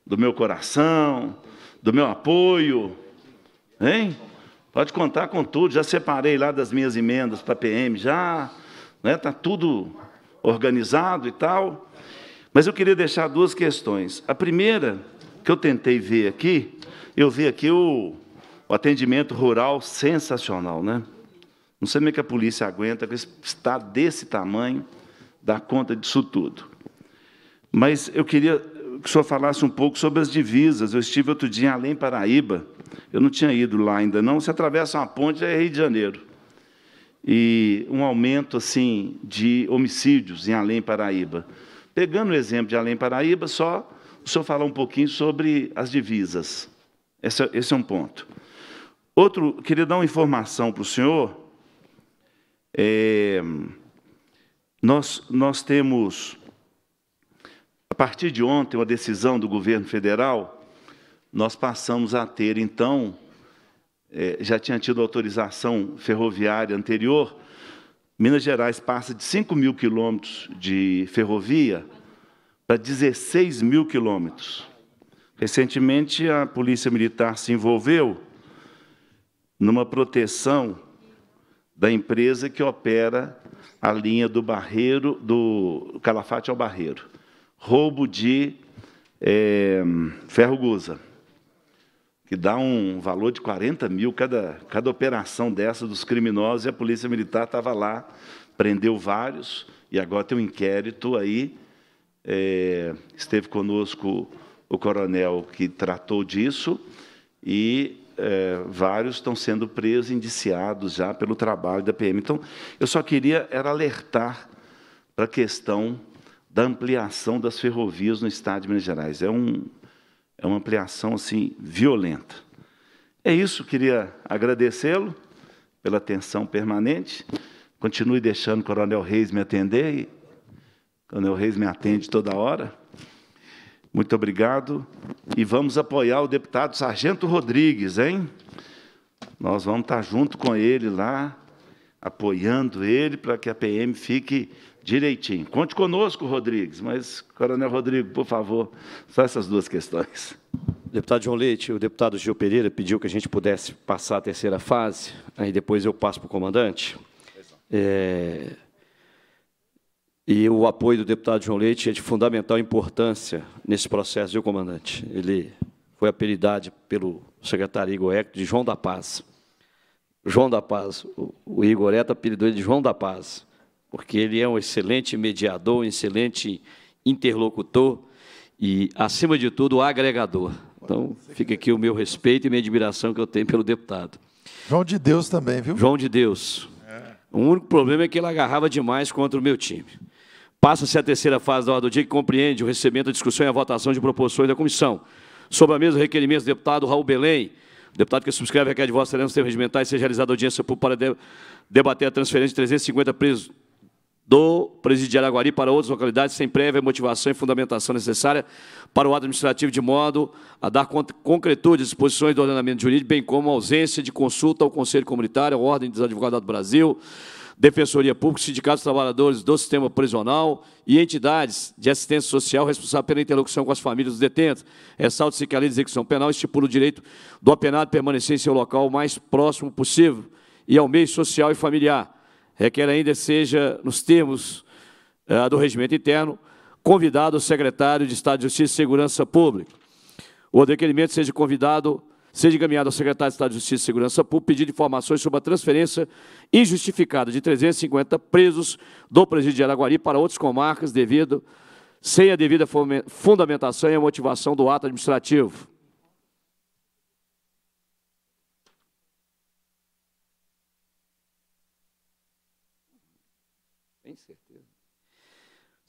do meu coração, do meu apoio, hein? Pode contar com tudo. Já separei lá das minhas emendas para PM, já. Está né? Tá tudo organizado e tal. Mas eu queria deixar duas questões. A primeira, que eu tentei ver aqui, eu vi aqui o, o atendimento rural sensacional, né? Não sei como é que a polícia aguenta, que está desse tamanho, dar conta disso tudo. Mas eu queria que o senhor falasse um pouco sobre as divisas. Eu estive outro dia em Além Paraíba, eu não tinha ido lá ainda não. Você atravessa uma ponte, é Rio de Janeiro. E um aumento assim de homicídios em Além Paraíba. Pegando o exemplo de Além Paraíba, só o senhor falar um pouquinho sobre as divisas. Esse, é, esse é um ponto. Outro, queria dar uma informação para o senhor. É, nós, nós temos, a partir de ontem, uma decisão do governo federal, nós passamos a ter, então, é, já tinha tido autorização ferroviária anterior, Minas Gerais passa de 5 mil quilômetros de ferrovia para 16 mil quilômetros. Recentemente, a Polícia Militar se envolveu numa proteção da empresa que opera a linha do Barreiro, do Calafate ao Barreiro. Roubo de é, ferro gusa que dá um valor de 40 mil cada, cada operação dessa dos criminosos, e a Polícia Militar estava lá, prendeu vários, e agora tem um inquérito aí. É, esteve conosco o coronel que tratou disso, e é, vários estão sendo presos, indiciados já pelo trabalho da PM. Então, eu só queria era alertar para a questão da ampliação das ferrovias no Estado de Minas Gerais. É um, é uma ampliação assim violenta. É isso, queria agradecê-lo pela atenção permanente. Continue deixando o Coronel Reis me atender e o Coronel Reis me atende toda hora. Muito obrigado e vamos apoiar o deputado Sargento Rodrigues, hein? Nós vamos estar junto com ele lá, apoiando ele para que a PM fique direitinho. Conte conosco, Rodrigues, mas, Coronel Rodrigo, por favor, só essas duas questões. Deputado João Leite, o deputado Gil Pereira pediu que a gente pudesse passar a terceira fase, aí depois eu passo para o comandante. É... E o apoio do deputado João Leite é de fundamental importância nesse processo, viu, comandante? Ele foi apelidado pelo secretário Igor Eco de João da Paz. João da Paz. O Igor Eco apelidou ele de João da Paz porque ele é um excelente mediador, um excelente interlocutor e, acima de tudo, agregador. Então, fica aqui o meu respeito e minha admiração que eu tenho pelo deputado. João de Deus também, viu? João de Deus. O único problema é que ele agarrava demais contra o meu time. Passa-se a terceira fase da ordem do dia que compreende o recebimento, a discussão e a votação de proposições da comissão. Sobre a mesa, requerimentos do deputado Raul Belém, deputado que subscreve requer de Vossa Excelência regimentais seja realizada audiência pública para debater a transferência de 350 presos do Presidiário Aguari para outras localidades sem prévia motivação e fundamentação necessária para o ato administrativo, de modo a dar concretude às disposições do ordenamento jurídico, bem como a ausência de consulta ao Conselho Comunitário, à Ordem dos Advogados do Brasil, Defensoria Pública, Sindicatos Trabalhadores do Sistema Prisional e entidades de assistência social responsáveis pela interlocução com as famílias dos detentos. Ressalta-se que a Lei de Execução Penal estipula o direito do apenado permanecer em seu local o mais próximo possível e ao meio social e familiar requer ainda seja, nos termos uh, do regimento interno, convidado o secretário de Estado de Justiça e Segurança Pública. O requerimento seja convidado, seja encaminhado ao secretário de Estado de Justiça e Segurança Pública pedindo informações sobre a transferência injustificada de 350 presos do presídio de Araguari para outras comarcas devido sem a devida fundamentação e a motivação do ato administrativo.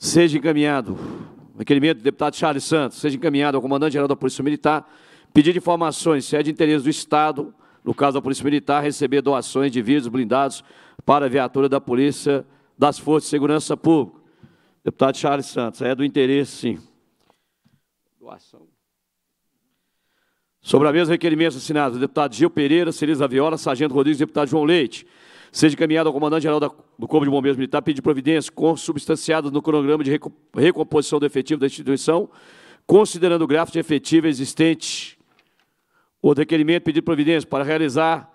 Seja encaminhado, requerimento do deputado Charles Santos, seja encaminhado ao comandante-geral da Polícia Militar, pedir informações se é de interesse do Estado, no caso da Polícia Militar, receber doações de vidros blindados para a viatura da Polícia das Forças de Segurança Pública. Deputado Charles Santos, é do interesse, sim. Doação. Sobre a mesma requerimento assinado, deputado Gil Pereira, Celisa Viola, Sargento Rodrigues, deputado João Leite seja encaminhado ao comandante-geral do Corpo de Bombeiros Militar pedir providências consubstanciadas no cronograma de recomposição do efetivo da instituição, considerando o gráfico de efetivo existente. O requerimento pedir providências para realizar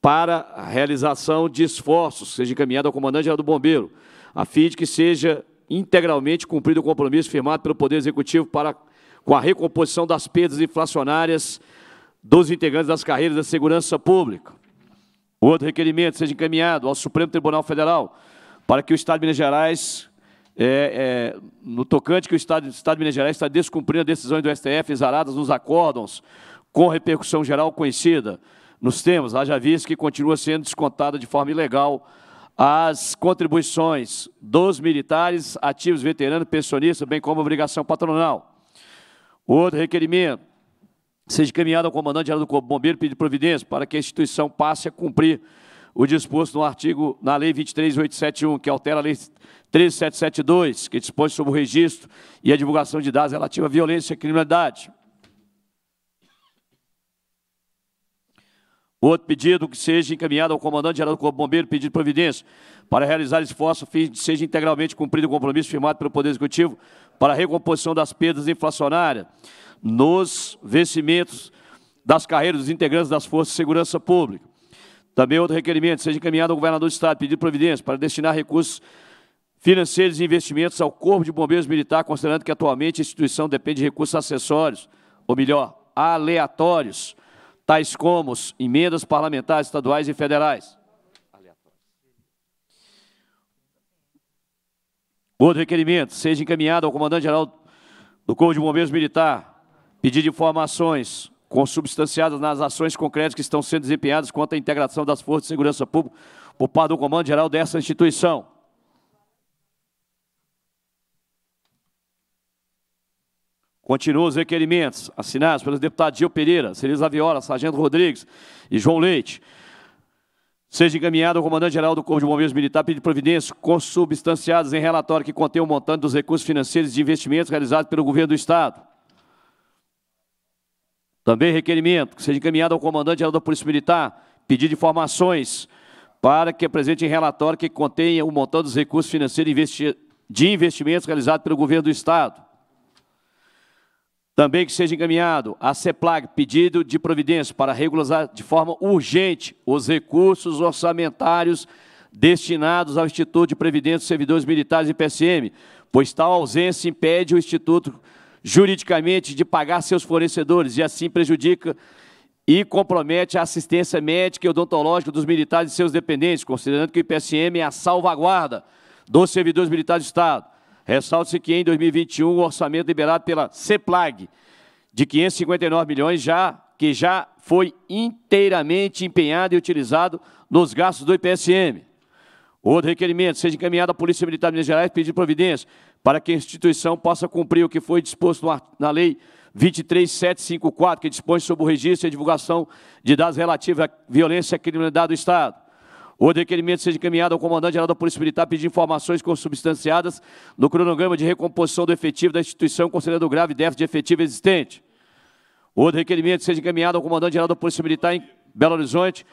para a realização de esforços, seja encaminhado ao comandante-geral do Bombeiro, a fim de que seja integralmente cumprido o compromisso firmado pelo Poder Executivo para com a recomposição das perdas inflacionárias dos integrantes das carreiras da segurança pública. O outro requerimento seja encaminhado ao Supremo Tribunal Federal para que o Estado de Minas Gerais é, é, no tocante que o Estado, o Estado de Minas Gerais está descumprindo a decisão do STF exaradas nos acórdons, com repercussão geral conhecida nos temas, haja visto que continua sendo descontada de forma ilegal as contribuições dos militares, ativos, veteranos, pensionistas, bem como obrigação patronal. Outro requerimento, seja encaminhado ao comandante-geral do Corpo Bombeiro pedir providência para que a instituição passe a cumprir o disposto no artigo, na Lei 23871, que altera a Lei 13772, que dispõe sobre o registro e a divulgação de dados relativos à violência e criminalidade. Outro pedido que seja encaminhado ao comandante-geral do Corpo Bombeiro, pedido providência, para realizar esforço a fim de seja integralmente cumprido o compromisso firmado pelo Poder Executivo para a recomposição das perdas inflacionárias nos vencimentos das carreiras dos integrantes das Forças de Segurança Pública. Também outro requerimento, seja encaminhado ao governador do Estado, pedido de providência para destinar recursos financeiros e investimentos ao Corpo de Bombeiros Militar, considerando que atualmente a instituição depende de recursos acessórios, ou melhor, aleatórios, tais como emendas parlamentares estaduais e federais. Outro requerimento, seja encaminhado ao comandante-geral do Corpo de Bombeiros Militar, pedido informações consubstanciadas nas ações concretas que estão sendo desempenhadas quanto à integração das forças de segurança pública por parte do comando-geral dessa instituição. Continuam os requerimentos assinados pelos deputados Gil Pereira, Celisa Viola, Sargento Rodrigues e João Leite. Seja encaminhado ao comandante-geral do Corpo de Bombeiros Militar pedir providências consubstanciadas em relatório que contém o montante dos recursos financeiros de investimentos realizados pelo governo do Estado. Também requerimento que seja encaminhado ao comandante-geral da Polícia Militar pedir informações para que apresente em relatório que contenha o montante dos recursos financeiros de investimentos realizados pelo governo do Estado. Também que seja encaminhado à CEPLAG pedido de providência para regularizar de forma urgente os recursos orçamentários destinados ao Instituto de Previdência dos Servidores Militares e PSM, pois tal ausência impede o Instituto juridicamente de pagar seus fornecedores e assim prejudica e compromete a assistência médica e odontológica dos militares e seus dependentes, considerando que o IPSM é a salvaguarda dos servidores militares do Estado. Ressalte-se que em 2021 o orçamento liberado pela CEPLAG de 559 milhões já que já foi inteiramente empenhado e utilizado nos gastos do IPSM. Outro requerimento, seja encaminhado à Polícia Militar de Minas Gerais pedir providência para que a instituição possa cumprir o que foi disposto na Lei 23754, que dispõe sobre o registro e a divulgação de dados relativos à violência e à criminalidade do Estado. O requerimento seja encaminhado ao comandante-geral da Polícia Militar pedir informações consubstanciadas no cronograma de recomposição do efetivo da instituição, considerando o grave déficit de efetivo existente. O requerimento seja encaminhado ao comandante-geral da Polícia Militar em Belo Horizonte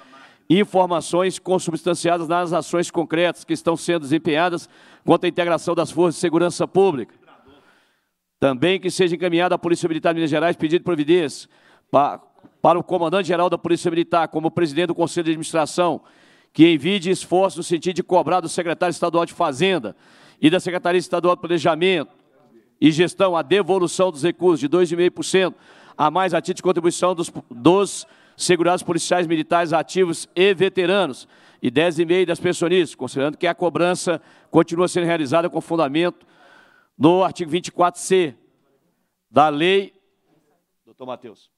informações consubstanciadas nas ações concretas que estão sendo desempenhadas quanto à integração das forças de segurança pública. Também que seja encaminhado à Polícia Militar de Minas Gerais pedido de providência para, para o comandante-geral da Polícia Militar, como presidente do Conselho de Administração, que envie esforço no sentido de cobrar do secretário estadual de Fazenda e da Secretaria Estadual de Planejamento e Gestão a devolução dos recursos de 2,5% a mais a título de contribuição dos, dos segurados policiais militares ativos e veteranos. E 10,5% das pensionistas, considerando que a cobrança continua sendo realizada com fundamento no artigo 24C da lei... Doutor Matheus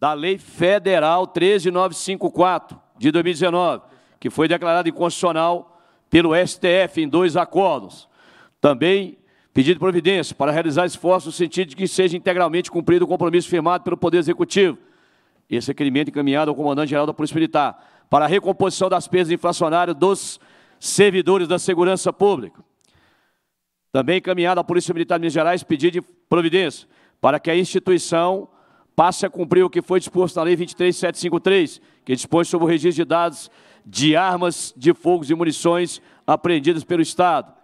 da Lei Federal 13954 de 2019, que foi declarada inconstitucional pelo STF em dois acordos. Também pedido de providência para realizar esforços no sentido de que seja integralmente cumprido o compromisso firmado pelo Poder Executivo. Esse requerimento encaminhado ao comandante-geral da Polícia Militar para a recomposição das perdas inflacionárias dos servidores da segurança pública. Também encaminhado à Polícia Militar de Minas Gerais pedido de providência para que a instituição passe a cumprir o que foi disposto na Lei 23753, que dispõe sobre o registro de dados de armas de fogo e munições apreendidas pelo Estado.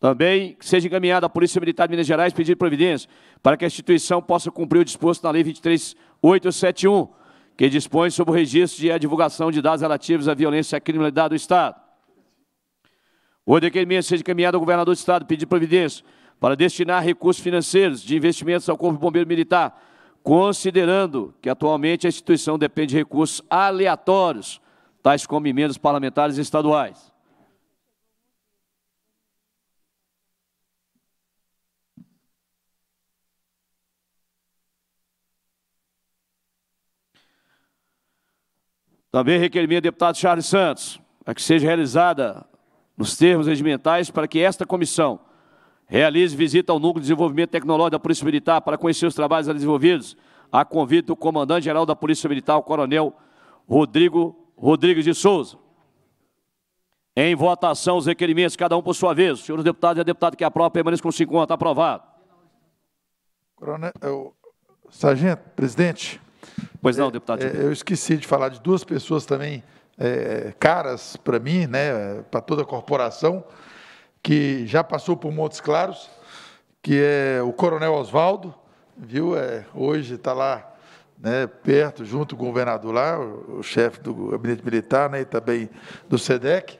Também seja encaminhada à Polícia Militar de Minas Gerais pedir providência para que a instituição possa cumprir o disposto na Lei 23871, que dispõe sobre o registro e a divulgação de dados relativos à violência e à criminalidade do Estado. O requerimento seja encaminhado ao governador do Estado pedir providência para destinar recursos financeiros de investimentos ao Corpo Bombeiro Militar, considerando que atualmente a instituição depende de recursos aleatórios, tais como emendas parlamentares estaduais. Também requerimento do deputado Charles Santos, para que seja realizada nos termos regimentais para que esta comissão realize visita ao Núcleo de Desenvolvimento Tecnológico da Polícia Militar para conhecer os trabalhos desenvolvidos a convite do comandante-geral da Polícia Militar, o coronel Rodrigo Rodrigues de Souza. Em votação, os requerimentos, cada um por sua vez. Senhores deputados e a deputada que aprova, permaneça com 50. Aprovado. Coronel, eu, sargento, presidente. Pois não, deputado. É, eu esqueci de falar de duas pessoas também é, caras para mim, né, para toda a corporação, que já passou por Montes Claros, que é o Coronel Oswaldo, viu? É, hoje está lá né, perto, junto com o governador lá, o, o chefe do gabinete militar, né, e também do SEDEC.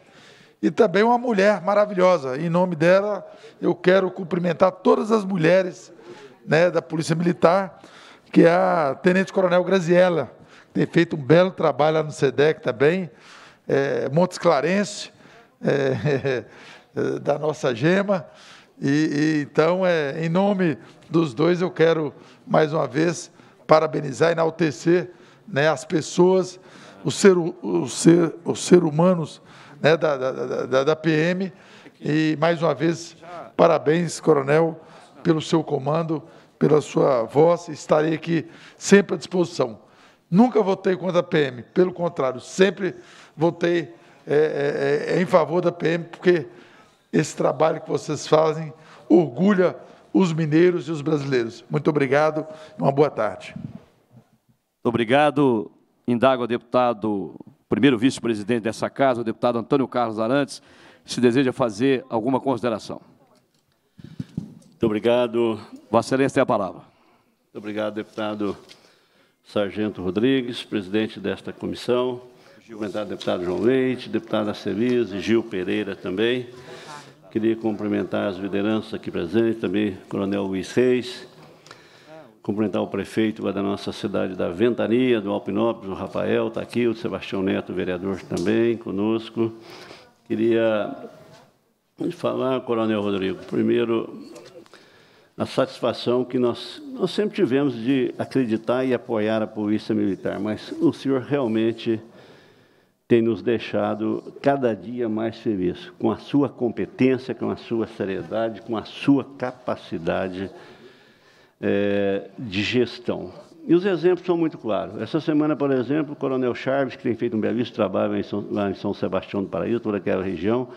E também uma mulher maravilhosa. Em nome dela, eu quero cumprimentar todas as mulheres né, da Polícia Militar, que é a Tenente Coronel Graziella, tem feito um belo trabalho lá no SEDEC também, é, Montes Clarence, é, é, da nossa gema. E, e, então, é, em nome dos dois, eu quero mais uma vez parabenizar e enaltecer né, as pessoas, os ser, os ser, os ser humanos né, da, da, da, da PM. E mais uma vez, parabéns, coronel, pelo seu comando, pela sua voz. Estarei aqui sempre à disposição. Nunca votei contra a PM, pelo contrário, sempre votei é, é, é, em favor da PM, porque esse trabalho que vocês fazem orgulha os mineiros e os brasileiros. Muito obrigado e uma boa tarde. Muito obrigado. Indago ao deputado, primeiro vice-presidente dessa casa, o deputado Antônio Carlos Arantes, se deseja fazer alguma consideração. Muito obrigado. Vossa Excelência tem a palavra. Muito obrigado, deputado Sargento Rodrigues, presidente desta comissão, cumprimentar deputado João Leite, deputada Celise, Gil Pereira também. Queria cumprimentar as lideranças aqui presentes, também coronel Luiz Reis, cumprimentar o prefeito da nossa cidade da Ventania, do Alpinópolis, o Rafael está aqui, o Sebastião Neto, vereador também conosco. Queria falar, coronel Rodrigo, primeiro a satisfação que nós, nós sempre tivemos de acreditar e apoiar a Polícia Militar, mas o senhor realmente tem nos deixado cada dia mais felizes, com a sua competência, com a sua seriedade, com a sua capacidade é, de gestão. E os exemplos são muito claros. Essa semana, por exemplo, o Coronel Chaves, que tem feito um belíssimo trabalho em São, lá em São Sebastião do Paraíso, toda aquela região,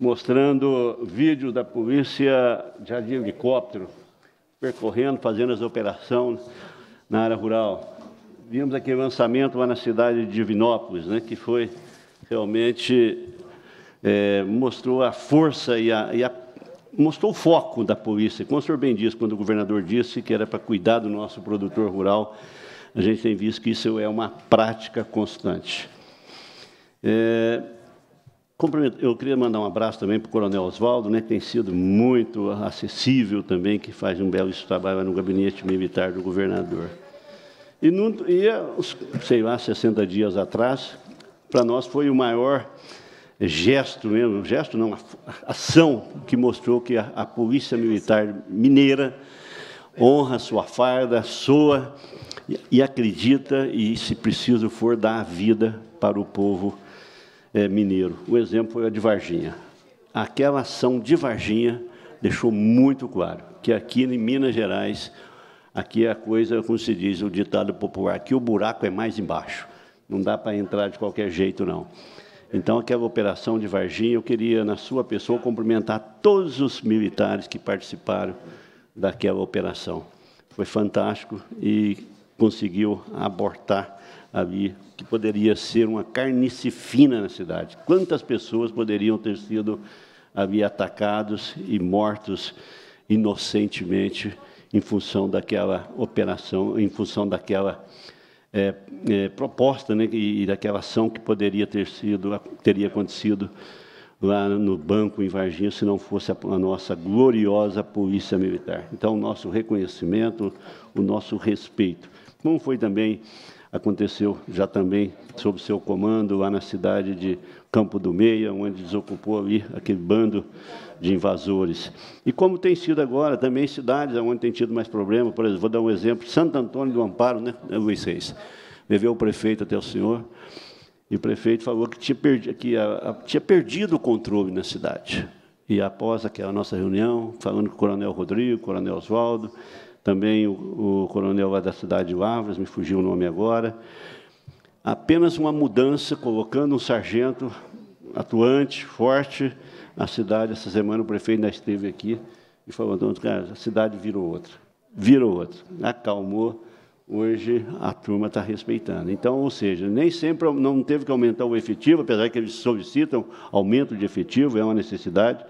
mostrando vídeo da polícia já de helicóptero, percorrendo, fazendo as operações na área rural. Vimos aquele lançamento lá na cidade de Divinópolis, né, que foi realmente é, mostrou a força e a, e a, mostrou o foco da polícia. Como o senhor bem disse, quando o governador disse que era para cuidar do nosso produtor rural, a gente tem visto que isso é uma prática constante. É, eu queria mandar um abraço também para o Coronel Oswaldo, né, que tem sido muito acessível também, que faz um belo trabalho no gabinete militar do governador. E, e sei lá, 60 dias atrás, para nós foi o maior gesto mesmo, gesto não, ação que mostrou que a, a Polícia Militar Mineira honra sua farda, soa e, e acredita e, se preciso for, dá a vida para o povo é, mineiro. O exemplo foi a de Varginha. Aquela ação de Varginha deixou muito claro que aqui em Minas Gerais, aqui é a coisa, como se diz, o ditado popular, que o buraco é mais embaixo. Não dá para entrar de qualquer jeito, não. Então, aquela operação de Varginha, eu queria, na sua pessoa, cumprimentar todos os militares que participaram daquela operação. Foi fantástico e conseguiu abortar ali que poderia ser uma carnicifina na cidade. Quantas pessoas poderiam ter sido ali atacados e mortos inocentemente em função daquela operação, em função daquela é, é, proposta né, e, e daquela ação que poderia ter sido, teria acontecido lá no banco em Varginha se não fosse a, a, nossa gloriosa polícia militar. Então, o nosso reconhecimento, o nosso respeito. Como foi também aconteceu já também sob seu comando lá na cidade de Campo do Meia, onde desocupou ali aquele bando de invasores. E como tem sido agora, também cidades onde tem tido mais problema, por exemplo, vou dar um exemplo, Santo Antônio do Amparo, né, Luiz Reis. Levei o prefeito até o senhor, E o prefeito falou que tinha perdido, que a, a, tinha perdido o controle na cidade. E após aquela nossa reunião, falando com o coronel Rodrigo, coronel Oswaldo, também o, o coronel lá da cidade de Lavras, me fugiu o nome agora, apenas uma mudança, colocando um sargento atuante, forte, na cidade. Essa semana o prefeito ainda esteve aqui e falou, cara, a cidade virou outra, virou outra. Acalmou, hoje a turma está respeitando. Então, ou seja, nem sempre não teve que aumentar o efetivo, apesar que eles solicitam aumento de efetivo, é uma necessidade,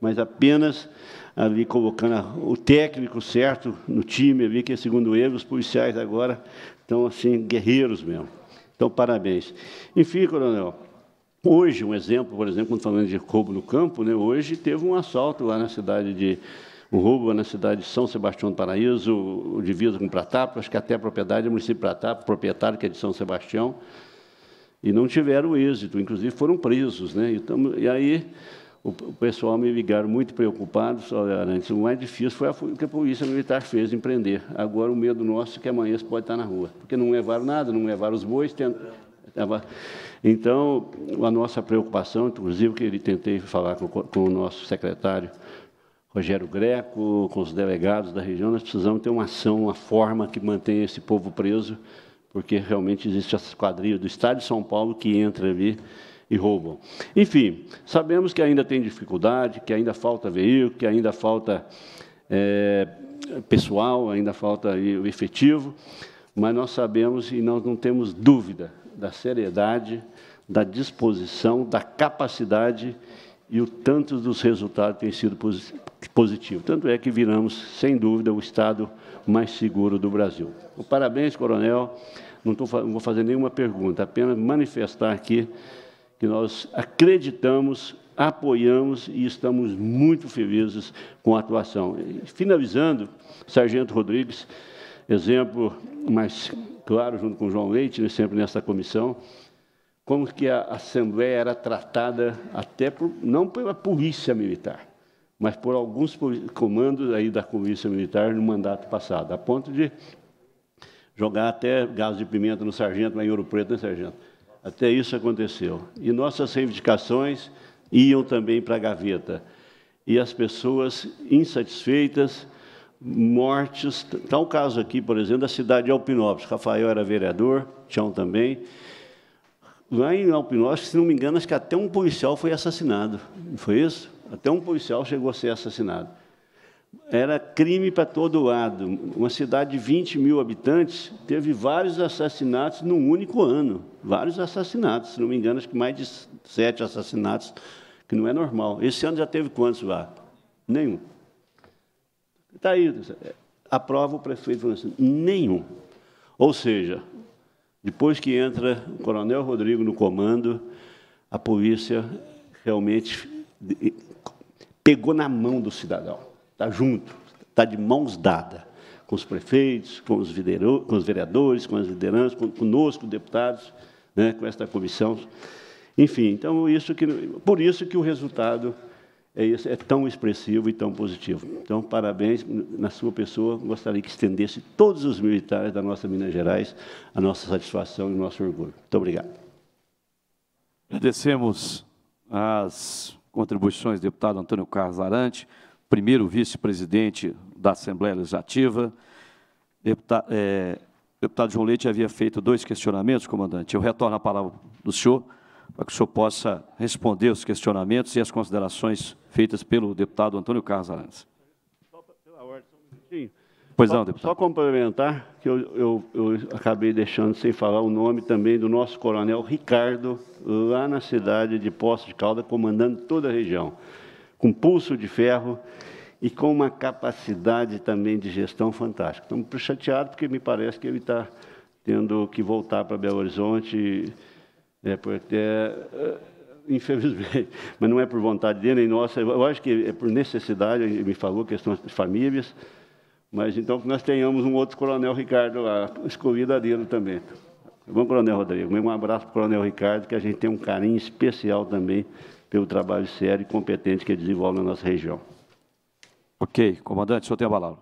mas apenas ali colocando o técnico certo no time ali, que segundo ele, os policiais agora estão assim, guerreiros mesmo. Então, parabéns. Enfim, coronel, hoje, um exemplo, por exemplo, quando falando de roubo no campo, né, hoje teve um assalto lá na cidade de. Um roubo na cidade de São Sebastião do Paraíso, o divisa com Pratápolis, acho que até a propriedade é o município de proprietário que é de São Sebastião, e não tiveram êxito, inclusive foram presos. Né? Então, e aí o, pessoal me ligaram muito preocupados, olha, Arantes, o mais difícil foi o que a polícia militar fez em prender. Agora o medo nosso é que amanhã você pode estar na rua, porque não levaram nada, não levaram os bois, então, a nossa preocupação, inclusive, que ele tentei falar com, com o nosso secretário, Rogério Greco, com os delegados da região, nós precisamos ter uma ação, uma forma que mantenha esse povo preso, porque realmente existe essa quadrilha do Estado de São Paulo que entra ali e roubam. Enfim, sabemos que ainda tem dificuldade, que ainda falta veículo, que ainda falta é, pessoal, ainda falta o efetivo, mas nós sabemos e nós não temos dúvida da seriedade, da disposição, da capacidade e o tanto dos resultados têm sido positivos. Tanto é que viramos, sem dúvida, o Estado mais seguro do Brasil. Parabéns, coronel. Não, tô, não vou fazer nenhuma pergunta, apenas manifestar aqui que nós acreditamos, apoiamos e estamos muito felizes com a atuação. Finalizando, Sargento Rodrigues, exemplo mais claro, junto com João Leite, né, sempre nessa comissão, como que a Assembleia era tratada até por, não pela polícia militar, mas por alguns comandos aí da polícia militar no mandato passado, a ponto de jogar até gás de pimenta no sargento lá em Ouro Preto, né, sargento? Até isso aconteceu. E nossas reivindicações iam também para a gaveta. E as pessoas insatisfeitas, mortes. Está um caso aqui, por exemplo, da cidade de Alpinópolis. Rafael era vereador, Tião também. Lá em Alpinópolis, se não me engano, acho que até um policial foi assassinado. Não foi isso? Até um policial chegou a ser assassinado. Era crime para todo lado. Uma cidade de 20 mil habitantes teve vários assassinatos num único ano. Vários assassinatos, se não me engano, acho que mais de sete assassinatos, que não é normal. Esse ano já teve quantos lá? Nenhum. Está aí. Aprova o prefeito falando assim, nenhum. Ou seja, depois que entra o coronel Rodrigo no comando, a polícia realmente pegou na mão do cidadão, está junto, está de mãos dadas com os prefeitos, com os, com os vereadores, com as lideranças, conosco, deputados, né, com esta comissão. Enfim, então isso que, por isso que o resultado é, é tão expressivo e tão positivo. Então, parabéns na sua pessoa. Gostaria que estendesse todos os militares da nossa Minas Gerais a nossa satisfação e o nosso orgulho. Muito obrigado. Agradecemos as contribuições do deputado Antônio Carlos Arante, primeiro vice-presidente da Assembleia Legislativa. Deputado, é, deputado João Leite havia feito dois questionamentos, comandante. Eu retorno a palavra do senhor para que o senhor possa responder os questionamentos e as considerações feitas pelo deputado Antônio Carlos Arantes. Só pela ordem, só um minutinho. Pois não, deputado. Só complementar, que eu, eu, eu, acabei deixando sem falar o nome também do nosso coronel Ricardo, lá na cidade de Poços de Calda, comandando toda a região, com pulso de ferro e com uma capacidade também de gestão fantástica. Estamos chateados porque me parece que ele está tendo que voltar para Belo Horizonte é, porque, é, infelizmente, mas não é por vontade dele, nem nossa, eu acho que é por necessidade, ele me falou, questões de famílias, mas então que nós tenhamos um outro coronel Ricardo lá, escolhido a também. Bom, Coronel Rodrigo, um abraço para o Coronel Ricardo, que a gente tem um carinho especial também pelo trabalho sério e competente que ele desenvolve na nossa região. Ok, comandante, o senhor tem a palavra.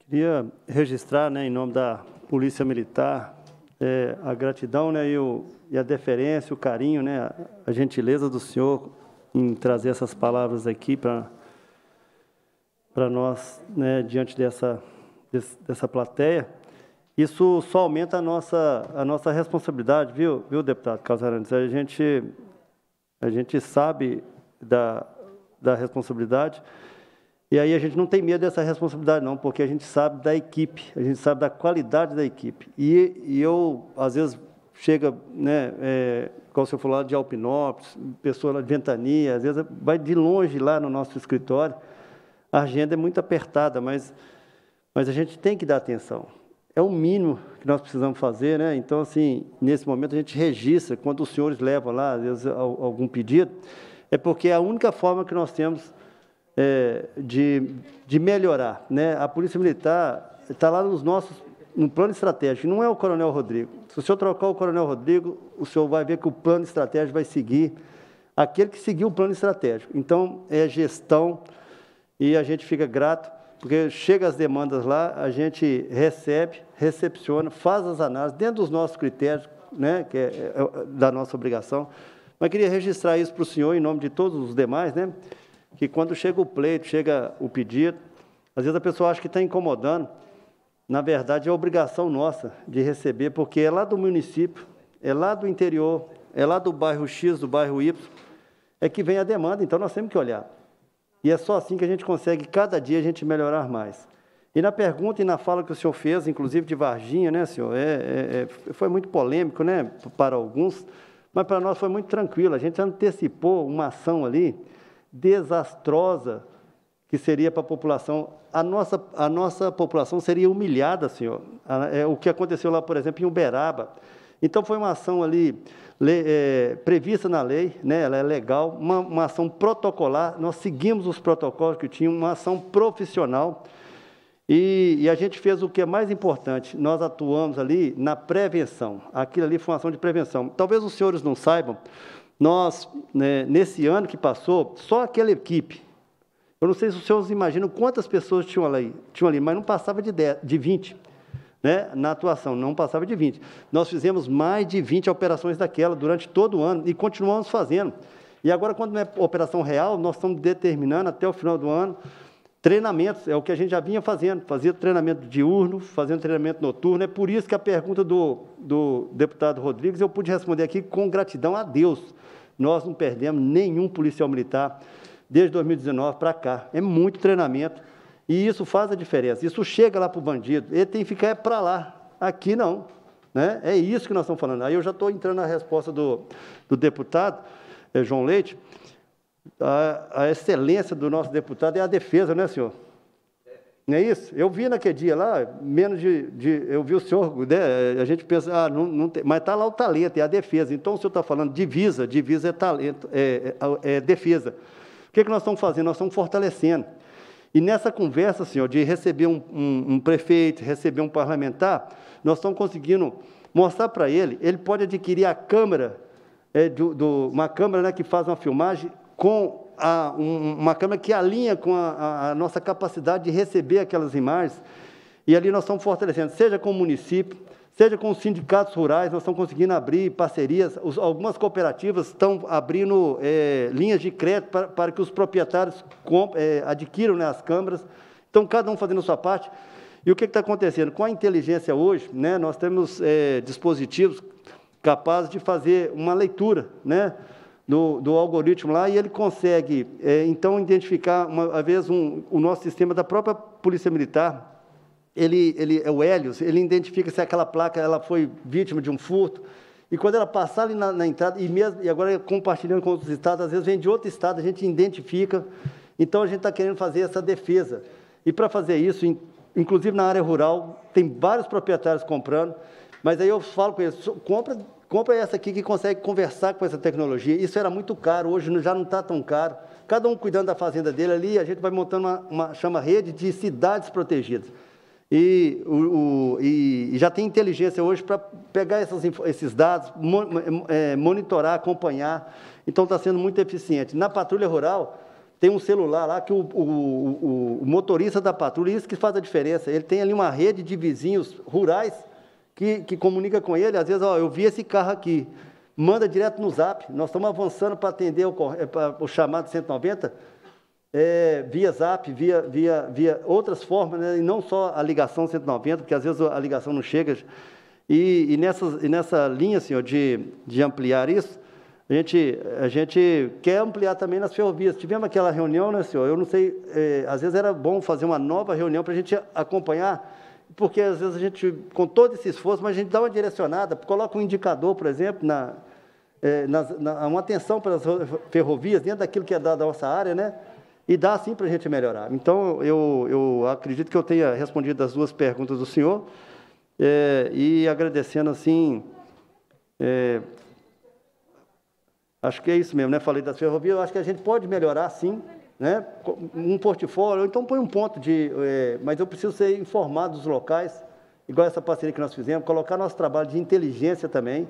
Queria registrar, né, em nome da Polícia Militar, é, a gratidão né, e, o, e a deferência, o carinho, né, a, gentileza do senhor em trazer essas palavras aqui para para nós, né, diante dessa, dessa plateia, isso só aumenta a nossa, a nossa responsabilidade, viu, viu deputado Casarantes? A gente, a gente sabe da, da responsabilidade, e aí a gente não tem medo dessa responsabilidade, não, porque a gente sabe da equipe, a gente sabe da qualidade da equipe. E, e eu, às vezes, chega, né, é, como você falou, lá de Alpinópolis, pessoa de Ventania, às vezes vai de longe lá no nosso escritório, a agenda é muito apertada, mas, mas a gente tem que dar atenção. É o mínimo que nós precisamos fazer, né? Então, assim, nesse momento a gente registra, quando os senhores levam lá, às vezes, algum pedido, é porque é a única forma que nós temos é, de, de melhorar. Né? A Polícia Militar está lá nos nossos, no plano estratégico, não é o Coronel Rodrigo. Se o senhor trocar o Coronel Rodrigo, o senhor vai ver que o plano estratégico vai seguir aquele que seguiu o plano estratégico. Então, é gestão e a gente fica grato, porque chega as demandas lá, a gente recebe, recepciona, faz as análises dentro dos nossos critérios, né, que é, é, é da nossa obrigação. Mas queria registrar isso para o senhor, em nome de todos os demais, né, que quando chega o pleito, chega o pedido, às vezes a pessoa acha que está incomodando, na verdade é obrigação nossa de receber, porque é lá do município, é lá do interior, é lá do bairro X, do bairro Y, é que vem a demanda, então nós temos que olhar. E é só assim que a gente consegue, cada dia, a gente melhorar mais. E na pergunta e na fala que o senhor fez, inclusive de Varginha, né, senhor, é, é, é, foi muito polêmico, né, para alguns, mas para nós foi muito tranquilo. A gente antecipou uma ação ali desastrosa que seria para a população. A nossa, a nossa população seria humilhada, senhor. É, o que aconteceu lá, por exemplo, em Uberaba. Então, foi uma ação ali é, prevista na lei, né, ela é legal, uma, uma ação protocolar, nós seguimos os protocolos que tinham, uma ação profissional, e, e, a gente fez o que é mais importante, nós atuamos ali na prevenção, aquilo ali foi uma ação de prevenção. Talvez os senhores não saibam, nós, né, nesse ano que passou, só aquela equipe, eu não sei se os senhores imaginam quantas pessoas tinham ali, tinham ali mas não passava de, 10, de 20 né, na atuação, não passava de 20. Nós fizemos mais de 20 operações daquela durante todo o ano e continuamos fazendo. E agora, quando é operação real, nós estamos determinando até o final do ano treinamentos, é o que a gente já vinha fazendo, fazia treinamento diurno, fazendo treinamento noturno, é por isso que a pergunta do, do deputado Rodrigues, eu pude responder aqui com gratidão a Deus. Nós não perdemos nenhum policial militar desde 2019 para cá. É muito treinamento, e isso faz a diferença. Isso chega lá para o bandido. Ele tem que ficar para lá. Aqui não. Né? É isso que nós estamos falando. Aí eu já estou entrando na resposta do, do deputado é, João Leite. A, a, excelência do nosso deputado é a defesa, né, senhor? Não é isso? Eu vi naquele dia lá, menos de. de eu vi o senhor, né, a gente pensa, ah, não, não tem, mas está lá o talento, é a defesa. Então o senhor está falando divisa, divisa é talento, é, é, é defesa. O que, que nós estamos fazendo? Nós estamos fortalecendo. E nessa conversa, senhor, de receber um, um, um prefeito, receber um parlamentar, nós estamos conseguindo mostrar para ele, ele pode adquirir a câmera, é, do, do, uma câmera né, que faz uma filmagem com a, um, uma câmera que alinha com a, a, nossa capacidade de receber aquelas imagens. E ali nós estamos fortalecendo, seja com o município, seja com os sindicatos rurais, nós estamos conseguindo abrir parcerias, os, algumas cooperativas estão abrindo é, linhas de crédito para, para, que os proprietários é, adquiram né, as câmaras, então cada um fazendo a sua parte. E o que está acontecendo? Com a inteligência hoje, né, nós temos é, dispositivos capazes de fazer uma leitura né, do, do algoritmo lá e ele consegue, então, identificar, uma vez, um, o nosso sistema da própria Polícia Militar, ele, ele, é o Helios, ele identifica se aquela placa ela foi vítima de um furto. E quando ela passar ali na, na entrada, e, mesmo, e agora compartilhando com outros estados, às vezes vem de outro estado, a gente identifica. Então a gente está querendo fazer essa defesa. E para fazer isso, inclusive na área rural, tem vários proprietários comprando, mas aí eu falo com eles, compra, compra essa aqui que consegue conversar com essa tecnologia. Isso era muito caro, hoje já não está tão caro. Cada um cuidando da fazenda dele ali, a gente vai montando uma, uma chama rede de cidades protegidas. E, o, o, e, já tem inteligência hoje para pegar essas, esses dados, é, monitorar, acompanhar. Então está sendo muito eficiente. Na patrulha rural, tem um celular lá que o, o, o, motorista da patrulha, isso que faz a diferença. Ele tem ali uma rede de vizinhos rurais que, que comunica com ele, às vezes, ó, eu vi esse carro aqui, manda direto no zap. Nós estamos avançando para atender o, é, o chamado 190, é, via zap, via, via, via outras formas, né? e não só a ligação 190, porque às vezes a ligação não chega. E, e, nessa, e nessa linha, senhor, de, de ampliar isso, a gente, a gente quer ampliar também nas ferrovias. Tivemos aquela reunião, né, senhor? Eu não sei, é, às vezes era bom fazer uma nova reunião para a gente acompanhar, porque às vezes a gente, com todo esse esforço, mas a gente dá uma direcionada, coloca um indicador, por exemplo, na, é, na, uma atenção para as ferrovias, dentro daquilo que é da nossa área, né? E dá sim para a gente melhorar. Então, eu, eu acredito que eu tenha respondido as duas perguntas do senhor, é, e agradecendo assim. É, acho que é isso mesmo, né? Falei das ferrovias, acho que a gente pode melhorar sim, né? Um portfólio, então põe um ponto de. É, mas eu preciso ser informado dos locais, igual essa parceria que nós fizemos, colocar nosso trabalho de inteligência também,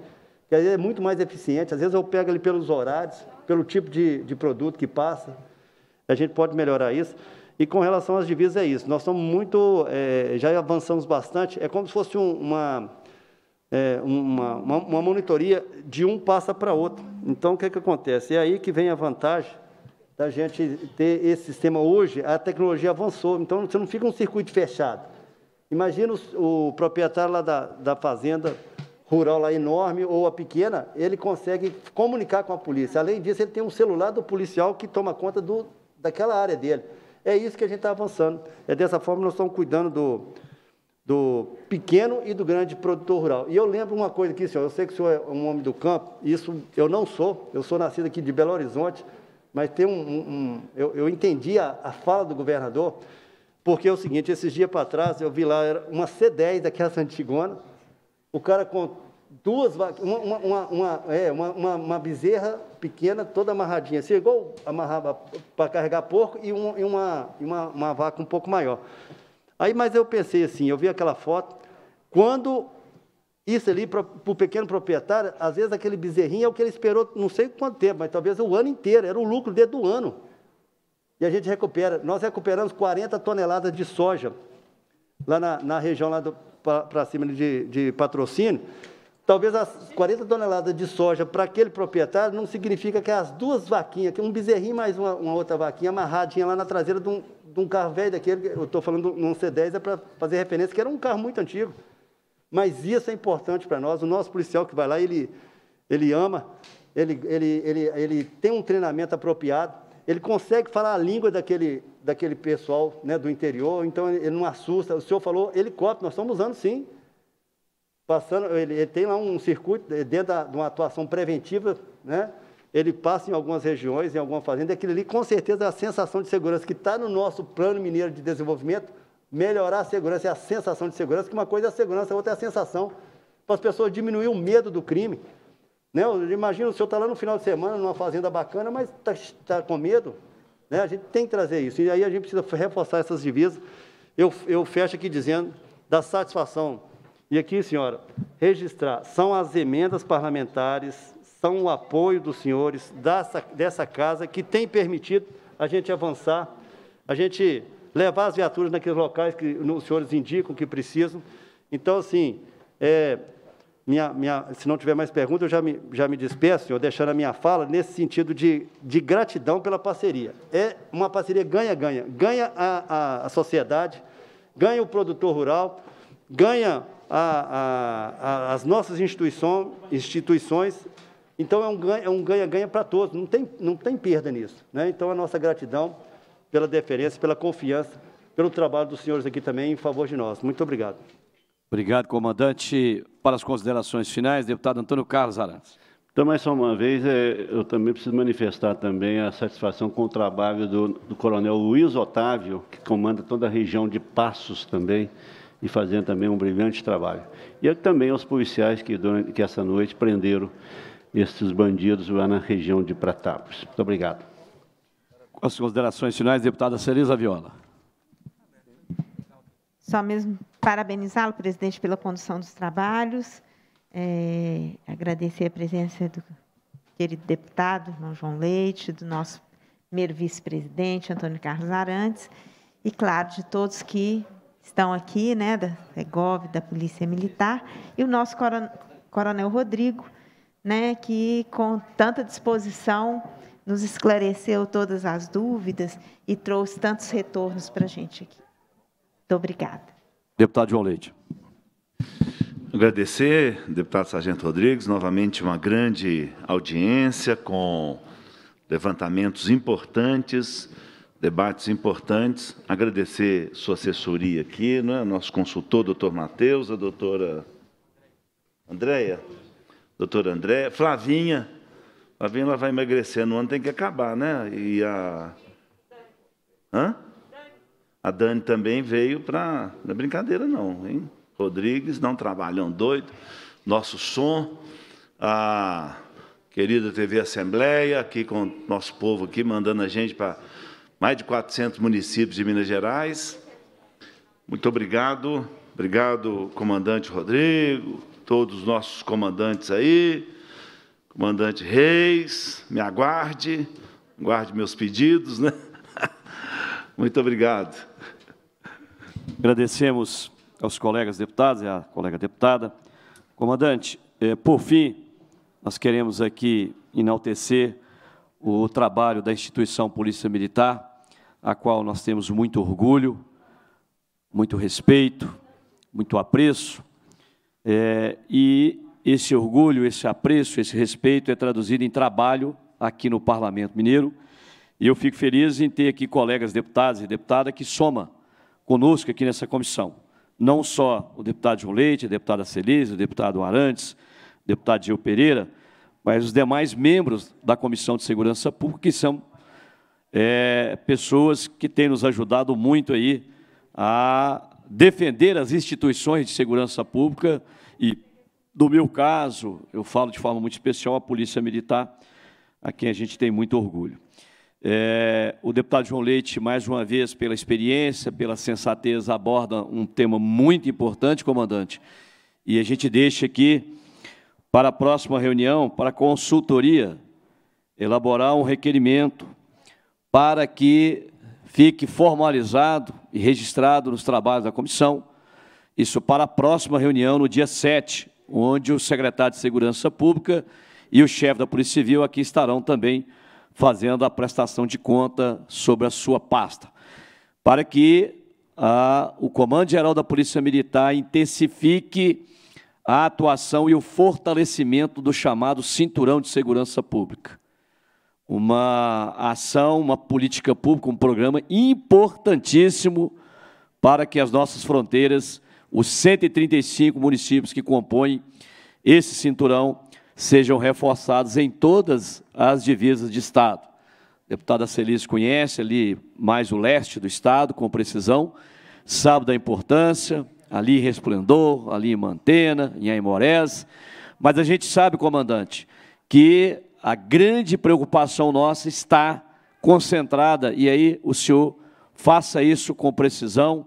que às vezes é muito mais eficiente. Às vezes eu pego ali pelos horários, pelo tipo de, de produto que passa. A gente pode melhorar isso. E com relação às divisas é isso. Nós estamos muito, é, já avançamos bastante. É como se fosse um, uma, é, uma, uma, uma, monitoria de um passa para outro. Então, o que, é que acontece? É aí que vem a vantagem da gente ter esse sistema hoje. A tecnologia avançou, então você não fica um circuito fechado. Imagina o, o proprietário lá da, da fazenda rural lá enorme ou a pequena, ele consegue comunicar com a polícia. Além disso, ele tem um celular do policial que toma conta do, daquela área dele. É isso que a gente está avançando. É dessa forma nós estamos cuidando do, do pequeno e do grande produtor rural. E eu lembro uma coisa aqui, senhor, eu sei que o senhor é um homem do campo, isso eu não sou, eu sou nascido aqui de Belo Horizonte, mas tem um, um eu, eu, entendi a, a, fala do governador, porque é o seguinte, esses dias para trás eu vi lá uma C10 daquela antigona, o cara com duas uma, uma, uma, uma, é, uma, uma, uma, bezerra pequena, toda amarradinha, assim, igual amarrava para carregar porco e, um, e, uma, uma, uma vaca um pouco maior. Aí, mas eu pensei assim, eu vi aquela foto, quando isso ali, para o pequeno proprietário, às vezes aquele bezerrinho é o que ele esperou, não sei quanto tempo, mas talvez o ano inteiro, era o lucro dele do ano. E a gente recupera, nós recuperamos 40 toneladas de soja, lá na, na região lá para cima de, de patrocínio, Talvez as 40 toneladas de soja para aquele proprietário não significa que as duas vaquinhas, que um bezerrinho mais uma, uma outra vaquinha amarradinha lá na traseira de um, de um carro velho daquele, eu estou falando de um C10, é para fazer referência, que era um carro muito antigo. Mas isso é importante para nós. O nosso policial que vai lá, ele, ele ama, ele, ele, ele, ele tem um treinamento apropriado, ele consegue falar a língua daquele, daquele pessoal né, do interior, então ele não assusta. O senhor falou helicóptero, nós estamos usando sim passando, ele, ele, tem lá um circuito dentro da, de uma atuação preventiva, né? Ele passa em algumas regiões, em alguma fazenda, aquilo ali, com certeza, é a sensação de segurança que está no nosso plano mineiro de desenvolvimento, melhorar a segurança e a sensação de segurança, que uma coisa é a segurança, a outra é a sensação, para as pessoas diminuir o medo do crime. Né? Imagina o senhor está lá no final de semana, numa fazenda bacana, mas está tá com medo. Né? A gente tem que trazer isso. E aí a gente precisa reforçar essas divisas. Eu, eu fecho aqui dizendo da satisfação e aqui, senhora, registrar, são as emendas parlamentares, são o apoio dos senhores dessa, dessa casa que tem permitido a gente avançar, a gente levar as viaturas naqueles locais que os senhores indicam que precisam. Então, assim, é, minha, minha, se não tiver mais perguntas, eu já me, já me despeço, senhor, deixando a minha fala nesse sentido de, de gratidão pela parceria. É uma parceria ganha-ganha. Ganha a, a, a sociedade, ganha o produtor rural, ganha a, a, as nossas instituições, instituições então é um ganha, é um ganha-ganha para todos, não tem, não tem perda nisso. Né? Então a nossa gratidão pela deferência, pela confiança, pelo trabalho dos senhores aqui também em favor de nós. Muito obrigado. Obrigado, comandante. Para as considerações finais, deputado Antônio Carlos Arantes. Então, mais só uma vez, é, eu também preciso manifestar também a satisfação com o trabalho do, do coronel Luiz Otávio, que comanda toda a região de Passos também, e fazendo também um brilhante trabalho. E também aos policiais que, durante, que essa noite prenderam esses bandidos lá na região de Pratápolis. Muito obrigado. Com as considerações finais, deputada Celisa Viola. Só mesmo parabenizá-lo, presidente, pela condução dos trabalhos, é, agradecer a presença do querido deputado, irmão João Leite, do nosso primeiro vice-presidente, Antônio Carlos Arantes, e, claro, de todos que estão aqui, né, da EGOV, da Polícia Militar, e o nosso Coronel Rodrigo, né, que com tanta disposição nos esclareceu todas as dúvidas e trouxe tantos retornos para a gente aqui. Muito obrigada. Deputado João Leite. Agradecer, deputado Sargento Rodrigues, novamente uma grande audiência com levantamentos importantes, debates importantes. Agradecer sua assessoria aqui, né? nosso consultor, doutor Matheus, a doutora Andréia, doutora Andréia, Flavinha, Flavinha ela vai emagrecer no ano, tem que acabar, né? E a... Hã? A Dani também veio para... Não é brincadeira não, hein? Rodrigues, não trabalham doido. Nosso som, a querida TV Assembleia, aqui com o nosso povo aqui, mandando a gente para mais de 400 municípios de Minas Gerais. Muito obrigado. Obrigado, comandante Rodrigo, todos os nossos comandantes aí. Comandante Reis, me aguarde, guarde meus pedidos, né? Muito obrigado. Agradecemos aos colegas deputados e à colega deputada. Comandante, eh, por fim, nós queremos aqui enaltecer o trabalho da instituição Polícia Militar, a qual nós temos muito orgulho, muito respeito, muito apreço, é, e esse orgulho, esse apreço, esse respeito é traduzido em trabalho aqui no Parlamento Mineiro, e eu fico feliz em ter aqui colegas deputados e deputadas que soma conosco aqui nessa comissão. Não só o deputado João Leite, a deputada Celise, o deputado Arantes, o deputado Gil Pereira, mas os demais membros da Comissão de Segurança Pública, que são é, pessoas que têm nos ajudado muito aí a defender as instituições de segurança pública e, no meu caso, eu falo de forma muito especial a Polícia Militar, a quem a gente tem muito orgulho. É, o deputado João Leite, mais uma vez, pela experiência, pela sensatez, aborda um tema muito importante, comandante, e a gente deixa aqui, para a próxima reunião, para a consultoria, elaborar um requerimento para que fique formalizado e registrado nos trabalhos da comissão, isso para a próxima reunião, no dia 7, onde o secretário de Segurança Pública e o chefe da Polícia Civil aqui estarão também fazendo a prestação de conta sobre a sua pasta, para que a, o Comando Geral da Polícia Militar intensifique a atuação e o fortalecimento do chamado Cinturão de Segurança Pública. Uma ação, uma política pública, um programa importantíssimo para que as nossas fronteiras, os 135 municípios que compõem esse cinturão, sejam reforçados em todas as divisas de Estado. A deputada Celice conhece ali mais o leste do Estado, com precisão, sabe da importância, ali em Resplendor, ali em Mantena, em Aimorés, mas a gente sabe, comandante, que a grande preocupação nossa está concentrada, e aí o senhor faça isso com precisão,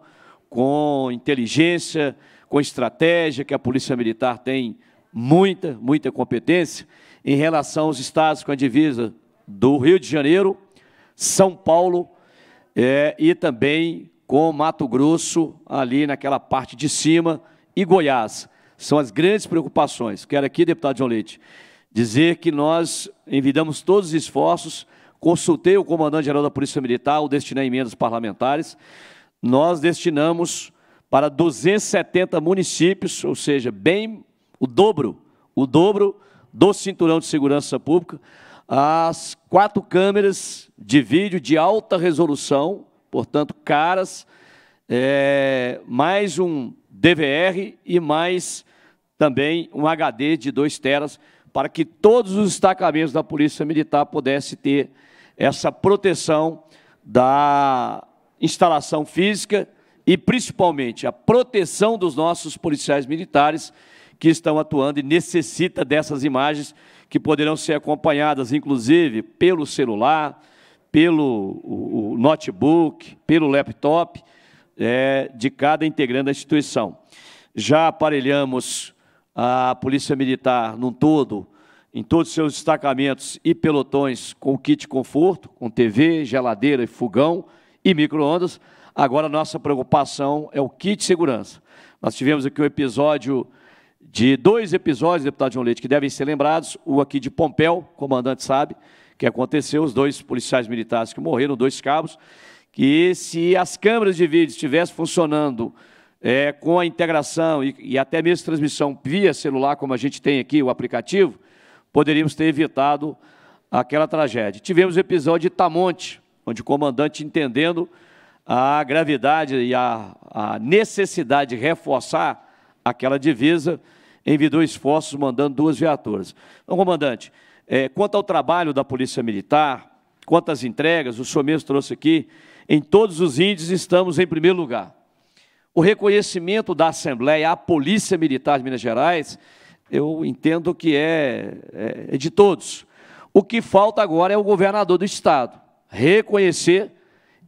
com inteligência, com estratégia que a Polícia Militar tem muita, muita competência em relação aos estados com a divisa do Rio de Janeiro, São Paulo é, e também com Mato Grosso, ali naquela parte de cima, e Goiás. São as grandes preocupações. Quero aqui, deputado João Leite, dizer que nós envidamos todos os esforços, consultei o comandante-geral da Polícia Militar, o destinar emendas parlamentares, nós destinamos para 270 municípios, ou seja, bem o dobro, o dobro do cinturão de segurança pública, as quatro câmeras de vídeo de alta resolução, portanto, caras, é, mais um DVR e mais também um HD de 2 teras, para que todos os destacamentos da Polícia Militar pudessem ter essa proteção da instalação física e, principalmente, a proteção dos nossos policiais militares que estão atuando e necessita dessas imagens que poderão ser acompanhadas, inclusive, pelo celular, pelo o, notebook, pelo laptop é, de cada integrante da instituição. Já aparelhamos a Polícia Militar num todo, em todos os seus destacamentos e pelotões com kit conforto, com TV, geladeira e fogão e micro-ondas, Agora, a nossa preocupação é o kit segurança. Nós tivemos aqui um episódio de dois episódios, deputado João Leite, que devem ser lembrados. O aqui de Pompéu, o comandante sabe, que aconteceu, os dois policiais militares que morreram, dois cabos, que se as câmeras de vídeo estivessem funcionando é, com a integração e, e, até mesmo transmissão via celular, como a gente tem aqui, o aplicativo, poderíamos ter evitado aquela tragédia. Tivemos o episódio de Tamonte, onde o comandante, entendendo a gravidade e a, a necessidade de reforçar aquela divisa, enviou esforços mandando duas viaturas. Então, comandante, é, quanto ao trabalho da Polícia Militar, quantas entregas, o senhor mesmo trouxe aqui, em todos os índices estamos em primeiro lugar. O reconhecimento da Assembleia à Polícia Militar de Minas Gerais, eu entendo que é, é, é de todos. O que falta agora é o governador do Estado reconhecer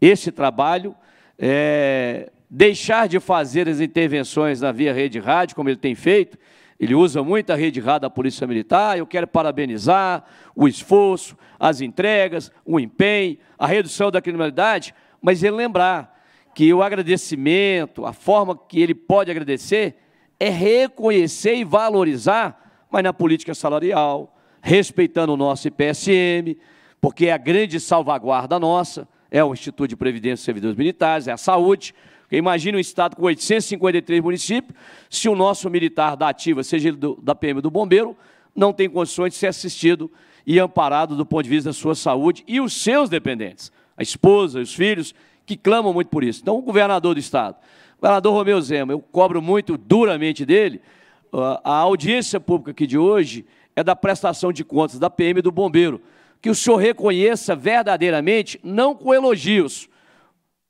esse trabalho, é, deixar de fazer as intervenções na via rede rádio, como ele tem feito. Ele usa muito a rede rádio da Polícia Militar. Eu quero parabenizar o esforço, as entregas, o empenho, a redução da criminalidade, mas ele lembrar que o agradecimento, a forma que ele pode agradecer, é reconhecer e valorizar, mas na política salarial, respeitando o nosso IPSM, porque é a grande salvaguarda nossa, é o Instituto de Previdência dos Servidores Militares, é a saúde. Porque imagine um estado com 853 municípios, se o nosso militar da ativa, seja ele do, da PM do bombeiro, não tem condições de ser assistido e amparado do ponto de vista da sua saúde e os seus dependentes, a esposa, os filhos, que clamam muito por isso. Então, o governador do Estado, o governador Romeu Zema, eu cobro muito duramente dele, a audiência pública aqui de hoje é da prestação de contas da PM do bombeiro. Que o senhor reconheça verdadeiramente, não com elogios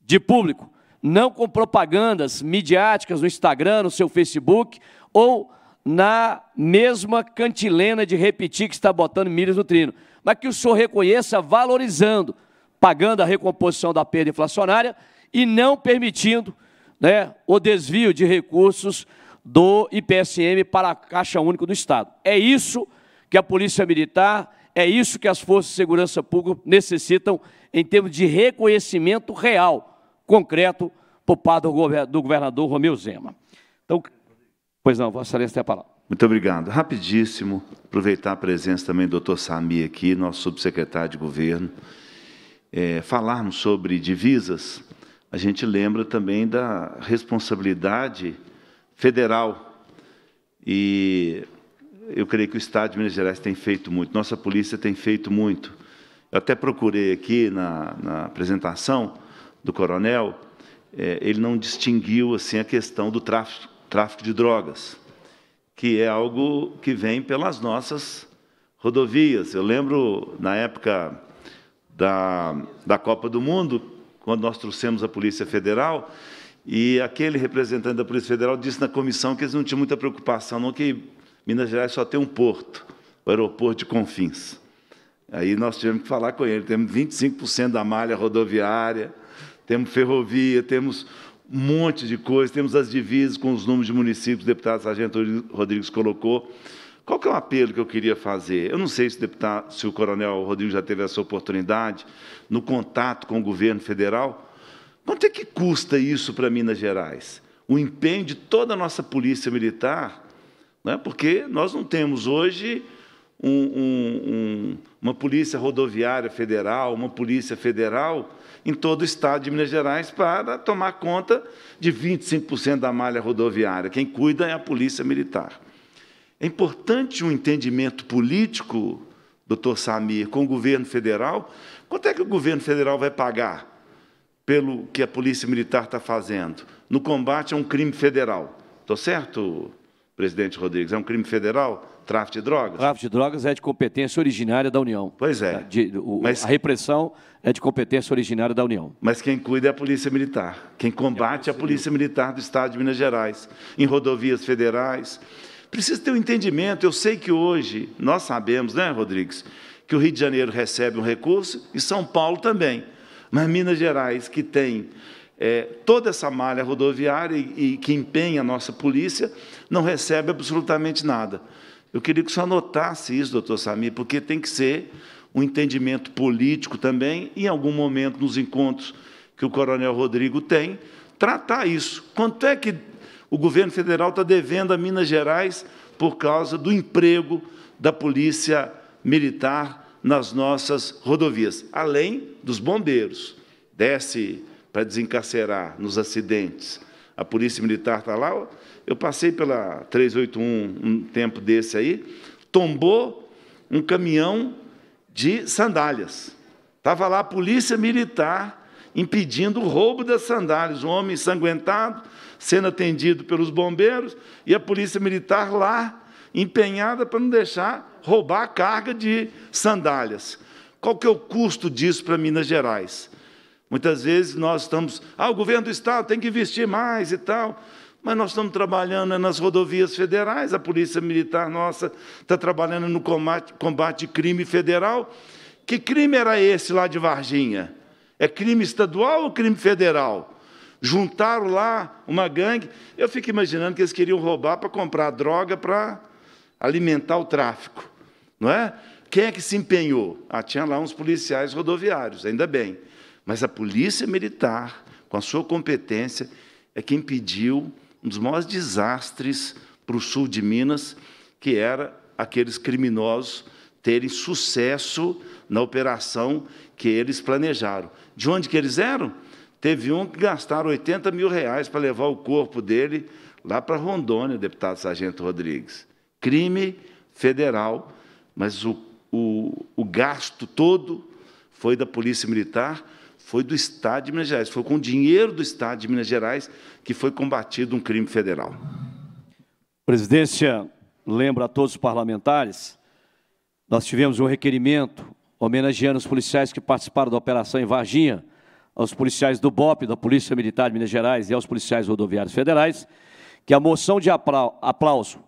de público, não com propagandas midiáticas no Instagram, no seu Facebook, ou na mesma cantilena de repetir que está botando milhas no trino, mas que o senhor reconheça valorizando pagando a recomposição da perda inflacionária e não permitindo né, o desvio de recursos do IPSM para a Caixa Única do Estado. É isso que a Polícia Militar, é isso que as Forças de Segurança Pública necessitam em termos de reconhecimento real, concreto, por parte do governador Romeu Zema. Então, pois não, Vossa Excelência tem a palavra. Muito obrigado. Rapidíssimo, aproveitar a presença também do doutor Sami aqui, nosso subsecretário de governo é, falarmos sobre divisas, a gente lembra também da responsabilidade federal. E eu creio que o Estado de Minas Gerais tem feito muito, nossa polícia tem feito muito. Eu até procurei aqui na, na apresentação do coronel, é, ele não distinguiu assim a questão do tráfico, tráfico de drogas, que é algo que vem pelas nossas rodovias. Eu lembro, na época da, da Copa do Mundo, quando nós trouxemos a Polícia Federal, e aquele representante da Polícia Federal disse na comissão que eles não tinham muita preocupação, não que Minas Gerais só tem um porto, o aeroporto de Confins. Aí nós tivemos que falar com ele, temos 25% da malha rodoviária, temos ferrovia, temos um monte de coisa, temos as divisas com os números de municípios, o deputado Sargento Rodrigues colocou. Qual que é o apelo que eu queria fazer? Eu não sei se, deputado, se o coronel Rodrigo já teve essa oportunidade no contato com o governo federal. Quanto é que custa isso para Minas Gerais? O empenho de toda a nossa polícia militar, né? porque nós não temos hoje um, um, um, uma polícia rodoviária federal, uma polícia federal em todo o estado de Minas Gerais para tomar conta de 25% da malha rodoviária. Quem cuida é a polícia militar. É importante um entendimento político, doutor Samir, com o governo federal. Quanto é que o governo federal vai pagar pelo que a Polícia Militar está fazendo no combate a um crime federal? Estou certo, presidente Rodrigues? É um crime federal? Tráfico de drogas? Tráfico de drogas é de competência originária da União. Pois é. De, o, Mas, a repressão é de competência originária da União. Mas quem cuida é a Polícia Militar. Quem combate é a Polícia Militar do Estado de Minas Gerais, em rodovias federais. Precisa ter um entendimento. Eu sei que hoje, nós sabemos, né, Rodrigues, que o Rio de Janeiro recebe um recurso e São Paulo também. Mas Minas Gerais, que tem é, toda essa malha rodoviária e, e, que empenha a nossa polícia, não recebe absolutamente nada. Eu queria que o senhor anotasse isso, doutor Samir, porque tem que ser um entendimento político também, em algum momento, nos encontros que o Coronel Rodrigo tem, tratar isso. Quanto é que o governo federal está devendo a Minas Gerais por causa do emprego da Polícia Militar nas nossas rodovias, além dos bombeiros. Desce para desencarcerar nos acidentes. A Polícia Militar está lá. Eu passei pela 381 um tempo desse aí, tombou um caminhão de sandálias. Estava lá a Polícia Militar impedindo o roubo das sandálias. Um homem ensanguentado, sendo atendido pelos bombeiros, e a Polícia Militar lá, empenhada para não deixar roubar a carga de sandálias. Qual que é o custo disso para Minas Gerais? Muitas vezes nós estamos, ah, o governo do Estado tem que investir mais e tal, mas nós estamos trabalhando nas rodovias federais, a Polícia Militar nossa está trabalhando no combate, combate crime federal. Que crime era esse lá de Varginha? É crime estadual ou crime federal? Juntaram lá uma gangue. Eu fico imaginando que eles queriam roubar para comprar droga para alimentar o tráfico, não é? Quem é que se empenhou? Ah, tinha lá uns policiais rodoviários, ainda bem. Mas a polícia militar, com a sua competência, é quem impediu um dos maiores desastres para o sul de Minas, que era aqueles criminosos terem sucesso na operação que eles planejaram. De onde que eles eram? Teve um que gastaram 80 mil reais para levar o corpo dele lá para Rondônia, deputado Sargento Rodrigues. Crime federal, mas o, o, o gasto todo foi da Polícia Militar, foi do Estado de Minas Gerais, foi com o dinheiro do Estado de Minas Gerais que foi combatido um crime federal. Presidência lembra a todos os parlamentares, nós tivemos um requerimento homenageando os policiais que participaram da operação em Varginha, aos policiais do BOP, da Polícia Militar de Minas Gerais e aos policiais rodoviários federais, que a moção de aplauso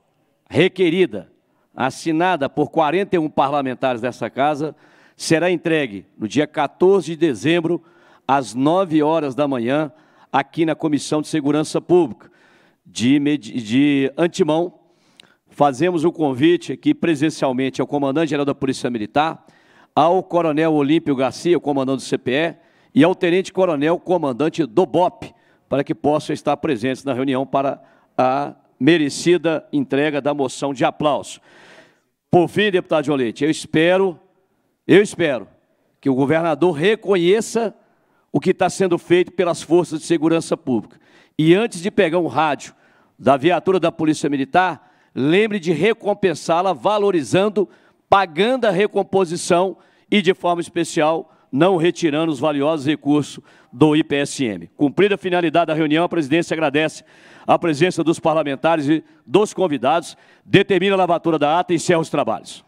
requerida, assinada por 41 parlamentares dessa casa, será entregue no dia 14 de dezembro, às 9 horas da manhã, aqui na Comissão de Segurança Pública. De, de antemão, fazemos o um convite aqui presencialmente ao comandante-geral da Polícia Militar, ao coronel Olímpio Garcia, comandante do CPE, e ao tenente-coronel, comandante do BOP, para que possam estar presentes na reunião para a merecida entrega da moção de aplauso. Por fim, deputado João Leite, eu espero eu espero que o governador reconheça o que está sendo feito pelas forças de segurança pública. E antes de pegar um rádio da viatura da Polícia Militar, lembre de recompensá-la valorizando, pagando a recomposição e, de forma especial, não retirando os valiosos recursos do IPSM. Cumprida a finalidade da reunião, a presidência agradece a presença dos parlamentares e dos convidados, determina a lavatura da ata e encerra os trabalhos.